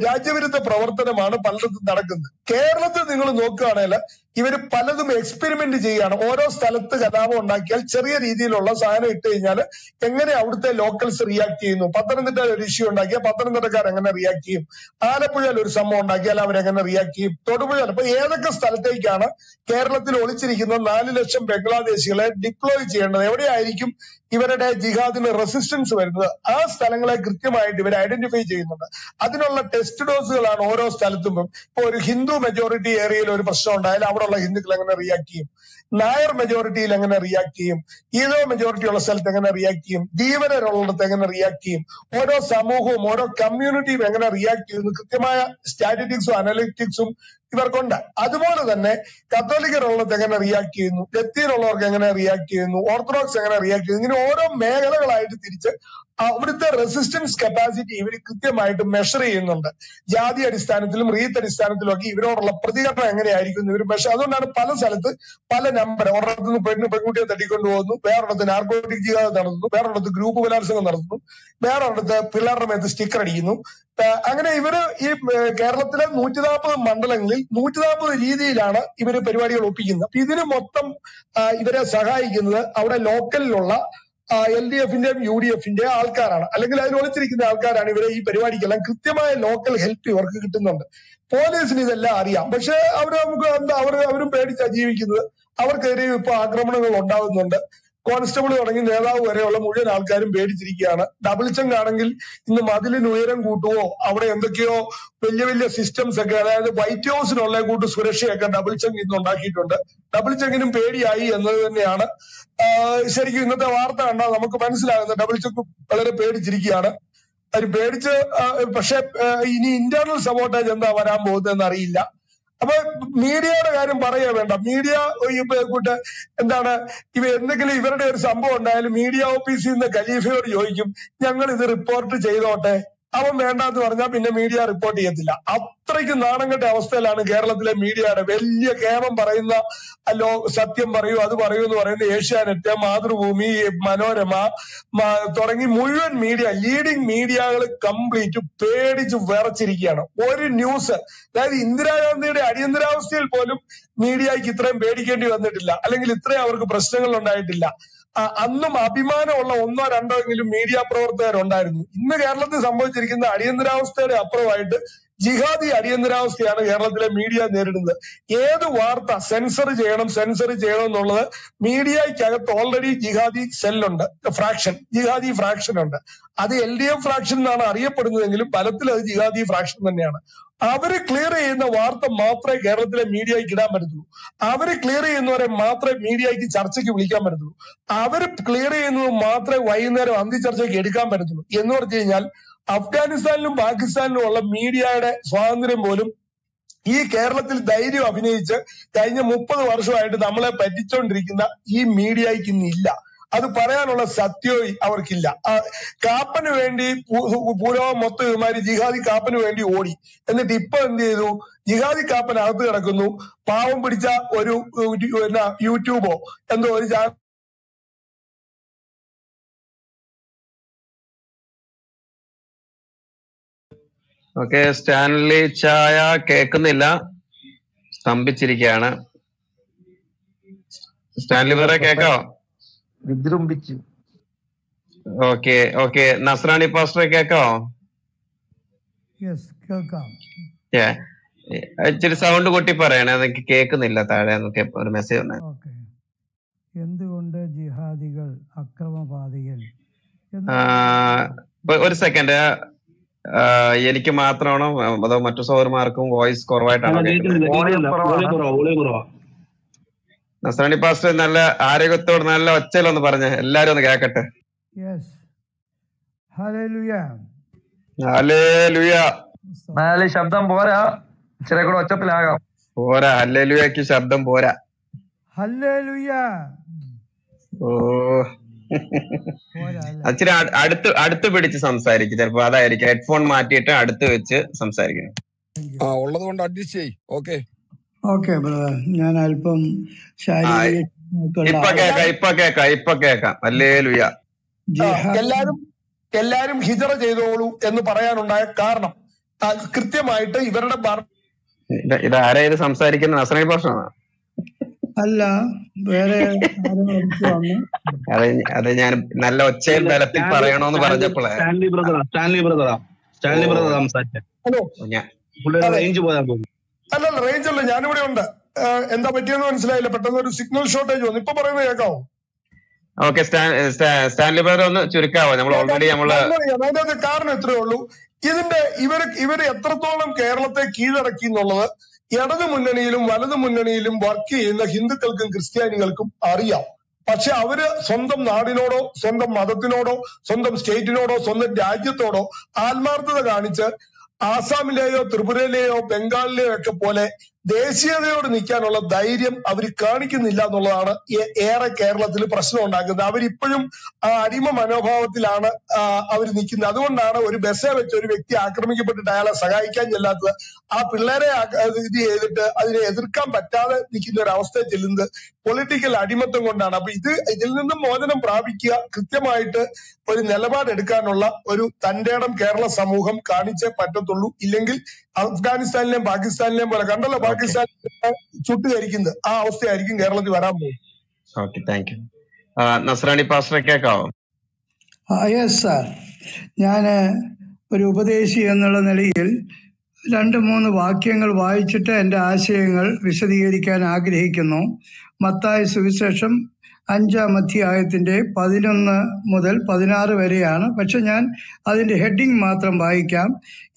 P: രാജ്യവിരുദ്ധ പ്രവർത്തനമാണ് പലയിടത്തും നടക്കുന്നത്. കേരളത്തിൽ നിങ്ങൾ നോക്കുകയാണെങ്കിൽ ഇവർ പലതും എക്സ്പെരിമെന്റ് ചെയ്യുകയാണ്. ഓരോ സ്ഥലത്ത് കലാപം ഉണ്ടാക്കിയാൽ ചെറിയ രീതിയിലുള്ള സാധനം ഇട്ട് കഴിഞ്ഞാൽ എങ്ങനെ അവിടുത്തെ ലോക്കൽസ് റിയാക്ട് ചെയ്യുന്നു? പത്തനംതിട്ടയിൽ ഒരു ഇഷ്യൂ ഉണ്ടാക്കിയാൽ പത്തനംതിട്ടക്കാർ എങ്ങനെ റിയാക്ട് ചെയ്യും? ആലപ്പുഴയിൽ ഒരു സംഭവം ഉണ്ടാക്കിയാൽ അവരെങ്ങനെ റിയാക്ട് ചെയ്യും? തൊടുപുഴ അപ്പൊ ഏതൊക്കെ സ്ഥലത്തേക്കാണ് കേരളത്തിൽ ഒളിച്ചിരിക്കുന്ന നാല് ലക്ഷം ബംഗ്ലാദേശികളെ ഡിപ്ലോയ് ചെയ്യേണ്ടത്? എവിടെയായിരിക്കും ഇവരുടെ ജിഹാദിന് റെസിസ്റ്റൻസ് വരുന്നത്? ആ സ്ഥലങ്ങളെ കൃത്യമായിട്ട് ഇവർ ഐഡന്റിഫൈ ചെയ്യുന്നുണ്ട്. അതിനുള്ള ടെസ്റ്റ് ഡോസുകളാണ് ഓരോ സ്ഥലത്തും. ഇപ്പൊ ഒരു ഹിന്ദു മെജോറിറ്റി ഏരിയയിൽ ഒരു പ്രശ്നം ഉണ്ടായാൽ അവിടെയുള്ള ഹിന്ദുക്കൾ എങ്ങനെ റിയാക്ട് ചെയ്യും? നായർ മെജോറിറ്റിയിൽ എങ്ങനെ റിയാക്ട് ചെയ്യും? ഈഴോ മെജോറിറ്റി ഉള്ള സ്ഥലത്ത് എങ്ങനെ റിയാക്ട് ചെയ്യും? ധീവരരുള്ളിടത്ത് എങ്ങനെ റിയാക്ട് ചെയ്യും? ഓരോ സമൂഹവും ഓരോ കമ്മ്യൂണിറ്റിയും എങ്ങനെ റിയാക്ട് ചെയ്യുന്നു കൃത്യമായ സ്റ്റാറ്റിസ്റ്റിക്സും അനലിറ്റിക്സും ഇവർക്കുണ്ട്. അതുപോലെ തന്നെ കത്തോലിക്കരുള്ളത് എങ്ങനെ റിയാക്ട് ചെയ്യുന്നു? ലത്തീനുള്ളവർക്ക് എങ്ങനെ റിയാക്ട് ചെയ്യുന്നു? ഓർത്തഡോക്സ് എങ്ങനെ റിയാക്ട് ചെയ്യുന്നു? ഇങ്ങനെ ഓരോ മേഖലകളായിട്ട് തിരിച്ച് അവിടുത്തെ റെസിസ്റ്റൻസ് കപ്പാസിറ്റി ഇവർ കൃത്യമായിട്ട് മെഷർ ചെയ്യുന്നുണ്ട്. ജാതി അടിസ്ഥാനത്തിലും റീത്ത് അടിസ്ഥാനത്തിലും ഒക്കെ ഇവരോടുള്ള പ്രതികരണം എങ്ങനെയായിരിക്കും ഇവർ മെഷർ അതുകൊണ്ടാണ് പല സ്ഥലത്ത് പല നമ്പർ ഒരിടത്ത് നിന്ന് പെണ്ണ് പെൺകുട്ടിയെ തട്ടിക്കൊണ്ടു പോകുന്നു. വേറൊരിടത്ത് നാർക്കോട്ടിക് ജീവിതം നടത്തുന്നു. വേറൊരിടത്ത് ഗ്രൂപ്പ് ബലാത്സംഗം നടത്തുന്നു. വേറൊരിടത്ത് പിള്ളേരുടെ മേത്ത് സ്റ്റിക്കർ അടിക്കുന്നു. അങ്ങനെ ഇവർ ഈ കേരളത്തിലെ നൂറ്റി നാൽപ്പത് മണ്ഡലങ്ങളിൽ നൂറ്റി നാൽപ്പത് രീതിയിലാണ് ഇവർ പരിപാടികൾ ഒപ്പിക്കുന്നത്. അപ്പൊ ഇതിന് മൊത്തം ഇവരെ സഹായിക്കുന്നത് അവിടെ ലോക്കലിലുള്ള എൽ ഡി എഫിന്റെയും യു ഡി എഫിന്റെയും ആൾക്കാരാണ്. അല്ലെങ്കിൽ അതിൽ ഒളിച്ചിരിക്കുന്ന ആൾക്കാരാണ് ഇവരെ ഈ പരിപാടിക്കെല്ലാം കൃത്യമായ ലോക്കൽ ഹെൽപ്പ് ഇവർക്ക് കിട്ടുന്നുണ്ട്. പോലീസിന് ഇതെല്ലാം അറിയാം. പക്ഷെ അവർ നമുക്ക് എന്താ അവർ അവരും പേടിച്ചാ ജീവിക്കുന്നത്. അവർക്കെതിരെ ഇപ്പൊ ആക്രമണങ്ങൾ ഉണ്ടാകുന്നുണ്ട് കോൺസ്റ്റബിൾ തുടങ്ങി നേതാവ് വരെയുള്ള മുഴുവൻ ആൾക്കാരും പേടിച്ചിരിക്കുകയാണ്. ഡബിൾ ചങ്ക് ആണെങ്കിൽ ഇന്ന് മതിലിന് ഉയരം കൂട്ടുവോ? അവിടെ എന്തൊക്കെയോ വലിയ വലിയ സിസ്റ്റംസ് ഒക്കെ അതായത് വൈറ്റ് ഹൗസിനുള്ള കൂട്ട് സുരക്ഷയൊക്കെ ഡബിൾ ചങ്ക് ഇന്ന് ഉണ്ടാക്കിയിട്ടുണ്ട്. ഡബിൾ ചങ്കിനും പേടിയായി എന്നത് തന്നെയാണ്. ശരിക്കും ഇന്നത്തെ വാർത്ത കണ്ടാൽ നമുക്ക് മനസ്സിലാകുന്നത്. ഡബിൾ ചെക്ക് വളരെ പേടിച്ചിരിക്കുകയാണ്. അവർ പേടിച്ച് പക്ഷെ ഇനി ഇന്റേണൽ സപ്പോർട്ടേജ് എന്താ വരാൻ പോകുന്നതെന്ന് അറിയില്ല. അപ്പൊ മീഡിയയുടെ കാര്യം പറയുക വേണ്ട. മീഡിയ കൂട്ട് എന്താണ് ഇവ എന്തെങ്കിലും ഇവരുടെ ഒരു സംഭവം ഉണ്ടായാലും മീഡിയ ഓഫീസിൽ നിന്ന് ഖലീഫയോട് ചോദിക്കും ഞങ്ങൾ ഇത് റിപ്പോർട്ട് ചെയ്തോട്ടെ? അവൻ വേണ്ടാന്ന് പറഞ്ഞാൽ പിന്നെ മീഡിയ റിപ്പോർട്ട് ചെയ്യത്തില്ല. അത്രയ്ക്ക് നാണം കെട്ട അവസ്ഥയിലാണ് കേരളത്തിലെ മീഡിയയുടെ വലിയ കേമം പറയുന്ന അല്ലോ സത്യം പറയൂ അത് പറയൂ എന്ന് പറയുന്ന ഏഷ്യാനെറ്റ് മാതൃഭൂമി മനോരമ തുടങ്ങി മുഴുവൻ മീഡിയ ലീഡിംഗ് മീഡിയകൾ കംപ്ലീറ്റ് പേടിച്ച് വിറച്ചിരിക്കുകയാണ്. ഒരു ന്യൂസ് അതായത് ഇന്ദിരാഗാന്ധിയുടെ അടിയന്തരാവസ്ഥയിൽ പോലും മീഡിയക്ക് ഇത്രയും പേടിക്കേണ്ടി വന്നിട്ടില്ല. അല്ലെങ്കിൽ ഇത്രയും അവർക്ക് പ്രശ്നങ്ങൾ ഉണ്ടായിട്ടില്ല. അന്നും അഭിമാനമുള്ള ഒന്നോ രണ്ടോ എങ്കിലും മീഡിയ പ്രവർത്തകരുണ്ടായിരുന്നു. ഇന്ന് കേരളത്തിൽ സംഭവിച്ചിരിക്കുന്ന അടിയന്തരാവസ്ഥയുടെ അപ്പുറമായിട്ട് ജിഹാദി അടിയന്തരാവസ്ഥയാണ് കേരളത്തിലെ മീഡിയ നേരിടുന്നത്. ഏത് വാർത്ത സെൻസർ ചെയ്യണം സെൻസർ ചെയ്യണം എന്നുള്ളത് മീഡിയക്കകത്ത് ഓൾറെഡി ജിഹാദി സെല്ലുണ്ട് ഫ്രാക്ഷൻ ജിഹാദി ഫ്രാക്ഷൻ ഉണ്ട്. അത് എൽ ഡി എഫ് ഫ്രാക്ഷൻ എന്നാണ് അറിയപ്പെടുന്നതെങ്കിലും ഫലത്തിൽ അത് ജിഹാദി ഫ്രാക്ഷൻ തന്നെയാണ്. അവർ ക്ലിയർ ചെയ്യുന്ന വാർത്ത മാത്രമേ കേരളത്തിലെ മീഡിയയ്ക്ക് ഇടാൻ പറ്റത്തുള്ളൂ. അവർ ക്ലിയർ ചെയ്യുന്നവരെ മാത്രമേ മീഡിയയ്ക്ക് ചർച്ചയ്ക്ക് വിളിക്കാൻ പറ്റത്തുള്ളൂ. അവർ ക്ലിയർ ചെയ്യുന്നത് മാത്രമേ വൈകുന്നേരം അന്തി ചർച്ചയ്ക്ക് എടുക്കാൻ പറ്റത്തുള്ളൂ. എന്ന് പറഞ്ഞു കഴിഞ്ഞാൽ അഫ്ഗാനിസ്ഥാനിലും പാകിസ്ഥാനിലും ഉള്ള മീഡിയയുടെ സ്വാതന്ത്ര്യം പോലും ഈ കേരളത്തിൽ ധൈര്യം അഭിനയിച്ച് കഴിഞ്ഞ മുപ്പത് വർഷമായിട്ട് നമ്മളെ പറ്റിച്ചോണ്ടിരിക്കുന്ന ഈ മീഡിയയ്ക്ക് ഇന്നില്ല അത് പറയാനുള്ള സത്യവും അവർക്കില്ല. കാപ്പന് വേണ്ടി പൂരവം മൊത്തം ഇവന്മാര് ജിഹാദി കാപ്പന് വേണ്ടി ഓടി. എന്നിട്ട് ഇപ്പൊ എന്ത് ചെയ്തു? ജിഹാദി കാപ്പൻ അകത്ത് കിടക്കുന്നു. പാവം പിടിച്ച ഒരു യൂട്യൂബോ എന്തോ ഒരു ചാനൽ
C: ഓക്കെ സ്റ്റാൻലി ചായ കേൾക്കുന്നില്ല. സ്തംഭിച്ചിരിക്കുകയാണ്. സ്റ്റാൻലി വേറെ കേക്കോ
L: വിജൃംഭിച്ചു.
C: Okay okay. നസ്രാണി പാസ്റ്ററെ കേക്കോ
O: കേൾക്കാം.
C: ഇച്ചിരി സൗണ്ട് കൂട്ടി പറയണേ എനിക്ക് കേൾക്കുന്നില്ല താഴെ എന്നൊക്കെ ഒരു മെസ്സേജ് വന്നേ.
O: എന്തുകൊണ്ട് ജിഹാദികൾ
C: അക്രമപാതികൾ ഒരു സെക്കൻഡ് എനിക്ക് മാത്രമാണോ അതോ മറ്റു സൗരന്മാർക്കും വോയിസ് കുറവായിട്ടാണോ നസ്രാണി പാസ്റ്റർ നല്ല ആരോഗ്യത്തോട് നല്ല ഒച്ചയിലൊന്ന് പറഞ്ഞ എല്ലാരും ഒന്ന് കേക്കട്ടെ
L: ശബ്ദം പോരാ ഇച്ചിരി കൂടെ ഒച്ചത്തിലാകാം
C: പോരാ ഹല്ലേ ലുയാക്ക് ശബ്ദം പോരാ.
O: ഹല്ലേലൂയ
C: ഓ. അച്ചിരി അടുത്ത് അടുത്ത് പിടിച്ച് സംസാരിക്കും. ചിലപ്പോ അതായിരിക്കും. ഹെഡ്ഫോൺ മാറ്റിയിട്ട് അടുത്ത് വെച്ച് സംസാരിക്കണം.
R: ആ ഉള്ളത് കൊണ്ട് അഡ്ജസ്റ്റ് ചെയ് ഓക്കെ.
O: Okay brother. ഞാൻ അല്പം
C: ആ
O: ശാരീരിക
C: ഇപ്പൊ കേക്കാം ഇപ്പൊ കേക്കാം ഇപ്പൊ കേക്കാം. അല്ലേ
P: എല്ലാരും എല്ലാരും ഹിജറ ചെയ്തോളൂ എന്ന് പറയാനുണ്ടായ കാരണം കൃത്യമായിട്ട് ഇവരുടെ
C: ഇത് ഇത് സംസാരിക്കുന്ന നസ്രൈ പാസ്റ്ററാണോ
O: അല്ല വേറെ
C: അതെ അതെ ഞാൻ നല്ല ഒച്ചയും ബലത്തിൽ പറയണോന്ന് പറഞ്ഞപ്പോഴേ
S: സ്റ്റാൻലി ബ്രദറാ സ്റ്റാൻലി ബ്രദറാ സ്റ്റാൻലി. ബ്രദർ സംസാരിച്ചേ.
P: ഹലോ.
S: റേഞ്ച് പോയാൽ
P: അല്ലല്ല റേഞ്ച് അല്ല ഞാനിവിടെ ഉണ്ട്. എന്താ പറ്റിയെന്ന് മനസ്സിലായില്ല പെട്ടെന്ന് ഒരു സിഗ്നൽ ഷോർട്ടേജ് വന്നു. ഇപ്പൊ പറയുന്നത് കേൾക്കാവോ?
C: ഓക്കെ സ്റ്റാൻലി ബ്രദർ ഒന്ന് ചുരുക്കാവോ? നമ്മൾ ഓൾറെഡി
P: നമ്മൾ അതിന്റെ കാരണം ഇത്രയേ ഉള്ളൂ. ഇതിന്റെ ഇവർ ഇവർ എത്രത്തോളം കേരളത്തെ കീഴടക്കി എന്നുള്ളത് ഇടതു മുന്നണിയിലും വലതു മുന്നണിയിലും വർക്ക് ചെയ്യുന്ന ഹിന്ദുക്കൾക്കും ക്രിസ്ത്യാനികൾക്കും അറിയാം. പക്ഷെ അവർ സ്വന്തം നാടിനോടോ സ്വന്തം മതത്തിനോടോ സ്വന്തം സ്റ്റേറ്റിനോടോ സ്വന്തം രാജ്യത്തോടോ ആത്മാർത്ഥത കാണിച്ച് ആസാമിലെയോ ത്രിപുരയിലെയോ ബംഗാളിലെയോ ഒക്കെ പോലെ ദേശീയതയോട് നിൽക്കാനുള്ള ധൈര്യം അവർ കാണിക്കുന്നില്ല എന്നുള്ളതാണ് ഏറെ കേരളത്തിൽ പ്രശ്നം ഉണ്ടാക്കുന്നത്. അവരിപ്പോഴും ആ അടിമ മനോഭാവത്തിലാണ് അവർ നിൽക്കുന്നത്. അതുകൊണ്ടാണ് ഒരു ബസ്സേ വെച്ച് ഒരു വ്യക്തി ആക്രമിക്കപ്പെട്ടിട്ട് അയാളെ സഹായിക്കാൻ ചെല്ലാത്തത്. ആ പിള്ളേരെ ഇത് ചെയ്തിട്ട് അതിനെ എതിർക്കാൻ പറ്റാതെ നിൽക്കുന്ന ഒരു അവസ്ഥ ചെല്ലുന്നത് പൊളിറ്റിക്കൽ അടിമത്തം കൊണ്ടാണ്. അപ്പൊ ഇത് ഇതിൽ നിന്നും മോചനം പ്രാപിക്കുക കൃത്യമായിട്ട് ഒരു നിലപാടെടുക്കാനുള്ള ഒരു തന്റെ കേരള സമൂഹം കാണിച്ചേ പറ്റത്തുള്ളൂ. ഇല്ലെങ്കിൽ അഫ്ഗാനിസ്ഥാനിലെയും പാകിസ്ഥാനിലെയും പോലെ കണ്ടല്ലോ പാകിസ്ഥാൻ ചുട്ടുകരിക്കുന്നത് ആ അവസ്ഥയായിരിക്കും കേരളത്തിൽ വരാൻ പോകുന്നത്.
A: ഓക്കെ താങ്ക് യു നസ്രാണി പാസ്റ്ററെ കേൾക്കാവോ
O: യെസ് സാർ ഞാൻ ഒരു ഉപദേശി എന്നുള്ള നിലയിൽ രണ്ട് മൂന്ന് വാക്യങ്ങൾ വായിച്ചിട്ട് എന്റെ ആശയങ്ങൾ വിശദീകരിക്കാൻ ആഗ്രഹിക്കുന്നു. മത്തായ സുവിശേഷം അഞ്ചാം അധ്യായത്തിന്റെ പതിനൊന്ന് മുതൽ പതിനാറ് വരെയാണ്. പക്ഷെ ഞാൻ അതിന്റെ ഹെഡിങ് മാത്രം വായിക്കാം.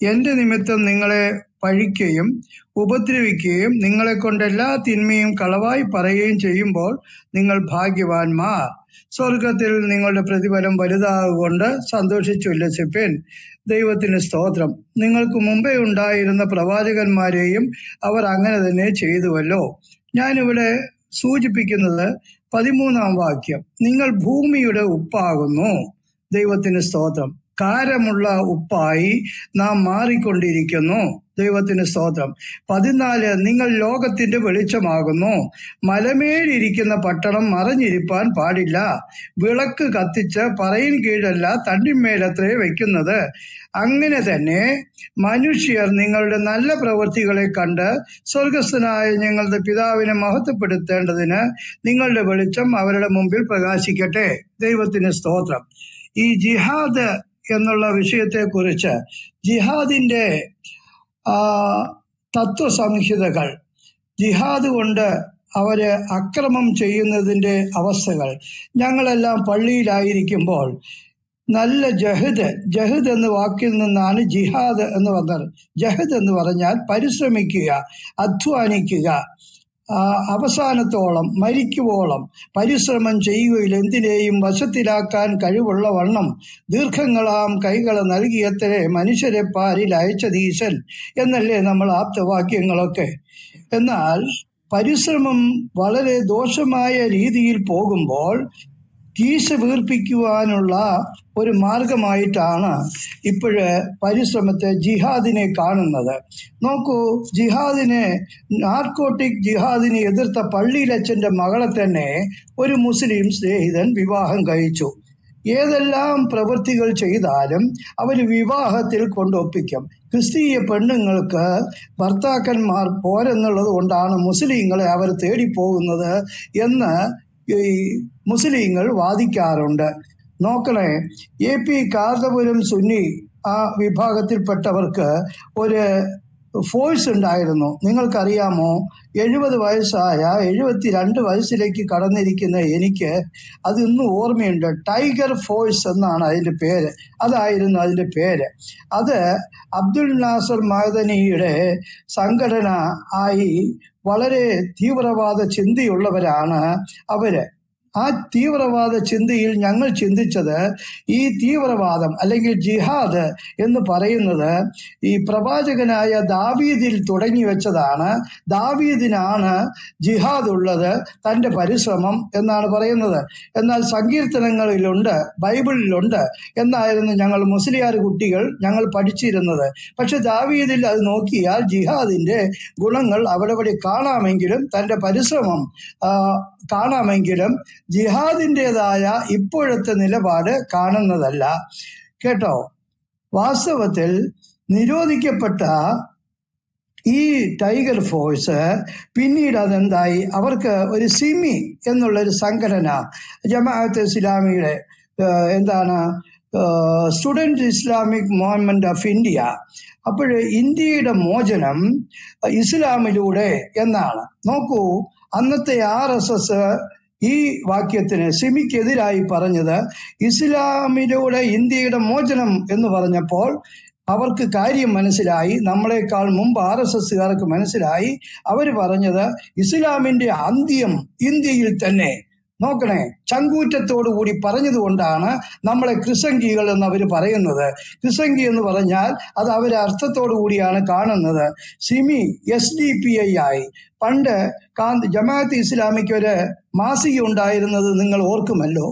O: എന്റെ നിമിത്തം നിങ്ങളെ പഴിക്കുകയും ഉപദ്രവിക്കുകയും നിങ്ങളെ കൊണ്ട് എല്ലാ തിന്മയും കളവായി പറയുകയും ചെയ്യുമ്പോൾ നിങ്ങൾ ഭാഗ്യവാന്മാർ. സ്വർഗത്തിൽ നിങ്ങളുടെ പ്രതിഫലം വലുതാകൊണ്ട് സന്തോഷിച്ചു ഉല്ലസിപ്പിൻ. ദൈവത്തിന് സ്തോത്രം. നിങ്ങൾക്ക് മുമ്പേ ഉണ്ടായിരുന്ന പ്രവാചകന്മാരെയും അവർ അങ്ങനെ തന്നെ ചെയ്തുവല്ലോ. ഞാനിവിടെ സൂചിപ്പിക്കുന്നത് പതിമൂന്നാം വാക്യം. നിങ്ങൾ ഭൂമിയുടെ ഉപ്പാകുന്നു. ദൈവത്തിന് സ്തോത്രം. കാരമുള്ള ഉപ്പായി നാം മാറിക്കൊണ്ടിരിക്കുന്നു. ദൈവത്തിന് സ്തോത്രം. പതിനാല് നിങ്ങൾ ലോകത്തിന്റെ വെളിച്ചമാകുന്നു. മലമേലിരിക്കുന്ന പട്ടണം മറഞ്ഞിരിപ്പാൻ പാടില്ല. വിളക്ക് കത്തിച്ച് പറയിൻ കീഴല്ല തണ്ടിന്മേലത്രേ വെക്കുന്നത്. അങ്ങനെ തന്നെ മനുഷ്യർ നിങ്ങളുടെ നല്ല പ്രവൃത്തികളെ കണ്ട് സ്വർഗസ്ഥനായ ഞങ്ങളുടെ പിതാവിനെ മഹത്വപ്പെടുത്തേണ്ടതിന് നിങ്ങളുടെ വെളിച്ചം അവരുടെ മുമ്പിൽ പ്രകാശിക്കട്ടെ. ദൈവത്തിന് സ്തോത്രം. ഈ ജിഹാദ് എന്നുള്ള വിഷയത്തെ കുറിച്ച് ജിഹാദിന്റെ തത്വ തത്വസംഹിതകൾ ജിഹാദ് കൊണ്ട് അവർ അക്രമം ചെയ്യുന്നതിന്റെ അവസ്ഥകൾ ഞങ്ങളെല്ലാം പള്ളിയിലായിരിക്കുമ്പോൾ നല്ല ജഹദ് ജഹദ് എന്ന വാക്കിൽ നിന്നാണ് ജിഹാദ് എന്ന് പറഞ്ഞത് ജഹദ് എന്ന് പറഞ്ഞാൽ പരിശ്രമിക്കുക അധ്വാനിക്കുക. അവസാനത്തോളം മരിക്കുവോളം പരിശ്രമം ചെയ്യുകയിൽ എന്തിനേയും വശത്തിലാക്കാൻ കഴിവുള്ള വണ്ണം ദീർഘങ്ങളാം കൈകൾ നൽകിയത്രേ മനുഷ്യരെ പാരിൽ അയച്ചതീശൻ എന്നല്ലേ നമ്മൾ ആപ്തവാക്യങ്ങളൊക്കെ. എന്നാൽ പരിശ്രമം വളരെ ദോഷമായ രീതിയിൽ പോകുമ്പോൾ കീശ വീർപ്പിക്കുവാനുള്ള ഒരു മാർഗമായിട്ടാണ് ഇപ്പോഴ് പരിശ്രമത്തെ ജിഹാദിനെ കാണുന്നത്. നോക്കൂ ജിഹാദിനെ നാർക്കോട്ടിക് ജിഹാദിനെ എതിർത്ത പള്ളിയിലച്ഛന്റെ മകളെ തന്നെ ഒരു മുസ്ലിം സ്നേഹിതൻ വിവാഹം കഴിച്ചു. ഏതെല്ലാം പ്രവൃത്തികൾ ചെയ്താലും അവർ വിവാഹത്തിൽ കൊണ്ടൊപ്പിക്കും. ക്രിസ്തീയ പെണ്ണുങ്ങൾക്ക് ഭർത്താക്കന്മാർ പോരെന്നുള്ളത് കൊണ്ടാണ് മുസ്ലിങ്ങളെ അവർ തേടിപ്പോകുന്നത് എന്ന് ഈ മുസ്ലിങ്ങൾ വാദിക്കാറുണ്ട്. നോക്കണേ എ പി കാർദപുരം സുന്നി ആ വിഭാഗത്തിൽപ്പെട്ടവർക്ക് ഒരു ഫോഴ്സ് ഉണ്ടായിരുന്നു. നിങ്ങൾക്കറിയാമോ എഴുപത് വയസ്സായ എഴുപത്തിരണ്ട് വയസ്സിലേക്ക് കടന്നിരിക്കുന്ന എനിക്ക് അത് ഇന്നും ഓർമ്മയുണ്ട്. ടൈഗർ ഫോഴ്സ് എന്നാണ് അതിന്റെ പേര്. അതായിരുന്നു അതിന്റെ പേര്. അത് അബ്ദുൽ നാസർ മഹദനിയുടെ സംഘടന ആയി വളരെ തീവ്രവാദ ചിന്തയുള്ളവരാണ് അവർ. ആ തീവ്രവാദ ചിന്തയിൽ ഞങ്ങൾ ചിന്തിച്ചത് ഈ തീവ്രവാദം അല്ലെങ്കിൽ ജിഹാദ് എന്ന് പറയുന്നത് ഈ പ്രവാചകനായ ദാവീദിൽ തുടങ്ങി വെച്ചതാണ്. ദാവീദിനാണ് ജിഹാദ് ഉള്ളത് തന്റെ പരിശ്രമം എന്നാണ് പറയുന്നത്. എന്നാൽ സങ്കീർത്തനങ്ങളിലുണ്ട് ബൈബിളിലുണ്ട് എന്നായിരുന്നു ഞങ്ങൾ മുസ്ലിയാർ കുട്ടികൾ ഞങ്ങൾ പഠിച്ചിരുന്നത്. പക്ഷെ ദാവീദിൽ അത് നോക്കിയാൽ ജിഹാദിന്റെ ഗുണങ്ങൾ അവിടെ കാണാമെങ്കിലും തന്റെ പരിശ്രമം കാണാമെങ്കിലും ജിഹാദിന്റെതായ ഇപ്പോഴത്തെ നിലപാട് കാണുന്നതല്ല. കേട്ടോ? വാസ്തവത്തിൽ നിരോധിക്കപ്പെട്ട ഈ ടൈഗർ ഫോഴ്സ് പിന്നീട് അതെന്തായി? അവർക്ക് ഒരു സിമി എന്നുള്ള ഒരു സംഘടന ജമാഅത്ത് ഇസ്ലാമിയുടെ എന്താണ് Student Islamic movement of India. അപ്പോൾ ഇന്ത്യയുടെ മോചനം ഇസ്ലാമിലൂടെ എന്നാണ്. നോക്കൂ അന്നത്തെ ആർ എസ് എസ് ഈ വാക്യത്തിന് സിമിക്കെതിരായി പറഞ്ഞത് ഇസ്ലാമിലൂടെ ഇന്ത്യയുടെ മോചനം എന്ന് പറഞ്ഞപ്പോൾ അവർക്ക് കാര്യം മനസ്സിലായി. നമ്മളെക്കാൾ മുമ്പ് ആർ എസ് എസ്സുകാർക്ക് മനസ്സിലായി. അവർ പറഞ്ഞത് ഇസ്ലാമിന്റെ അന്ത്യം ഇന്ത്യയിൽ തന്നെ നോക്കണേ ചങ്കൂറ്റത്തോടു കൂടി പറഞ്ഞതുകൊണ്ടാണ് നമ്മളെ ക്രിസംഗികൾ എന്ന് അവർ പറയുന്നത്. ക്രിസംഗി എന്ന് പറഞ്ഞാൽ അത് അവരെ അർത്ഥത്തോടു കൂടിയാണ് കാണുന്നത്. SIMI S D P I ആയി. പണ്ട് ജമാഅത്ത് ഇസ്ലാമിക്ക് ഒരു മാസിക ഉണ്ടായിരുന്നത് നിങ്ങൾ ഓർക്കുമല്ലോ?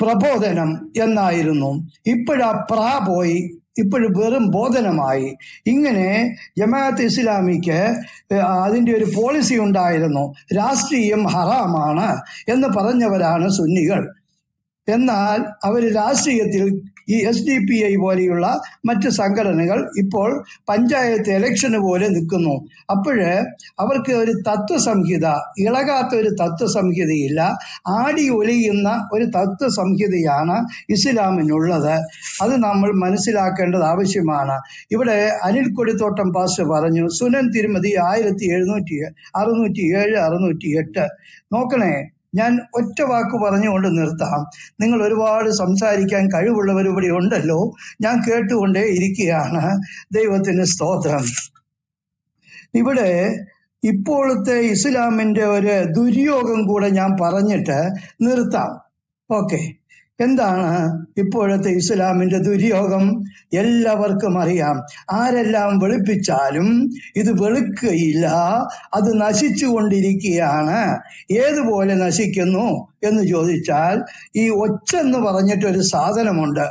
O: പ്രബോധനം എന്നായിരുന്നു. ഇപ്പോഴാ പ്രാ പോയി. ഇപ്പോഴും വെറും ബോധനമായി. ഇങ്ങനെ ജമാഅത്ത് ഇസ്ലാമിക്ക് അതിന്റെ ഒരു പോളിസി ഉണ്ടായിരുന്നു. രാഷ്ട്രീയം ഹറാമാണ് എന്ന് പറഞ്ഞവരാണ് സുന്നികൾ. എന്നാൽ അവർ രാഷ്ട്രീയത്തിൽ ഈ എസ് ഡി പി ഐ പോലെയുള്ള മറ്റ് സംഘടനകൾ ഇപ്പോൾ പഞ്ചായത്ത് ഇലക്ഷന് പോലെ നിൽക്കുന്നു. അപ്പോഴ് അവർക്ക് ഒരു തത്വസംഹിത ഇളകാത്ത ഒരു തത്വസംഹിതയില്ല ആടി ഒലിയുന്ന ഒരു തത്വസംഹിതയാണ് ഇസ്ലാമിനുള്ളത്. അത് നമ്മൾ മനസ്സിലാക്കേണ്ടത് ആവശ്യമാണ്. ഇവിടെ അനിൽ കൊടിത്തോട്ടം പാസ് പറഞ്ഞു സുനൻ തിരുമതി ആയിരത്തി എഴുന്നൂറ്റി അറുന്നൂറ്റി ഏഴ് അറുന്നൂറ്റി എട്ട്. നോക്കണേ ഞാൻ ഒറ്റ വാക്ക് പറഞ്ഞുകൊണ്ട് നിർത്താം. നിങ്ങൾ ഒരുപാട് സംസാരിക്കാൻ കഴിവുള്ളവർ ഇവിടെ ഉണ്ടല്ലോ. ഞാൻ കേട്ടുകൊണ്ടേ ഇരിക്കുകയാണ്. ദൈവത്തിന് സ്തോത്രം. ഇവിടെ ഇപ്പോഴത്തെ ഇസ്ലാമിന്റെ ഒരു ദുര്യോഗം കൂടെ ഞാൻ പറഞ്ഞിട്ട് നിർത്താം. ഓക്കെ. എന്താണ് ഇപ്പോഴത്തെ ഇസ്ലാമിന്റെ ദുര്യോഗം? എല്ലാവർക്കും അറിയാം. ആരെല്ലാം വെളുപ്പിച്ചാലും ഇത് വെളുക്കയില്ല അത് നശിച്ചു കൊണ്ടിരിക്കുകയാണ് ഏതുപോലെ നശിക്കുന്നു എന്ന് ചോദിച്ചാൽ ഈ ഒച്ച ഒച്ചെന്ന് പറഞ്ഞിട്ടൊരു സാധനമുണ്ട്.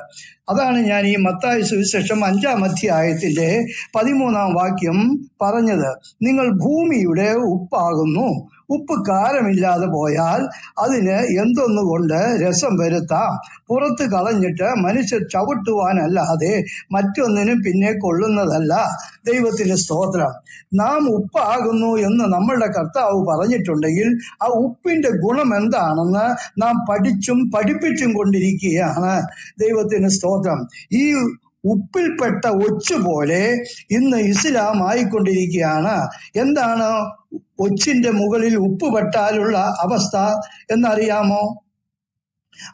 O: അതാണ് ഞാൻ ഈ മത്തായ സുവിശേഷം അഞ്ചാം അധ്യായത്തിന്റെ പതിമൂന്നാം വാക്യം പറഞ്ഞത്. നിങ്ങൾ ഭൂമിയുടെ ഉപ്പാകുന്നു. ഉപ്പ് കാരമില്ലാതെ പോയാൽ അതിന് എന്തൊന്നുകൊണ്ട് രസം വരുത്താം? പുറത്ത് കളഞ്ഞിട്ട് മനുഷ്യർ ചവിട്ടുവാനല്ലാതെ മറ്റൊന്നിനും പിന്നെ കൊള്ളുന്നതല്ല. ദൈവത്തിന് സ്തോത്രം. നാം ഉപ്പാകുന്നു എന്ന് നമ്മളുടെ കർത്താവ് പറഞ്ഞിട്ടുണ്ടെങ്കിൽ ആ ഉപ്പിന്റെ ഗുണം എന്താണെന്ന് നാം പഠിച്ചും പഠിപ്പിച്ചും കൊണ്ടിരിക്കുകയാണ്. ദൈവത്തിന് സ്തോത്രം. ഈ ഉപ്പിൽപ്പെട്ട ഒച്ചുപോലെ ഇന്ന് ഇസ്ലാം ആയിക്കൊണ്ടിരിക്കുകയാണ്. എന്താണ് ഒച്ചിന്റെ മുകളിൽ ഉപ്പ് പെട്ടാലുള്ള അവസ്ഥ എന്നറിയാമോ?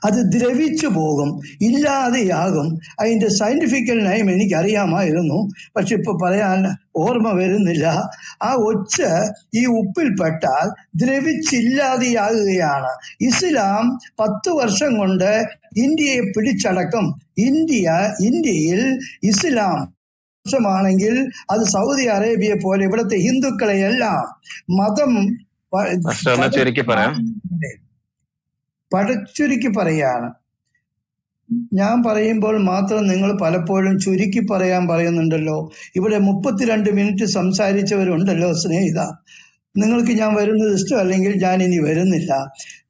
O: അത് ദ്രവിച്ചു പോകും ഇല്ലാതെയാകും. അതിന്റെ സയന്റിഫിക്കൽ നയം എനിക്കറിയാമായിരുന്നു. പക്ഷെ ഇപ്പൊ പറയാൻ ഓർമ്മ വരുന്നില്ല. ആ ഒച്ച ഈ ഉപ്പിൽപ്പെട്ടാൽ ദ്രവിച്ചില്ലാതെയാകുകയാണ്. ഇസ്ലാം പത്ത് വർഷം കൊണ്ട് ഇന്ത്യയെ പിടിച്ചടക്കും ഇന്ത്യ ഇന്ത്യയിൽ ഇസ്ലാം ആണെങ്കിൽ അത് സൗദി അറേബ്യയെ പോലെ ഇവിടുത്തെ മതം
C: ഒന്ന് ചുരുക്കി പറയാം.
O: പടച്ചുരുക്കി പറയാണ്. ഞാൻ പറയുമ്പോൾ മാത്രം നിങ്ങൾ പലപ്പോഴും ചുരുക്കി പറയാൻ പറയുന്നുണ്ടല്ലോ. ഇവിടെ മുപ്പത്തിരണ്ട് മിനിറ്റ് സംസാരിച്ചവരുണ്ടല്ലോ സ്നേഹിത. നിങ്ങൾക്ക് ഞാൻ വരുന്നത് ഇഷ്ടമല്ലെങ്കിൽ ഞാൻ ഇനി വരുന്നില്ല.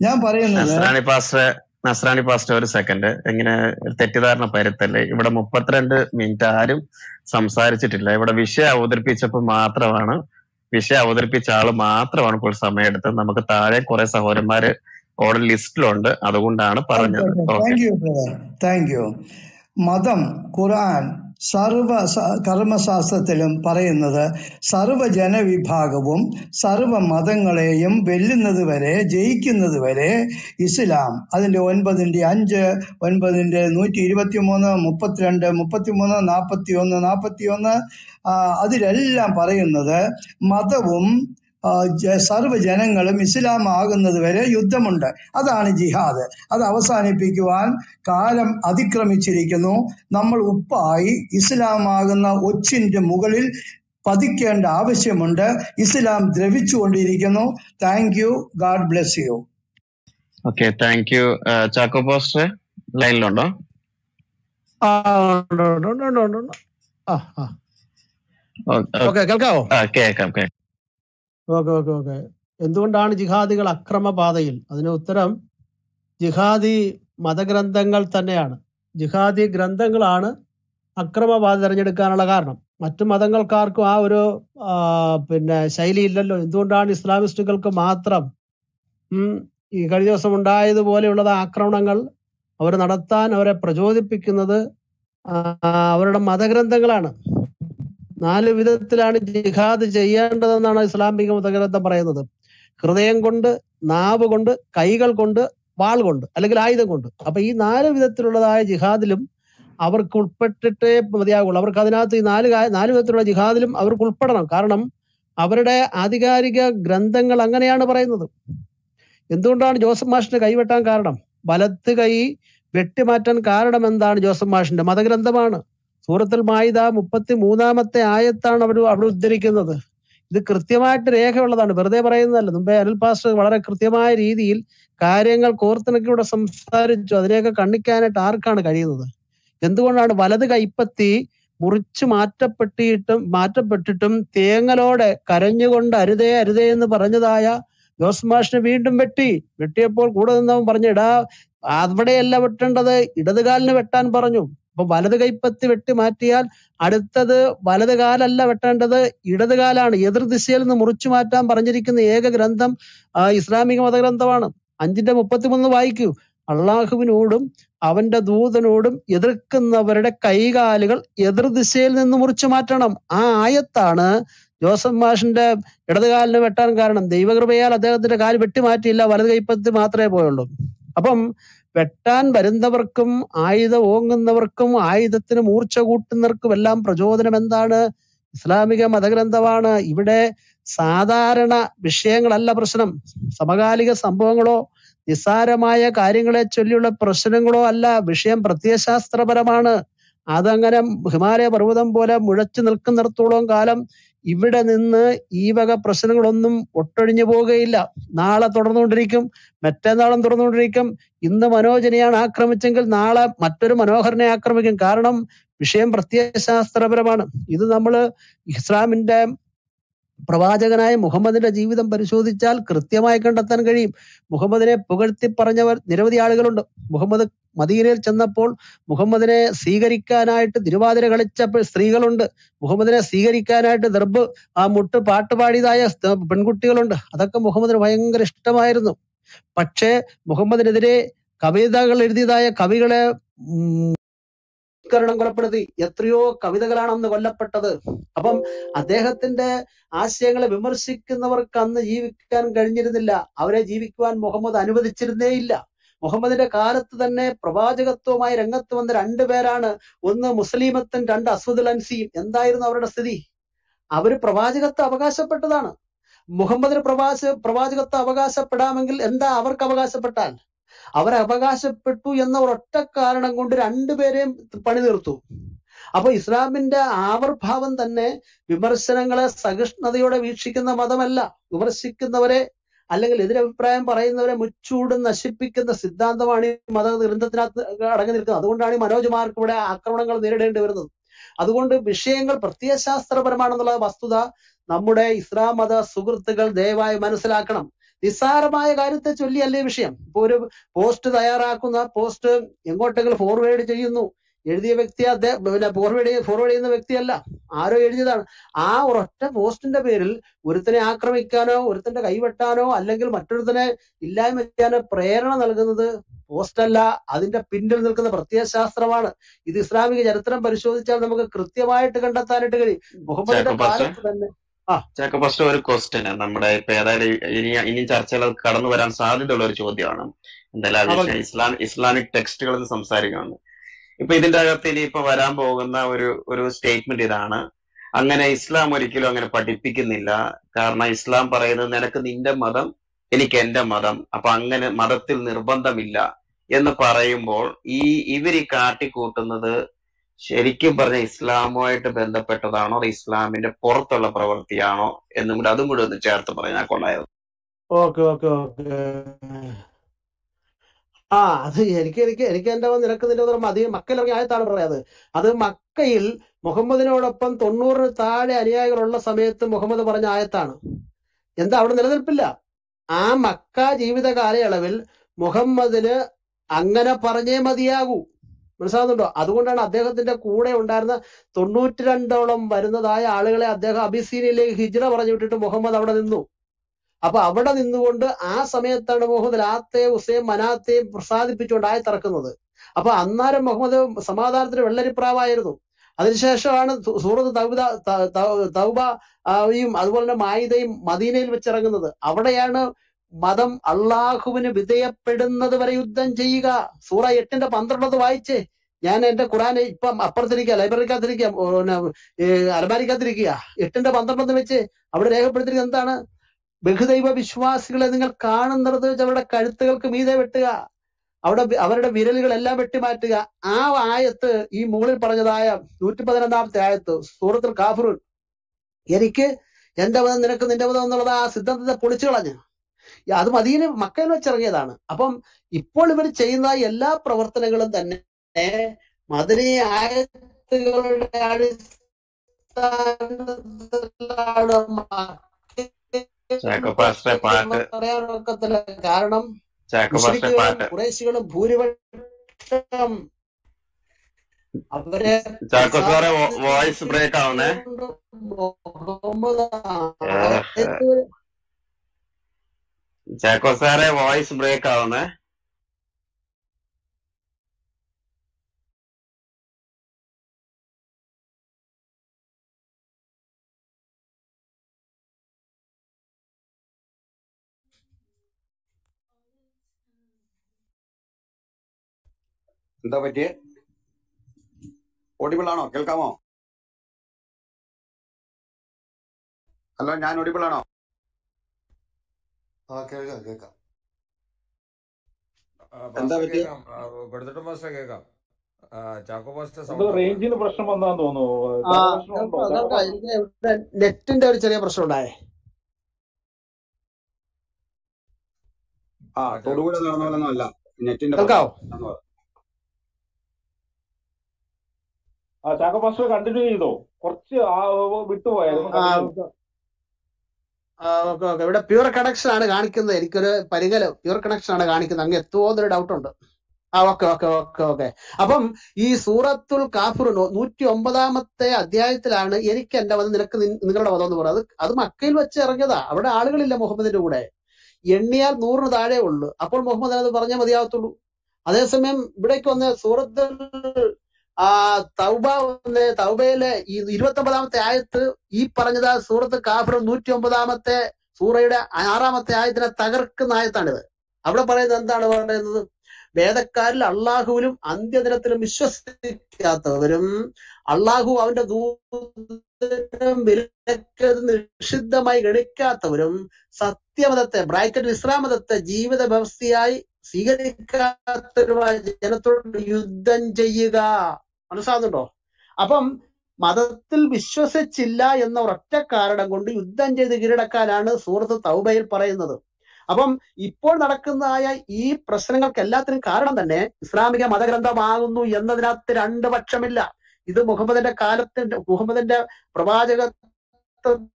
O: ഞാൻ പറയുന്നത്
C: നസ്രാണി പാസ്റ്റർ ഒരു സെക്കൻഡ് എങ്ങനെ തെറ്റിദ്ധാരണ പരുത്തല്ലേ ഇവിടെ മുപ്പത്തിരണ്ട് മിനിറ്റ് ആരും സംസാരിച്ചിട്ടില്ല. ഇവിടെ വിഷയം അവതരിപ്പിച്ചപ്പോൾ മാത്രമാണ് വിഷയം അവതരിപ്പിച്ച ആൾ മാത്രമാണ് ഇപ്പോൾ സമയമെടുത്തത്. നമുക്ക് താഴെ കുറെ സഹോദരന്മാര് ഓർഡർ ലിസ്റ്റിലുണ്ട്. അതുകൊണ്ടാണ് പറഞ്ഞത്.
O: താങ്ക് യു മതം ഖുർആൻ സർവ കർമ്മശാസ്ത്രത്തിലും പറയുന്നത് സർവ ജനവിഭാഗവും സർവ മതങ്ങളെയും വെല്ലുന്നത് വരെ ജയിക്കുന്നത് വരെ ഇസ്ലാം. അതിന്റെ ഒൻപതിന്റെ അഞ്ച് ഒൻപതിന്റെ നൂറ്റി ഇരുപത്തി മൂന്ന് മുപ്പത്തിരണ്ട് മുപ്പത്തിമൂന്ന് നാൽപ്പത്തി ഒന്ന് നാൽപ്പത്തി ഒന്ന് അതിലെല്ലാം പറയുന്നത് മതവും സർവജനങ്ങളും ഇസ്ലാം ആകുന്നത് വരെ യുദ്ധമുണ്ട്. അതാണ് ജിഹാദ്. അത് അവസാനിപ്പിക്കുവാൻ കാലം അതിക്രമിച്ചിരിക്കുന്നു. നമ്മൾ ഉപ്പായി ഇസ്ലാമാകുന്ന ഒച്ചിന്റെ മുകളിൽ പതിക്കേണ്ട ആവശ്യമുണ്ട്. ഇസ്ലാം ദ്രവിച്ചുകൊണ്ടിരിക്കുന്നു. Thank you God bless you
C: okay thank you Chacko pastor ലൈനിലുണ്ടോ?
T: കേൾക്കാവോ?
C: കേൾക്കാം കേൾക്കാം.
T: Okay okay okay. എന്തുകൊണ്ടാണ് ജിഹാദികൾ അക്രമപാതയിൽ? അതിന് ഉത്തരം ജിഹാദി മതഗ്രന്ഥങ്ങൾ തന്നെയാണ്. ജിഹാദി ഗ്രന്ഥങ്ങളാണ് അക്രമപാത തിരഞ്ഞെടുക്കാനുള്ള കാരണം. മറ്റു മതങ്ങൾക്കാർക്കും ആ ഒരു പിന്നെ ശൈലി ഇല്ലല്ലോ എന്തുകൊണ്ടാണ് ഇസ്ലാമിസ്റ്റുകൾക്ക് മാത്രം ഈ കഴിഞ്ഞ ദിവസം ഉണ്ടായതുപോലെയുള്ള ആക്രമണങ്ങൾ അവർ നടത്താൻ അവരെ പ്രചോദിപ്പിക്കുന്നത് അവരുടെ മതഗ്രന്ഥങ്ങളാണ്. നാല് വിധത്തിലാണ് ജിഹാദ് ചെയ്യേണ്ടതെന്നാണ് ഇസ്ലാമിക മതഗ്രന്ഥം പറയുന്നത്. ഹൃദയം കൊണ്ട് നാവ് കൊണ്ട് കൈകൾ കൊണ്ട് വാൾ കൊണ്ട് അല്ലെങ്കിൽ ആയുധം കൊണ്ട്. അപ്പൊ ഈ നാല് വിധത്തിലുള്ളതായ ജിഹാദിലും അവർക്ക് ഉൾപ്പെട്ടിട്ടേ മതിയാകുള്ളൂ അവർക്ക് അതിനകത്ത് ഈ നാല് നാല് വിധത്തിലുള്ള ജിഹാദിലും അവർക്ക് ഉൾപ്പെടണം. കാരണം അവരുടെ ആധികാരിക ഗ്രന്ഥങ്ങൾ അങ്ങനെയാണ് പറയുന്നത്. എന്തുകൊണ്ടാണ് ജോസഫ് മാഷിന്റെ കൈവെട്ടാൻ കാരണം? വലത്ത് കൈ വെട്ടിമാറ്റാൻ കാരണം എന്താണ് ജോസഫ് മാഷിന്റെ മതഗ്രന്ഥമാണ്. സൂറത്തുൽ മായിദ മുപ്പത്തി മൂന്നാമത്തെ ആയത്താണ് അവർ അവിടെ ഉദ്ധരിക്കുന്നത്. ഇത് കൃത്യമായിട്ട് രേഖയുള്ളതാണ്. വെറുതെ പറയുന്നതല്ല. മുമ്പേ അനിൽ പാസ്റ്റർ വളരെ കൃത്യമായ രീതിയിൽ കാര്യങ്ങൾ കോർത്തിണക്കി ഇവിടെ സംസാരിച്ചു. അതിനെയൊക്കെ കണ്ണിക്കാനായിട്ട് ആർക്കാണ് കഴിയുന്നത്? എന്തുകൊണ്ടാണ് വലത് കൈപ്പത്തി മുറിച്ചു മാറ്റപ്പെട്ടിട്ടും മാറ്റപ്പെട്ടിട്ടും തേങ്ങലോടെ കരഞ്ഞുകൊണ്ട് അരുതേ അരുതേ എന്ന് പറഞ്ഞതായ ജോസ് മാഷിനെ വീണ്ടും വെട്ടി. വെട്ടിയപ്പോൾ കൂടെ നിന്നവൻ പറഞ്ഞു ഇടാ അവിടെയല്ല വെട്ടേണ്ടത്. ഇടതുകാലിന് വെട്ടാൻ പറഞ്ഞു. അപ്പൊ വലത് കൈപ്പത്തി വെട്ടി മാറ്റിയാൽ അടുത്തത് വലത് കാലല്ല വെട്ടേണ്ടത് ഇടതുകാലാണ് എതിർ ദിശയിൽ നിന്ന് മുറിച്ചു മാറ്റാൻ പറഞ്ഞിരിക്കുന്ന ഏക ഗ്രന്ഥം ഇസ്ലാമിക മതഗ്രന്ഥമാണ്. അഞ്ചിന്റെ മുപ്പത്തിമൂന്ന് വായിക്കൂ. അള്ളാഹുവിനോടും അവന്റെ ദൂതനോടും എതിർക്കുന്നവരുടെ കൈകാലുകൾ എതിർ ദിശയിൽ നിന്ന് മുറിച്ചു മാറ്റണം. ആ ആയത്താണ് ജോസഫ് മാഷിന്റെ ഇടതുകാലിന് വെട്ടാൻ കാരണം. ദൈവകൃപയാൽ അദ്ദേഹത്തിന്റെ കാൽ വെട്ടി മാറ്റിയില്ല വലത് കൈപ്പത്തി മാത്രമേ പോയുള്ളൂ. അപ്പം വെട്ടാൻ വരുന്നവർക്കും ആയുധം ഓങ്ങുന്നവർക്കും ആയുധത്തിന് മൂർച്ച കൂട്ടുന്നവർക്കും എല്ലാം പ്രചോദനം എന്താണ്? ഇസ്ലാമിക മതഗ്രന്ഥമാണ്. ഇവിടെ സാധാരണ വിഷയങ്ങളല്ല പ്രശ്നം. സമകാലിക സംഭവങ്ങളോ നിസ്സാരമായ കാര്യങ്ങളെ ചൊല്ലിയുള്ള പ്രശ്നങ്ങളോ അല്ല. വിഷയം പ്രത്യയശാസ്ത്രപരമാണ്. അതങ്ങനെ ഹിമാലയ പർവതം പോലെ മുഴച്ചു നിൽക്കുന്നിടത്തോളം കാലം ഇവിടെ നിന്ന് ഈ വക പ്രശ്നങ്ങളൊന്നും ഒട്ടൊഴിഞ്ഞു പോവുകയില്ല. നാളെ തുടർന്നുകൊണ്ടിരിക്കും. മറ്റന്നാളും തുടർന്നുകൊണ്ടിരിക്കും. ഇന്ന് മനോജനെയാണ് ആക്രമിച്ചെങ്കിൽ നാളെ മറ്റൊരു മനോഹരനെ ആക്രമിക്കും. കാരണം വിഷയം പ്രത്യയശാസ്ത്രപരമാണ്. ഇത് നമ്മൾ ഇസ്ലാമിന്റെ പ്രവാചകനായ മുഹമ്മദിന്റെ ജീവിതം പരിശോധിച്ചാൽ കൃത്യമായി കണ്ടെത്താൻ കഴിയും. മുഹമ്മദിനെ പുകഴ്ത്തി പറഞ്ഞവർ നിരവധി ആളുകളുണ്ട്. മുഹമ്മദ് മദീനയിൽ ചെന്നപ്പോൾ മുഹമ്മദിനെ സ്വീകരിക്കാനായിട്ട് തിരുവാതിര കളിച്ച സ്ത്രീകളുണ്ട്. മുഹമ്മദിനെ സ്വീകരിക്കാനായിട്ട് ദർബ് ആ മുട്ട് പാട്ടുപാടിയതായ പെൺകുട്ടികളുണ്ട്. അതൊക്കെ മുഹമ്മദിന് ഭയങ്കര ഇഷ്ടമായിരുന്നു. പക്ഷേ മുഹമ്മദിനെതിരെ കവിതകൾ എഴുതിയതായ കവികളെ ഉം, കൊലപ്പെടുത്തി. എത്രയോ കവിതകളാണ് അന്ന് കൊല്ലപ്പെട്ടത്. അപ്പം അദ്ദേഹത്തിന്റെ ആശയങ്ങളെ വിമർശിക്കുന്നവർക്ക് അന്ന് ജീവിക്കാൻ കഴിഞ്ഞിരുന്നില്ല. അവരെ ജീവിക്കുവാൻ മുഹമ്മദ് അനുവദിച്ചിരുന്നേയില്ല. മുഹമ്മദിന്റെ കാലത്ത് തന്നെ പ്രവാചകത്വമായി രംഗത്ത് വന്ന രണ്ടു പേരാണ്. ഒന്ന് മുസ്ലിമത്തും രണ്ട് അസ്വദുൽ അൻസിയും. എന്തായിരുന്നു അവരുടെ സ്ഥിതി? അവർ പ്രവാചകത്വം അവകാശപ്പെട്ടതാണ്. മുഹമ്മദിന് പ്രവാച പ്രവാചകത്വം അവകാശപ്പെടാമെങ്കിൽ എന്താ അവർക്ക് അവകാശപ്പെട്ടാൽ? അവർ അവകാശപ്പെട്ടു എന്ന ഒരൊറ്റ കാരണം കൊണ്ട് രണ്ടുപേരെയും പണി തീർത്തു. അപ്പൊ ഇസ്ലാമിന്റെ ആവിർഭാവം തന്നെ വിമർശനങ്ങളെ സഹിഷ്ണുതയോടെ വീക്ഷിക്കുന്ന മതമല്ല. വിമർശിക്കുന്നവരെ അല്ലെങ്കിൽ എതിരഭിപ്രായം പറയുന്നവരെ മുച്ചൂട് നശിപ്പിക്കുന്ന സിദ്ധാന്തമാണ് ഈ മത ഗ്രന്ഥത്തിനകത്ത് അടങ്ങി നിൽക്കുന്നത്. അതുകൊണ്ടാണ് ഈ മനോജ്മാർക്ക് ഇവിടെ ആക്രമണങ്ങൾ നേരിടേണ്ടി വരുന്നത്. അതുകൊണ്ട് വിഷയങ്ങൾ പ്രത്യയശാസ്ത്രപരമാണെന്നുള്ള വസ്തുത നമ്മുടെ ഇസ്ലാം മത സുഹൃത്തുക്കൾ ദയവായി മനസ്സിലാക്കണം. നിസ്സാരമായ കാര്യത്തെ ചൊല്ലിയല്ലേ വിഷയം. ഇപ്പൊ ഒരു പോസ്റ്റ് തയ്യാറാക്കുന്ന പോസ്റ്റ് എങ്ങോട്ടെങ്കിലും ഫോർവേഡ് ചെയ്യുന്നു. എഴുതിയ വ്യക്തി അദ്ദേഹം പിന്നെ ഫോർവേഡ് ഫോർവേഡ് ചെയ്യുന്ന വ്യക്തിയല്ല. ആരോ എഴുതിയതാണ്. ആ ഒരൊറ്റ പോസ്റ്റിന്റെ പേരിൽ ഒരുത്തനെ ആക്രമിക്കാനോ ഒരുത്തന്റെ കൈവെട്ടാനോ അല്ലെങ്കിൽ മറ്റൊരുത്തനെ ഇല്ലായ്മ ചെയ്യാനോ പ്രേരണ നൽകുന്നത് പോസ്റ്റല്ല. അതിന്റെ പിന്നിൽ നിൽക്കുന്ന പ്രത്യയശാസ്ത്രമാണ്. ഇത് ഇസ്ലാമിക ചരിത്രം പരിശോധിച്ചാൽ നമുക്ക് കൃത്യമായിട്ട് കണ്ടെത്താനായിട്ട് കഴിയും. മുഹമ്മദിന്റെ
C: ചാക്കോ
T: കാലത്ത് തന്നെ ആ.
C: ഫസ്റ്റ് ഒരു ക്വസ്റ്റ്യൻ നമ്മുടെ ഇപ്പൊ ഏതായാലും ഇനി ഇനി ചർച്ചകൾ കടന്നു വരാൻ സാധ്യതയുള്ള ഒരു ചോദ്യമാണ്. എന്തായാലും ഇസ്ലാം ഇസ്ലാമിക് ടെക്സ്റ്റുകളിൽ സംസാരിക്കുകയാണ് ഇപ്പൊ ഇതിന്റെ അകത്ത് ഇനിയിപ്പോ വരാൻ പോകുന്ന ഒരു ഒരു സ്റ്റേറ്റ്മെന്റ് ഇതാണ്. അങ്ങനെ ഇസ്ലാം ഒരിക്കലും അങ്ങനെ പഠിപ്പിക്കുന്നില്ല. കാരണം ഇസ്ലാം പറയുന്നത് നിനക്ക് നിന്റെ മതം എനിക്ക് എന്റെ മതം. അപ്പൊ അങ്ങനെ മതത്തിൽ നിർബന്ധമില്ല എന്ന് പറയുമ്പോൾ ഈ ഇവർ ഈ കാട്ടിക്കൂട്ടുന്നത് ശരിക്കും പറഞ്ഞ ഇസ്ലാമുമായിട്ട് ബന്ധപ്പെട്ടതാണോ അത് ഇസ്ലാമിന്റെ പുറത്തുള്ള പ്രവൃത്തിയാണോ എന്നും കൂടെ അതും കൂടെ ഒന്ന് ചേർത്ത് പറഞ്ഞാൽ കൊള്ളായിരുന്നു
T: ഓക്കെ ഓക്കെ ഓക്കെ. ആ അത് എനിക്ക് എനിക്ക് എനിക്ക് എന്റെ നിരക്ക് നിന്റെ മതി. മക്കയിലൊക്കെ ആയത്താണ് പറയാത് അത്. മക്കയിൽ മുഹമ്മദിനോടൊപ്പം തൊണ്ണൂറിന് താഴെ അനുയായികളുള്ള സമയത്ത് മുഹമ്മദ് പറഞ്ഞ ആയത്താണ്. എന്താ അവിടെ നിലനിൽപ്പില്ല? ആ മക്ക ജീവിത കാലയളവിൽ മുഹമ്മദിന് അങ്ങനെ പറഞ്ഞേ മതിയാകൂ. മനസ്സിലാകുന്നുണ്ടോ അതുകൊണ്ടാണ് അദ്ദേഹത്തിന്റെ കൂടെ ഉണ്ടായിരുന്ന തൊണ്ണൂറ്റി രണ്ടോളം വരുന്നതായ ആളുകളെ അദ്ദേഹം അബിസീനിയയിലേക്ക് ഹിജ്റ പറഞ്ഞു വിട്ടിട്ട് മുഹമ്മദ് അവിടെ നിന്നു. അപ്പൊ അവിടെ നിന്നുകൊണ്ട് ആ സമയത്താണ് മുഹമ്മദ് ലാത്തെയും ഹുസൈൻ മനാത്തെയും പ്രസാദിപ്പിച്ചുകൊണ്ട് ആയി തറക്കുന്നത്. അപ്പൊ അന്നാരം മുഹമ്മദ് സമാധാനത്തിന് വെള്ളരിപ്രാവായിരുന്നു. അതിനുശേഷമാണ് സൂറത്ത് തൗബ ത- ത- തൗബ ആയും അതുപോലെ തന്നെ മായിദയും മദീനയിൽ വെച്ചിറങ്ങുന്നത്. അവിടെയാണ് മതം അള്ളാഹുവിന് വിധേയപ്പെടുന്നത് വരെ യുദ്ധം ചെയ്യുക. സൂറ എട്ടിന്റെ പന്ത്രണ്ടത് വായിച്ചേ? ഞാൻ എന്റെ ഖുറാൻ ഇപ്പം അപ്പുറത്തിരിക്കുക ലൈബ്രറിക്കകത്തിരിക്കുക അലമാരിക്കകത്തിരിക്കുക. എട്ടിന്റെ പന്ത്രണ്ടെന്ന് വെച്ച് അവിടെ രേഖപ്പെടുത്തിയിരിക്കുന്നത് എന്താണ്? ബഹുദൈവ വിശ്വാസികളെ നിങ്ങൾ കാണുന്നത് അവരുടെ കഴുത്തുകൾക്ക് മീതെ വെട്ടുക. അവിടെ അവരുടെ വിരലുകളെല്ലാം വെട്ടിമാറ്റുക. ആ ആയത്ത് ഈ മുകളിൽ പറഞ്ഞതായ നൂറ്റി പതിനൊന്നാമത്തെ ആയത്ത് സൂറത്തിൽ കാഫിറുൻ. എനിക്ക് എന്റെ മതം നിനക്ക് നിന്റെ മതം എന്നുള്ളത് ആ സിദ്ധാന്തത്തെ പൊളിച്ചു കളഞ്ഞു. അത് മദീന മക്കയിൽ വെച്ചിറങ്ങിയതാണ്. അപ്പം ഇപ്പോൾ ഇവർ ചെയ്യുന്ന എല്ലാ പ്രവർത്തനങ്ങളും തന്നെ മദനീയ ആയത്തുകളുടെ അടിസ്ഥാനത്തിലാണ് പറയാനൊക്കത്തില്ല കാരണം കുറേശികളും ഭൂരിപക്ഷം അവരെ
C: വോയിസ് ബ്രേക്ക് ആവുന്നേ. ചാക്കോ സാറെ വോയിസ് ബ്രേക്ക് ആവുന്നേ
B: എന്താ പറ്റിയേ? ഓഡിബിൾ ആണോ? കേൾക്കാമോ? ഹലോ ഞാൻ ഓഡിബിൾ ആണോ?
L: ആ കേൾക്കാം കേൾക്കാം.
B: എന്താ
I: പറ്റിയ
B: പറ്റിയേ?
I: കേൾക്കാം. കൊടുത്തിട്ട്
Q: റേഞ്ചിന് പ്രശ്നം വന്നാന്ന് തോന്നുന്നു.
T: നെറ്റിന്റെ ഒരു ചെറിയ പ്രശ്നം ഉണ്ടായേ.
B: ആ തൊടുപുഴ നടന്ന പോലൊന്നും അല്ല. നെറ്റിന്റെ
T: കേൾക്കാവോ
B: പ്രശ്നം
Q: ആ ചാക്കോ പാസ്റ്റർ കണ്ടിന്യൂ ചെയ്തോ? കുറച്ച് ആ വിട്ടുപോയായിരുന്നു
T: ഓക്കെ ഇവിടെ പ്യൂർ കണക്ഷൻ ആണ് കാണിക്കുന്നത്. എനിക്കൊരു പരിഗല. പ്യൂർ കണക്ഷൻ ആണ് കാണിക്കുന്നത്. അങ്ങ് എത്തുമോ എന്നൊരു ഡൗട്ട് ഉണ്ട്. ആ ഓക്കെ ഓക്കെ ഓക്കെ ഓക്കെ. അപ്പം ഈ സൂറത്തുൽ കാഫുർ നൂറ്റി ഒമ്പതാമത്തെ അധ്യായത്തിലാണ് എനിക്ക് എന്റെ മതം നിനക്ക് നിങ്ങളുടെ മതം എന്ന് പറയുന്നത്. അത് അത് മക്കയിൽ വെച്ച് ഇറങ്ങിയതാ. അവിടെ ആളുകളില്ല മുഹമ്മദിന്റെ കൂടെ. എണ്ണിയാൽ നൂറിന് താഴെ ഉള്ളു. അപ്പോൾ മുഹമ്മദ് അത് പറഞ്ഞാൽ മതിയാവത്തുള്ളൂ അതേസമയം ഇവിടേക്ക് വന്ന സൂറത്തുൽ ആ തൗബ തൗബയിലെ ഈ ഇരുപത്തി ഒമ്പതാമത്തെ ആയത്ത് ഈ പറഞ്ഞത് സൂറത്ത് കാഫിർ നൂറ്റി ഒമ്പതാമത്തെ സൂറയുടെ ആറാമത്തെ ആയത്തിനെ തകർക്കുന്ന ആയത്താണിത്. അവിടെ പറയുന്നത് എന്താണ് പറയുന്നത്? വേദക്കാരിൽ അള്ളാഹുവിലും അന്ത്യദിനത്തിലും വിശ്വസിക്കാത്തവരും അള്ളാഹു അവന്റെ നിഷിദ്ധമായി ഗണിക്കാത്തവരും സത്യമതത്തെ ബ്രാക്കറ്റ് ഇസ്ലാം മതത്തെ ജീവിത വ്യവസ്ഥയായി സ്വീകരിക്കാത്തവരുമായ ജനത്തോട് യുദ്ധം ചെയ്യുക. മനസ്സിലാകുന്നുണ്ടോ അപ്പം മതത്തിൽ വിശ്വസിച്ചില്ല എന്ന ഒറ്റ കാരണം കൊണ്ട് യുദ്ധം ചെയ്ത് കീഴടക്കാനാണ് സൂറത്ത് തൗബയിൽ പറയുന്നത്. അപ്പം ഇപ്പോൾ നടക്കുന്നതായ ഈ പ്രശ്നങ്ങൾക്ക് എല്ലാത്തിനും കാരണം തന്നെ ഇസ്ലാമിക മതഗ്രന്ഥമാകുന്നു എന്നതിനകത്ത് രണ്ട് പക്ഷമില്ല. ഇത് മുഹമ്മദിന്റെ കാലത്തിന്റെ മുഹമ്മദിന്റെ പ്രവാചകത്വത്തിന്റെ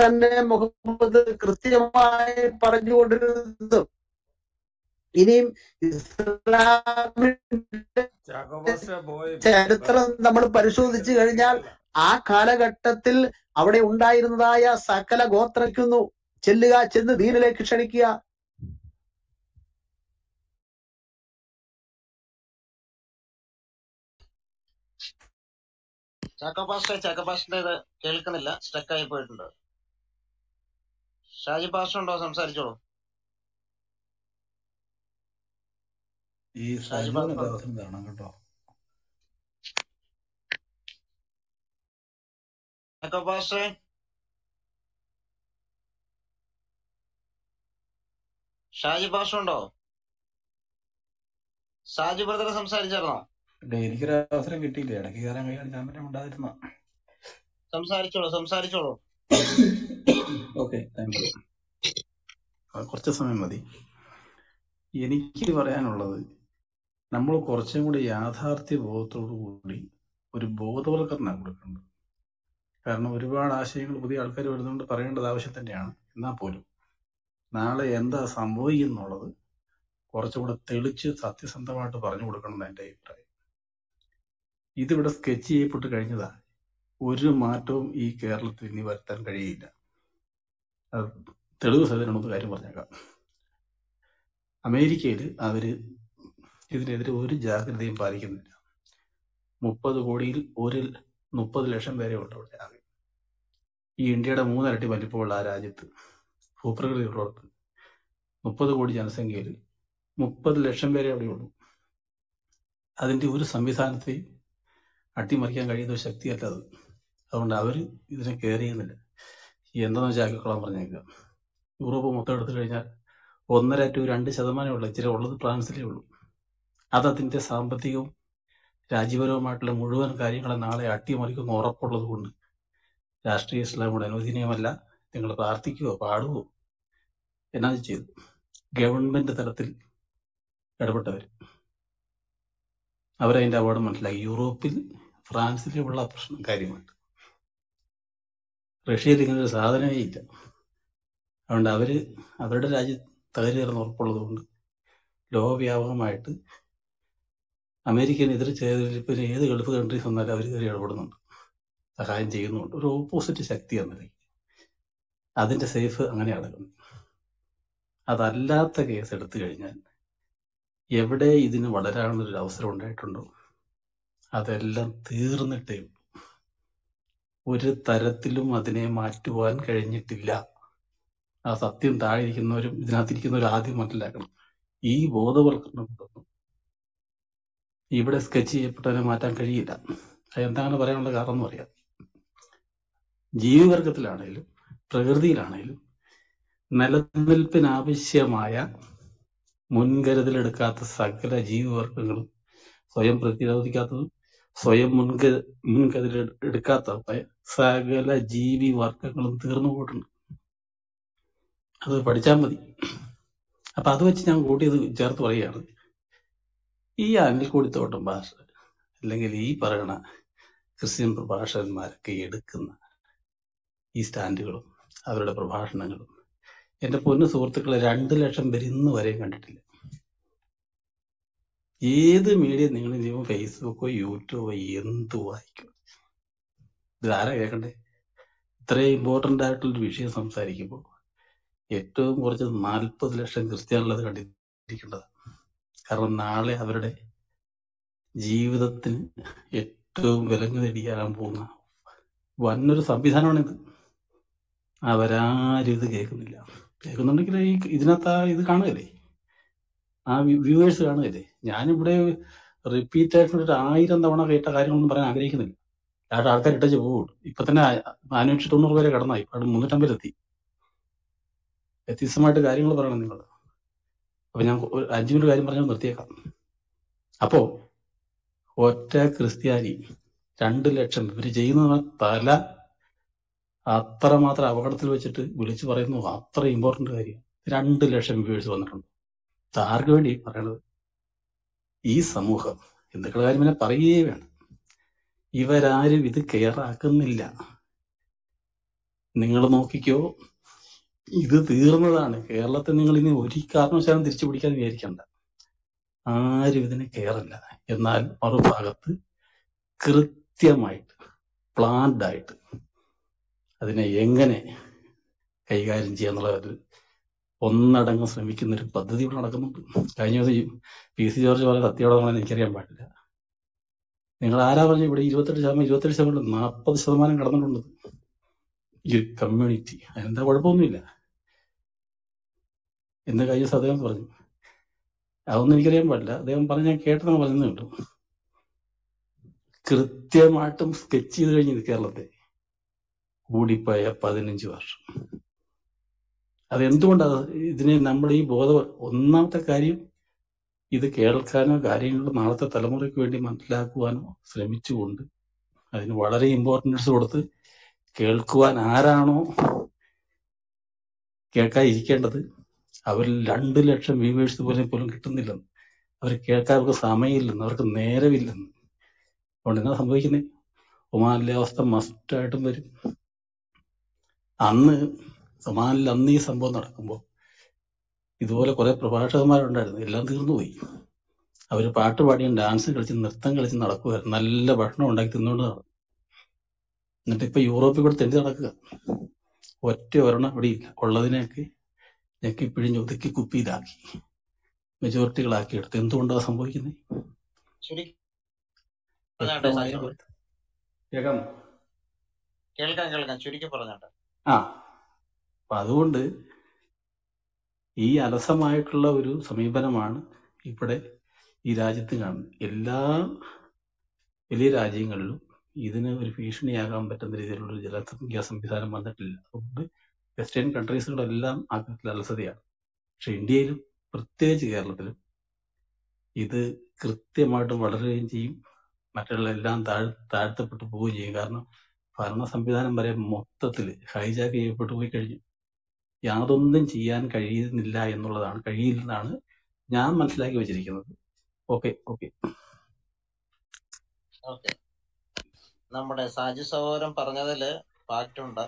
T: തന്നെ മുഹമ്മദ് കൃത്യമായി പറഞ്ഞുകൊണ്ടിരുന്നത് ഇനിയും ഇസ്ലാമിന്റെ ചരിത്രം നമ്മൾ പരിശോധിച്ചു കഴിഞ്ഞാൽ ആ കാലഘട്ടത്തിൽ അവിടെ ഉണ്ടായിരുന്നതായ സകല ഗോത്രയ്ക്കുന്നു ചെല്ലുക ചെന്ന് ദീനിലേക്ക് ക്ഷണിക്കുക.
D: കേൾക്കുന്നില്ല. സ്റ്റക്ക് ആയി പോയിട്ടുണ്ട്. ഷാജി പാസ്റ്റർ ഉണ്ടോ? സംസാരിച്ചോളൂ.
U: ഈ
D: ഷാജി
U: സജുവിന് ദിവസം തരണം കേട്ടോ.
D: ഷാജി പാഷ ഉണ്ടോ? ഷാജി ബ്രദർ സംസാരിച്ചായിരുന്നോ?
U: എനിക്കൊരു അവസരം കിട്ടിയില്ല? ഇടയ്ക്ക് കയറാൻ കഴിയാൻ ഞാൻ പറ്റും ഉണ്ടായിരുന്ന
D: സംസാരിച്ചോളൂ സംസാരിച്ചോളൂ.
U: ഓക്കെ താങ്ക് യു കുറച്ച് സമയം മതി. എനിക്ക് പറയാനുള്ളത് നമ്മൾ കുറച്ചും കൂടി യാഥാർത്ഥ്യ ബോധത്തോടു കൂടി ഒരു ബോധവൽക്കരണം കൊടുക്കേണ്ടത്. കാരണം ഒരുപാട് ആശയങ്ങൾ പുതിയ ആൾക്കാർ വരുന്നതുകൊണ്ട് പറയേണ്ടത് ആവശ്യം തന്നെയാണ്. എന്നാൽ പോലും നാളെ എന്താ സംഭവിക്കുന്നുള്ളത് കുറച്ചുകൂടെ തെളിച്ച് സത്യസന്ധമായിട്ട് പറഞ്ഞു കൊടുക്കണം എന്റെ അഭിപ്രായം. ഇതിവിടെ സ്കെച്ച് ചെയ്യപ്പെട്ട് കഴിഞ്ഞതാ. ഒരു മാറ്റവും ഈ കേരളത്തിൽ ഇനി വരുത്താൻ കഴിയില്ല. തെളിവ് സഹിതനൊന്ന് കാര്യം പറഞ്ഞേക്കാം. അമേരിക്കയിൽ അവർ ഇതിനെതിരെ ഒരു ജാഗ്രതയും പാലിക്കുന്നില്ല. മുപ്പത് കോടിയിൽ ഒരു മുപ്പത് ലക്ഷം പേരെ ഉണ്ട് അവിടെ ആകെ. ഈ ഇന്ത്യയുടെ മൂന്നിരട്ടി വലിപ്പമുള്ള ആ രാജ്യത്ത് ഭൂപ്രകൃതി ഉള്ളവർക്ക് മുപ്പത് കോടി ജനസംഖ്യയിൽ മുപ്പത് ലക്ഷം പേരെ അവിടെ ഉള്ളൂ. അതിന്റെ ഒരു സംവിധാനത്തെയും അട്ടിമറിക്കാൻ കഴിയുന്ന ഒരു ശക്തിയല്ല അത്. അതുകൊണ്ട് അവർ ഇതിനെ കെയർ ചെയ്യുന്നില്ല. എന്താണെന്ന് വെച്ചാൽ ആക്കിക്കോളാൻ പറഞ്ഞേക്കുക. യൂറോപ്പ് മൊത്തം എടുത്തു കഴിഞ്ഞാൽ ഒന്നര ടു രണ്ട് ശതമാനമേ ഉള്ളൂ. ഇച്ചിരി ഉള്ളത് ഫ്രാൻസിലേ ഉള്ളൂ. അത് അതിന്റെ സാമ്പത്തികവും രാജ്യപരവുമായിട്ടുള്ള മുഴുവൻ കാര്യങ്ങളെ നാളെ അട്ടിമറിക്കുന്ന ഉറപ്പുള്ളത് കൊണ്ട് രാഷ്ട്രീയ ഇസ്ലാമോട് അനുവദനീയമല്ല. നിങ്ങൾ പ്രാർത്ഥിക്കുകയോ പാടുകയോ എന്നാ ചെയ്തു. ഗവൺമെന്റ് തലത്തിൽ ഇടപെട്ടവർ അവരതിന്റെ അപകടം മനസ്സിലാക്കി. യൂറോപ്പിൽ ഫ്രാൻസിലുള്ള പ്രശ്നം കാര്യമുണ്ട് റഷ്യയിൽ ഇങ്ങനെ ഒരു സാധനമേ ഇല്ല. അതുകൊണ്ട് അവർ അവരുടെ രാജ്യം തകരുകയെന്ന് ഉറപ്പുള്ളത് കൊണ്ട് ലോകവ്യാപകമായിട്ട് അമേരിക്കനെതിരെ ചേരിപ്പിന് ഏത് ഗൾഫ് കൺട്രീസ് വന്നാലും അവർ കയറി ഇടപെടുന്നുണ്ട്. സഹായം ചെയ്യുന്നുണ്ട്. ഒരു ഓപ്പോസിറ്റ് ശക്തി എന്ന അതിന്റെ സേഫ് അങ്ങനെ അടക്കുന്നു അതല്ലാത്ത കേസ് എടുത്തു കഴിഞ്ഞാൽ എവിടെ ഇതിന് വളരാനുള്ളൊരു അവസരം ഉണ്ടായിട്ടുണ്ടോ? അതെല്ലാം തീർന്നിട്ടേ ഉള്ളൂ. ഒരു തരത്തിലും അതിനെ മാറ്റുവാൻ കഴിഞ്ഞിട്ടില്ല. ആ സത്യം താഴെ ഇരിക്കുന്നവരും ഇതിനകത്തിരിക്കുന്നവരും ആദ്യം മനസ്സിലാക്കണം. ഈ ബോധവൽക്കരണം കൊണ്ടൊന്നും ഇവിടെ സ്കെച്ച് ചെയ്യപ്പെട്ടതിനെ മാറ്റാൻ കഴിയില്ല. അതെന്താണ് പറയാനുള്ള കാരണം എന്ന് പറയാം ജീവിവർഗത്തിലാണേലും പ്രകൃതിയിലാണേലും നിലനിൽപ്പിനാവശ്യമായ മുൻകരുതലെടുക്കാത്ത സകല ജീവിവർഗങ്ങളും സ്വയം പ്രതിരോധിക്കാത്തതും സ്വയം മുൻക മുൻകരുതൽ എടുക്കാത്ത സകല ജീവി വർഗങ്ങളും തീർന്നു പോയിട്ടുണ്ട്. അത് പഠിച്ചാൽ മതി. അപ്പൊ അത് വെച്ച് ഞാൻ കൂട്ടിയത് ചേർത്ത് പറയുകയാണ്. ഈ അനിൽക്കൂടിത്തോട്ടം ഭാഷ അല്ലെങ്കിൽ ഈ പറയണ ക്രിസ്ത്യൻ പ്രഭാഷകന്മാരൊക്കെ എടുക്കുന്ന ഈ സ്റ്റാൻഡുകളും അവരുടെ പ്രഭാഷണങ്ങളും. എന്റെ പൊന്നു സുഹൃത്തുക്കളെ രണ്ട് ലക്ഷം പേര് ഇന്ന് വരെയും കണ്ടിട്ടില്ല. ഏത് മീഡിയ നിങ്ങൾ ചെയ്യുമ്പോൾ ഫേസ്ബുക്കോ യൂട്യൂബോ എന്തു വായിക്കും? ഇതാരാ കേൾക്കണ്ടേ? ഇത്രയും ഇമ്പോർട്ടന്റ് ആയിട്ടുള്ള വിഷയം സംസാരിക്കുമ്പോൾ ഏറ്റവും കുറച്ച് നാൽപ്പത് ലക്ഷം ക്രിസ്ത്യാനികളത് കണ്ടിരിക്കേണ്ടത് കാരണം നാളെ അവരുടെ ജീവിതത്തിന് ഏറ്റവും വിലങ്ങ് നേടിയാകാൻ പോകുന്ന വന്നൊരു സംവിധാനമാണിത് അവരാരും ഇത് കേൾക്കുന്നില്ല. കേൾക്കുന്നുണ്ടെങ്കിൽ ഈ ഇതിനകത്ത് ആ ഇത് കാണുകയല്ലേ? ആ വ്യൂവേഴ്സ് കാണുകയല്ലേ? ഞാനിവിടെ റിപ്പീറ്റ് ആയിട്ട് ഒരു ആയിരം തവണ കേട്ട കാര്യങ്ങളൊന്നും പറയാൻ ആഗ്രഹിക്കുന്നില്ല. കാരണം ആൾക്കാർ ഇട്ടച്ച് പോകുള്ളൂ ഇപ്പൊ തന്നെ നാനൂറ്റി തൊണ്ണൂറ് പേരെ കടന്നായി. അവിടെ മുന്നൂറ്റമ്പതിലെത്തി. വ്യത്യസ്തമായിട്ട് കാര്യങ്ങൾ പറയണം നിങ്ങൾ അപ്പൊ ഞാൻ അഞ്ചു മിനിറ്റ് കാര്യം പറഞ്ഞാൽ നിർത്തിയേക്കാം. അപ്പോ ഒറ്റ ക്രിസ്ത്യാനി രണ്ട് ലക്ഷം ഇവർ ചെയ്യുന്ന തല അത്രമാത്രം അപകടത്തിൽ വെച്ചിട്ട് വിളിച്ചു പറയുന്നു. അത്ര ഇമ്പോർട്ടന്റ് കാര്യം. രണ്ട് ലക്ഷം വ്യൂവേഴ്സ് വന്നിട്ടുണ്ട്. ആർക്ക് വേണ്ടി പറയണത്? ഈ സമൂഹം. ഹിന്ദുക്കളുടെ കാര്യം പിന്നെ പറയുകയേ വേണം ഇവരാരും ഇത് കെയർ ആക്കുന്നില്ല. നിങ്ങൾ നോക്കിക്കോ ഇത് തീർന്നതാണ്. കേരളത്തെ നിങ്ങൾ ഇനി ഒരു കാരണവശാലും തിരിച്ചു പിടിക്കാൻ വിചാരിക്കണ്ട. ആരും ഇതിനെ കേറില്ല എന്നാൽ മറുഭാഗത്ത് കൃത്യമായിട്ട് പ്ലാൻഡ് ആയിട്ട് അതിനെ എങ്ങനെ കൈകാര്യം ചെയ്യാന്നുള്ള ഒരു ഒന്നടങ്കം ശ്രമിക്കുന്ന ഒരു പദ്ധതി ഇവിടെ നടക്കുന്നുണ്ട്. കഴിഞ്ഞ ദിവസം പി സി ജോർജ് വളരെ സത്യമാണെന്ന് എനിക്കറിയാൻ പാടില്ല. നിങ്ങൾ ആരാ പറഞ്ഞു ഇവിടെ ഇരുപത്തെട്ട് ശതമാനം ഇരുപത്തെട്ട് ശതമാനം നാൽപ്പത് ശതമാനം കടന്നിട്ടുണ്ട് ഈ കമ്മ്യൂണിറ്റി അതിനെന്താ കുഴപ്പമൊന്നുമില്ല. എന്ന് കൈ ദിവസം അദ്ദേഹം പറഞ്ഞു. അതൊന്നും എനിക്കറിയാൻ പാടില്ല. അദ്ദേഹം പറഞ്ഞ ഞാൻ കേട്ടെന്ന് പറയുന്നേ ഉള്ളൂ. കൃത്യമായിട്ടും സ്കെച്ച് ചെയ്ത് കഴിഞ്ഞത് കേരളത്തെ. കൂടിപ്പോയ പതിനഞ്ച് വർഷം. അത് എന്തുകൊണ്ടാണ് ഇതിനെ നമ്മൾ ഈ ബോധ ഒന്നാമത്തെ കാര്യം ഇത് കേൾക്കാനോ കാര്യങ്ങളോ നാളത്തെ തലമുറയ്ക്ക് വേണ്ടി മനസ്സിലാക്കുവാനോ ശ്രമിച്ചുകൊണ്ട് അതിന് വളരെ ഇമ്പോർട്ടൻസ് കൊടുത്ത് കേൾക്കുവാൻ ആരാണോ കേൾക്കാതിരിക്കേണ്ടത് അവരിൽ രണ്ട് ലക്ഷം വ്യൂവേഴ്സ് പോലും പോലും കിട്ടുന്നില്ലെന്ന്. അവർ കേൾക്കാൻ അവർക്ക് സമയമില്ലെന്ന് അവർക്ക് നേരമില്ലെന്ന്. അതുകൊണ്ട് എന്നാ സംഭവിക്കുന്നത് ഒമാനിലെ അവസ്ഥ മസ്റ്റായിട്ടും വരും. അന്ന് ഒമാനിൽ അന്ന് ഈ സംഭവം നടക്കുമ്പോൾ ഇതുപോലെ കുറെ പ്രഭാഷകന്മാരുണ്ടായിരുന്നു. എല്ലാം തീർന്നുപോയി. അവർ പാട്ട് പാടിയും ഡാൻസ് കളിച്ച് നൃത്തം കളിച്ച് നടക്കുമായിരുന്നു നല്ല ഭക്ഷണം ഉണ്ടാക്കി തിന്നുകൊണ്ട് നടന്നു. എന്നിട്ട് ഇപ്പൊ യൂറോപ്പിൽ കൂടെ തെണ്ടി നടക്കുക. ഒറ്റ ഒരെണ്ണം ഇവിടെ ഇല്ല ഉള്ളതിനെയൊക്കെ ഞെക്കി പിഴിഞ്ഞ് ഒതുക്കി കുപ്പിയിലാക്കി. മെജോറിറ്റികളാക്കി എടുത്ത്. എന്തുകൊണ്ടാണ് സംഭവിക്കുന്നത്
D: സാജു
U: കേൾക്കാം.
D: കേൾക്കാം കേൾക്കാം. ചുരുക്കി പറഞ്ഞാട്ടെ.
U: ആ. അപ്പൊ അതുകൊണ്ട് ഈ അലസമായിട്ടുള്ള ഒരു സമീപനമാണ് ഇവിടെ ഈ രാജ്യത്ത് കാണുന്നത്. എല്ലാ വലിയ രാജ്യങ്ങളിലും ഇതിന് ഒരു ഭീഷണിയാകാൻ പറ്റുന്ന രീതിയിലുള്ള ജലസംഖ്യാ സംവിധാനം വന്നിട്ടില്ല. അതുകൊണ്ട് വെസ്റ്റേൺ കൺട്രീസുകളെല്ലാം ആ കാര്യത്തിൽ അലസതയാണ്. പക്ഷെ ഇന്ത്യയിലും പ്രത്യേകിച്ച് കേരളത്തിലും ഇത് കൃത്യമായിട്ടും വളരുകയും ചെയ്യും. മറ്റുള്ള എല്ലാം താഴ് താഴ്ത്തപ്പെട്ടു പോവുകയും ചെയ്യും. കാരണം ഭരണ സംവിധാനം വരെ മൊത്തത്തിൽ ഹൈജാക്ക് ചെയ്യപ്പെട്ടു പോയി കഴിഞ്ഞു. യാതൊന്നും ചെയ്യാൻ കഴിയുന്നില്ല എന്നുള്ളതാണ് കഴിയില്ലെന്നാണ് ഞാൻ മനസ്സിലാക്കി വെച്ചിരിക്കുന്നത്. ഓക്കെ ഓക്കെ
D: ഓക്കെ നമ്മുടെ സാജു സഹോദരൻ പറഞ്ഞതിൽ ഫാക്റ്റ് ഉണ്ട്.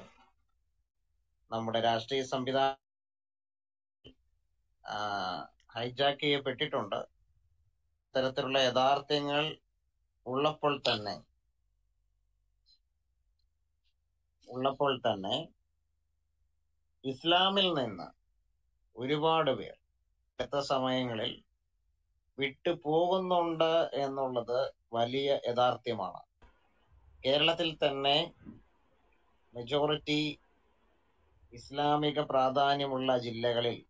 D: നമ്മുടെ രാഷ്ട്രീയ സംവിധാനം ഹൈജാക്ക് ചെയ്യപ്പെട്ടിട്ടുണ്ട്. ഇത്തരത്തിലുള്ള യഥാർത്ഥ്യങ്ങൾ ഉള്ളപ്പോൾ തന്നെ ഉള്ളപ്പോൾ തന്നെ ഇസ്ലാമിൽ നിന്ന് ഒരുപാട് പേർ അടുത്ത സമയങ്ങളിൽ വിട്ടു പോകുന്നുണ്ട് എന്നുള്ളത് വലിയ യഥാർത്ഥ്യമാണ്. കേരളത്തിൽ തന്നെ മെജോറിറ്റി ഇസ്ലാമിക പ്രാധാന്യമുള്ള ജില്ലകളിൽ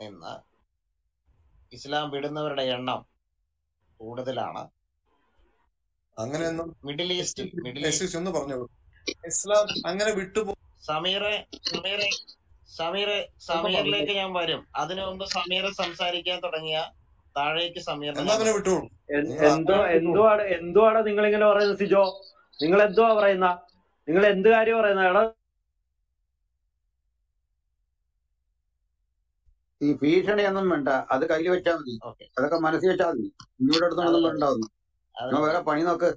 D: നിന്ന് ഇസ്ലാം വിടുന്നവരുടെ എണ്ണം കൂടുതലാണ്.
V: അങ്ങനെയൊന്നും
D: മിഡിൽ ഈസ്റ്റ് മിഡിൽ ഈസ്റ്റ്
V: ഒന്ന് പറഞ്ഞോളൂ. ഇസ്ലാം അങ്ങനെ വിട്ടുപോ
D: സമീറെ സമീറെ സമീറെ സമീറിലേക്ക് ഞാൻ വരും. അതിനു മുമ്പ് സമീറെ സംസാരിക്കാൻ തുടങ്ങിയ താഴേക്ക്
V: വിട്ടോളൂ.
W: എൻ-
V: നിങ്ങൾ
W: എന്തോ ആണ് നിങ്ങൾ ഇങ്ങനെ പറയുന്നത് സിജോ? നിങ്ങൾ എന്തുവാ പറയുന്ന? നിങ്ങൾ എന്ത് കാര്യം പറയുന്ന എടാ
B: ഈ ഭീഷണിയൊന്നും വേണ്ട. അത് കയ്യിൽ വെച്ചാൽ മതി. അതൊക്കെ മനസ്സിൽ വെച്ചാൽ മതി. ഇങ്ങോട്ട് വേണ്ടാവുന്നു
D: അതെ
B: നിങ്ങൾ വേറെ പണി നോക്ക്.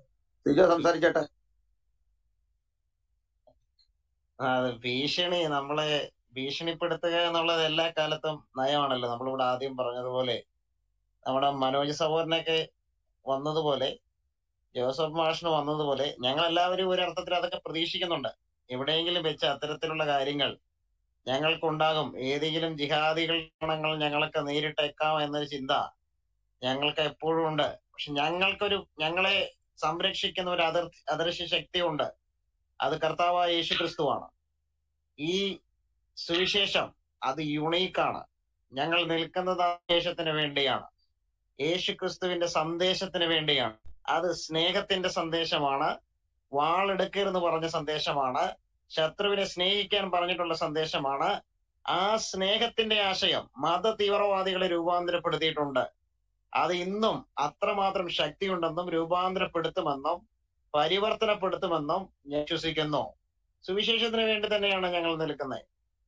B: തിരിച്ചോ സംസാരിച്ചേട്ടെ.
D: ഭീഷണി നമ്മളെ ഭീഷണിപ്പെടുത്തുക എന്നുള്ളത് എല്ലാ കാലത്തും നയമാണല്ലോ. നമ്മളിവിടെ ആദ്യം പറഞ്ഞതുപോലെ നമ്മുടെ മനോജ് സഹോദരനൊക്കെ വന്നതുപോലെ ജോസഫ് മാഷിന് വന്നതുപോലെ ഞങ്ങൾ എല്ലാവരും ഒരു അർത്ഥത്തിൽ അതൊക്കെ പ്രതീക്ഷിക്കുന്നുണ്ട്. എവിടെയെങ്കിലും വെച്ച് അത്തരത്തിലുള്ള കാര്യങ്ങൾ ഞങ്ങൾക്കുണ്ടാകും. ഏതെങ്കിലും ജിഹാദികൾ ഗുണങ്ങൾ ഞങ്ങളൊക്കെ നേരിട്ടേക്കാം എന്നൊരു ചിന്ത ഞങ്ങൾക്ക് എപ്പോഴും ഉണ്ട്. പക്ഷെ ഞങ്ങൾക്കൊരു ഞങ്ങളെ സംരക്ഷിക്കുന്ന ഒരു അതിർ അദൃശ്യ ശക്തിയുണ്ട്. അത് കർത്താവായ യേശു ക്രിസ്തുവാണ് ഈ സുവിശേഷം അത് യുണീക്കാണ്. ഞങ്ങൾ നിൽക്കുന്നത് ആ സുവിശേഷത്തിന് വേണ്ടിയാണ്. യേശു ക്രിസ്തുവിന്റെ സന്ദേശത്തിന് വേണ്ടിയാണ്. അത് സ്നേഹത്തിന്റെ സന്ദേശമാണ്. വാളെടുക്കരുന്ന് പറഞ്ഞ സന്ദേശമാണ്. ശത്രുവിനെ സ്നേഹിക്കാൻ പറഞ്ഞിട്ടുള്ള സന്ദേശമാണ്. ആ സ്നേഹത്തിന്റെ ആശയം മത തീവ്രവാദികളെ രൂപാന്തരപ്പെടുത്തിയിട്ടുണ്ട്. അത് ഇന്നും അത്രമാത്രം ശക്തിയുണ്ടെന്നും രൂപാന്തരപ്പെടുത്തുമെന്നും പരിവർത്തനപ്പെടുത്തുമെന്നും ഞാൻ വിശ്വസിക്കുന്നു. സുവിശേഷത്തിന് വേണ്ടി തന്നെയാണ് ഞങ്ങൾ നിൽക്കുന്നത്.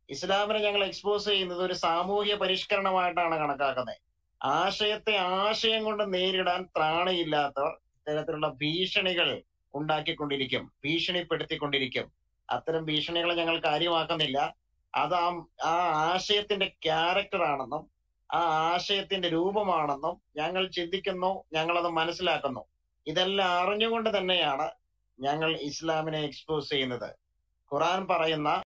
D: ഇസ്ലാമിനെ ഞങ്ങൾ എക്സ്പോസ് ചെയ്യുന്നത് ഒരു സാമൂഹ്യ പരിഷ്കരണമായിട്ടാണ് കണക്കാക്കുന്നത്. ആശയത്തെ ആശയം കൊണ്ട് നേരിടാൻ ത്രാണിയില്ലാത്തവർ ഇത്തരത്തിലുള്ള ഭീഷണികൾ ഉണ്ടാക്കിക്കൊണ്ടിരിക്കും ഭീഷണിപ്പെടുത്തിക്കൊണ്ടിരിക്കും. അത്തരം ഭീഷണികളെ ഞങ്ങൾ കാര്യമാക്കുന്നില്ല. അത് ആ ആ ആശയത്തിന്റെ ക്യാരക്ടറാണെന്നും ആ ആശയത്തിന്റെ രൂപമാണെന്നും ഞങ്ങൾ ചിന്തിക്കുന്നു ഞങ്ങൾ അത് മനസ്സിലാക്കുന്നു. ഇതെല്ലാം അറിഞ്ഞുകൊണ്ട് തന്നെയാണ് ഞങ്ങൾ ഇസ്ലാമിനെ എക്സ്പോസ് ചെയ്യുന്നത്. ഖുറാൻ പറയുന്ന